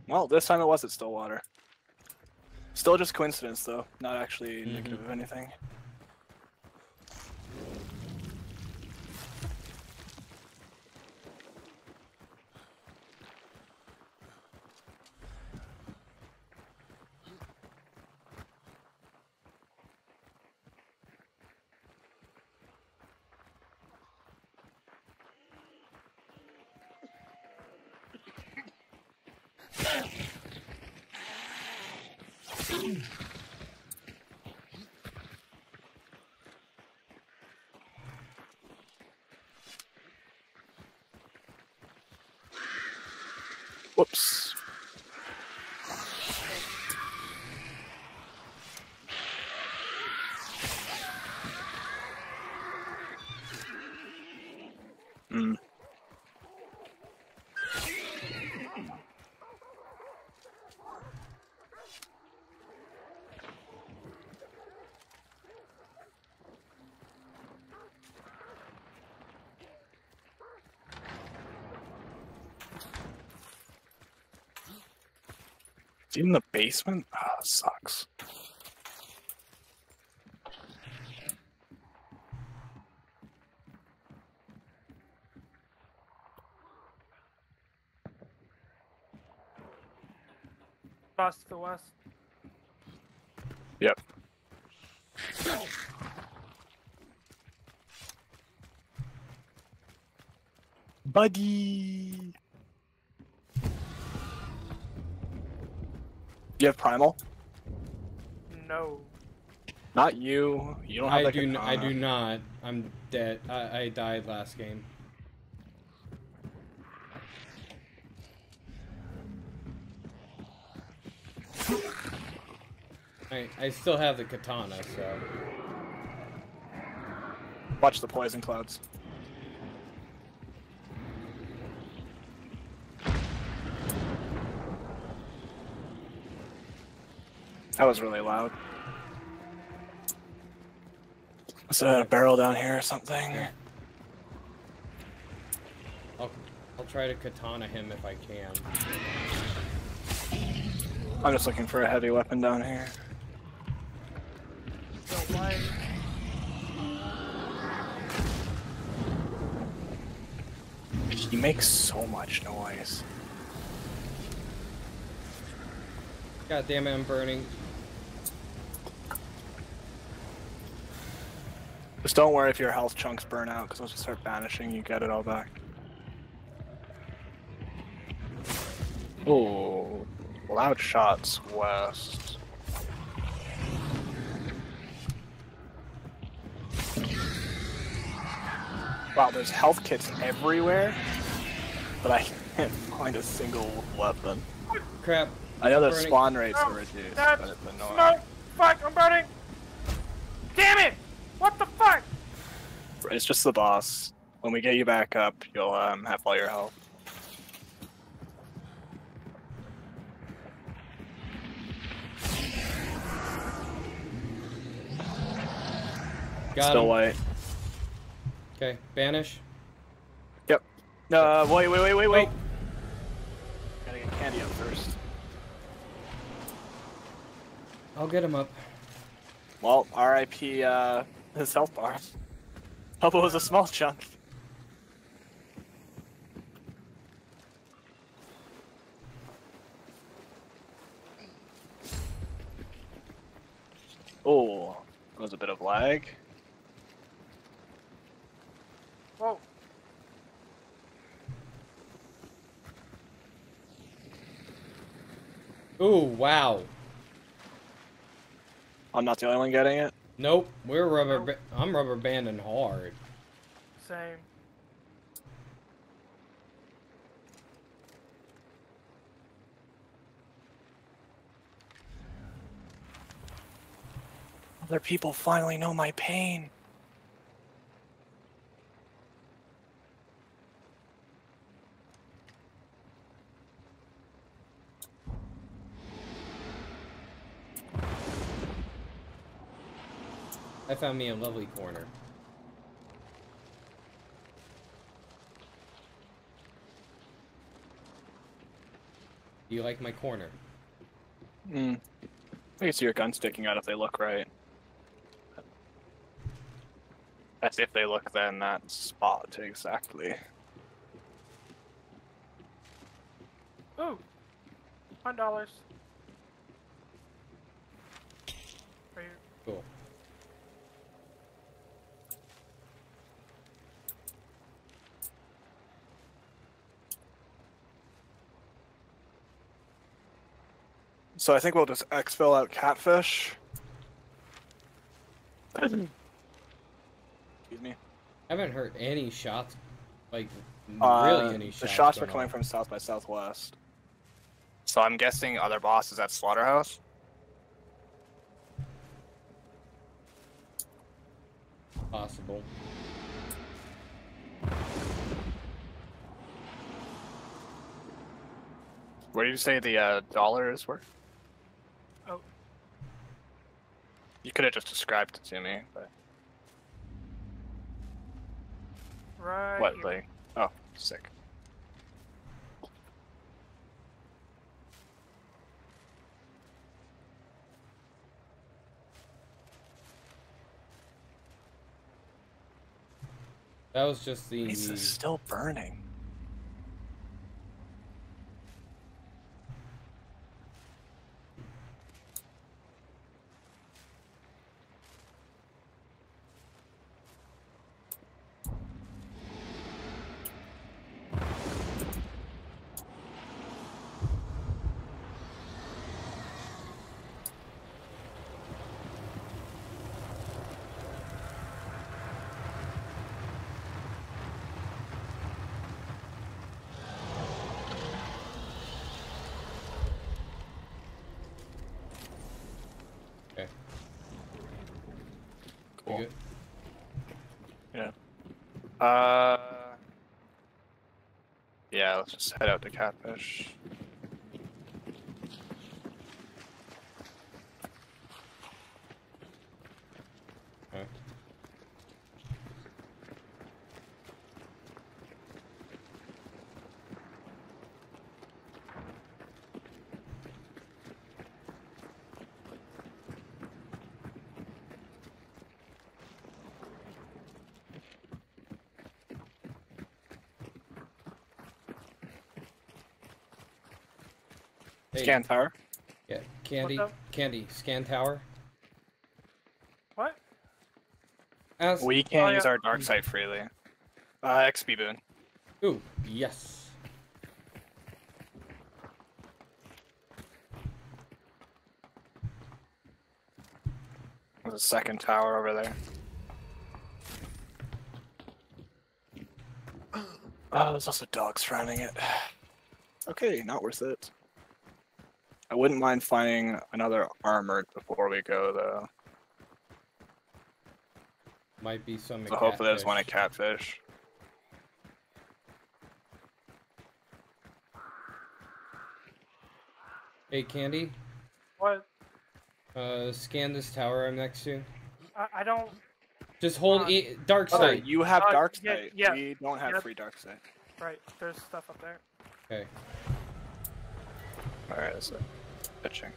Well, this time it was at Stillwater. Still just coincidence, though. Not actually mm-hmm. indicative of anything. Whoops. Hmm. Is he in the basement? Ah, sucks.
across to the west.
Yep. Buddy. You have primal?
No.
Not you. You don't have
I
like
do.
a
n- I do not. I'm dead. I, I died last game. I I still have the katana, so
Watch the poison clouds. That was really loud. Is there a barrel down here or something?
I'll I'll try to katana him if I can.
I'm just looking for a heavy weapon down here. He makes so much noise.
God damn it! I'm burning.
Just don't worry if your health chunks burn out, because once you start banishing, you get it all back. Oh, loud shots west. Wow, there's health kits everywhere, but I can't find a single weapon.
Crap.
I know the
Burning.
spawn rates
Oh,
are reduced,
That's
but it's annoying.
smoke! Fuck! I'm burning! Damn it! What the fuck?
It's just the boss. When we get you back up, you'll um, have all your health.
Got
Still
him.
white.
Okay, banish.
Yep. Uh, wait, wait, wait, wait, wait.
Oh.
Gotta get candy up first.
I'll get him up.
Well, RIP uh, his health bar. Hope it was a small chunk. Oh, there was a bit of lag.
Whoa.
Ooh, wow.
I'm not the only one getting it.
Nope, we're rubber. Ba- I'm rubber banding hard.
Same.
Other people finally know my pain.
I found me a lovely corner. Do you like my corner?
Hmm. I can see your gun sticking out if they look right.
That's if they look then that spot exactly.
Ooh. One dollars. Right here.
Cool.
So I think we'll just exfil out catfish. Excuse me.
I haven't heard any shots, like
Uh,
really any shots.
the shots were coming
on.
from south by southwest.
So I'm guessing other bosses at Slaughterhouse.
possible.
Where did you say the uh, dollars were?
Oh.
You could have just described it to me, but
Right.
what
here.
like? Oh, sick.
That was just the.
This is still burning.
Okay. You
Cool.
good?
Uh. Let's just head out to Catfish.
Scan tower.
Yeah, Candy. Candy, scan tower.
What?
Ask.
We can't
Oh,
use
yeah.
our dark sight freely. Uh, XP boon.
Ooh, yes.
There's a second tower over there.
Oh, there's also dogs surrounding it. Okay, not worth it. I wouldn't mind finding another armored before we go though.
Might be some.
So hopefully there's one at
catfish.
Catfish.
Hey, Candy.
What?
Uh, scan this tower I'm next to.
I, I don't.
Just hold
Uh,
e- dark
Oh,
side.
you have
Uh,
dark
yeah,
sight.
yeah.
We don't have
Yep.
free dark sight.
Right. There's stuff up there.
Okay.
Alright, that's it. Pitching.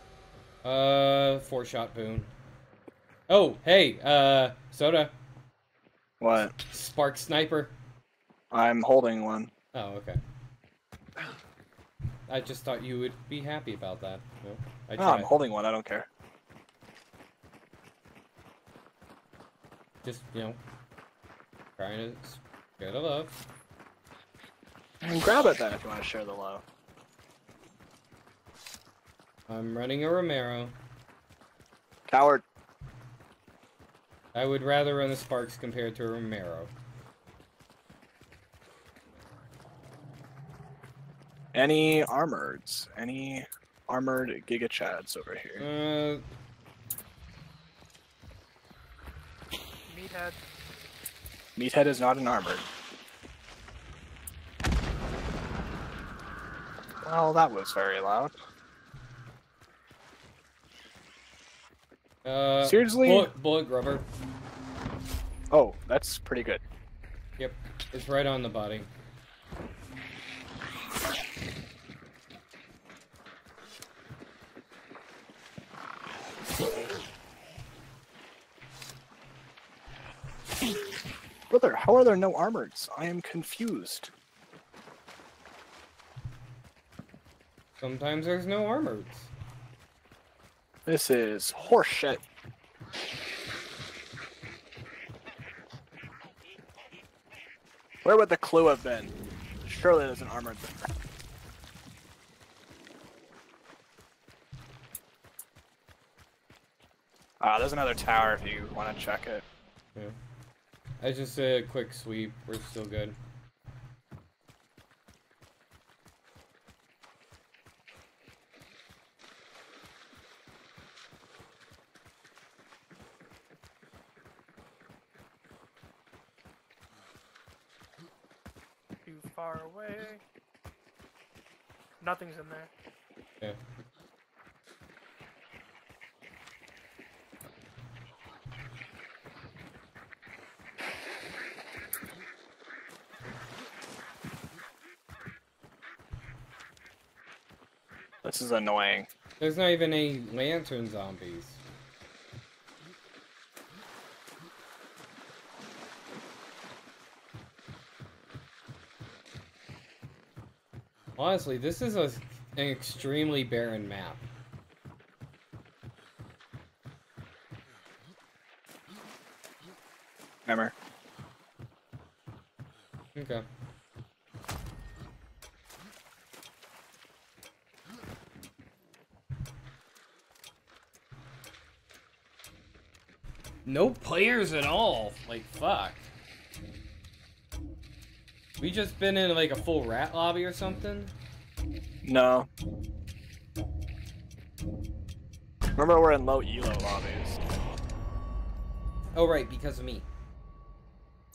Uh, four shot boon. Oh, hey, uh, soda,
What?
spark sniper.
I'm holding one.
Oh, okay. I just thought you would be happy about that. No, I
No, I'm holding one. I don't care.
Just you know, trying to get a love.
And grab it then if you want to share the love.
I'm running a Romero.
Coward.
I would rather run the Sparks compared to a Romero.
Any armoreds? Any armored Giga Chads over here?
Uh,
Meathead.
Meathead is not an armored. Well, that was very loud.
Uh,
Seriously?
Bullet, bullet grubber.
Oh, that's pretty good.
Yep, it's right on the body.
Brother, how are there no armors? I am confused.
Sometimes there's no armors.
This is horseshit. Where would the clue have been? Surely there's an armored there. Ah, there's another tower if you want to check it.
Yeah. I just a quick sweep. We're still good.
Far away. Nothing's in there.
Yeah.
This is annoying.
There's not even any lantern zombies. Honestly, this is a, an extremely barren map.
Remember?
Okay. No players at all. Like fuck. We just been in like a full rat lobby or something.
No. Remember, we're in low elo lobbies.
Oh right, because of me.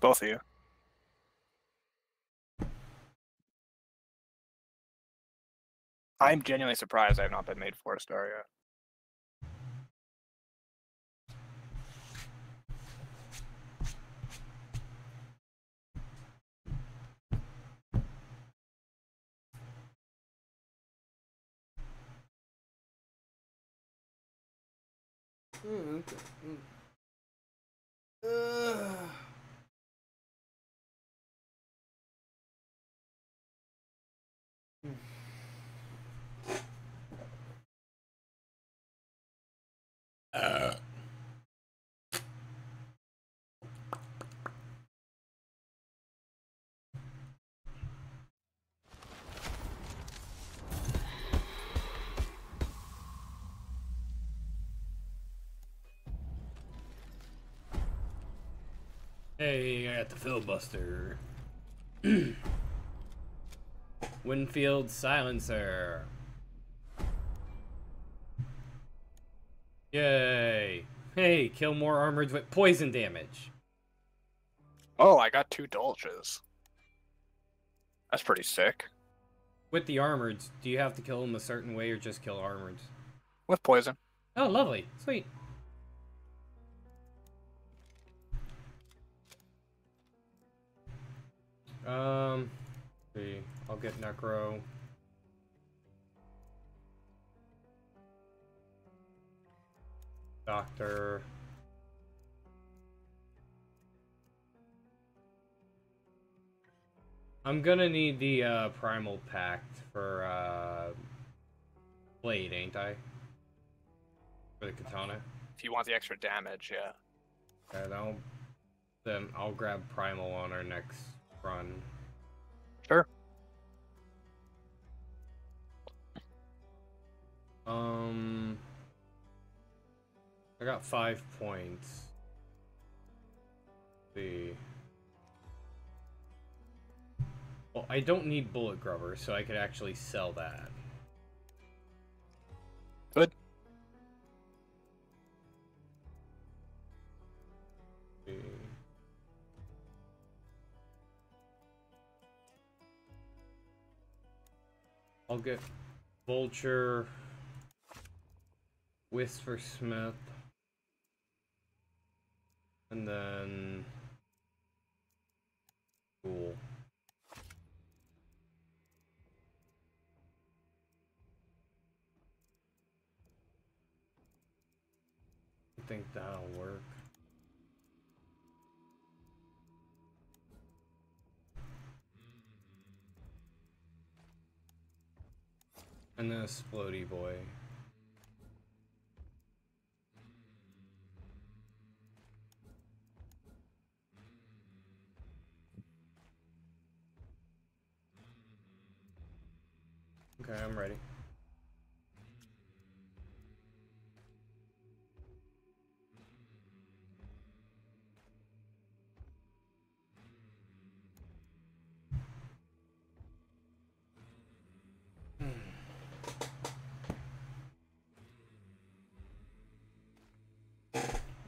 Both of you. I'm genuinely surprised I have not been made four star yet. うんうんうん。
Hey, I got the filibuster. Winfield silencer. Yay. Hey, kill more armored with poison damage.
Oh, I got two Dolches. That's pretty sick.
With the armored, do you have to kill them a certain way or just kill armored?
With poison.
Oh, lovely. Sweet. Um, see, I'll get Necro. Doctor. I'm gonna need the uh, Primal Pact for uh, Blade, ain't I? For the Katana.
If you want the extra damage, yeah.
Yeah, then then I'll grab Primal on our next run.
Sure.
Um, I got five points. see. Well, I don't need bullet grubber, so I could actually sell that.
Good.
I'll get vulture, Whispersmith, and then cool. I think that'll work. And then a splody boy. Okay, I'm ready.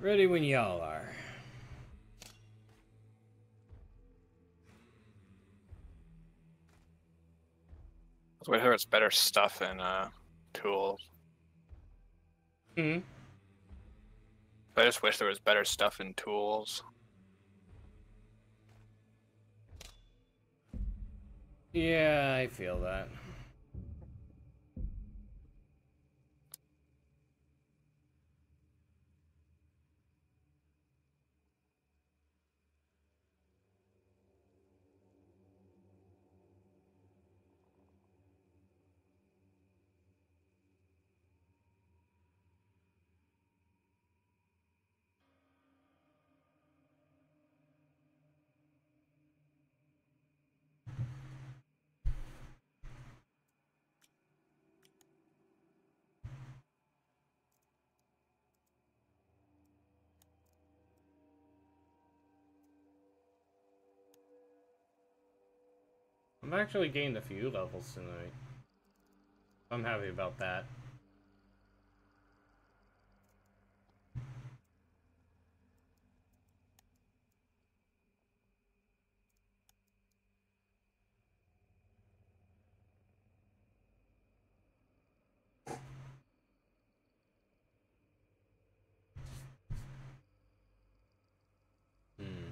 Ready when y'all are.
I wish there was better stuff in uh, tools.
Hmm.
I just wish there was better stuff in tools.
Yeah, I feel that. I've actually gained a few levels tonight. I'm happy about that. Hmm.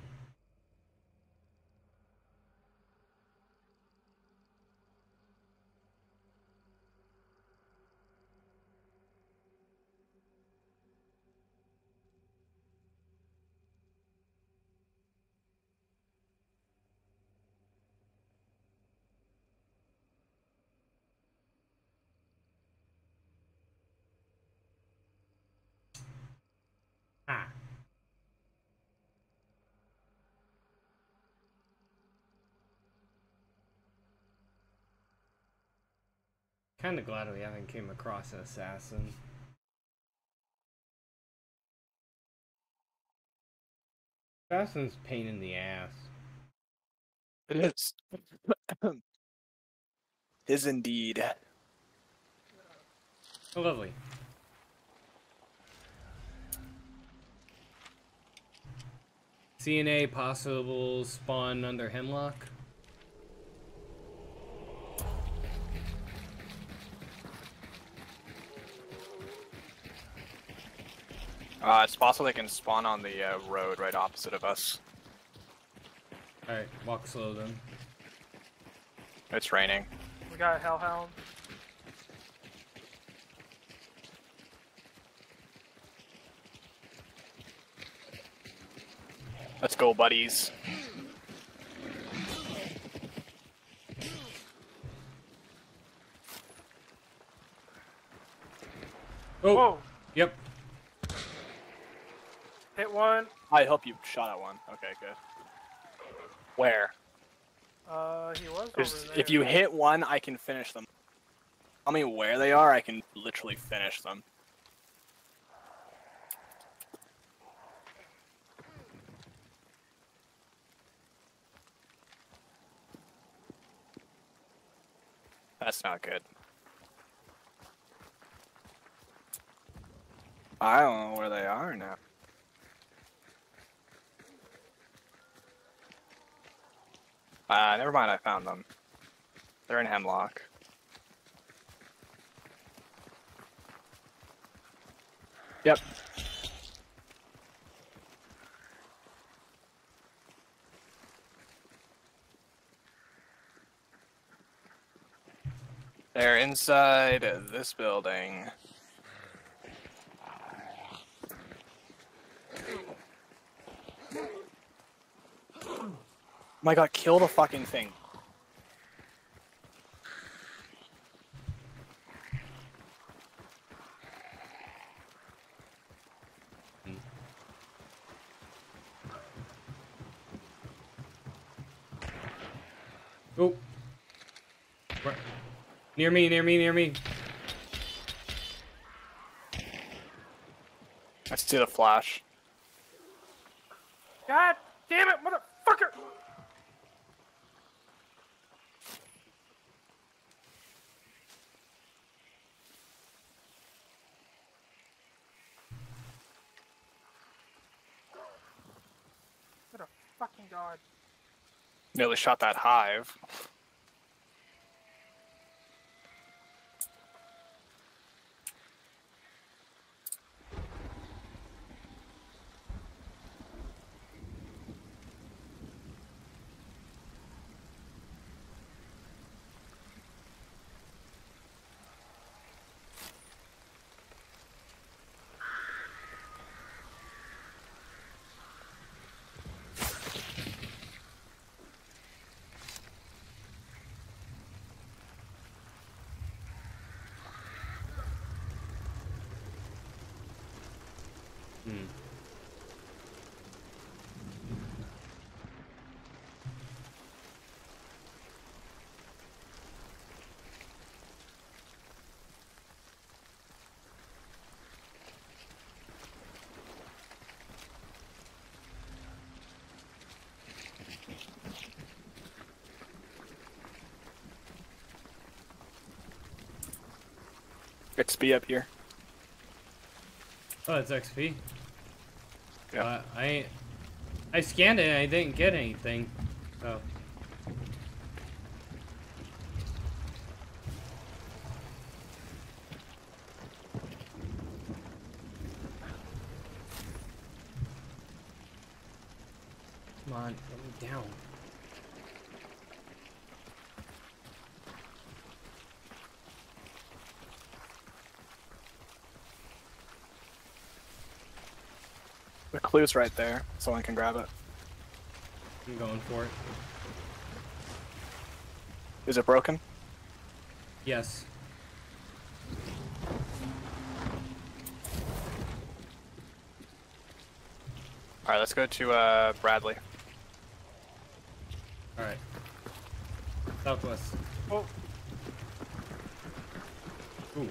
Ah. Kinda glad we haven't came across an assassin. Assassin's pain in the ass.
It is. is indeed.
Oh, lovely. C&A possible spawn under Hemlock.
Uh, it's possible they can spawn on the uh, road right opposite of us.
Alright, walk slow then.
It's raining.
We got a Hellhound.
Let's go, buddies.
Oh,
Whoa!
I hope you shot at one. Okay, good. Where?
Uh, he was
If you hit one, I can finish them. Tell me where they are, I can literally finish them.
That's not good.
I don't know where they are now.
Uh, never mind, I found them. They're in Hemlock. Yep. They're inside this building.
My god, kill the fucking thing.
Oh. Right. Near me, near me, near me.
I see the flash.
God damn it, motherfucker! What a fucking god.
Nearly shot that hive.
Hmm.
XP up here.
Oh, it's XP.
Yeah.
Uh, I I scanned it and I didn't get anything. So. Come on, get me down.
The clue's right there. Someone can grab it.
I'm going for it.
Is it broken?
Yes.
Alright, let's go to uh, Bradley.
All right. Southwest.
Oh,
Ooh.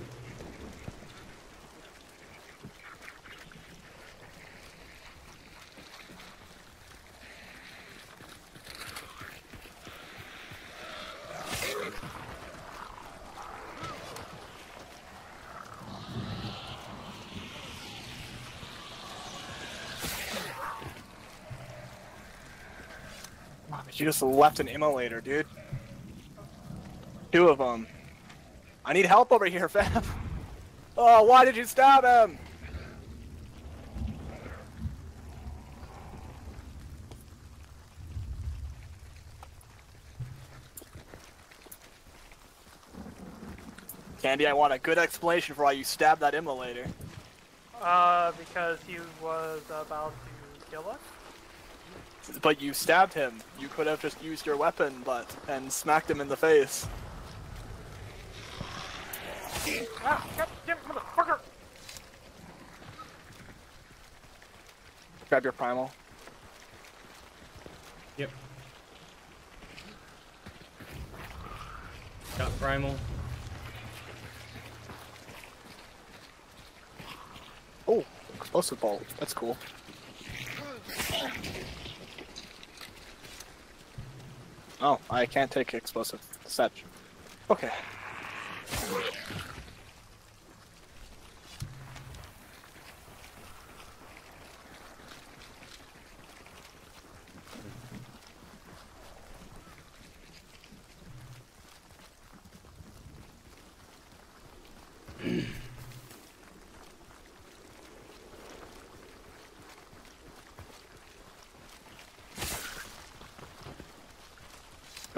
You just left an immolator, dude. Two of them. I need help over here, fam. Oh, why did you stab him? Candy, I want a good explanation for why you stabbed that immolator.
uh, because he was about to kill us.
But you stabbed him. You could have just used your weapon, but and smacked him in the face.
Ah, god it, motherfucker!
Grab your primal.
Yep. Got primal.
Oh, explosive bolt. That's cool. Oh, I can't take explosive. Satch. Okay.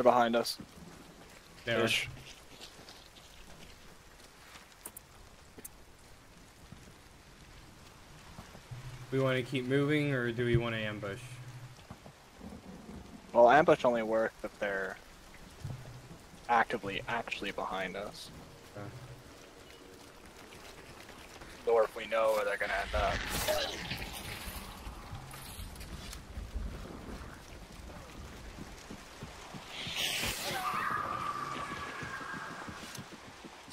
They're behind us.
There.
Ish.
We want to keep moving, or do we want to ambush?
Well, ambush only work if they're actively actually behind us.
Okay.
Or if we know where they're gonna end up.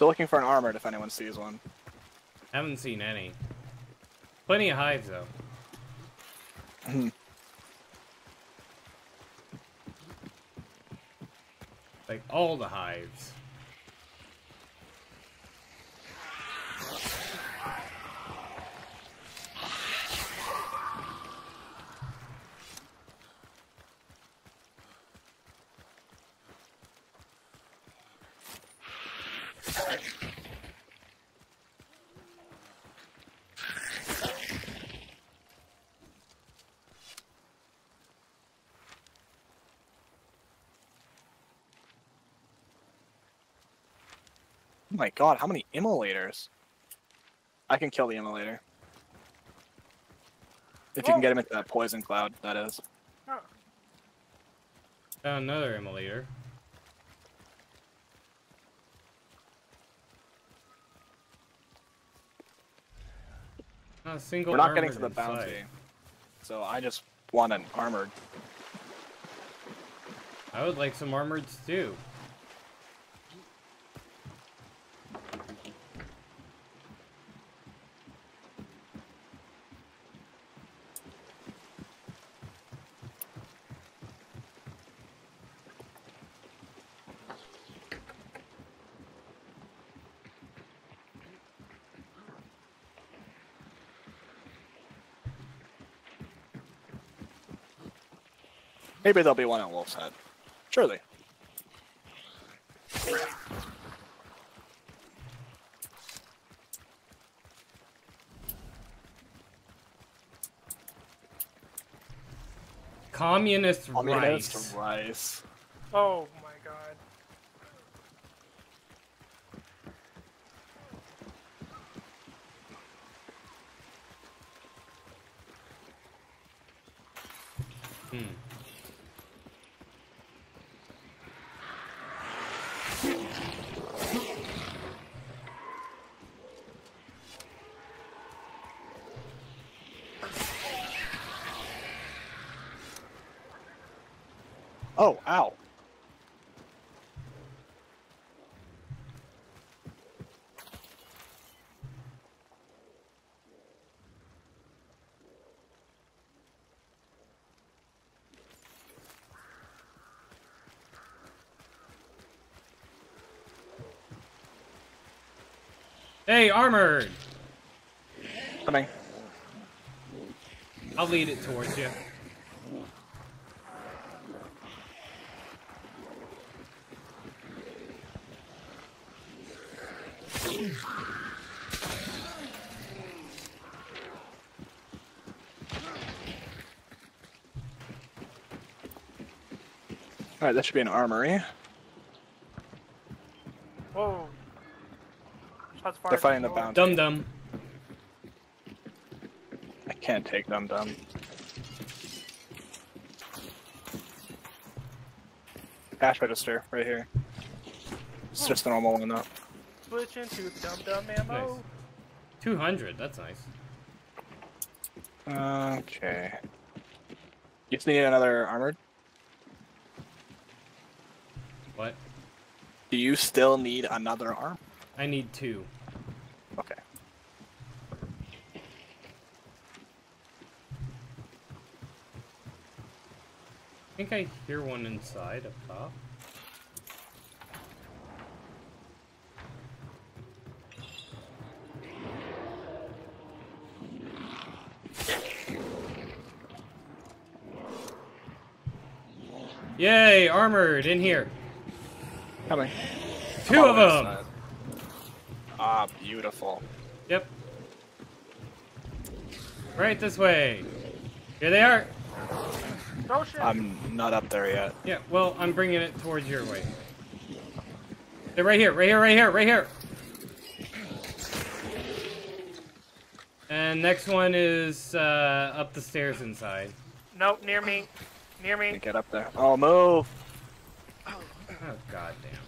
So looking for an armored if anyone sees one.
Haven't seen any. Plenty of hives though. like all the hives.
My god, how many immolators? I can kill the immolator. If you can get him into that poison cloud, that is.
Found another immolator. Not a single
We're not getting to the bounty.
sight.
So I just want an armored.
I would like some armored too.
Maybe there'll be one on Wolf's Head. Surely.
Communist,
Communist
rice.
rice.
Oh
Oh, ow.
Hey, armored!
Coming.
I'll lead it towards you.
Alright, that should be an armory.
Whoa. Shots fired.
They're fighting the bounty.
Dum dum.
I can't take them down. Cash register, right here. It's just a normal one though.
Switch into dum dum ammo.
Nice. 200, that's nice.
Okay. You just need another armored? Do you still need another arm?
I need two.
Okay.
I think I hear one inside up top. Yay, armored in here.
Coming.
Two of them.
Ah, beautiful.
Yep. Right this way. Here they are.
No.
I'm not up there yet.
Yeah, well, I'm bringing it towards your way. They're right here, right here, right here, right here. And next one is uh, up the stairs inside.
Nope, near me. Near
me
me.
get up there. Oh, move!
Oh, goddamn.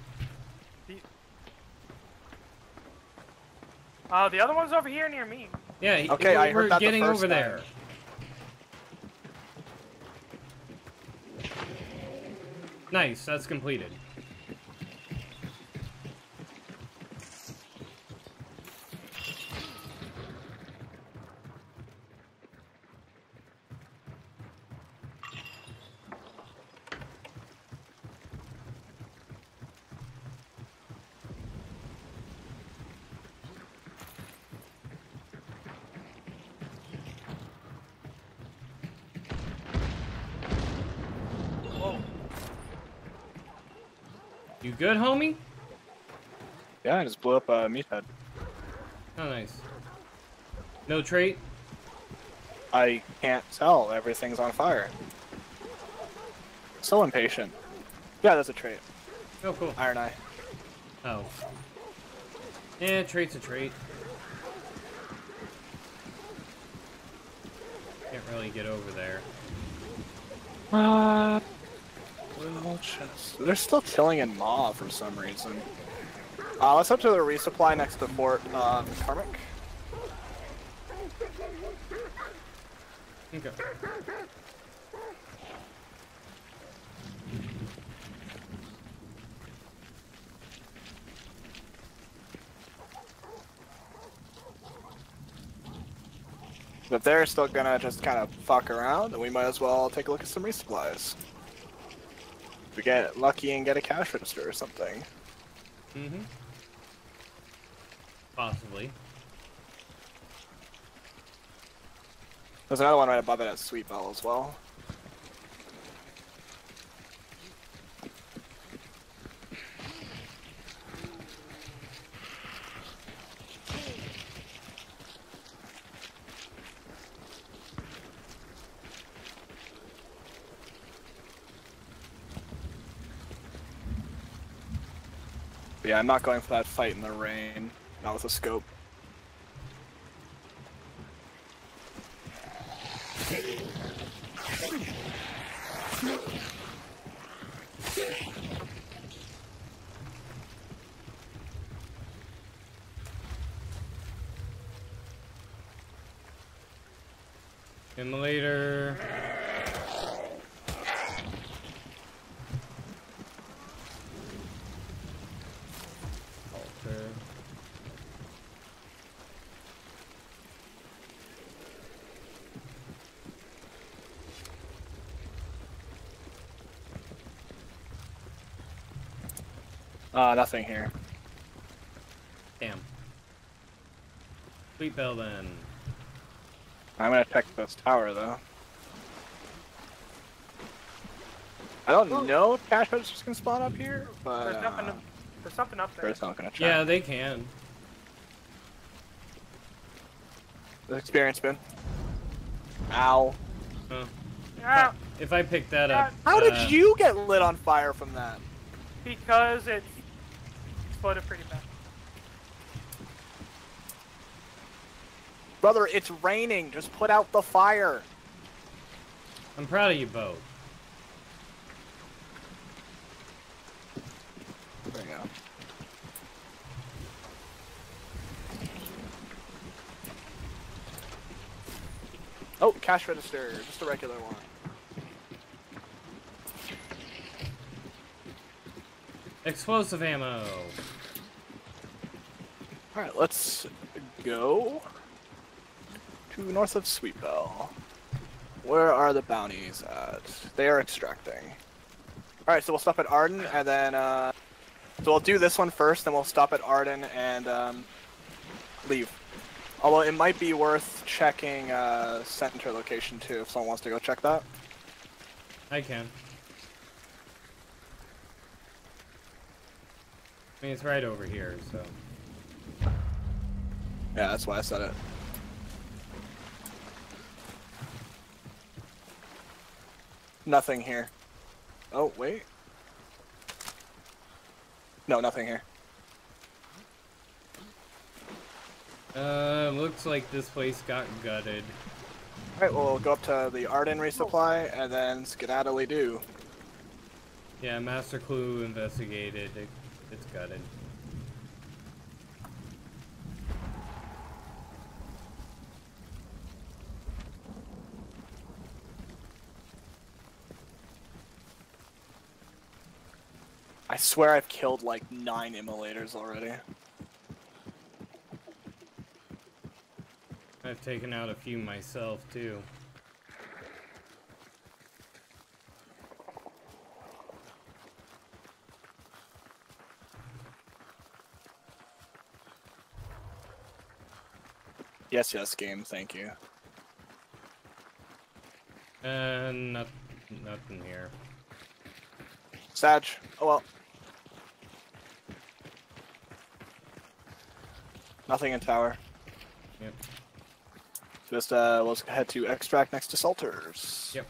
Uh, the other one's over here near me.
Yeah,
Okay, I
we're
heard that the
getting
first
over
time.
there. Nice, that's completed. Good, homie?
Yeah, I just blew up a meathead.
Oh, nice. No trait?
I can't tell. Everything's on fire. So impatient. Yeah, that's a trait.
Oh, cool.
Iron Eye.
Oh. Yeah, trait's a trait. Can't really get over there.
Uh, little chest. They're still killing in Maw for some reason. Uh, let's head to the resupply next to Fort uh, Carmick.
Okay.
If they're still gonna just kind of fuck around, then we might as well take a look at some resupplies. We get lucky and get a cash register or something.
Mm-hmm. Possibly.
There's another one right above it at Sweetbell as well. Yeah, I'm not going for that fight in the rain. Not with a scope.
Immolator. Altar.
Uh, nothing here.
Damn. Sweetbell then.
I'm gonna check this tower though. I don't know if cash registers can spawn up here, but
There's nothing.
uh,
There's something up there.
Bert's not gonna check.
Yeah, they can.
The experience bin. Ow.
Huh.
Ah,
If I pick that up.
How
uh,
did you get lit on fire from that?
because it exploded pretty bad.
Brother, it's raining. Just put out the fire.
I'm proud of you both.
There you go. Oh, cash register. Just a regular one.
Explosive ammo.
Alright, let's go to north of Sweetbell. Where are the bounties at? They are extracting. Alright, so we'll stop at Arden and then, uh, so we'll do this one first, then we'll stop at Arden and, um, leave. Although it might be worth checking, uh, center location too, if someone wants to go check that.
I can. I mean, it's right over here, so.
Yeah, that's why I said it. Nothing here. Oh, wait. No, nothing here.
Uh, looks like this place got gutted.
Alright, well, we'll go up to the Arden resupply and then skedaddly do.
Yeah, Master Clue investigated. It, it's gutted.
I swear I've killed like nine immolators already.
I've taken out a few myself too.
Yes, yes, game, thank you.
Uh, not, nothing here.
Sag, oh well. Nothing in tower.
Yep.
Just uh, let's head to extract next to Salters.
Yep.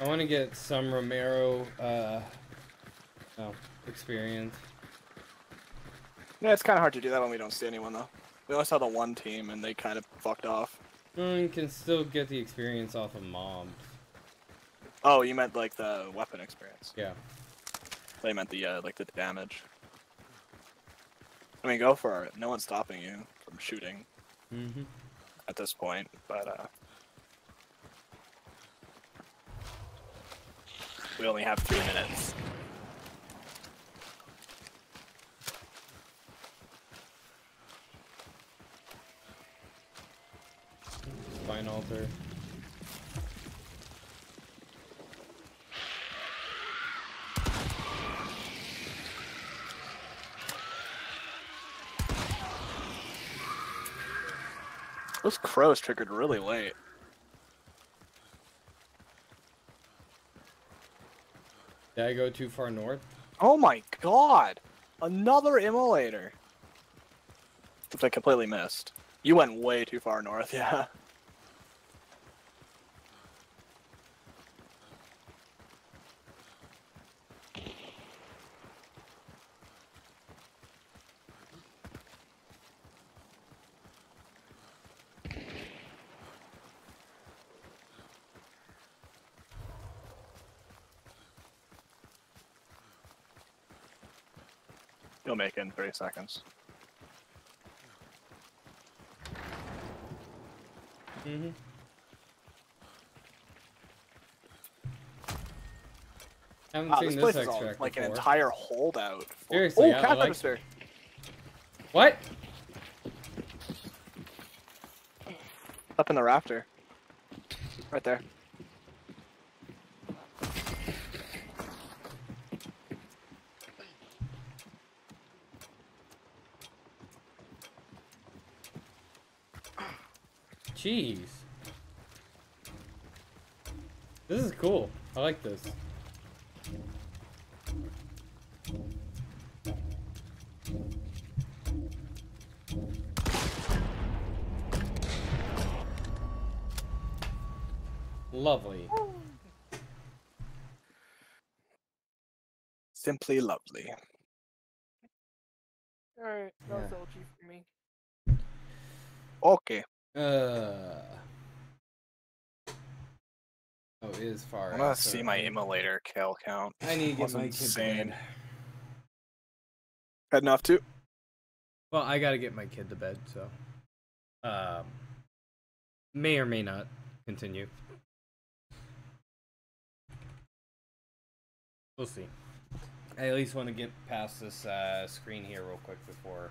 I want to get some Romero, uh, oh, experience.
Yeah, it's kind of hard to do that when we don't see anyone though. We only saw the one team and they kind of fucked off.
Mm, you can still get the experience off of mobs.
Oh, you meant like the weapon experience.
Yeah.
They meant the uh, like the damage. I mean, go for it. No one's stopping you from shooting
Mm-hmm.
at this point, but uh, we only have three minutes.
Spine altar.
Those crows triggered really late.
Did I go too far north?
Oh my god! Another immolator! Which I completely missed. You went way too far north, yeah. Make it in 30 seconds.
Mm-hmm. Haven't
Wow,
seen
this
this,
place is all,
extract
like an entire holdout. for-
Seriously,
oh,
I- I
cat
like-
register.
What?
Up in the rafter. Right there.
Jeez. This is cool. I like this. Lovely.
Simply lovely.
Alright, that was
Yeah.
LG for me.
Okay.
Uh. Oh, it is far.
I'm gonna
out, so
see my
I-
immolator kill count.
I need to get my kid to
insane.
bed.
Heading off too.
Well, I gotta get my kid to bed, so. Um. May or may not continue. We'll see. I at least want to get past this uh, screen here real quick before.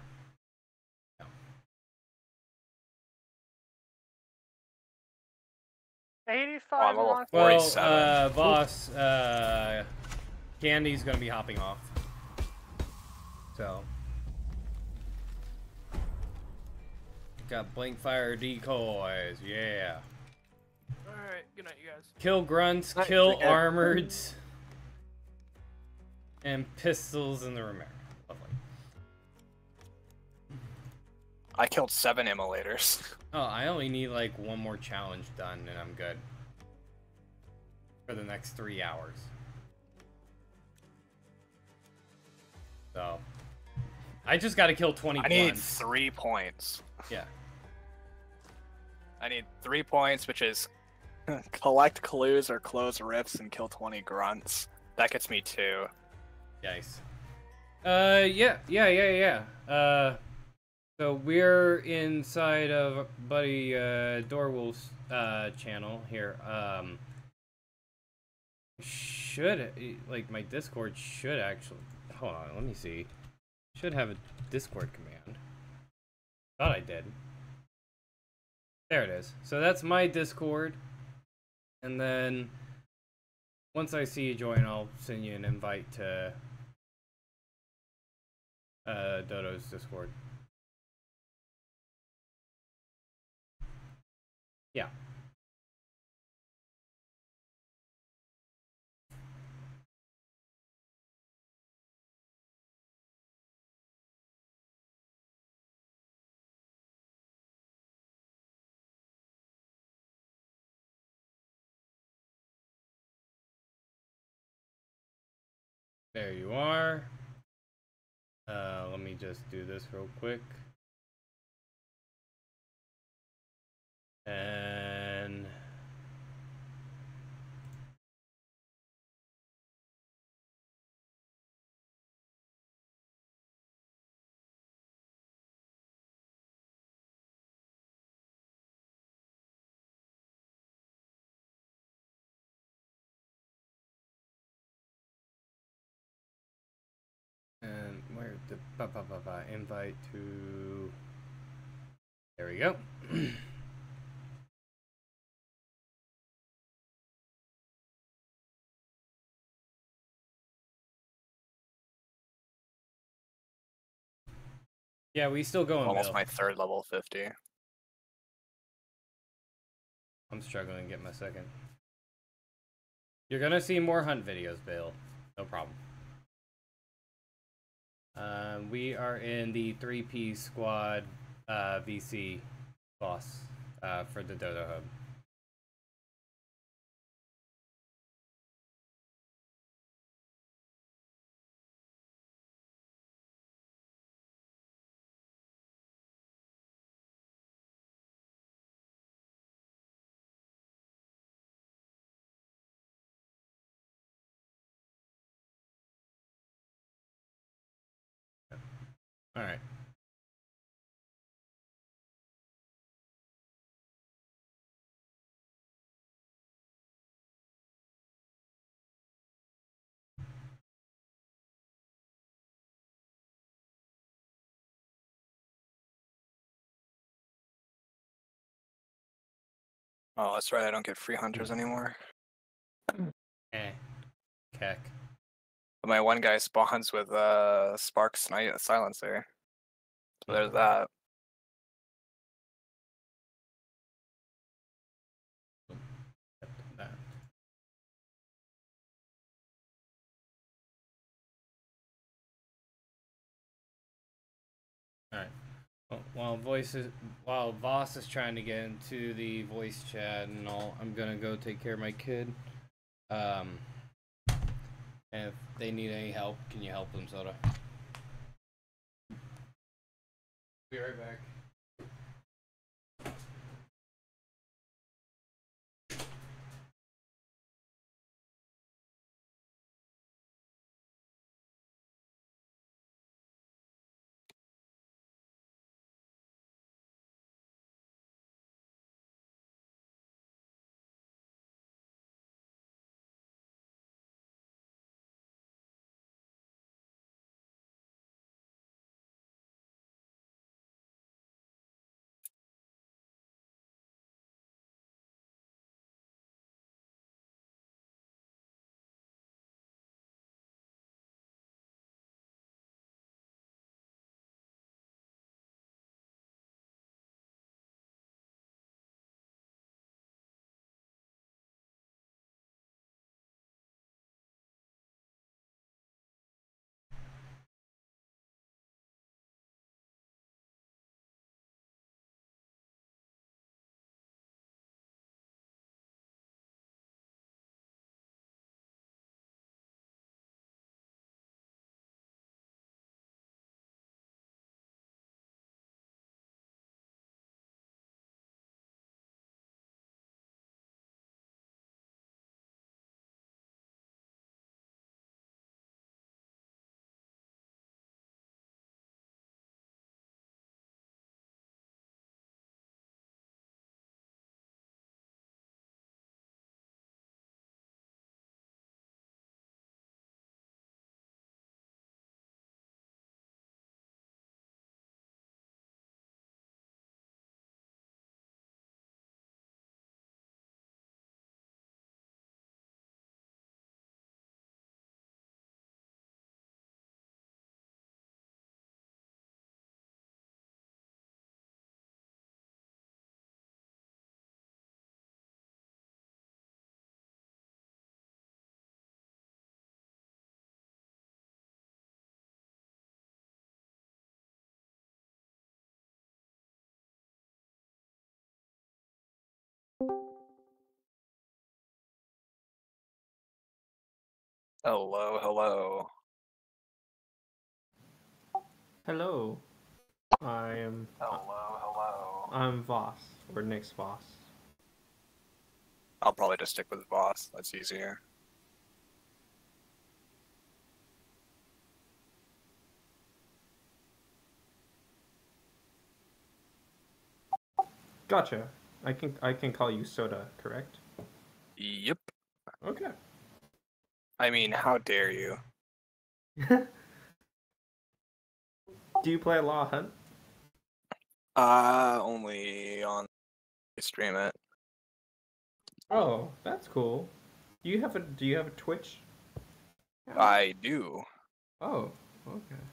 Eighty-five.
I'm.
Well, uh, boss, uh, Candy's gonna be hopping off. So. Got blink fire decoys, yeah.
Alright, Good night, you guys.
Kill grunts,
Nice,
kill
okay.
armoreds, and pistols in the Romero. Lovely.
I killed seven immolators.
Oh, I only need like one more challenge done and I'm good. For the next three hours. So. I just gotta kill 20
I need
grunts.
three points.
Yeah.
I need three points, which is
Collect clues or close rifts and kill 20 grunts.
that gets me two.
Nice. Uh, yeah, yeah, yeah, yeah. Uh, so we're inside of Buddy uh, Dorwulf's uh channel here. Um, should like my Discord should actually hold on. Let me see. Should have a Discord command. Thought I did. There it is. So that's my Discord, and then once I see you join, I'll send you an invite to uh, Dodo's Discord. Yeah. There you are. Uh, let me just do this real quick. And and where the ba, ba, ba, invite to there we go. yeah, we still going.
Almost my third level 50.
I'm struggling to get my second. You're gonna see more hunt videos, Bill. No problem. Um, we are in the three piece squad uh, VC boss uh, for the Dodo Hub. All right.
Oh, that's right. I don't get free hunters anymore.
Eh. Keck.
My one guy spawns with a uh Spark Sni- Silencer. So there's that.
That. Alright. Well, while voice is, while Voss is trying to get into the voice chat and all, I'm gonna go take care of my kid. Um, if they need any help, can you help them, Soda? Be right back.
Hello, hello.
Hello. I am
Hello, hello.
I'm Voss or Nick's Voss.
I'll probably just stick with Voss. That's easier.
Gotcha. I can I can call you Soda, correct?
Yep.
Okay.
I mean, how dare you?
Do you play Law Hunt?
Uh, only on stream it.
Oh, that's cool. Do you have a Do you have a Twitch?
I do.
Oh, okay.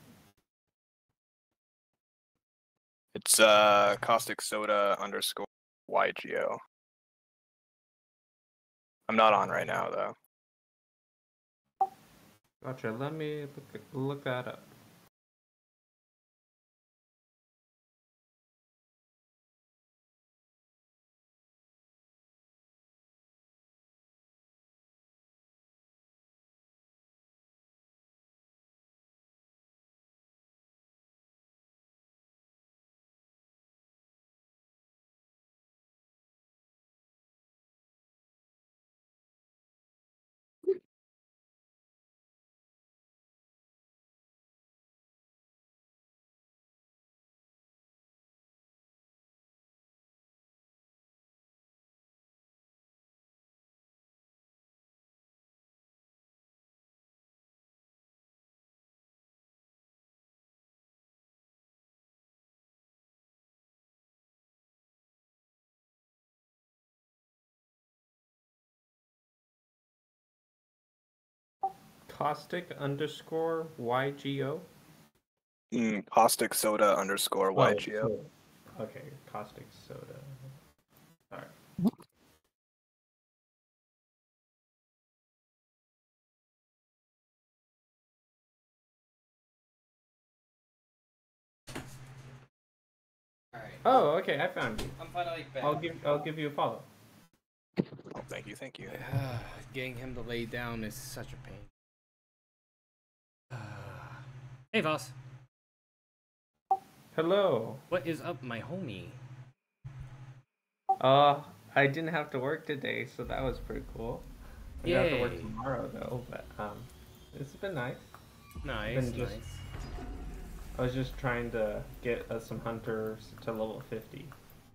It's uh caustic soda underscore YGO. I'm not on right now though.
Gotcha. Let me look, look that up. Caustic underscore YGO.
Mm, caustic soda underscore
Oh,
YGO.
cool. Okay, caustic soda. Alright.
Alright.
Oh, okay, I found you.
I'm finally back.
I'll give I'll give you a follow.
Oh, thank you, thank you.
Getting him to lay down is such a pain. Hey, boss.
Hello.
What is up, my homie?
Uh, I didn't have to work today, so that was pretty cool. I have to work tomorrow though, but um, it's been nice.
Nice,
Been just-
nice.
I was just trying to get uh, some hunters to level 50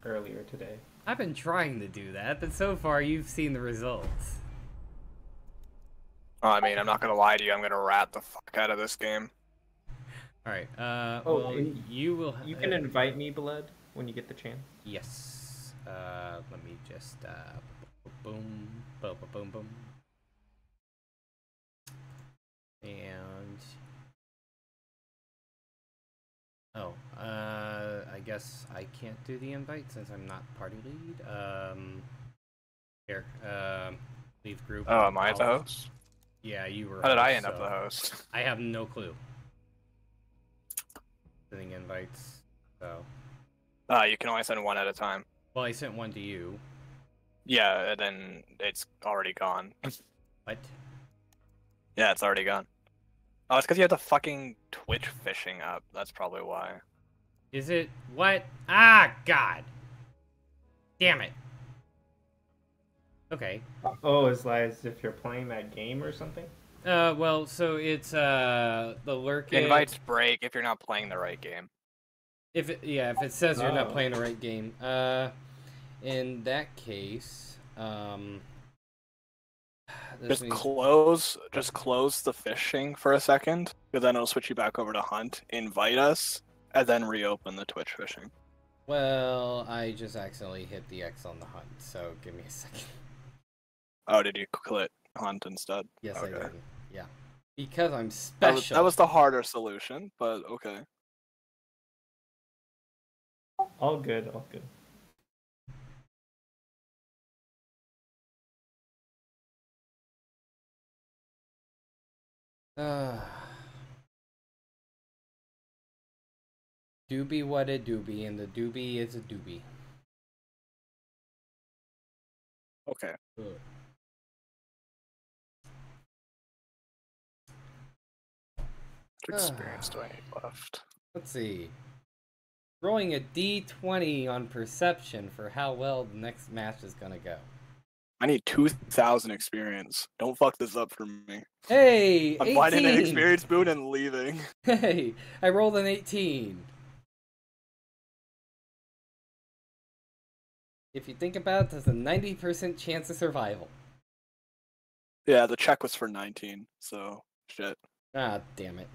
earlier today.
I've been trying to do that, but so far you've seen the results.
Oh, I mean, I'm not gonna lie to you. I'm gonna rat the fuck out of this game.
Alright, uh,
Oh,
well, you will.
You can invite me, Blood, when you get the chance.
Yes. Uh, let me just, uh, boom, boom, boom, boom, boom. And. Oh, uh, I guess I can't do the invite since I'm not party lead. Um, here, um, leave group.
Oh, am I the host?
Yeah, you were.
How did I
host,
end up the host?
I have no clue. Sending invites, so.
Uh, you can only send one at a time.
Well, I sent one to you.
Yeah, and then it's already gone.
What?
Yeah, it's already gone. Oh, it's because you have the fucking Twitch fishing up. That's probably why.
Is it what? Ah, God. Damn it. Okay.
Oh, it's like as if you're playing that game or something?
Uh, well, so it's uh the lurk.
Invites break if you're not playing the right game.
If it, yeah, if it says you're not
Oh.
playing the right game. Uh, in that case, um.
Just
means-
close, just close the fishing for a second, because then it'll switch you back over to hunt. Invite us, and then reopen the Twitch fishing.
Well, I just accidentally hit the X on the hunt, so give me a second.
Oh, did you click hunt instead?
Yes,
Okay.
I did. Yeah, because I'm
That
special.
was, that was the harder solution, but okay.
All good, all good.
Uh, doobie what a doobie, and the doobie is a doobie.
Okay.
Ugh.
Experience do I need left?
Let's see. Rolling a d20 on perception for how well the next match is gonna go.
I need 2,000 experience. Don't fuck this up for me.
Hey,
I'm finding an experience boon and leaving.
Hey, I rolled an 18. If you think about it, there's a 90% chance of survival.
Yeah, the check was for 19, so shit.
Ah, damn it.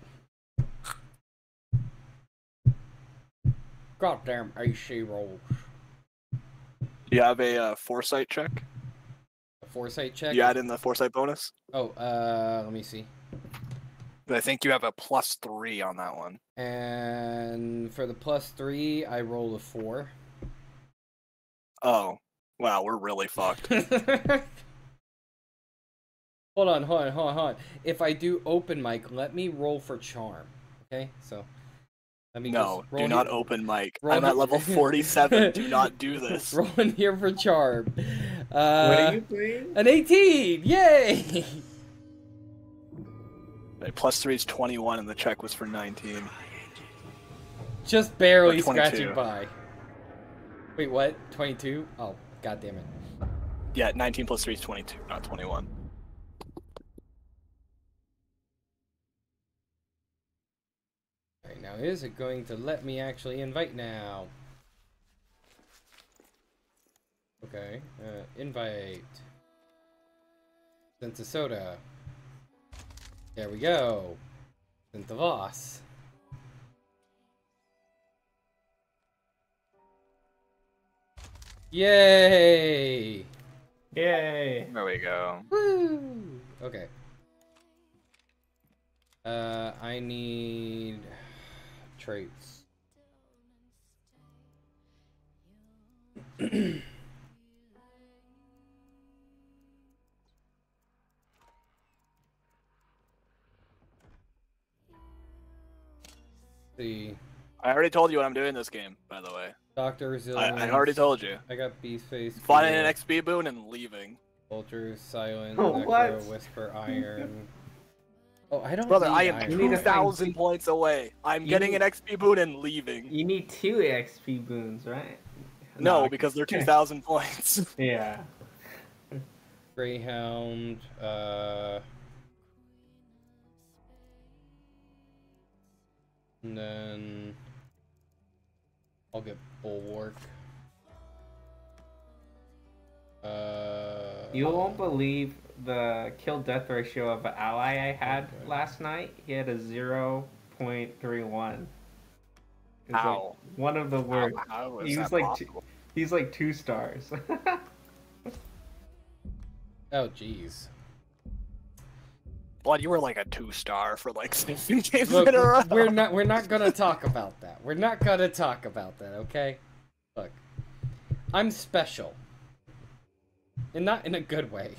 Goddamn AC rolls.
Do you have a uh, foresight check?
A foresight check?
You add in the foresight bonus?
Oh, uh, let me see.
I think you have a plus three on that one.
And for the plus three, I roll a four.
Oh, wow, we're really fucked.
hold on, hold on, hold on, hold on. If I do open mic, let me roll for charm. Okay, so let me
No,
just roll
do not
here-
open mic.
roll
I'm at level 47. do not do this.
roll in here for charm.
what
Uh,
are you playing?
An 18! Yay!
plus Three is 21, and the check was for 19.
Just barely
Or 22.
scratching by. Wait, what? 22? Oh, god damn it.
Yeah, 19 plus three is 22, not 21.
Now is it going to let me actually invite now? Okay, uh, invite. Sent to soda. There we go. Sent to Voss. Yay!
Yay!
There we go.
Woo! Okay. Uh, I need traits. see,
I already told you what I'm doing in this game, by the way.
Doctor
I,
Resilience.
I already told you.
I got Beast Face.
Finding an XP boon and leaving.
Vulture, Silent,
Oh,
Necro,
what?
Whisper, Iron. Oh, I don't
Brother,
need
I am
iron.
You need
2,000 points away. I'm
You
getting
need-
an XP boon and leaving.
You need two XP boons, right?
No, because they're 2,000 points.
Yeah.
Greyhound, uh. And then. I'll get Bulwark. Uh.
You won't believe the kill death ratio of an ally I had
Okay.
last night. He had a 0.31. It's like
Ow.
one of the worst.
How is
He was like two, he's like two stars.
Oh, jeez.
Blood, you were like a two star for like 16 games
Look,
in a row.
we're not. We're not gonna talk about that. We're not gonna talk about that. Okay. Look, I'm special, and not in a good way.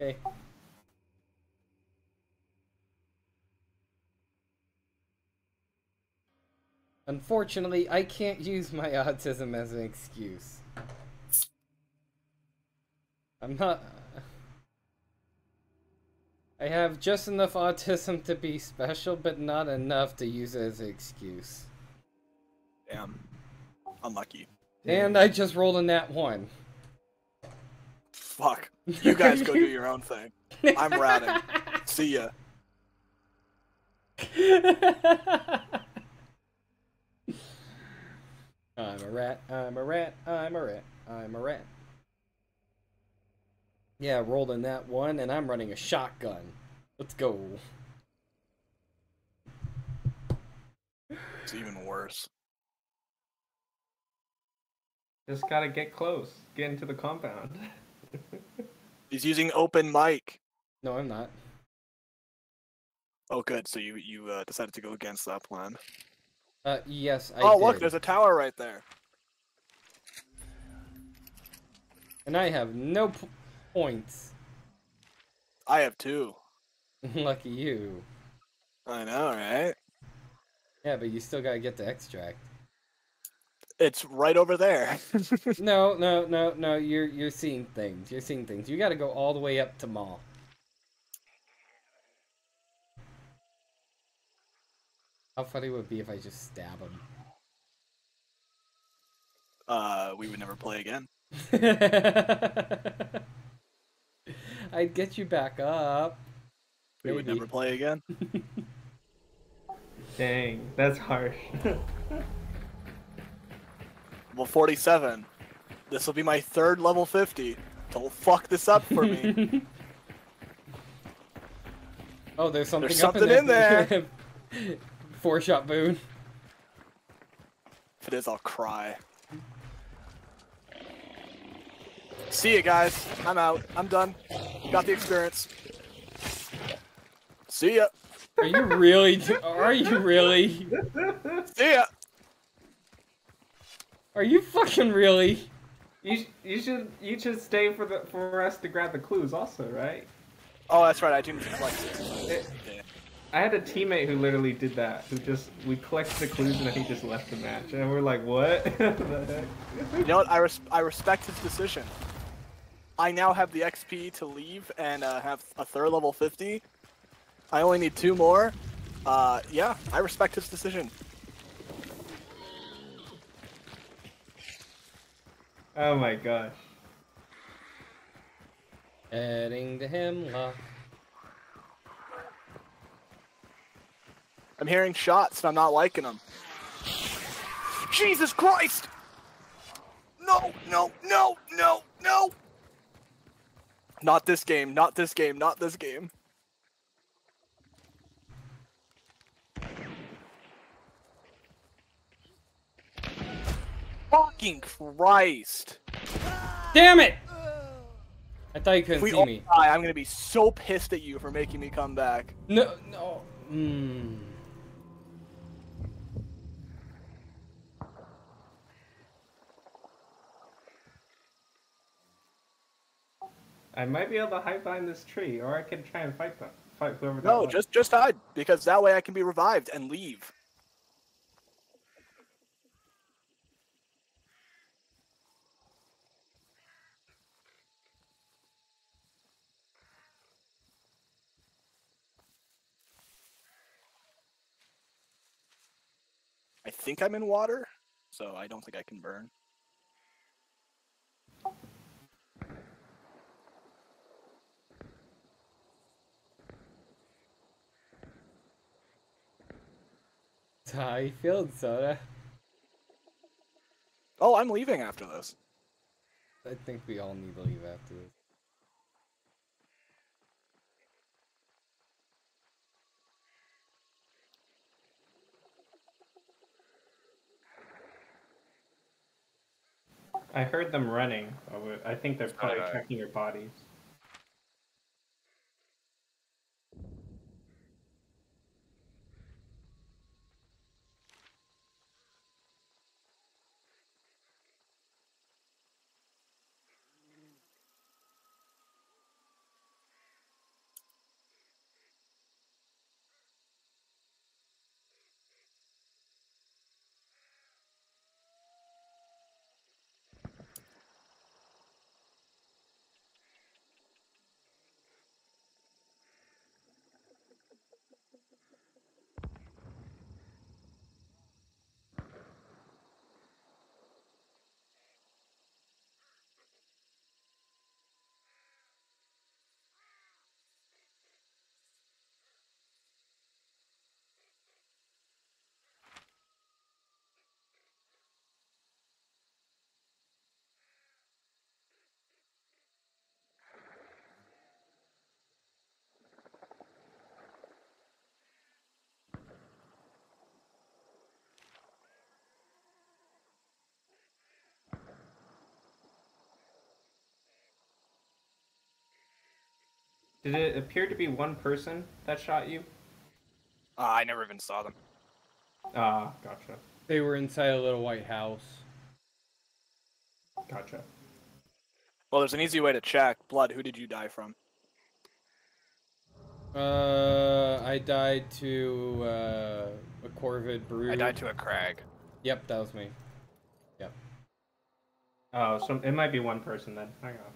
Okay. Unfortunately, I can't use my autism as an excuse. I'm not. I have just enough autism to be special, but not enough to use it as an excuse.
Damn. Unlucky.
And I just rolled a nat one.
Fuck. You guys go do your own thing. I'm ratting. See ya.
I'm a rat, I'm a rat, I'm a rat, I'm a rat. Yeah, rolled in that one, and I'm running a shotgun. Let's go.
It's even worse.
Just gotta get close. Get into the compound.
He's using open mic.
No, I'm not.
Oh, good. So you you uh, decided to go against that plan.
Uh, yes, I
oh,
did.
look, there's a tower right there.
And I have no p- points.
I have two.
Lucky you.
I know, right?
Yeah, but you still gotta get the extract.
It's right over there.
No, no, no, no. You're you're seeing things. You're seeing things. You got to go all the way up to Maul. How funny would it be if I just stab him?
uh, we would never play again.
I'd get you back up.
We would never play again.
Dang, that's harsh.
Well, 47. This will be my third level 50. Don't fuck this up for me.
oh, there's something
There's
up
something in there.
Four shot boon.
if it is, I'll cry. See ya, guys. I'm out. I'm done. Got the experience. See ya.
Are you really? Are you really?
See ya.
Are you fucking really?
you you should you should stay for the for us to grab the clues also, right?
Oh, that's right. I didn't collect it.
It- I had a teammate who literally did that. Who just we collected the clues and then he just left the match, and we're like, what? the heck?
You know what? I, res- I respect his decision. I now have the XP to leave and uh, have a third level 50. I only need two more. Uh, yeah, I respect his decision.
Oh my gosh.
Heading to Hemlock.
I'm hearing shots and I'm not liking them. Jesus Christ! No, no, no, no, no! Not this game, not this game, not this game. Fucking Christ!
Damn it! I thought you couldn't
we
see me.
die, I'm gonna be so pissed at you for making me come back.
No, no. Mm.
I might be able to hide behind this tree, or I can try and fight them. Fight whoever.
No, just just hide because that way I can be revived and leave. I think I'm in water, so I don't think I can burn.
How you feeling, Soda?
Oh, I'm leaving after this.
I think we all need to leave after this.
I heard them running. I think they're probably checking your bodies. Did it appear to be one person that shot you?
Uh, I never even saw them.
Ah, gotcha.
They were inside a little white house.
Gotcha.
Well, there's an easy way to check. Blood, who did you die from?
Uh, I died to uh, a Corvid brood.
I died to a crag.
Yep, that was me. Yep.
Oh, so it might be one person then. Hang on.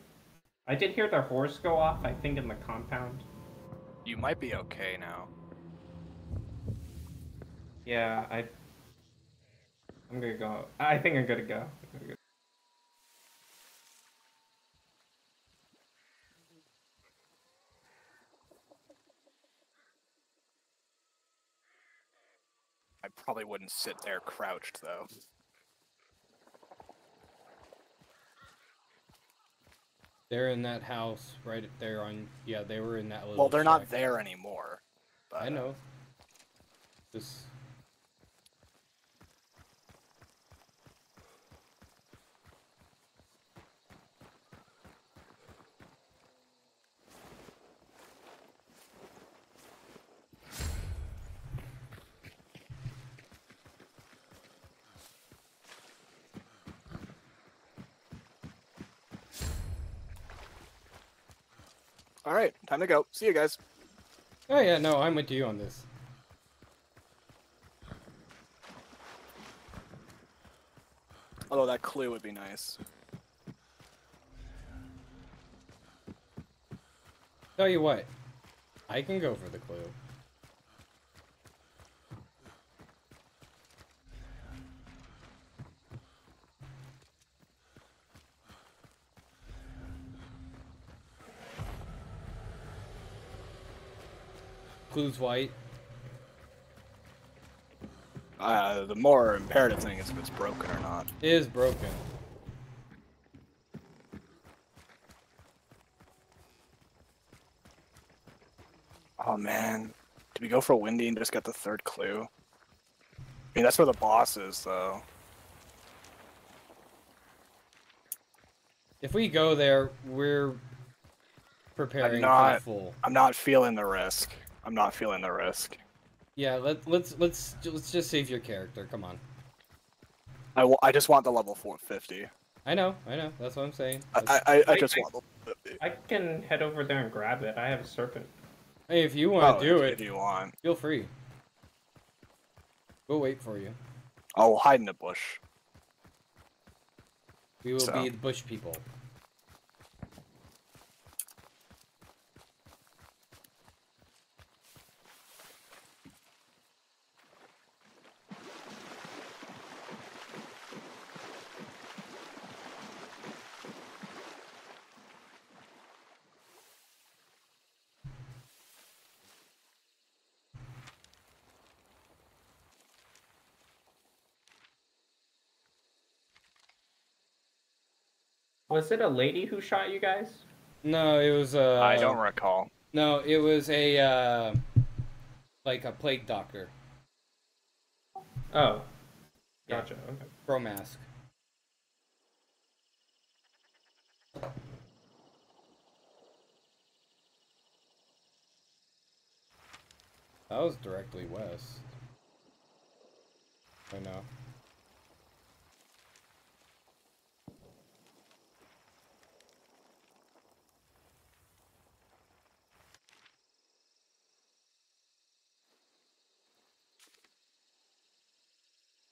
I did hear their horse go off. I think in the compound.
You might be okay now.
Yeah, I. I'm gonna go. I think I'm gonna go. I'm gonna go.
I probably wouldn't sit there crouched though.
They're in that house right there on. Yeah, they were in that little.
Well, they're not there anymore. But,
I know. Uh, Just
All right, time to go. See you guys.
Oh yeah, no, I'm with you on this.
Although that clue would be nice.
Tell you what, I can go for the clue. Clue's white.
Uh, the more imperative thing is if it's broken or not.
It is broken.
Oh man, did we go for Windy and just get the third clue? I mean, that's where the boss is, though.
If we go there, we're preparing
not-
for full.
I'm not feeling the risk. I'm not feeling the risk.
Yeah, let, let's let's let's just save your character. Come on.
I, w- I just want the level 450.
I know, I know. That's what I'm saying.
I,
That's-
I, I, I
I-
just
I-
want the 450.
I can head over there and grab it. I have a serpent.
hey, if you want
Oh,
to do
if,
it,
if you want.
feel free. We'll wait for you.
I'll hide in the bush.
We will
So.
be the bush people.
Was it a lady who shot you guys?
No, it was uh.
I don't recall.
No, it was a uh, like a plague doctor,
Oh.
Yeah.
Gotcha. Okay.
pro mask. That was directly west. I know.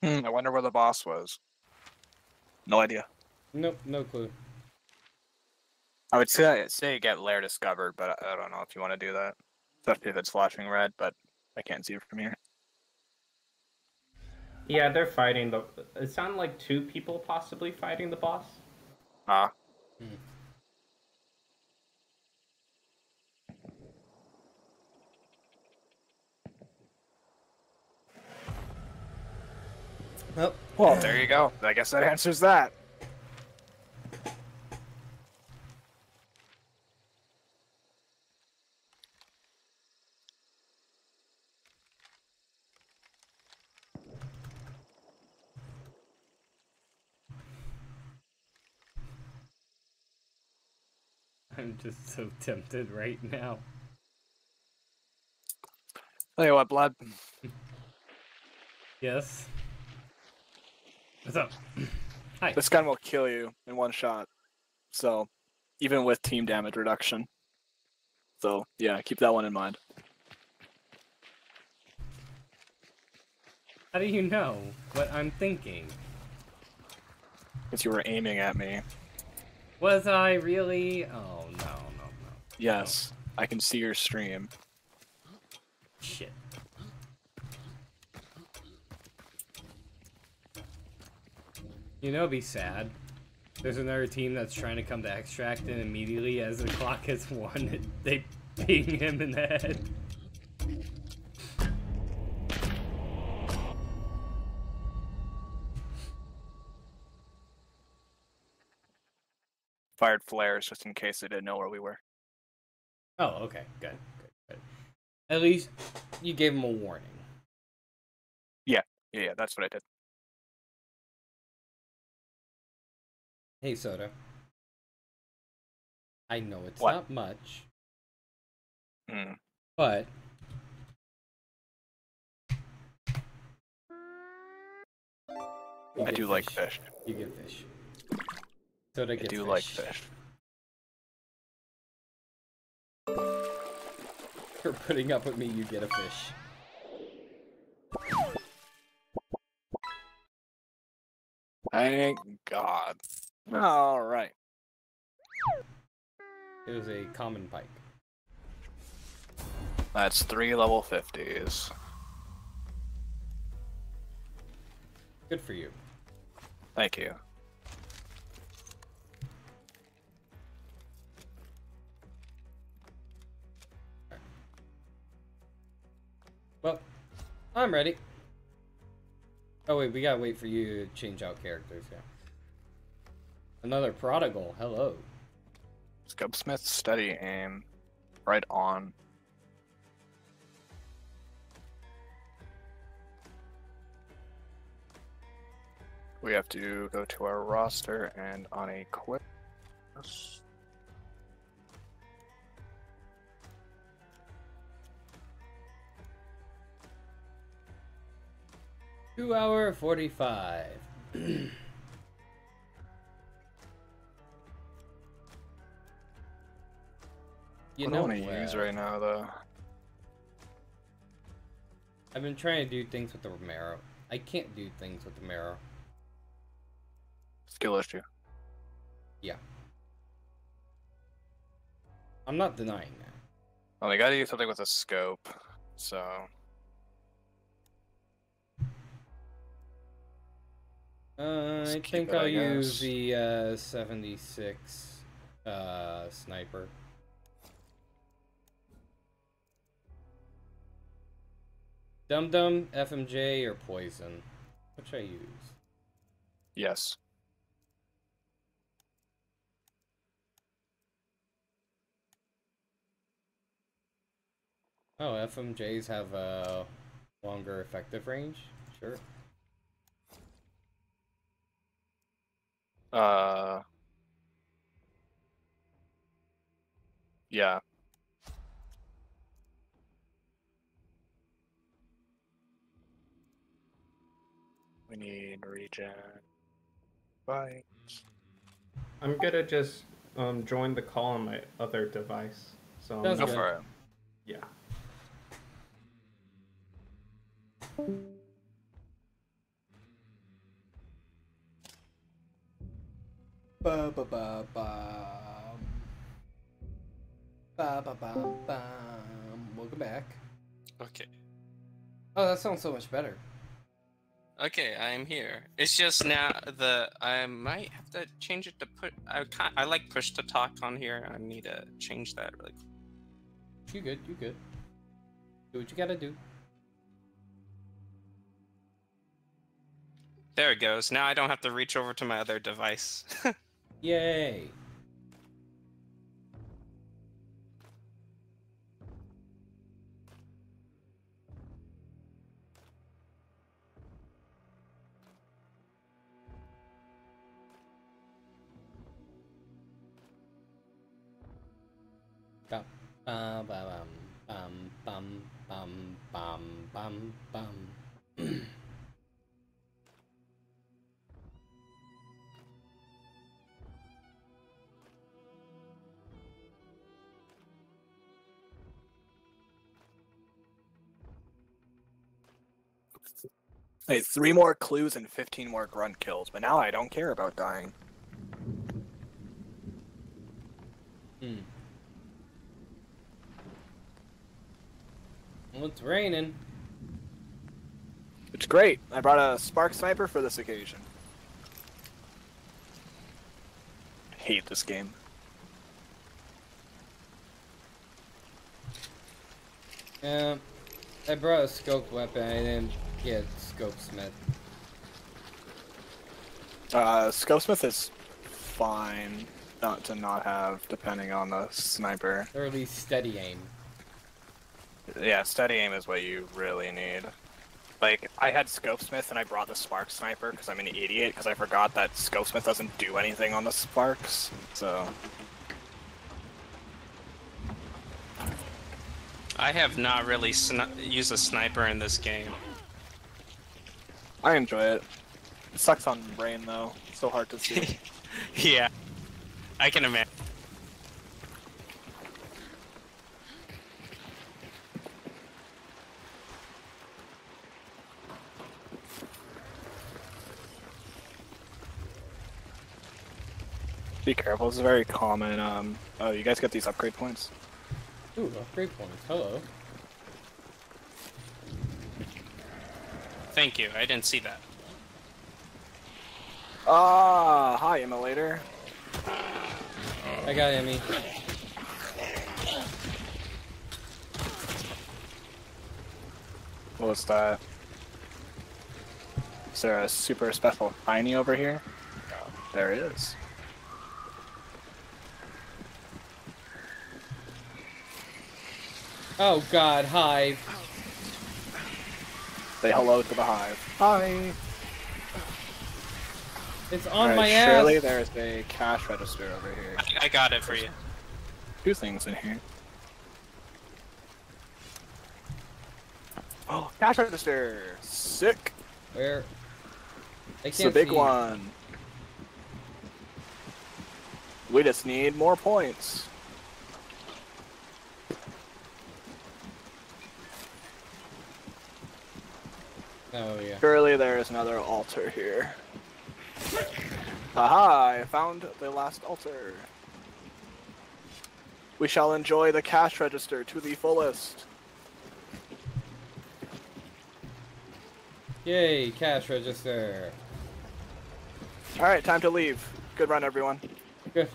Hmm, I wonder where the boss was.
No idea.
Nope, no clue.
I would say say get lair discovered, but I, don't know if you want to do that. Especially if it's flashing red, but I can't see it from here.
Yeah, they're fighting the. It sounded like two people possibly fighting the boss.
Ah,
Well,
well, there you go. I guess that answers that.
I'm just so tempted right now.
Tell you what, Blood.
Yes. What's up? Hi.
This gun will kill you in one shot. So, even with team damage reduction. So, yeah, keep that one in mind.
How do you know what I'm thinking?
Because you were aiming at me.
Was I really? Oh no, no, no.
Yes, I can see your stream.
Shit. You know, it'd be sad. There's another team that's trying to come to extract, and immediately as the clock hits one, they ping him in the head.
Fired flares just in case they didn't know where we were.
Oh, okay, good, good, good. At least you gave him a warning.
Yeah, yeah, that's what I did.
Hey, Soda. I know it's
What?
not much,
Mm.
but
I do like fish.
You get fish. Soda gets I
do
fish.
like fish.
For putting up with me, you get a fish.
Thank God. All right.
It was a common pike.
That's three level 50s.
Good for you.
Thank you.
Well, I'm ready. Oh wait, we gotta wait for you to change out characters. Yeah. Another prodigal. Hello.
Scopesmith, steady aim. Right on. We have to go to our roster and on a quick.
Two hour forty-five. you
what
know
I want to use right now, though?
I've been trying to do things with the Romero. I can't do things with the Romero.
Skill issue. Yeah.
I'm not denying that.
Well, they gotta do something with a scope, so.
Uh, I think I'll use the uh, 76 uh, sniper. Dum Dum, FMJ, or Poison? What should I use?
Yes.
Oh, FMJs have a longer effective range? Sure.
Uh. Yeah. We need regen. Bye.
I'm gonna just um, join the call on my other device. So I'm
Sounds
Go
good.
for it.
yeah.
Ba ba ba bum. Ba ba bum bum. Welcome back.
Okay.
Oh, that sounds so much better.
Okay, I'm here. It's just now the I might have to change it to put. I can't. I like push to talk on here. I need to change that really. quick.
You good, you good. Do what you gotta do.
There it goes. Now I don't have to reach over to my other device.
Yay. Bum, bum, bum, bum, bum, bum, bum, bum.
Hey, three more clues and 15 more grunt kills, but now I don't care about dying.
Hmm. Well, it's raining.
It's great. I brought a spark sniper for this occasion. hate this game.
Yeah, I brought a scope weapon. I didn't get Scopesmith.
Uh, Scopesmith is fine not to not have, depending on the sniper.
Or at least steady aim.
Yeah, steady aim is what you really need.
Like, I had Scopesmith and I brought the Spark Sniper because I'm an idiot because I forgot that Scopesmith doesn't do anything on the Sparks, so...
I have not really used a sniper in this game.
I enjoy it. It sucks on brain though. It's so hard to see.
yeah, I can imagine.
Be careful, this is very common. Um, oh, you guys get these upgrade points?
Ooh, upgrade points. Hello.
Thank you. I didn't see that.
Ah, hi, Immolator.
I got Emmy.
What's that? Is there a super special tiny over here? There is.
Oh god, hive.
Say hello to the hive. Hi.
It's on
Alright,
my ass.
surely there's a cash register over here.
I, I got it for you.
Two things in here. Oh, cash register! Sick!
Where? I
It's the
can't
big
see.
one. We just need more points.
Oh yeah.
Surely there is another altar here. Haha, I found the last altar. We shall enjoy the cash register to the fullest.
Yay, cash register.
Alright, time to leave. Good run, everyone.
Good.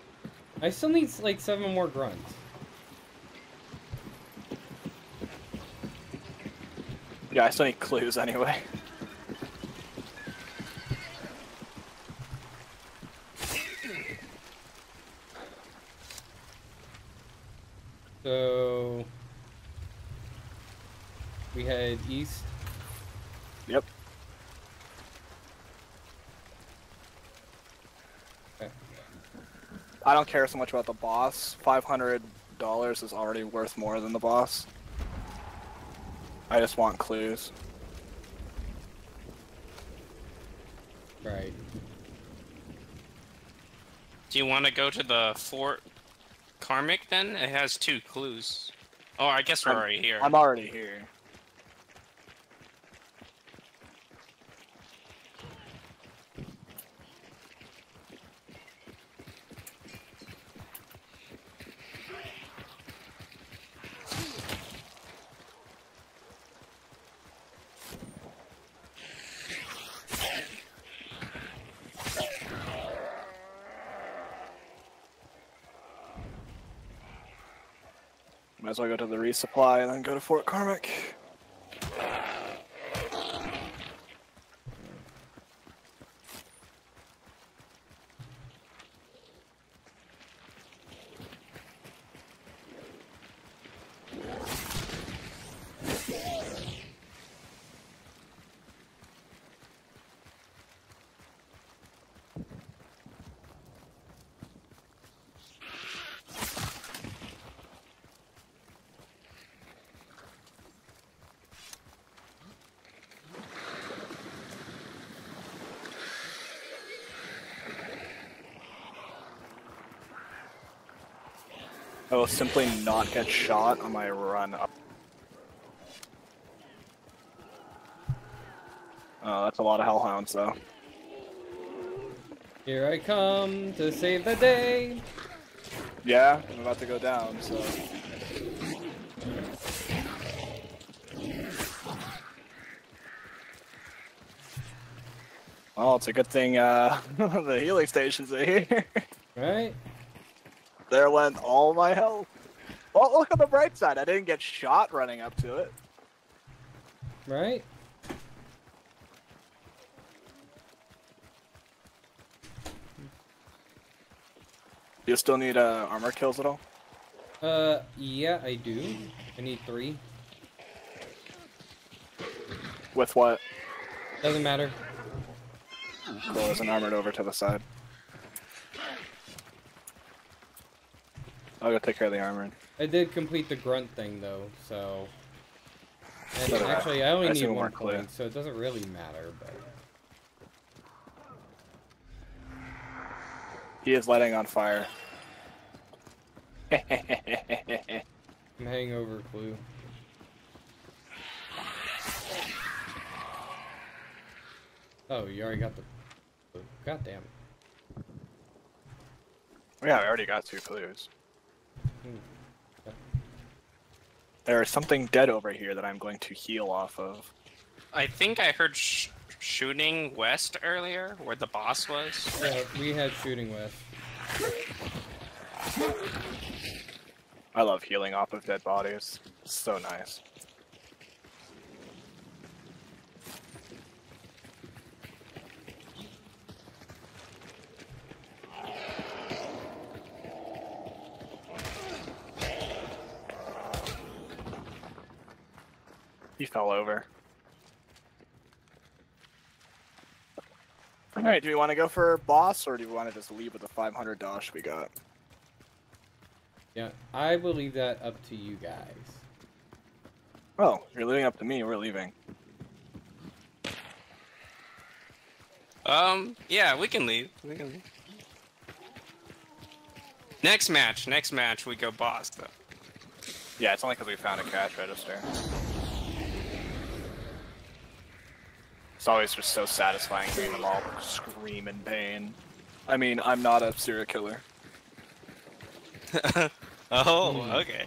I still need like seven more grunts.
Yeah, I still need clues anyway.
So we head east.
Yep.
Okay.
I don't care so much about the boss. Five hundred dollars is already worth more than the boss. I just want clues.
Right.
Do you want to go to the Fort Carmick then? It has two clues. Oh, I guess we're
I'm-
already here.
I'm already here. Might as well go to the resupply and then go to Fort Carmick. I will simply not get shot on my run up. Oh, that's a lot of hellhounds, though.
Here I come to save the day.
Yeah, I'm about to go down, so. Well, it's a good thing uh, the healing stations are here.
Right?
There went all my health. Well, look on the bright side. I didn't get shot running up to it.
Right?
You still need uh, armor kills at all?
Uh, yeah, I do. I need three.
With what?
Doesn't matter.
Cool, there's an armored over to the side. I'll go take care of the armor.
I did complete the grunt thing though, so. And
So I.
actually, I only
I
need one
more clue.
so it doesn't really matter. But
He is lighting on fire.
I'm hangover clue. Oh, you already got the. God damn.
yeah, I already got two clues.
Hmm.
There is something dead over here that I'm going to heal off of.
I think I heard sh- shooting west earlier, where the boss was.
Yeah, we had shooting west.
I love healing off of dead bodies. So nice. He fell over. Alright, do we want to go for boss or do we want to just leave with the 500 dosh we got?
Yeah, I will leave that up to you guys.
Oh, you're leaving up to me, we're leaving.
Um, yeah, we can leave. We can leave. Next match, next match, we go boss though.
Yeah, it's only because we found a cash register. It's always just so satisfying hearing them all scream in pain. I mean, I'm not a serial killer.
oh,
Hmm.
okay.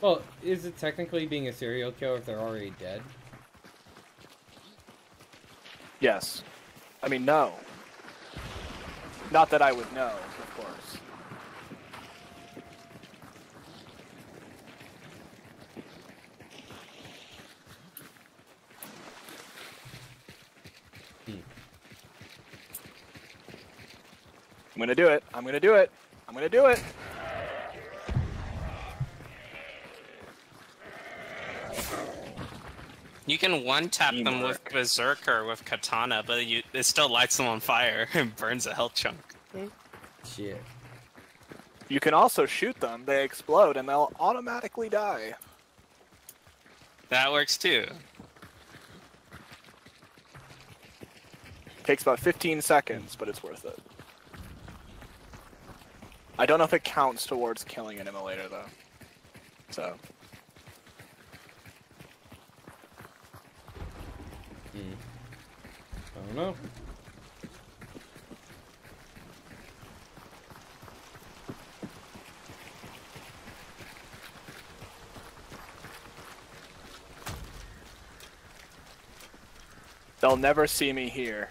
Well, is it technically being a serial killer if they're already dead?
Yes. I mean, no. Not that I would know, of course.
Hmm.
I'm gonna do it. I'm gonna do it. I'm gonna do it.
You can one tap them with Berserker with Katana, but you it still lights them on fire and burns a health chunk.
Shit.
You can also shoot them. They explode and they'll automatically die.
That works too.
Takes about 15 seconds, but it's worth it. I don't know if it counts towards killing an immolator though. So,
Hmm. I don't know.
they'll never see me here.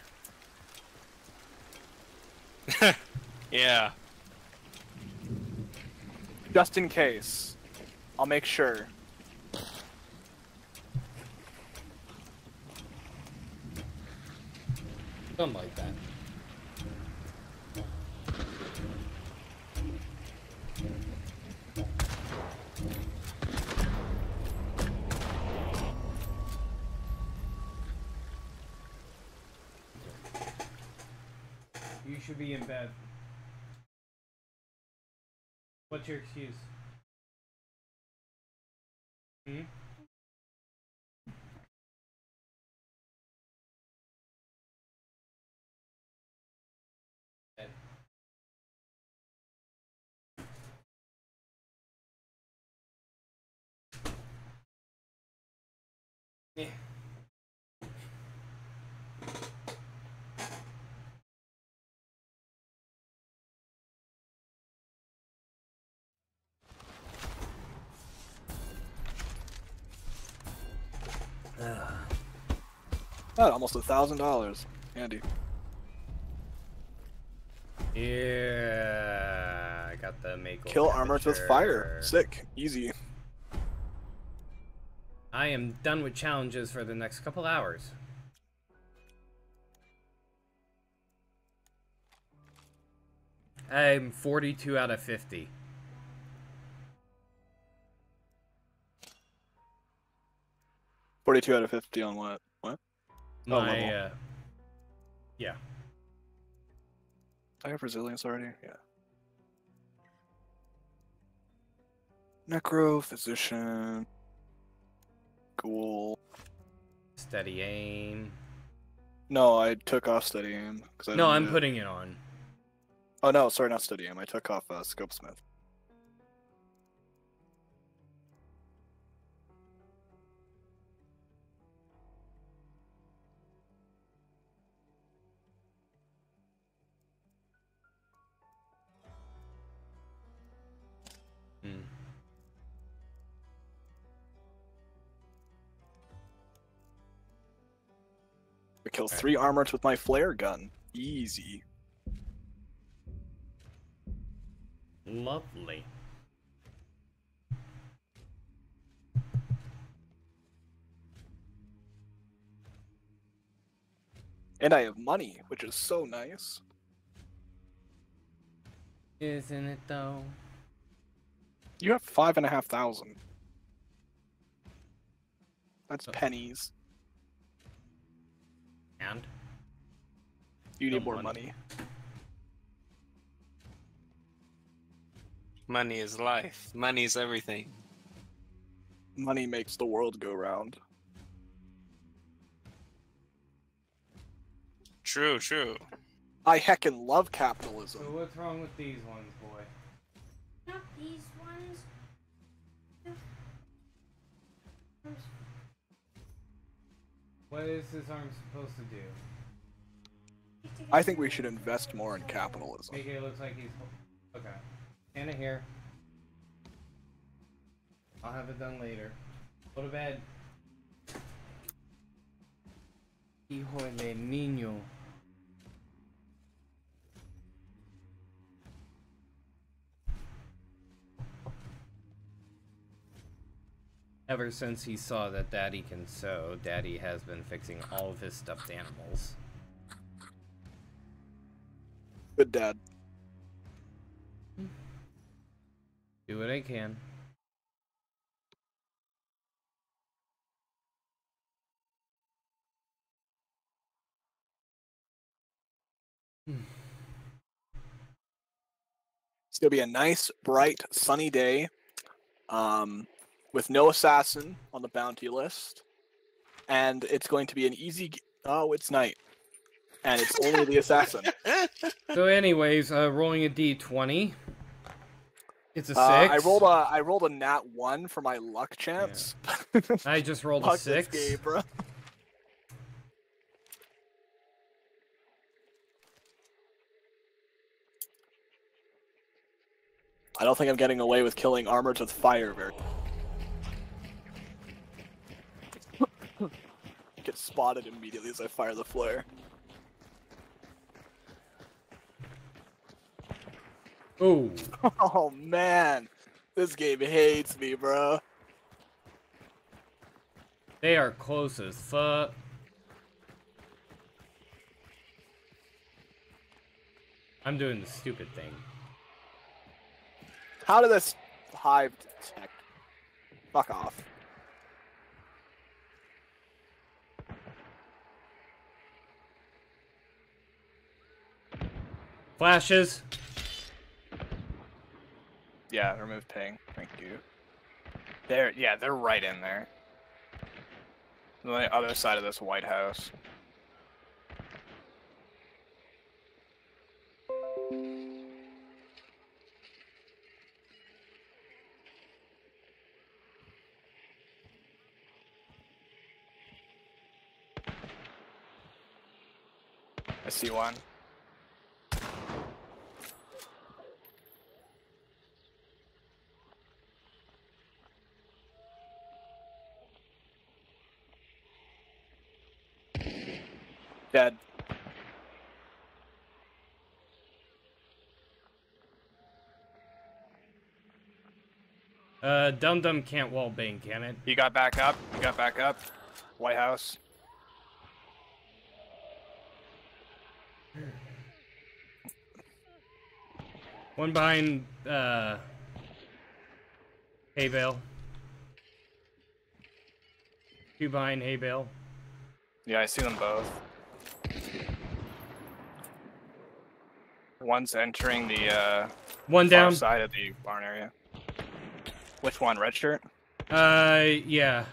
Yeah.
Just in case. I'll make sure.
Something like that. You should be in bed. What's your excuse? Hmm?
Oh, almost a thousand dollars. Handy.
Yeah, I got the make.
Kill armors with fire. Sick. Easy.
I am done with challenges for the next couple hours. I'm 42 out of 50.
Forty-two out of fifty on what? What? Oh,
My,
level.
uh, yeah.
I have resilience already. Yeah. Necro physician. Ghoul.
Steady aim.
No, I took off steady aim. 'cause I
No, I'm
need it.
putting it on.
Oh no, sorry, not steady aim. I took off uh,
Scopesmith.
I kill three armors with my flare gun. Easy.
Lovely.
And I have money, which is so nice.
Isn't it though?
You have five and a half thousand. That's pennies.
And
You need more
money.
money.
Money is life. Money is everything.
Money makes the world go round.
True, true.
I heckin' love
so
capitalism.
what's wrong with these ones, boy?
Not these
What is this arm supposed to do?
I think we should invest more in capitalism.
Okay, it look like he's okay. It here. I'll have it done later. Go to bed. Hijo de niño. Ever since he saw that Daddy can sew, Daddy has been fixing all of his stuffed animals.
Good dad.
Do what I can.
It's gonna be a nice, bright, sunny day, um, with no assassin on the bounty list, and it's going to be an easy. Oh, it's night, and it's only the assassin.
So, anyways, uh, rolling a d20. It's a six.
Uh, I rolled a I rolled a nat one for my luck chance.
I just rolled a
Fuck this
six.
game, bro. I don't think I'm getting away with killing armors with fire very. Get spotted immediately as I fire the flare.
Oh,
Oh man, this game hates me, bro.
they are close as fuck. I'm doing the stupid thing.
How did this hive detect? Fuck off.
Flashes.
Yeah, remove ping. Thank you. They're yeah, they're right in there. On the other side of this White House. I see one.
Dead.
Uh, Dum Dum can't wall bang, can it?
You got back up. You got back up. White House.
One behind, uh, hay bale. Two behind hay bale.
Yeah, I see them both. One's entering the uh,
One down.
side of the barn area. Which one? Red shirt?
Uh, yeah.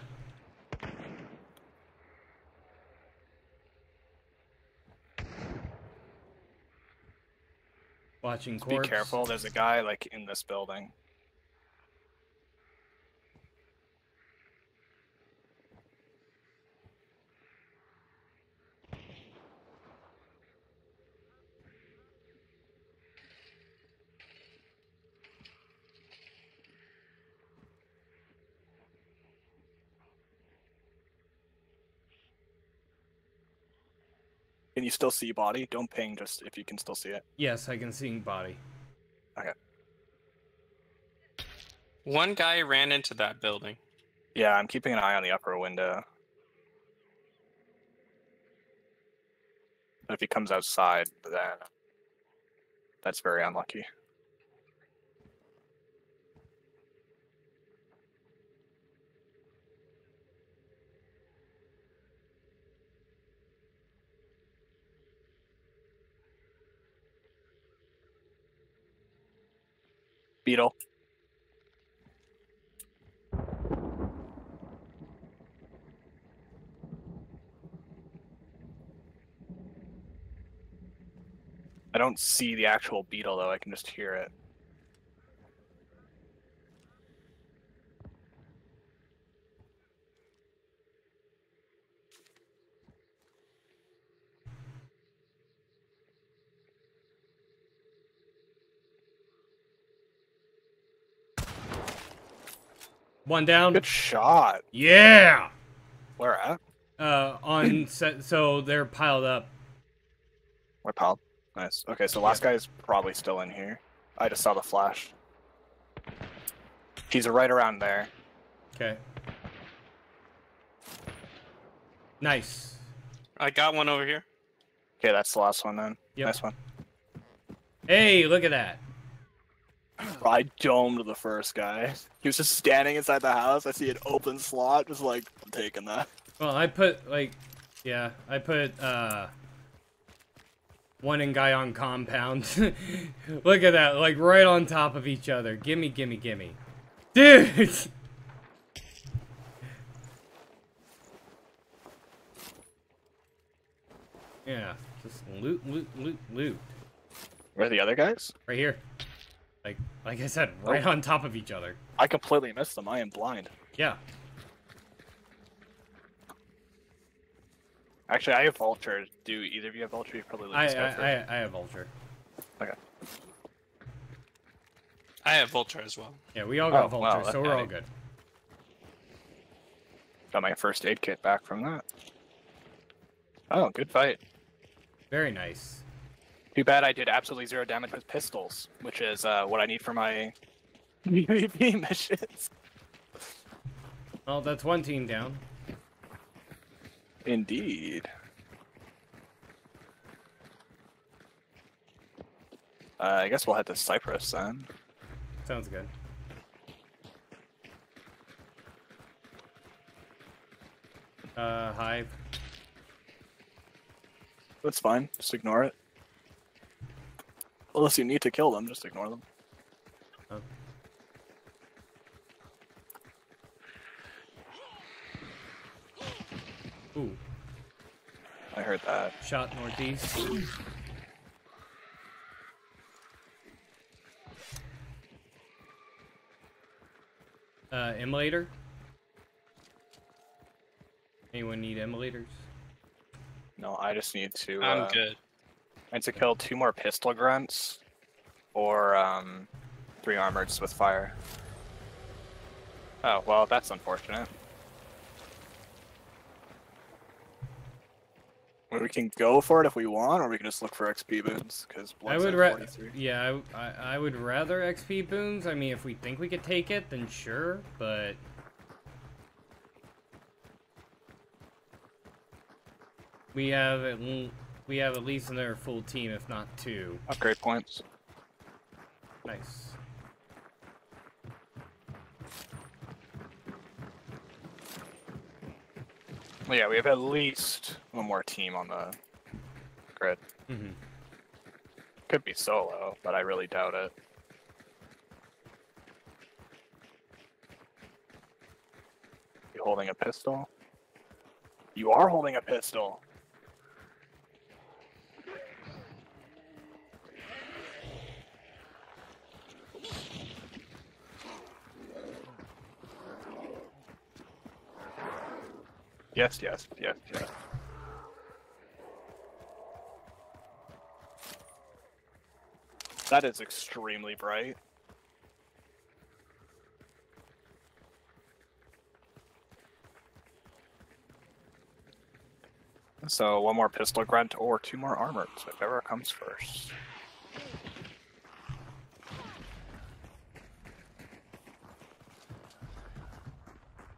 Watching
Just be careful. There's a guy like in this building.
Can you still see body? Don't ping just if you can still see it.
Yes, I can see body. Okay.
One guy ran into that building.
Yeah, I'm keeping an eye on the upper window. But if he comes outside, then that's very unlucky.
Beetle.
I don't see the actual beetle though. I can just hear it.
One down.
Good shot.
Yeah.
Where at?
Uh, on set. So they're piled up.
Where pal? Nice. Okay, so last guy is probably still in here. I just saw the flash.
He's right around there.
Okay. Nice.
I got one over here.
Okay, that's the last one then.
Yep.
Nice one.
Hey, look at that.
I domed the first guy. He was just standing inside the house. I see an open slot, just like I'm taking that.
Well, I put like, yeah, I put uh, one in guy on compound. look at that, like right on top of each other. Gimme, gimme, gimme, dude. yeah, just loot, loot, loot, loot.
Where are the other guys?
Right here. Like, like I said, right on top of each other.
I completely missed them. I am blind.
Yeah.
Actually, I have vulture. Do either of you have vulture? You probably let
I, I. I, I have vulture. Okay.
I have Vulture as well.
Yeah, we all got
Oh,
vulture,
wow,
so we're all good.
Got my first aid kit back from that. Oh, good fight.
Very nice.
Too bad I did absolutely zero damage with pistols, which is uh, what I need for my PvP missions.
Well, that's one team down.
Indeed.
Uh, I guess we'll head to Cyprus then.
Sounds good. Uh, hive.
That's fine. Just ignore it. Unless you need to kill them, just ignore them.
Ooh,
I heard that.
shot northeast. Uh, immolator. Anyone need immolators?
No, I just need to.
I'm
uh,
good.
Need to kill two more pistol grunts, or um, three armoreds with fire. Oh well, that's unfortunate. We can go for it if we want, or we can just look for XP boons. Because
I would ra- yeah, I, I, I would rather XP boons. I mean, if we think we could take it, then sure, but we have we have at least another full team, if not two.
Upgrade points.
Nice.
Well, yeah, we have at least one more team on the grid.
hmm
Could be solo, but I really doubt it. You holding a pistol? You are holding a pistol. Yes, yes, yes, yes.
That is extremely bright.
So one more pistol grunt or two more armored, armors, whichever comes first.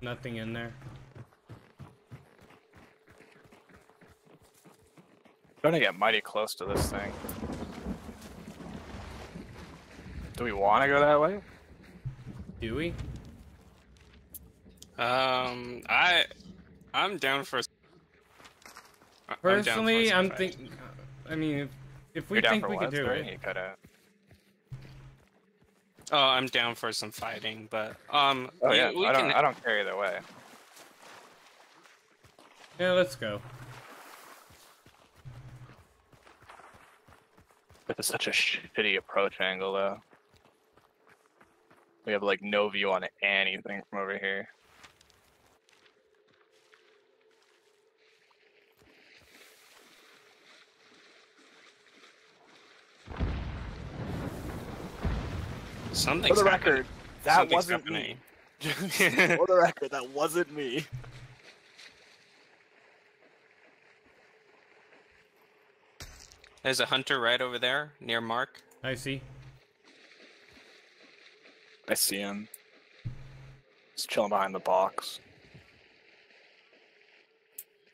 Nothing in there.
Gonna get mighty close to this thing. Do we want to go that way?
Do we?
Um, I, I'm down for. I- I'm down for
Personally, I'm
fight.
thinking. I mean, if, if we
You're down
think
for
we could do it,
You coulda-
Oh, I'm down for some fighting, but um,
Oh
you-
yeah,
we
I don't.
can.
I don't care either way.
yeah, let's go.
This is such a shitty approach angle, though. We have like no view on anything from over here.
Something's
For the
happening.
record, that
Something's
wasn't
happening.
me. For the record, that wasn't me.
There's a hunter right over there near Mark.
I see.
I see him. He's chilling behind the box.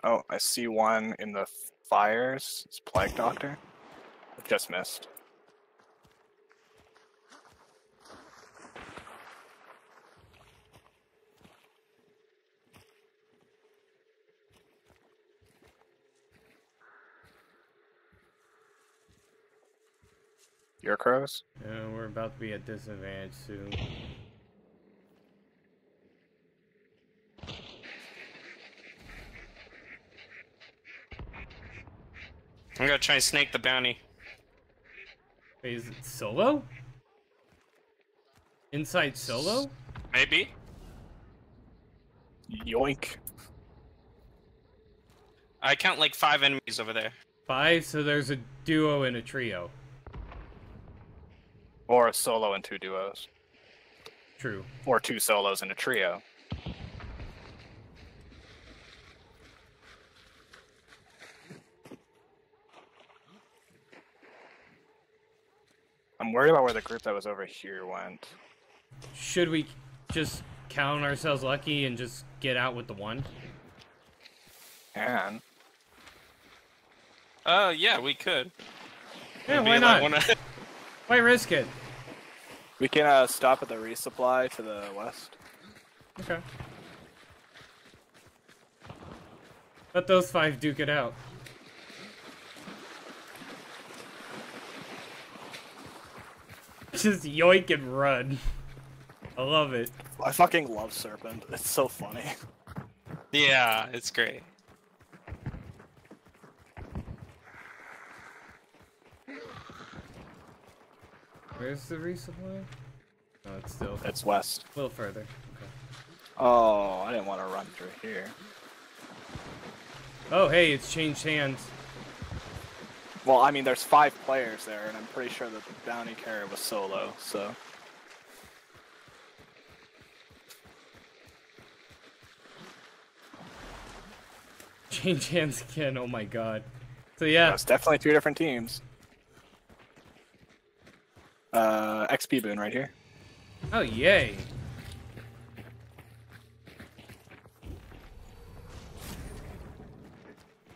Oh, I see one in the fires. It's Plague Doctor. Just missed. Your crows?
Uh, we're about to be at disadvantage soon.
I'm gonna try and snake the bounty.
Wait, is it solo? Inside solo?
Maybe.
Yoink.
I count like five enemies over there.
Five, so there's a duo and a trio.
Or a solo and two duos.
True.
Or two solos and a trio. I'm worried about where the group that was over here went.
Should we just count ourselves lucky and just get out with the one?
And
Uh, yeah, we could.
Yeah,
Maybe
why
like
not?
one of-
Why risk it?
We can uh, stop at the resupply to the west.
Okay. Let those five duke it out. Just yoink and run. I love it.
I fucking love Serpent. It's so funny.
yeah, it's great.
Where's the resupply? Oh, it's still
It's west.
a little further. Okay.
Oh, I didn't want to run through here.
Oh, hey, it's changed hands.
Well, I mean, there's five players there, and I'm pretty sure that the bounty carrier was solo, so.
change hands again. Oh my god. So yeah,
It's definitely two different teams. Uh, XP boon right here.
oh yay.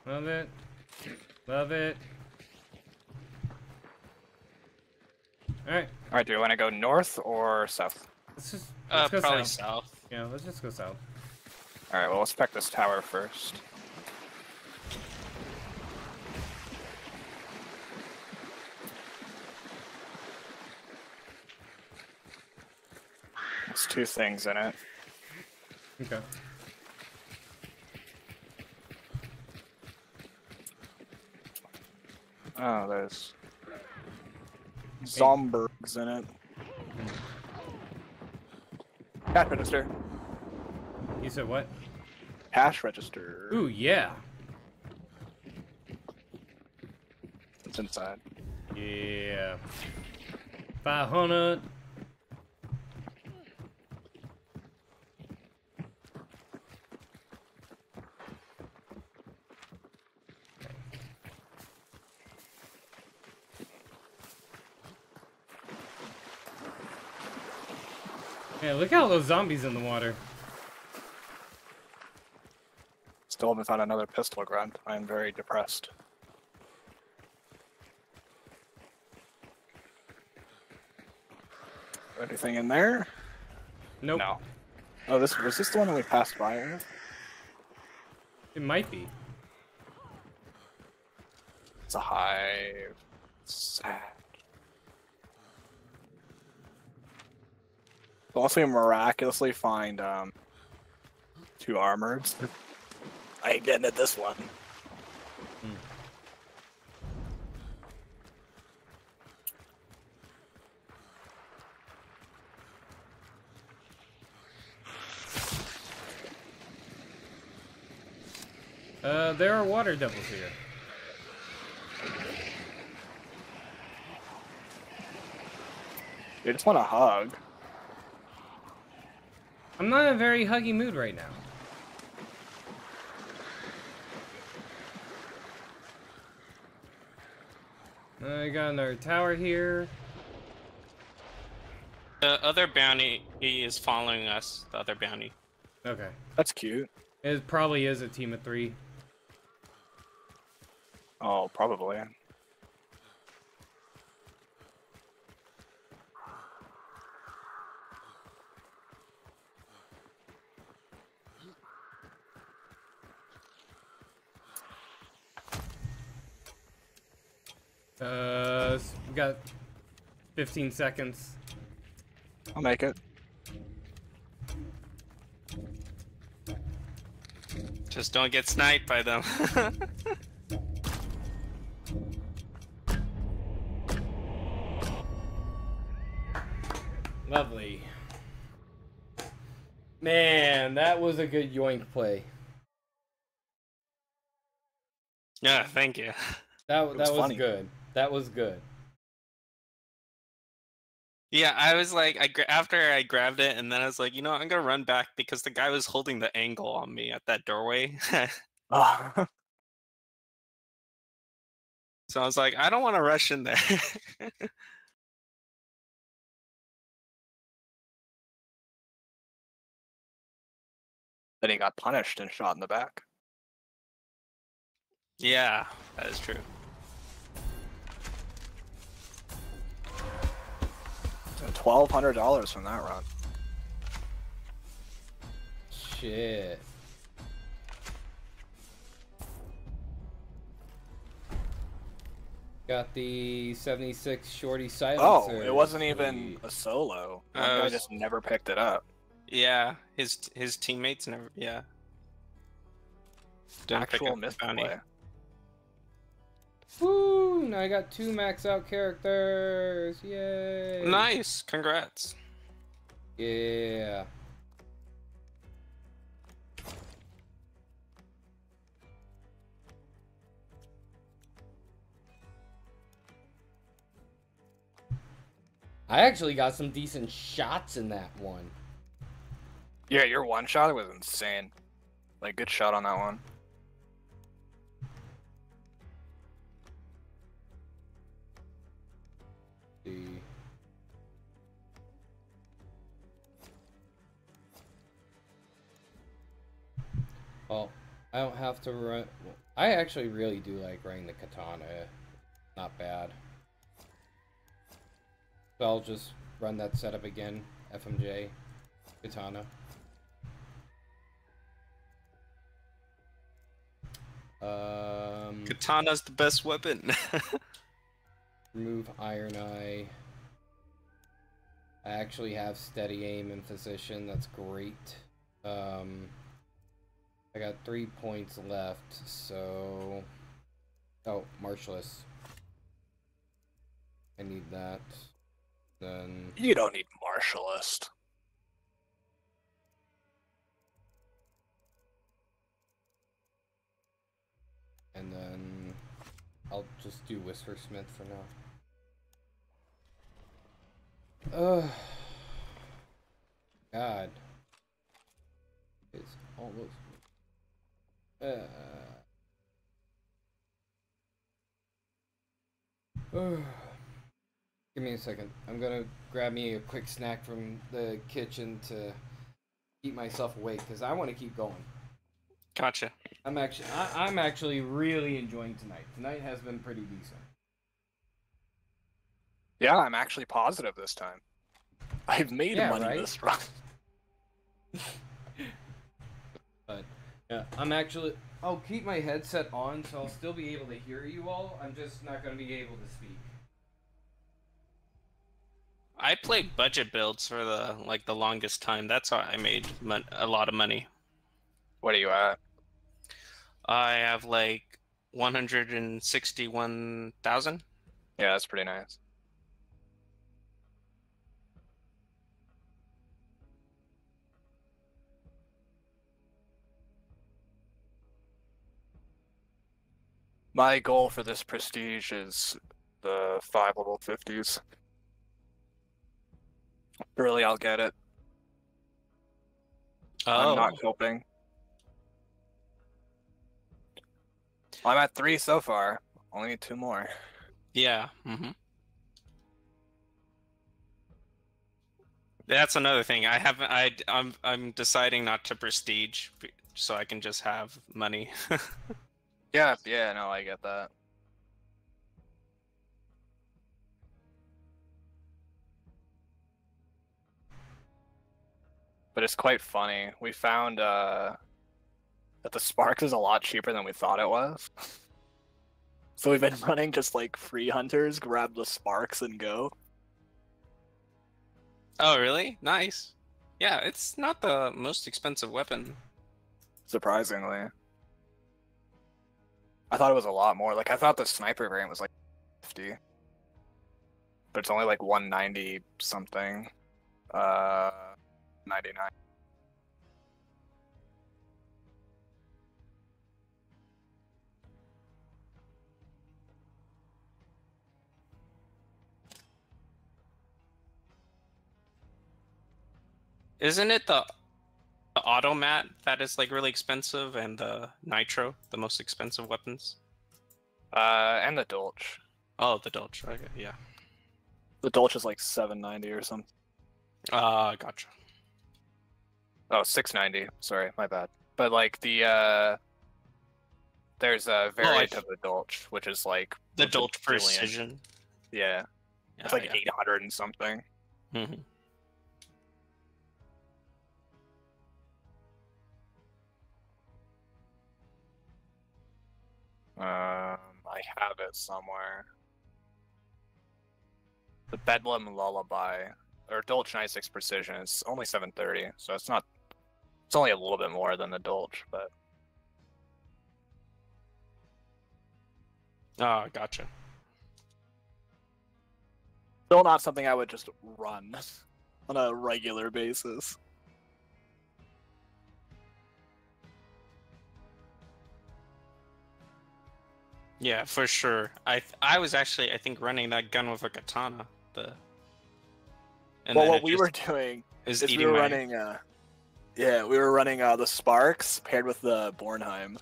Love it. Love it. Alright,
All right, do we want to go north or south?
let's just
Uh,
let's go
probably
south.
south.
Yeah, let's just go south.
All right, well, let's pack this tower first. There's two things in it.
Okay.
Oh, there's Zombergs in it. Cash register.
You said what?
Cash register.
Ooh, yeah.
It's inside.
Yeah. 500. Yeah, look at all those zombies in the water.
Still haven't found another pistol grunt. I am very depressed.
Anything in there?
Nope.
No.
Oh, this was this the one that we passed by?
It might be.
It's a hive. Sad.
Unless we miraculously find um two armors. I ain't getting at this one.
Uh, there are water devils here.
They just want a hug.
I'm not in a very huggy mood right now. I got another tower here.
The other bounty is following us. The other bounty.
Okay.
That's cute.
It probably is a team of three.
Oh, probably.
Uh, s- we got 15 seconds.
I'll make it.
Just don't get sniped by them.
Lovely. Man, that was a good yoink play.
yeah, thank you.
That
was
that was
funny.
good. That was good.
Yeah, I was like, I after I grabbed it, and then I was like, you know, I'm gonna run back because the guy was holding the angle on me at that doorway.
Oh,
so I was like, I don't want to rush in there.
then he got punished and shot in the back.
yeah, that is true.
Twelve hundred dollars from that run.
Shit. Got the 76 shorty silencer.
Oh, it wasn't even a solo. One
Uh,
guy just never picked it up.
Yeah, his his teammates never. Yeah. Didn't
Actual
up the bounty.
misplay.
Woo! Now I got two max out characters. Yay!
Nice, congrats.
Yeah. I actually got some decent shots in that one.
Yeah, your one shot was insane. Like good shot on that one. see.
Well, I don't have to run. I actually really do like running the katana. Not bad. So I'll just run that setup again. FMJ. Katana. Um,
Katana's the best weapon.
remove iron eye. I actually have steady aim and physician. That's great. Um, I got three points left, so. Oh, martialist. I need that. Then
You don't need martialist.
and then I'll just do Whisper Smith for now. Ugh. God. It's almost. Uh. Give me a second. I'm gonna grab me a quick snack from the kitchen to keep myself awake because I want to keep going.
gotcha.
I'm actually, I, I'm actually really enjoying tonight. Tonight has been pretty decent.
Yeah, I'm actually positive this time. I've made
Yeah,
money
right?
this run.
But yeah, I'm actually. I'll keep my headset on, so I'll still be able to hear you all. I'm just not gonna be able to speak.
I played budget builds for the like the longest time. That's how I made mon- a lot of money.
What are you at?
I have like 161,000.
Yeah, that's pretty nice. My goal for this prestige is the five level fifties. Really, I'll get it.
Oh,
I'm not coping. I'm at three so far. Only need two more.
yeah. hmm That's another thing. I haven't. I I'm I'm deciding not to prestige, so I can just have money.
Yeah, yeah, no, I get that. But it's quite funny. We found uh that the Sparks is a lot cheaper than we thought it was. so we've been running just like free hunters, grab the Sparks and go.
oh, really? Nice. Yeah, it's not the most expensive weapon.
Surprisingly. I thought it was a lot more. Like I thought the sniper variant was like 50. But it's only like 190 something. Uh 99.
Isn't it the the Avtomat that is like really expensive and the nitro the most expensive weapons?
Uh and the Dolch.
Oh, the Dolch. Okay, yeah.
The Dolch is like 790 or something.
Uh, gotcha.
Oh, 690. Sorry, my bad. But like the uh there's a variant
I-
of the Dolch, which is like
The Dolch
brilliant-
Precision.
Yeah,
Yeah,
it's like
yeah.
800 and something.
Mhm.
Um, I have it somewhere. The Bedlam Lullaby, or Dolch 96 Precision, is only 730, so it's not. It's only a little bit more than the Dolch, but
Oh, gotcha.
still not something I would just run on a regular basis.
Yeah, for sure. I I was actually I think running that gun with a katana. The and
well, what we were doing
is
we were
my-
running. Uh, yeah, we were running uh, the Sparks paired with the Bornheim.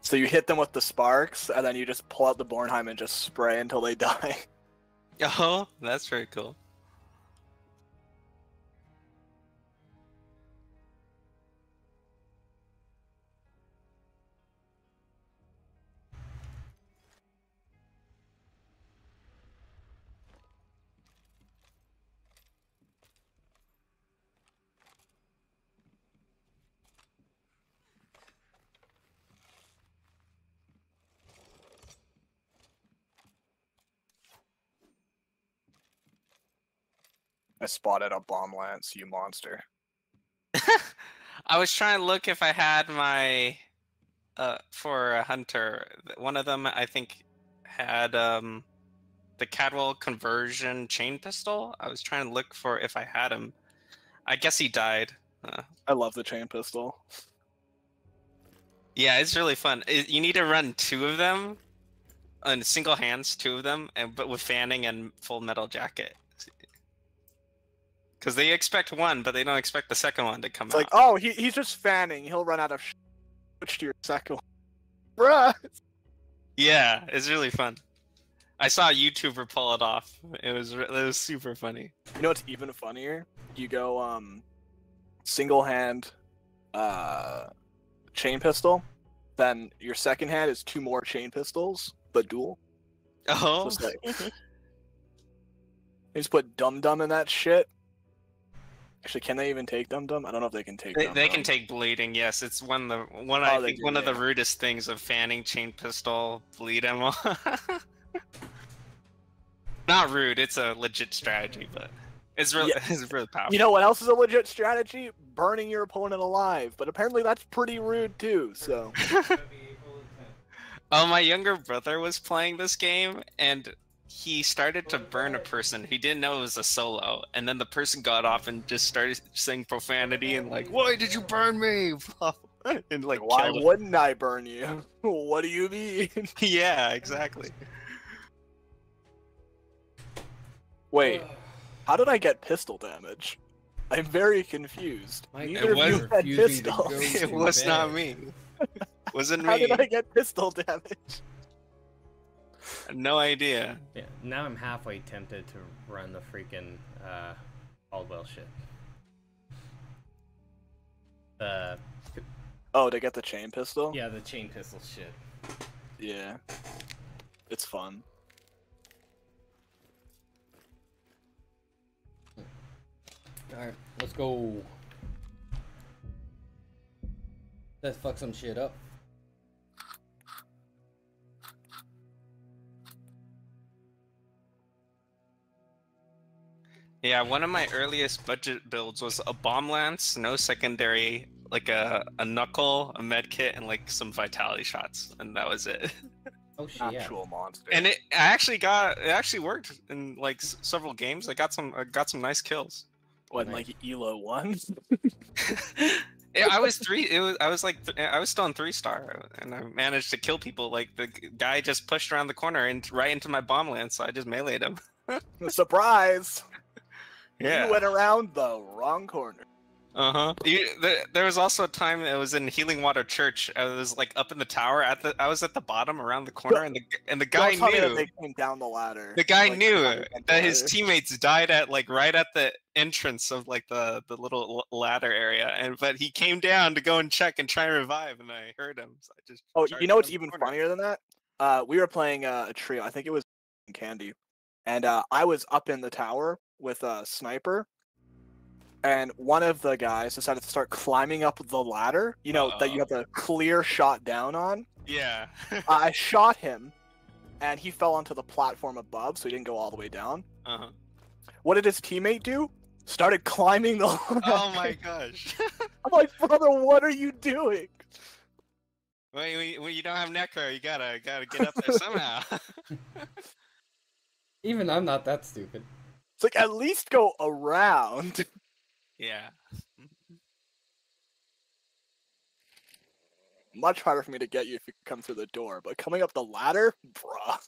So you hit them with the Sparks, and then you just pull out the Bornheim and just spray until they die.
Oh, that's very cool.
I spotted a bomb lance, you monster.
I was trying to look if I had my uh for a hunter. One of them I think had um the Caldwell conversion chain pistol. I was trying to look for if I had him. I guess he died. Uh,
I love the chain pistol.
yeah, it's really fun. It- you need to run two of them, on single hands, two of them, and but with fanning and full metal jacket. Because they expect one, but they don't expect the second one to come
It's
out.
like, oh, he, he's just fanning. He'll run out of sh- switch to your second one. Bruh!
Yeah, it's really fun. I saw a YouTuber pull it off. It was it was super funny.
You know what's even funnier? You go um single hand uh chain pistol, then your second hand is two more chain pistols, but dual.
Oh,
Just like you just put dum dum in that shit. Actually, can they even take dum dum? I don't know if they can take.
they, they can take bleeding. Yes, it's one of the one
Oh,
I think
do,
one of the rudest things of fanning chain pistol bleed ammo. Not rude. It's a legit strategy, but it's really
Yeah.
it's really powerful.
You know what else is a legit strategy? Burning your opponent alive. But apparently that's pretty rude too. So
Oh, my younger brother was playing this game and he started to burn a person. He didn't know it was a solo. And then the person got off and just started saying profanity and like, "Why did you burn me?" and like,
why wouldn't I burn you? what do you mean?
yeah, exactly.
Wait, how did I get pistol damage? I'm very confused.
Mike,
Neither of
was-
you had
pistol to
pistols.
it
to
was not me. Wasn't
How
me.
did I get pistol damage?
No idea.
Yeah, now I'm halfway tempted to run the freaking uh, Caldwell shit. Uh,
Oh, to get the chain pistol?
yeah, the chain pistol shit.
Yeah. It's fun.
Alright, let's go. Let's fuck some shit up.
Yeah, one of my earliest budget builds was a bomb lance, no secondary, like a, a knuckle, a med kit, and like some vitality shots, and that was it.
Oh shit, yeah.
Actual monster.
and it I actually got it actually worked in like s- several games. I got some I got some nice kills.
What, like Elo 1?
Yeah, I was three. It was I was like th- I was still on three star, and I managed to kill people. Like the guy just pushed around the corner and right into my bomb lance, so I just meleeed him.
Surprise!
Yeah.
You went around the wrong corner.
Uh huh. There, there was also a time it was in Healing Water Church. I was like up in the tower at the. I was at the bottom around the corner, and the and the guy
Don't tell me that
knew.
they came down the ladder.
The guy
Like,
knew that his teammates died at like right at the entrance of like the the little ladder area, and but he came down to go and check and try and revive, and I heard him. So I just.
Oh, you know what's even
corner.
funnier than that? Uh, we were playing uh, a trio. I think it was Candy, and uh, I was up in the tower with a sniper, and one of the guys decided to start climbing up the ladder. You know that you have a clear shot down on.
Yeah.
I shot him, and he fell onto the platform above, so he didn't go all the way down.
uh-huh.
What did his teammate do? Started climbing the.
Oh my gosh.
I'm like, brother, what are you doing?
Well, you, when you don't have necro, you gotta gotta get up there somehow.
Even I'm not that stupid.
It's like at least go around.
yeah.
Much harder for me to get you if you come through the door, but coming up the ladder, bruh.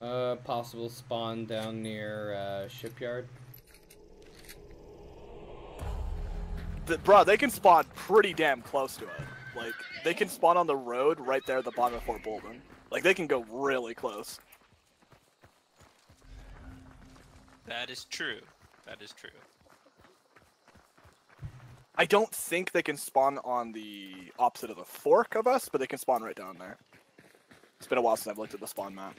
Uh, possible spawn down near uh, shipyard.
The, bruh, they can spawn pretty damn close to it. Like, they can spawn on the road right there at the bottom of Fort Bolden. Like, they can go really close.
That is true. That is true.
I don't think they can spawn on the opposite of the fork of us, but they can spawn right down there. It's been a while since I've looked at the spawn map.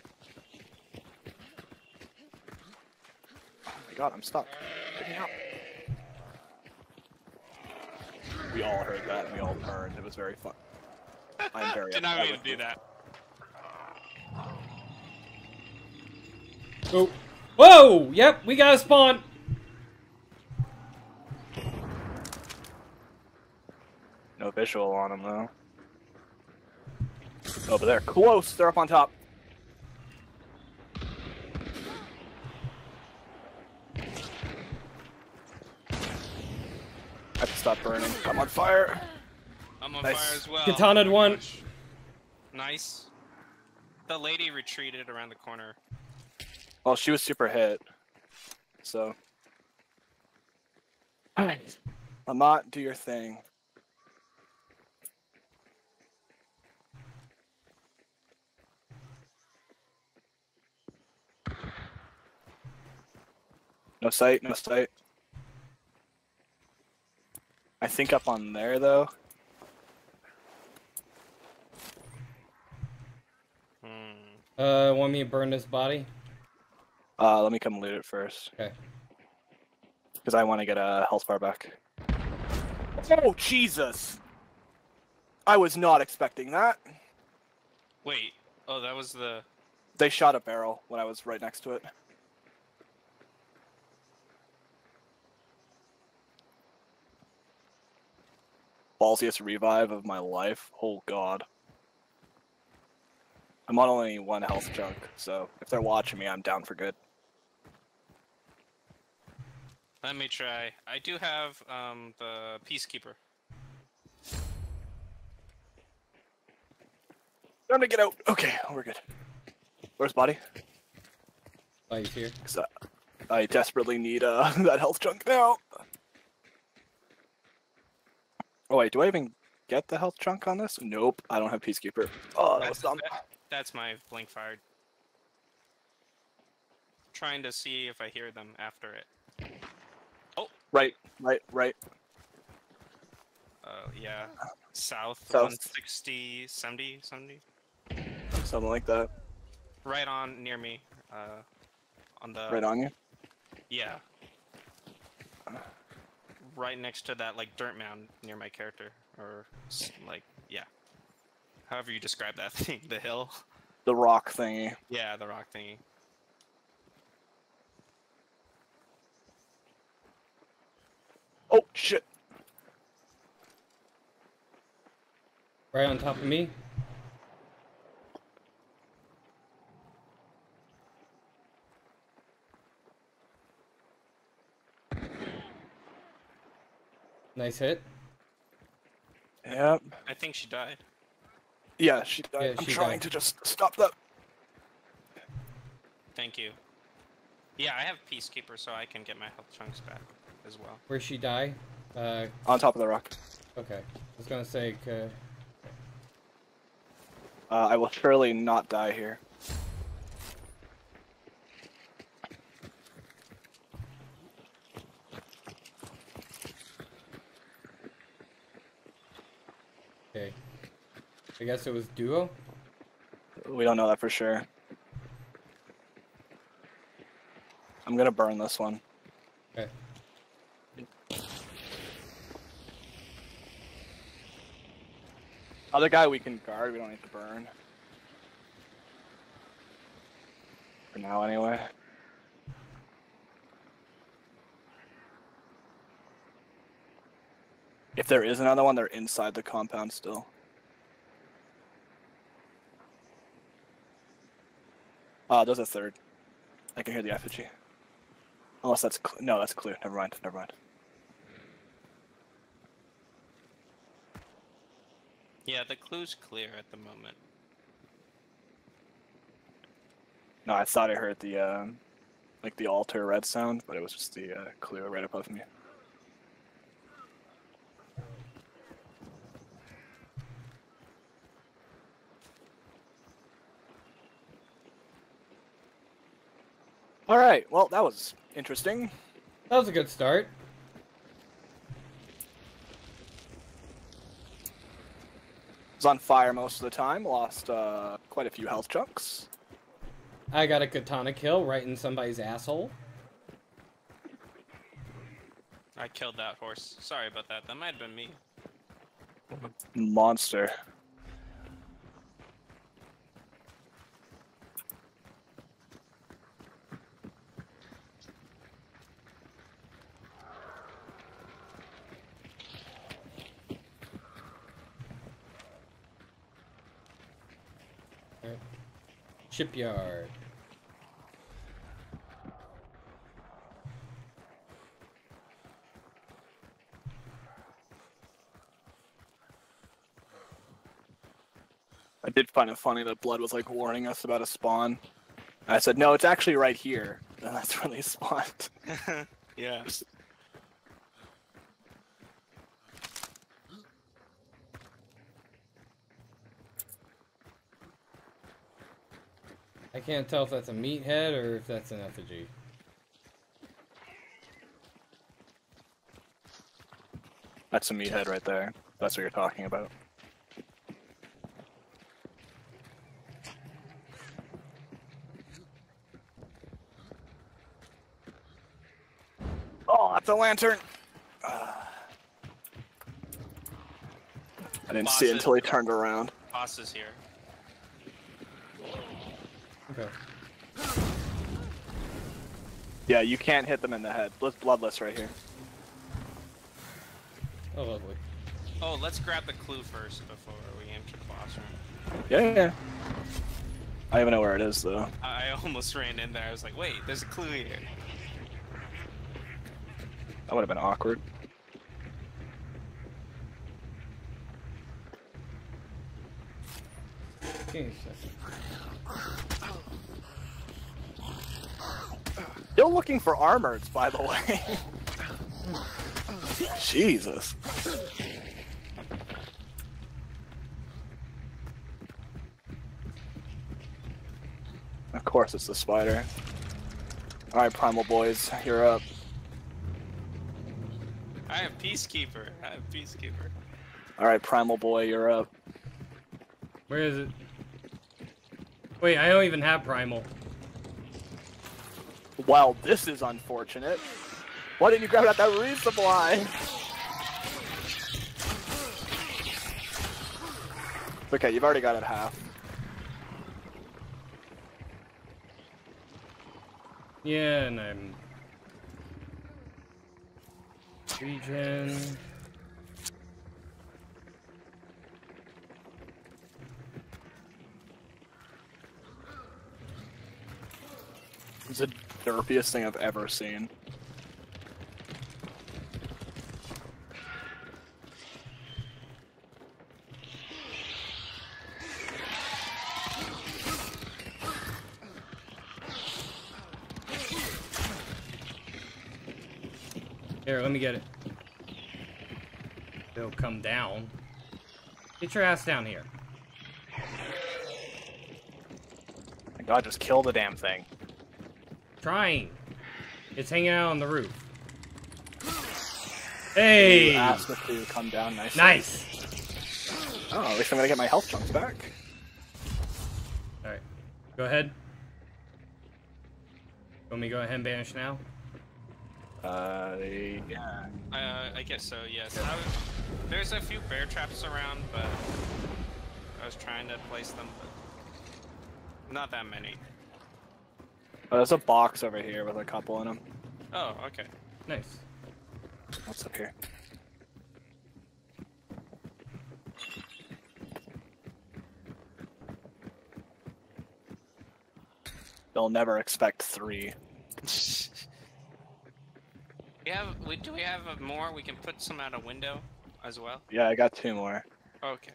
Oh my god, I'm stuck. Get me out. We all heard that and we all turned. It was very fun. I'm very
Did not
upset
mean to do that.
Oh. Whoa! Yep, we got a spawn.
No visual on them, though. Over there. Close! They're up on top. I have to stop burning. I'm on fire.
I'm on
nice.
fire as well.
Katanaed one.
Nice. The lady retreated around the corner.
Well, she was super hit. So. Alright. Lamont, do your thing. No sight, no sight. I think up on there though.
Hmm.
Uh, want me to burn this body?
Uh, let me come loot it first.
Okay.
Because I want to get a health bar back. Oh, Jesus! I was not expecting that.
Wait. Oh, that was the.
They shot a barrel when I was right next to it. Ballsiest revive of my life. Oh god. I'm on only one health chunk, so if they're watching me, I'm down for good.
Let me try. I do have um the peacekeeper.
Time to get out. Okay, we're good. Where's body?
Oh, he's here.
'Cause I, I desperately need uh that health chunk now. Oh wait, do I even get the health chunk on this? Nope, I don't have peacekeeper. Oh, that was
That's,
dumb.
that- that's my blink fired. Trying to see if I hear them after it.
Right, right, right.
Uh, yeah. South,
South.
160, 70, 70.
Something like that.
Right on near me. Uh, on the.
Right on you.
Yeah. Right next to that like dirt mound near my character, or like yeah. However you describe that thing, the hill.
The rock thingy.
Yeah, the rock thingy.
Oh shit.
Right on top of me. Nice hit.
Yep.
I think she died.
Yeah, she died.
Yeah,
I'm
she
trying
died.
to just stop that.
Thank you. Yeah, I have peacekeeper, so I can get my health chunks back as well.
Where'd she die? Uh,
On top of the rock.
okay. I was gonna say, uh,
Uh, I will surely not die here.
okay. I guess it was duo.
We don't know that for sure. I'm gonna burn this one.
Okay.
Other guy we can guard, we don't need to burn. For now, anyway. If there is another one, they're inside the compound still. Uh, there's a third. I can hear the effigy. Unless that's no, that's clear. Never mind. Never mind.
Yeah, the clue's clear at the moment.
No, I thought I heard the um, like the altar red sound, but it was just the uh, clue right above me. All right. Well, that was interesting.
That was a good start.
Was on fire most of the time. Lost uh, quite a few health chunks.
I got a katana kill right in somebody's asshole.
I killed that horse. Sorry about that. That might have been me.
Monster.
Shipyard.
I did find it funny that Blood was like warning us about a spawn. I said, no, it's actually right here. And that's when they spawned.
yeah.
I can't tell if that's a meathead or if that's an effigy.
That's a meathead right there. That's what you're talking about. Oh, that's a lantern. Ah. I didn't see it until he turned around.
Boss is here.
Okay.
Yeah, you can't hit them in the head. Blood- Bloodless right here.
Oh, lovely.
Oh, let's grab the clue first before we enter the boss room.
Yeah, yeah, yeah. I don't even know where it is though.
I I almost ran in there. I was like, wait, there's a clue here.
That would have been awkward.
Okay,
Still looking for armors, by the way. Jesus. Of course, it's the spider. All right, Primal Boys, you're up.
I have Peacekeeper. I have Peacekeeper.
All right, Primal Boy, you're up.
Where is it? Wait, I don't even have primal.
Well, this is unfortunate. Why didn't you grab at that resupply? Okay, you've already got it half.
Yeah, and I'm regen.
It's the derpiest thing I've ever seen.
Here, let me get it. It'll come down. Get your ass down here.
My God, just kill the damn thing.
Trying. It's hanging out on the roof. Hey!
You asked it to come down nicely.
Nice!
Oh, at least I'm gonna get my health chunks back.
Alright. Go ahead. Want me to go ahead and banish now?
Uh, yeah.
Uh, I guess so. Yes. I was, there's a few bear traps around, but I was trying to place them, but not that many.
Oh, there's a box over here with a couple in them.
Oh, okay.
Nice.
What's up here? They'll never expect three.
we have. We, do we have more? We can put some out a window as well.
Yeah, I got two more.
Okay.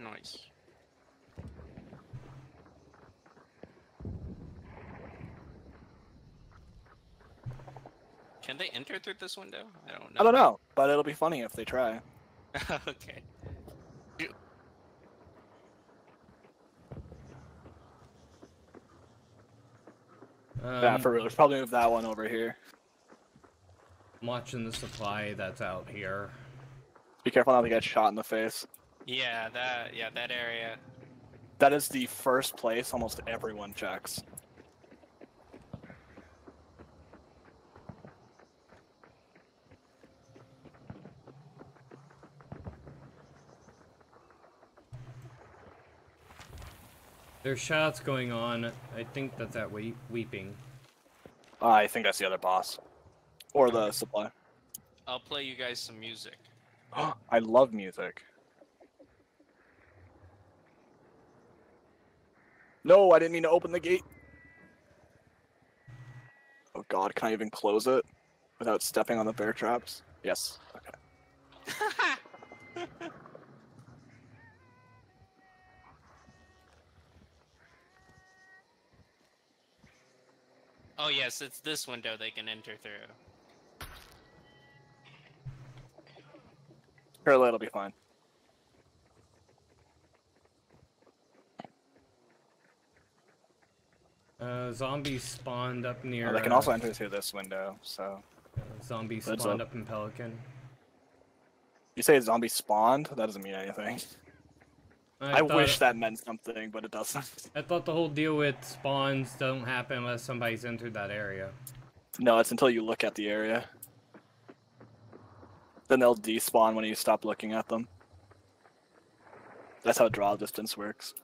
Nice. Can they enter through this window? I don't know.
I don't know, but it'll be funny if they try.
okay.
Um,
yeah, for real. Let's probably move that one over here.
I'm watching the supply that's out here.
Be careful not to get shot in the face.
Yeah, that. Yeah, that area.
That is the first place almost everyone checks.
There's shots going on. I think that's that we- Weeping.
Uh, I think that's the other boss. Or the supply.
I'll play you guys some music.
I love music. No, I didn't mean to open the gate. Oh god, can I even close it without stepping on the bear traps? Yes. Okay.
oh yes, it's this window they can enter through.
Surely it'll be fine.
Uh, zombies spawned up near.
Oh, they can also enter through this window, so.
uh, zombies spawned
up.
up in Pelican.
You say a zombie spawned? That doesn't mean anything. I,
thought-
wish that meant something, but it doesn't.
I thought the whole deal with spawns don't happen unless somebody's entered that area.
No, it's until you look at the area. Then they'll despawn when you stop looking at them. That's how draw distance works.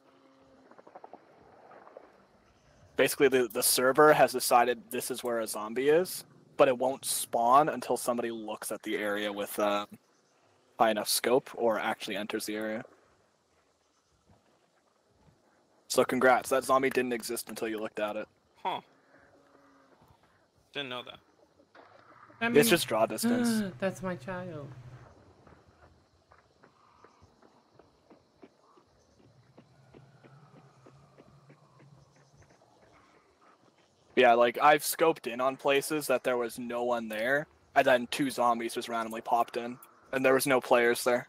Basically, the, the server has decided this is where a zombie is, but it won't spawn until somebody looks at the area with uh, high enough scope or actually enters the area. So congrats, that zombie didn't exist until you looked at it.
Huh. Didn't know that.
I
It's just draw distance.
That's my child.
Yeah, like I've scoped in on places that there was no one there, and then two zombies just randomly popped in, and there was no players there.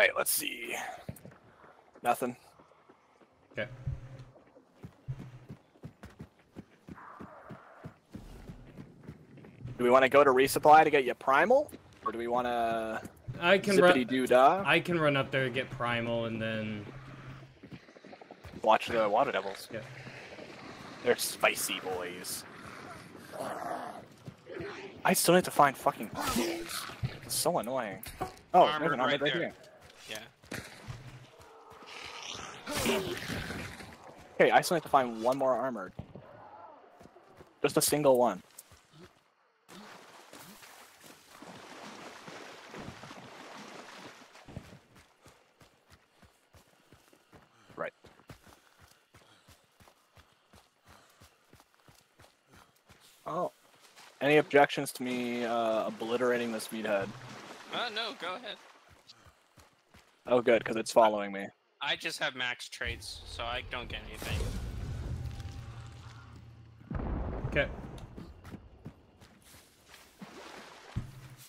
Right, let's see. Nothing.
Okay.
Do we want to go to resupply to get you primal, or do we want to
I can run.
doo dah?
I can run up there to get primal and then.
Watch the water devils.
Yeah.
They're spicy boys.
I still need to find fucking.
It's so annoying.
Oh,
Armored
there's an armored
right
right
there.
here.
Yeah.
Okay, I still need to find one more armored. Just a single one. Right. Oh. Any objections to me uh, obliterating this meathead?
Oh no, go ahead.
Oh, good, because it's following me.
I just have max traits, so I don't get anything.
Okay.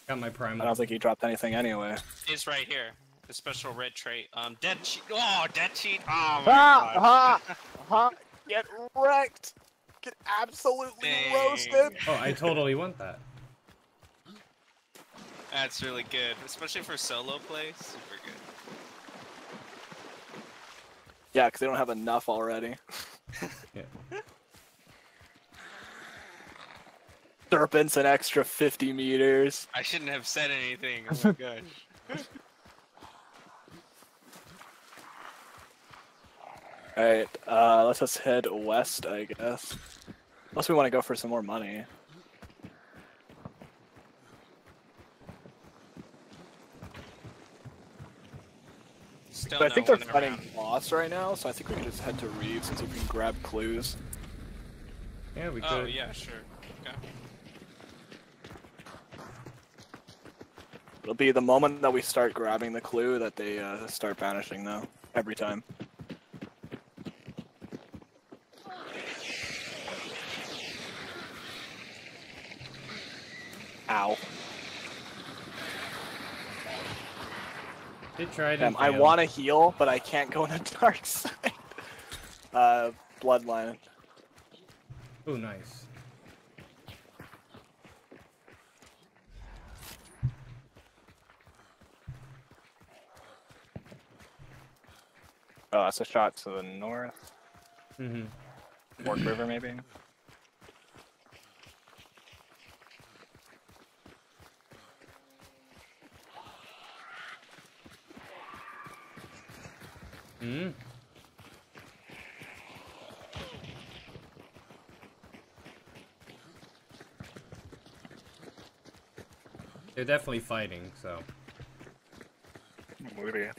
Got my
prime.
I
don't think he dropped anything anyway.
It's right here. The special red trait. Um, dead cheat. Oh, dead cheat. Oh my
Ha
god.
ha ha! Get wrecked! Get absolutely
Dang.
roasted!
Oh, I totally want that.
That's really good, especially for solo play. Super good.
Yeah, because they don't have enough already.
Yeah.
Serpents an extra 50 meters.
I shouldn't have said anything. Oh my gosh.
Alright, uh, let's just head west, I guess. Unless we want to go for some more money.
Still
But I think they're
one
fighting
around.
boss right now, so I think we can just head to Reeve since we can grab clues.
Yeah, we could.
Oh yeah, sure. Okay.
It'll be the moment that we start grabbing the clue that they uh, start vanishing, though. Every time. Ow.
Did try to.
Damn, I want to heal, but I can't go in the dark sight. Uh, bloodline.
Oh, nice.
Oh, that's a shot to the north.
Mm-hmm.
Fork River, maybe.
Hmm. They're definitely fighting, so.
movie.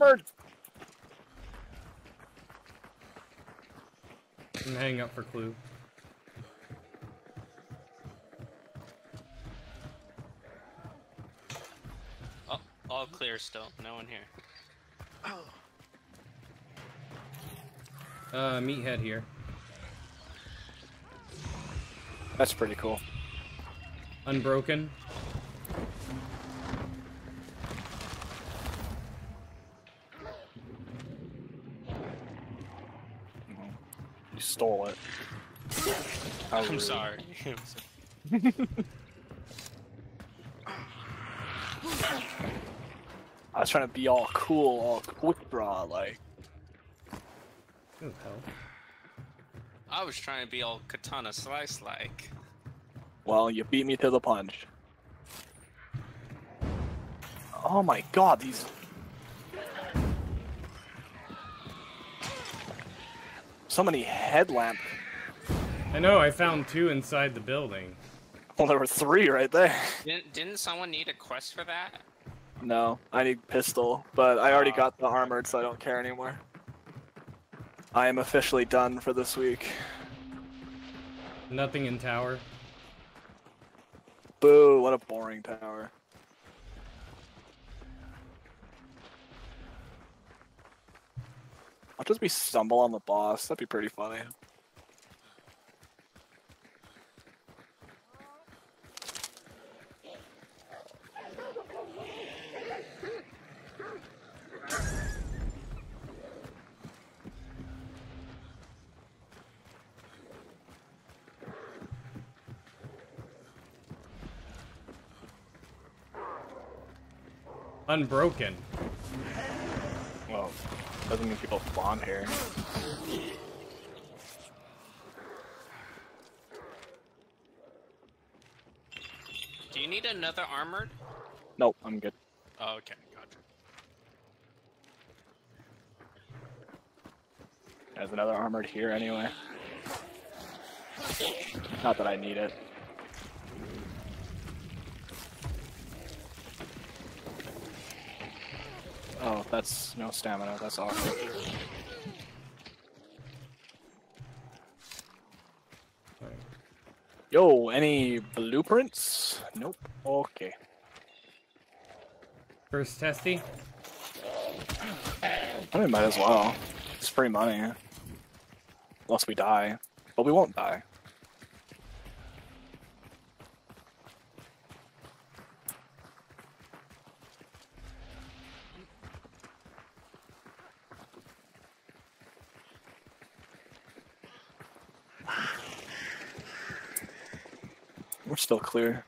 Armored.
I'm up for clue.
Oh, all clear still. No one here.
Uh, meathead here.
That's pretty cool.
Unbroken.
You stole it. How
I'm
rude.
sorry.
was trying to be all cool, all quick draw, like.
Ooh, hell.
I was trying to be all katana slice like.
Well, you beat me to the punch. Oh my god, these. So many headlamp.
I know, I found two inside the building.
Well, there were three right there.
Didn't didn't someone need a quest for that?
No, I need pistol, but I already
Oh.
got the armored, so I don't care anymore. I am officially done for this week.
Nothing in tower.
Boo, what a boring tower. I'll just be stumble on the boss. That'd be pretty funny.
Unbroken.
Well, doesn't mean people spawn here.
Do you need another armored?
Nope, I'm good.
Oh, okay, gotcha.
There's another armored here anyway. Not that I need it. Oh, that's no stamina. That's awesome. Yo, any blueprints? Nope. Okay.
First testy.
I mean, might as well. It's free money. Unless we die. But we won't die. We're still clear.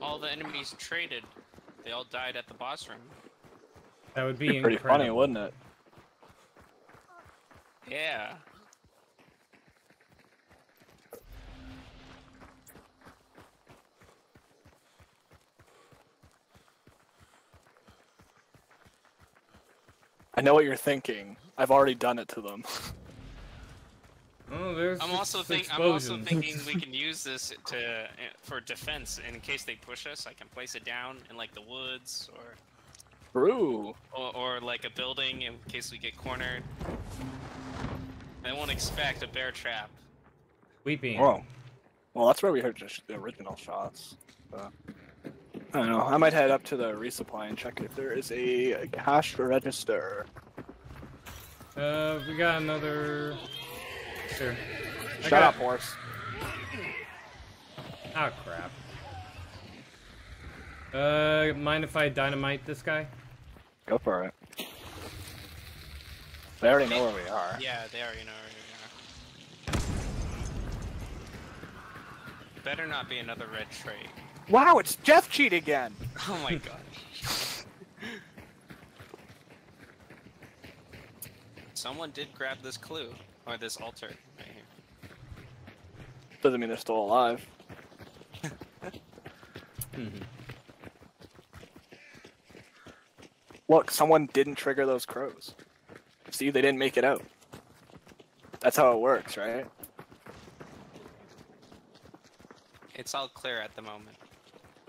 All the enemies traded. They all died at the boss room.
That would be
Be pretty
incredible.
funny, wouldn't it?
Yeah.
I know what you're thinking. I've already done it to them.
Oh, there's
I'm also think I'm also thinking we can use this to eh, for defense in case they push us. I can place it down in like the woods or
True.
or, or like a building in case we get cornered. They won't expect a bear trap.
Weeping.
Whoa. Well, that's where we heard just the original shots. So. I don't know. I might head up to the resupply and check if there is a cash register.
Uh, we got another. Here. I
Shut
got-
up, horse.
Ah, crap. Uh, mind if I dynamite this guy?
Go for it. They already know where we are.
Yeah, they already know where we are. Better not be another red trait.
Wow, it's Jeff Cheat again.
Oh my god. Someone did grab this clue or this altar right here.
Doesn't mean they're still alive. Look, someone didn't trigger those crows. See, they didn't make it out. That's how it works, right?
It's all clear at the moment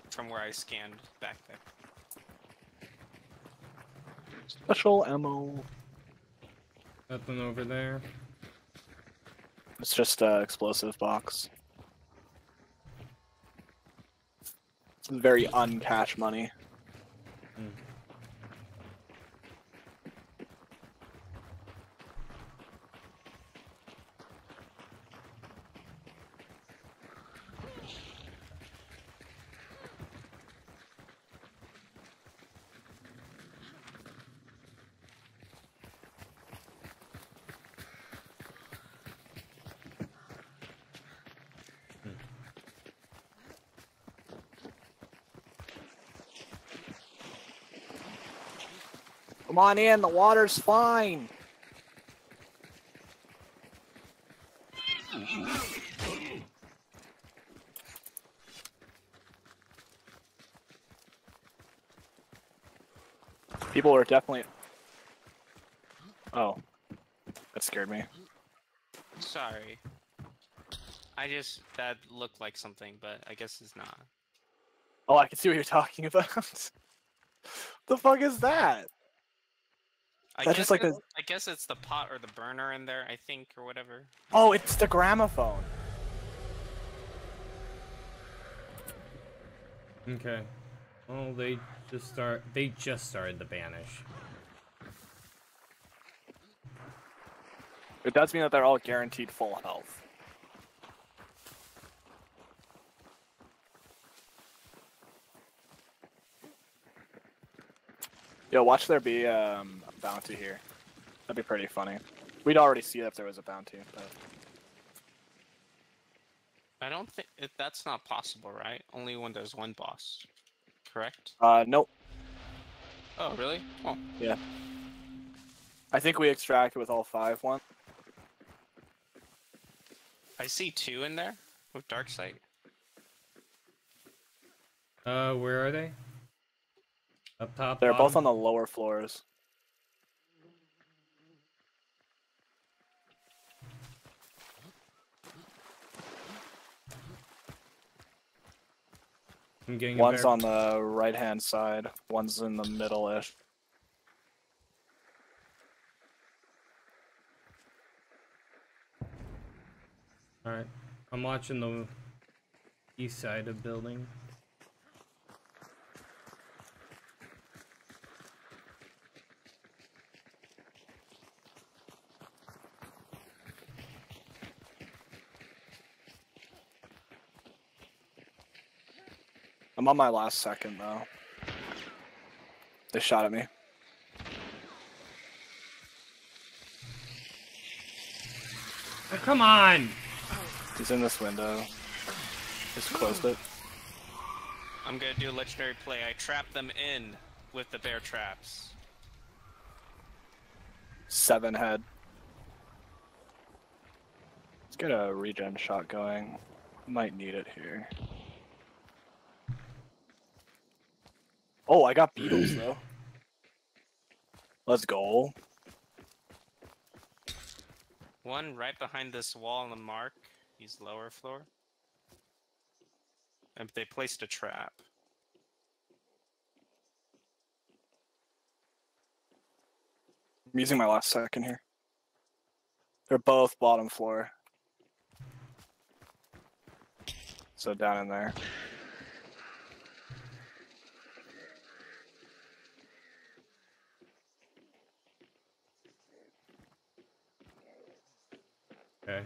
from where I scanned back there.
Special ammo.
Nothing over there.
It's just uh, explosive box. It's very uncash money. Come on in, the water's fine. People are definitely. Oh, that scared me.
Sorry. I just that looked like something, but I guess it's not.
Oh, I can see what you're talking about. the fuck is that?
I
That's
guess
just like
it's,
a-
I guess it's the pot or the burner in there, I think, or whatever.
Oh, it's the gramophone.
Okay. Well, they just start. They just started the banish.
It does mean that they're all guaranteed full health. Yo, watch there be um, a bounty here. That'd be pretty funny. We'd already see it if there was a bounty, but
I don't think that's not possible, right? Only when there's one boss. Correct?
uh, nope.
Oh, really? Oh,
Yeah. I think we extracted with all five one.
I see two in there with dark sight.
Uh, where are they? Up top.
They're both on the lower floors.
I'm getting
One's on the right hand side. One's in the middle ish.
All right. I'm watching the east side of building.
I'm on my last second though. They shot at me.
Oh, come on!
He's in this window. Just closed it.
I'm gonna do a legendary play. I trap them in with the bear traps.
Seven head. Let's get a regen shot going. Might need it here. Oh, I got beetles though. Let's go.
One right behind this wall on the mark. He's lower floor. And they placed a trap.
I'm using my last second here. They're both bottom floor. So down in there.
Okay.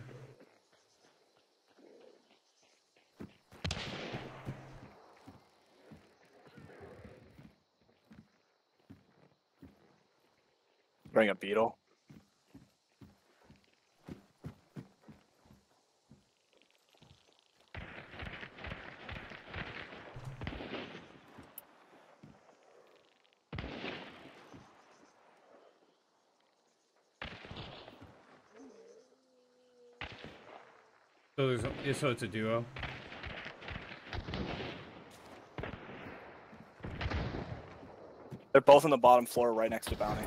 Bring a beetle.
So there's so it's a duo.
They're both on the bottom floor right next to Bounty.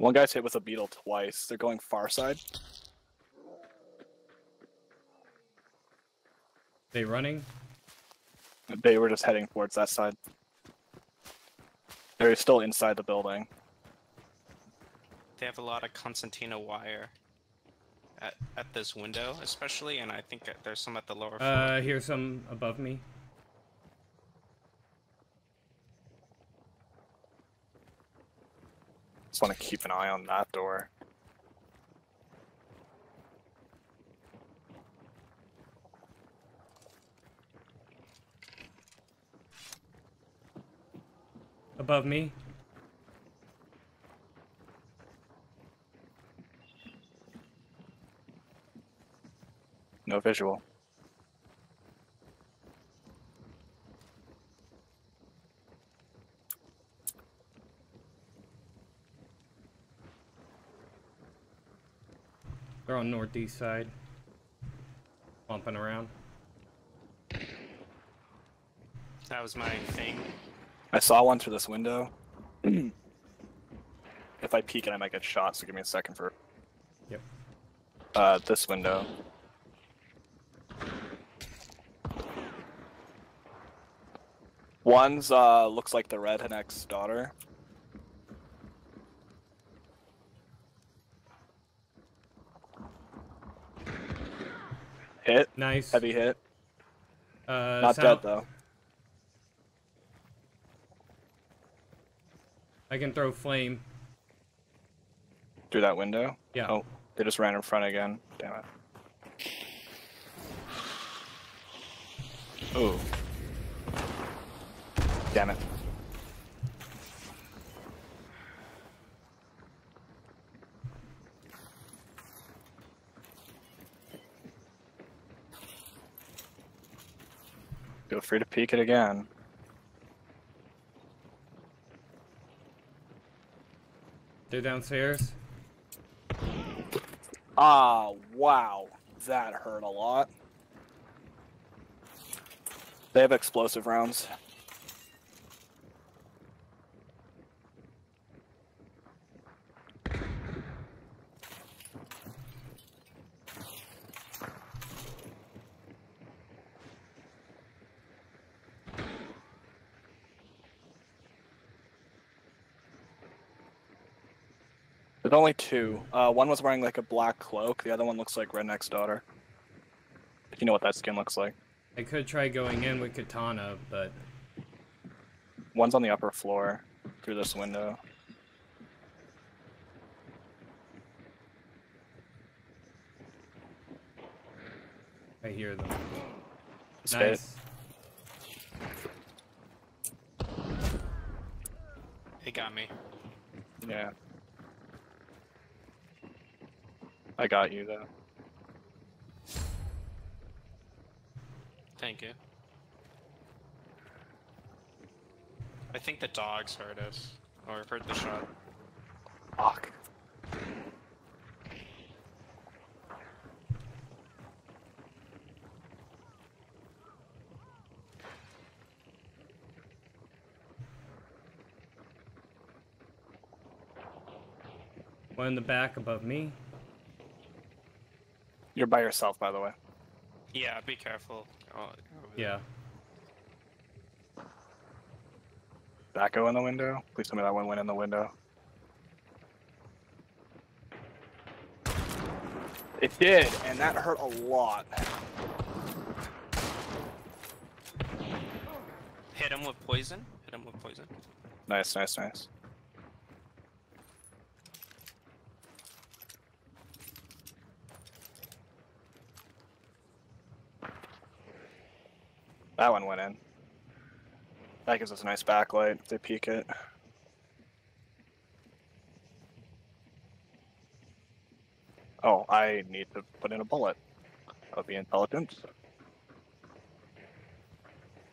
One guy's hit with a beetle twice. They're going far side.
They running?
They were just heading towards that side. They're still inside the building.
They have a lot of concertina wire at at this window, especially, and I think there's some at the lower floor.
Uh, here's some above me.
Just want to keep an eye on that door.
Above me.
No visual.
They're on northeast side. Bumping around.
That was my thing.
I saw one through this window. if I peek it, I might get shot. So give me a second for.
Yep.
Uh, this window. One's uh looks like the redneck's daughter. Hit.
Nice.
Heavy hit.
Uh,
Not dead though.
I can throw flame.
Through that window.
Yeah.
Oh, they just ran in front again. Damn it. Oh. Damn it. Feel free to peek it again.
They're downstairs.
Ah, wow. That hurt a lot. They have explosive rounds. There's only two. Uh, one was wearing like a black cloak. The other one looks like Redneck's daughter. If you know what that skin looks like.
I could try going in with katana, but
One's on the upper floor through this window.
I hear them.
Spade.
Nice.
It got me.
Yeah. I got you though.
Thank you. I think the dogs heard us, or heard the shot.
Fuck.
One in the back above me.
You're by yourself, by the way.
Yeah, be careful. Oh.
Yeah.
That go in the window? Please tell me that one went in the window. It did, and that hurt a lot.
Hit him with poison. Hit him with poison.
Nice, nice, nice. That one went in. That gives us a nice backlight if they peek it. Oh, I need to put in a bullet. That would be intelligent.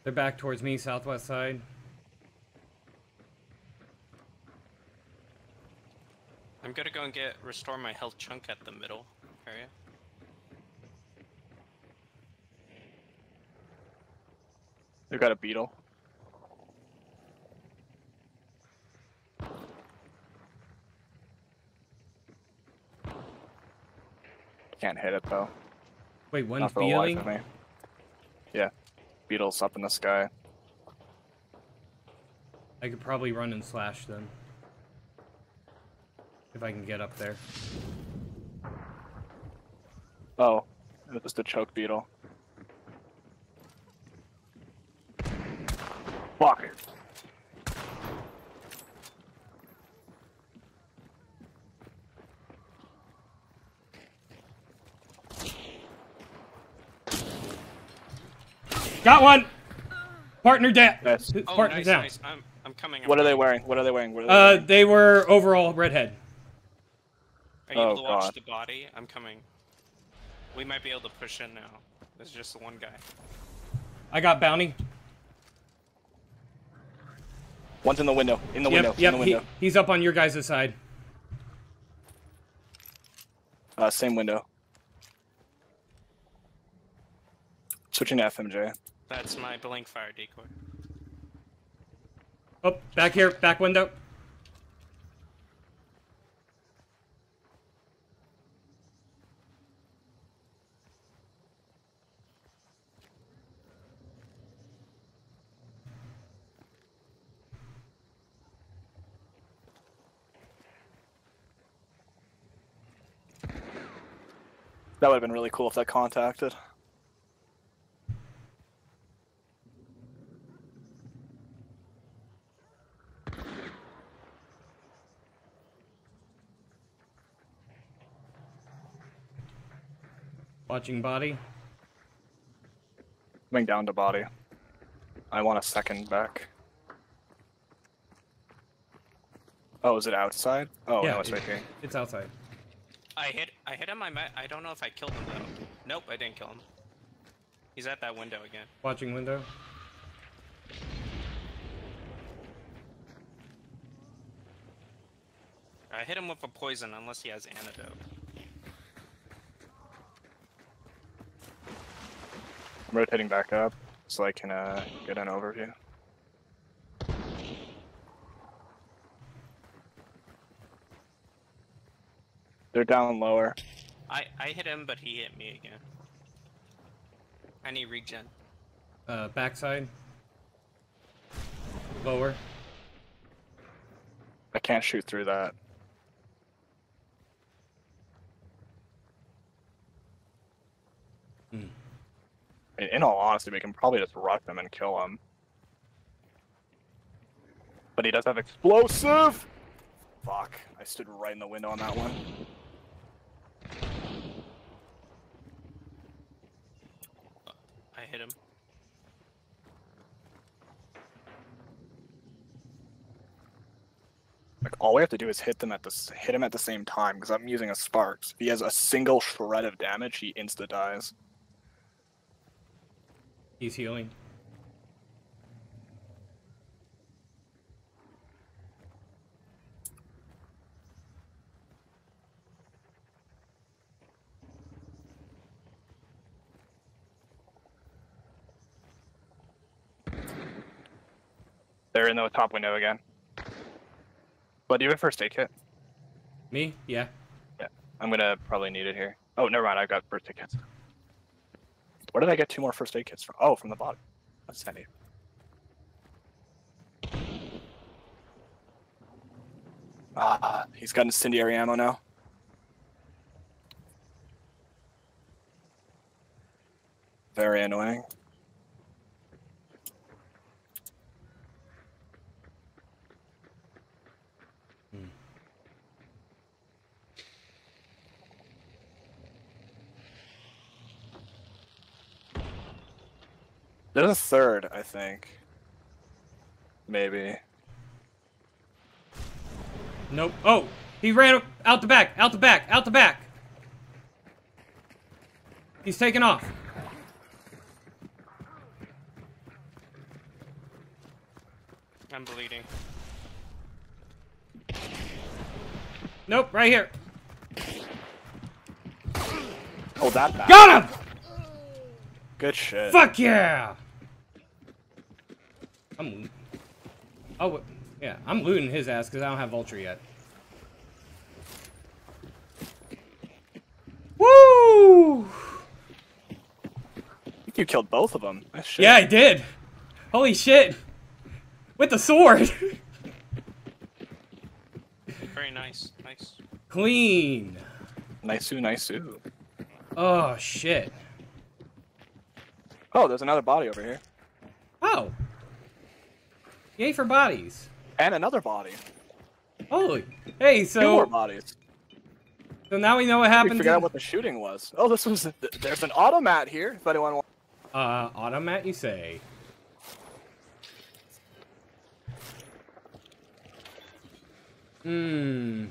They're back towards me, southwest side.
I'm gonna go and get restore my health chunk at the middle area.
They've got a beetle. Can't hit it though.
Wait, one's
beetling? Yeah. Beetle's up in the sky.
I could probably run and slash them. If I can get up there.
Oh, it was the choke beetle. Fuck.
Got one! Partner down!
Nice.
Oh,
Partner
nice,
down.
nice. I'm, I'm coming. I'm
What are they
coming.
wearing? What are they wearing? What are they
Uh, they were overall redhead.
Are you able
Oh,
to watch
God.
the body? I'm coming. We might be able to push in now. There's just the one guy.
I got bounty.
One's in the window. In the
yep,
window.
yep.
in the
he- he's up on your guys' side.
Uh, same window. Switching to FMJ.
That's my blank fire decoy.
Oh, back here, back window.
That would have been really cool if that contacted.
Watching body.
Coming down to body. I want a second back. Oh, is it outside? Oh,
yeah,
no, it's
it-
right here.
It's outside.
I hit I hit him. I met, I don't know if I killed him though. Nope, I didn't kill him. He's at that window again.
Watching window.
I hit him with a poison unless he has antidote.
I'm rotating back up so I can uh, get an overview. They're down lower.
I I hit him, but he hit me again. I need regen.
Uh, backside. Lower.
I can't shoot through that.
Hmm.
I mean, in all honesty, we can probably just rush him and kill him. But he does have explosive! Fuck, I stood right in the window on that one.
Hit him.
Like all we have to do is hit them at the hit him at the same time because I'm using a sparks. If he has a single shred of damage, he insta dies.
He's healing.
They're in the top window again. But do you have a first aid kit?
Me? Yeah. Yeah.
I'm gonna probably need it here. Oh, never mind. I've got first aid kits. Where did I get two more first aid kits from? Oh, from the bottom. That's handy. Ah, he's got incendiary ammo now. Very annoying. There's a third, I think. Maybe.
Nope. Oh, he ran out the back, out the back, out the back. He's taking off.
I'm bleeding.
Nope, right here.
Oh, that bad.
Got him!
Good shit.
Fuck yeah! I'm. Oh, yeah, I'm looting his ass because I don't have Vulture yet. Woo!
think you killed both of them. Nice.
Yeah, I did. Holy shit. With the sword.
Very nice. Nice.
Clean.
Nice, nice.
Oh shit.
Oh, there's another body over here.
Oh. Yay for bodies.
And another body.
Holy. Hey, so...
Two more bodies.
so now we know what
We
happened.
forgot
To,
what the shooting was. Oh, this was. There's an Avtomat here. If anyone wants.
uh, Avtomat, you say? Hmm.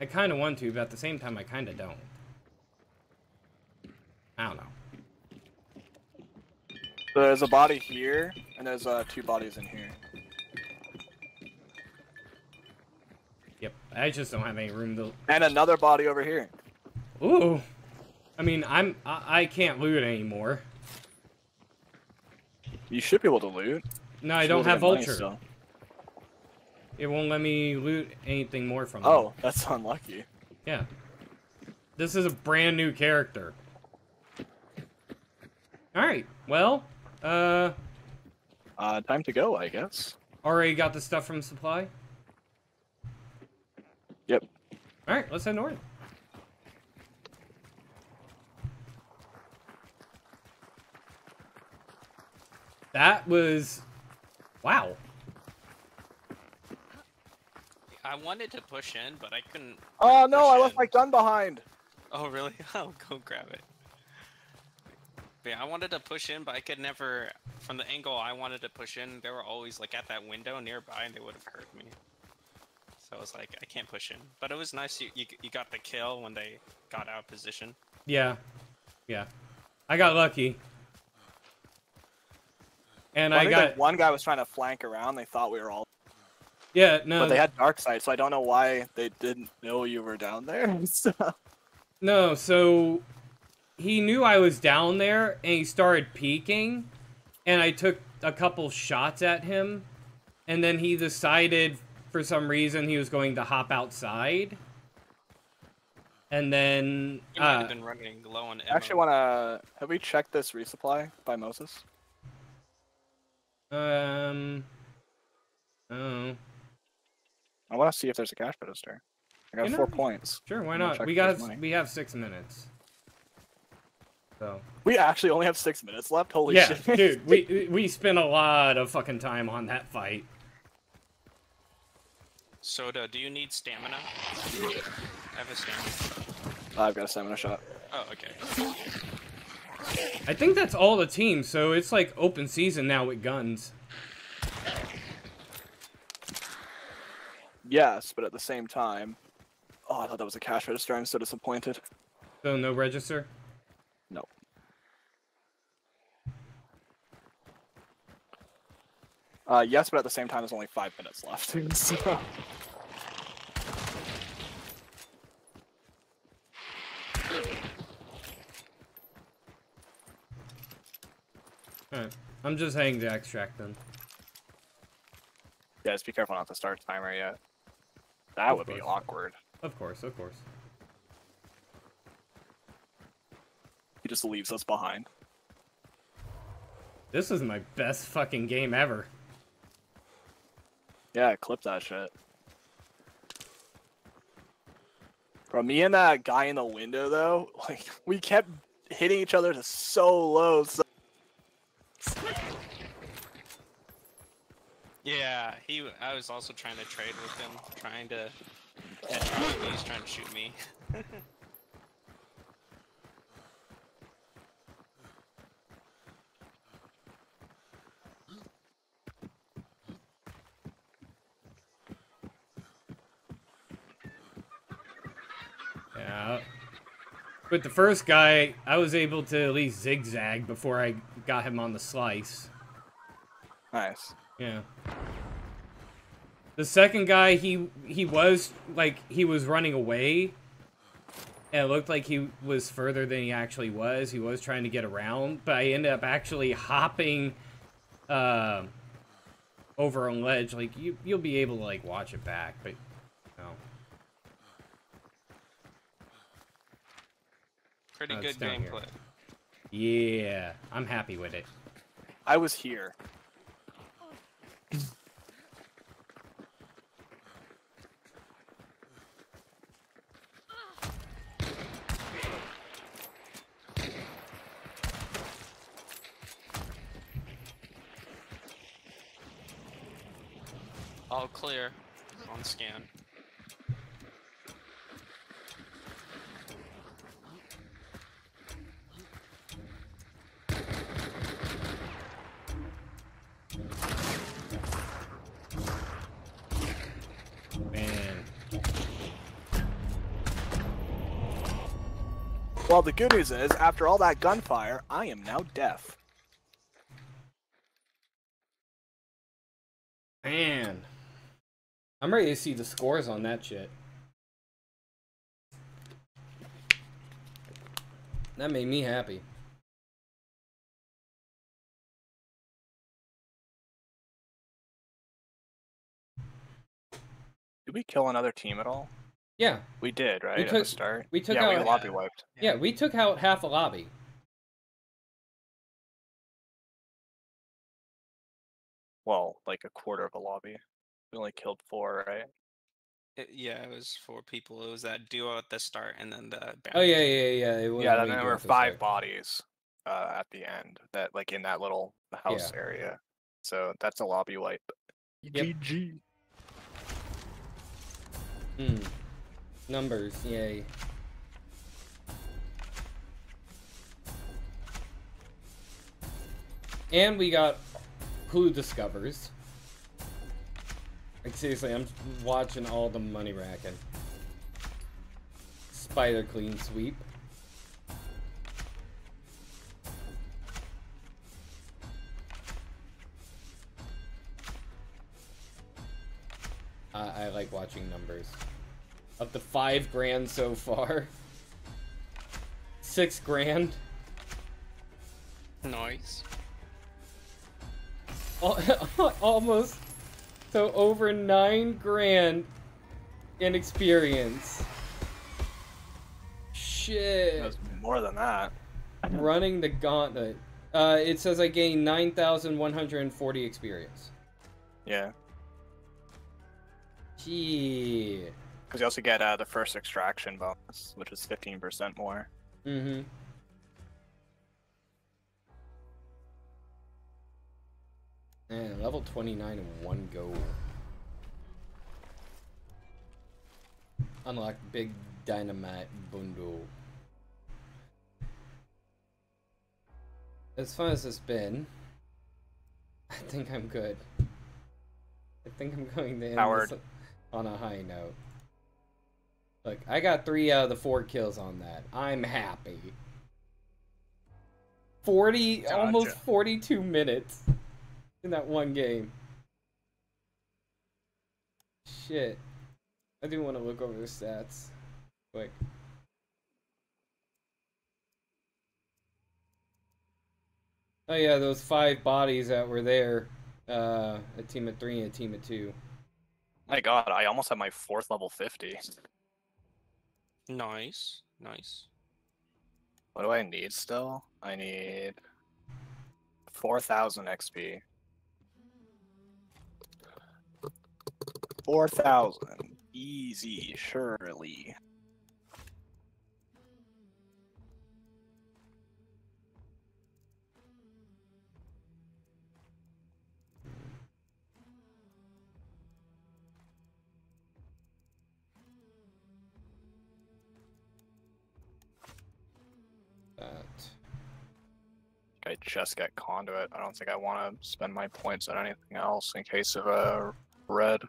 I kind of want to, but at the same time, I kind of don't. I don't know.
There's a body here, and there's uh, two bodies in here.
Yep, I just don't have any room to.
And another body over here.
Ooh. I mean, I'm I, I can't loot anymore.
You should be able to loot.
No, I don't
be able to
have
get money
vulture.
still.
It won't let me loot anything more from them.
Oh, that's unlucky.
Yeah. This is a brand new character. Alright, well, uh,
Uh, time to go, I guess.
already got the stuff from supply?
Yep.
Alright, let's head north. That was... Wow.
I wanted to push in, but I couldn't.
Oh no, I
push
left my gun behind.
Oh really? I'll go grab it. But yeah, I wanted to push in, but I could never. From the angle I wanted to push in, they were always like at that window nearby, and they would have heard me. So I was like, I can't push in. But it was nice you you, you got the kill when they got out of position.
Yeah. Yeah. I got lucky. And
Well, I,
I got...
one guy was trying to flank around. They thought we were all,
Yeah, no...
but they had dark sight, so I don't know why they didn't know you were down there. So-
No, so he knew I was down there and he started peeking and I took a couple shots at him and then he decided for some reason he was going to hop outside. And then
You might
uh,
have been running low on ammo.
I actually want to. Have we checked this resupply by Moses?
um oh,
I want to see if there's a cash register. I got
You
four points.
sure, why not? We got we have 6 minutes. So,
We actually only have six minutes left. Holy
yeah,
shit!
dude, we we spent a lot of fucking time on that fight.
Soda, do you need stamina? I have a stamina.
I've got a stamina shot.
Oh, okay.
I think that's all the teams, so it's like open season now with guns.
Yes, but at the same time, oh, I thought that was a cash register. I'm so disappointed.
So no register.
Uh, yes, but at the same time, there's only five minutes left. So-
Alright. I'm just hanging to extract then.
yeah, just be careful not to start timer yet. That
Of
would be awkward.
Of course, of course.
He just leaves us behind.
This is my best fucking game ever.
Yeah, clip that shit. Bro, me and that guy in the window though, like we kept hitting each other to so low. So...
Yeah, he. I was also trying to trade with him, trying to. He's trying to shoot me.
Yeah. With the first guy, I was able to at least zigzag before I got him on the slice.
Nice.
Yeah. The second guy, he he was like he was running away. And it looked like he was further than he actually was. He was trying to get around, but I ended up actually hopping uh, over a ledge. Like you, you'll be able to like watch it back, but
Pretty
oh, it's
good gameplay.
Yeah, I'm happy with it.
I was here.
All clear on scan.
Man,
Well, the good news is, after all that gunfire, I am now deaf.
man. I'm ready to see the scores on that shit. That made me happy.
Did we kill another team at all?
Yeah,
We did, right? at
took-
the start.
we took
yeah, we
out-
lobby wiped.
yeah, we took out half a lobby.
Well, like a quarter of a lobby. We only killed four, right?
It, yeah, it was four people. It was that duo at the start, and then the.
Oh yeah, yeah, yeah. It was
yeah, then there were
at the
five
start.
bodies uh, at the end that like in that little house area. So that's a lobby wipe.
Yep.
GG.
Hmm. Numbers, yay. And we got Who Discovers. Like seriously, I'm watching all the money racking. Spider clean sweep. I like watching numbers. Up to five grand so far. Six grand.
Nice.
Almost. So over nine grand in experience. Shit.
That's more than that.
Running the gauntlet. Uh, it says I gained 9,140 experience.
Yeah.
Gee.
Because you also get uh, the first extraction bonus, which is 15% more.
Mm-hmm. Man, level 29 in one go. Unlock big dynamite bundle. As fun as it's been, I think I'm good. I think I'm going to end
Howard.
this on a high note. Look, I got three out of the four kills on that. I'm happy. 40, almost 42 minutes in that one game. Shit. I do want to look over the stats. Quick. Oh yeah, those five bodies that were there. Uh, a team of three and a team of two.
My god, I almost have my fourth level 50.
Nice. Nice.
What do I need still? I need 4,000 XP. 4,000. Easy, surely. I just get conduit. I don't think I want to spend my points on anything else in case of a red.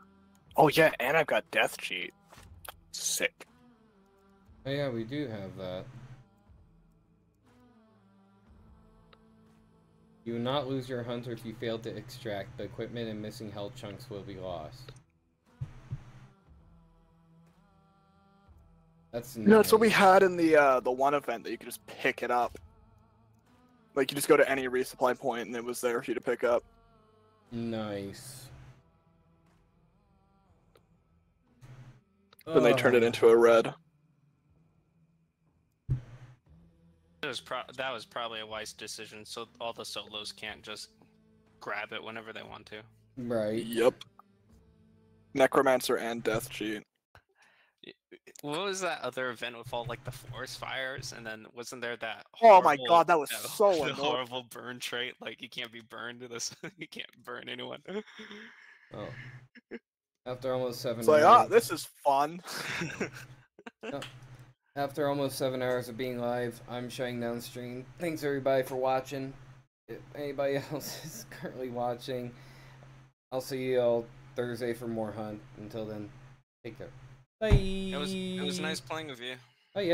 Oh yeah, and I've got death cheat. Sick.
Oh yeah, we do have that. You will not lose your hunter if you fail to extract. The equipment and missing health chunks will be lost. That's
Yeah, that's what we had in the uh, the one event that you could just pick it up. Like you just go to any resupply point and it was there for you to pick up.
Nice.
Then they turned it
oh.
into a red.
It was pro- that was probably a wise decision, so all the solos can't just grab it whenever they want to.
Right.
Yep. Necromancer and Death Cheat.
What was that other event with all like the forest fires, and then wasn't there that?
Oh my God, that was
no,
so
the
annoying.
horrible burn trait. Like you can't be burned. This you can't burn anyone.
Oh. After almost seven
It's like, ah,
hours,
this is fun.
after almost seven hours of being live, I'm shutting down stream. Thanks everybody for watching. If anybody else is currently watching, I'll see you all Thursday for more hunt. Until then, take care. Bye.
it was it was nice playing with you.
Oh yeah.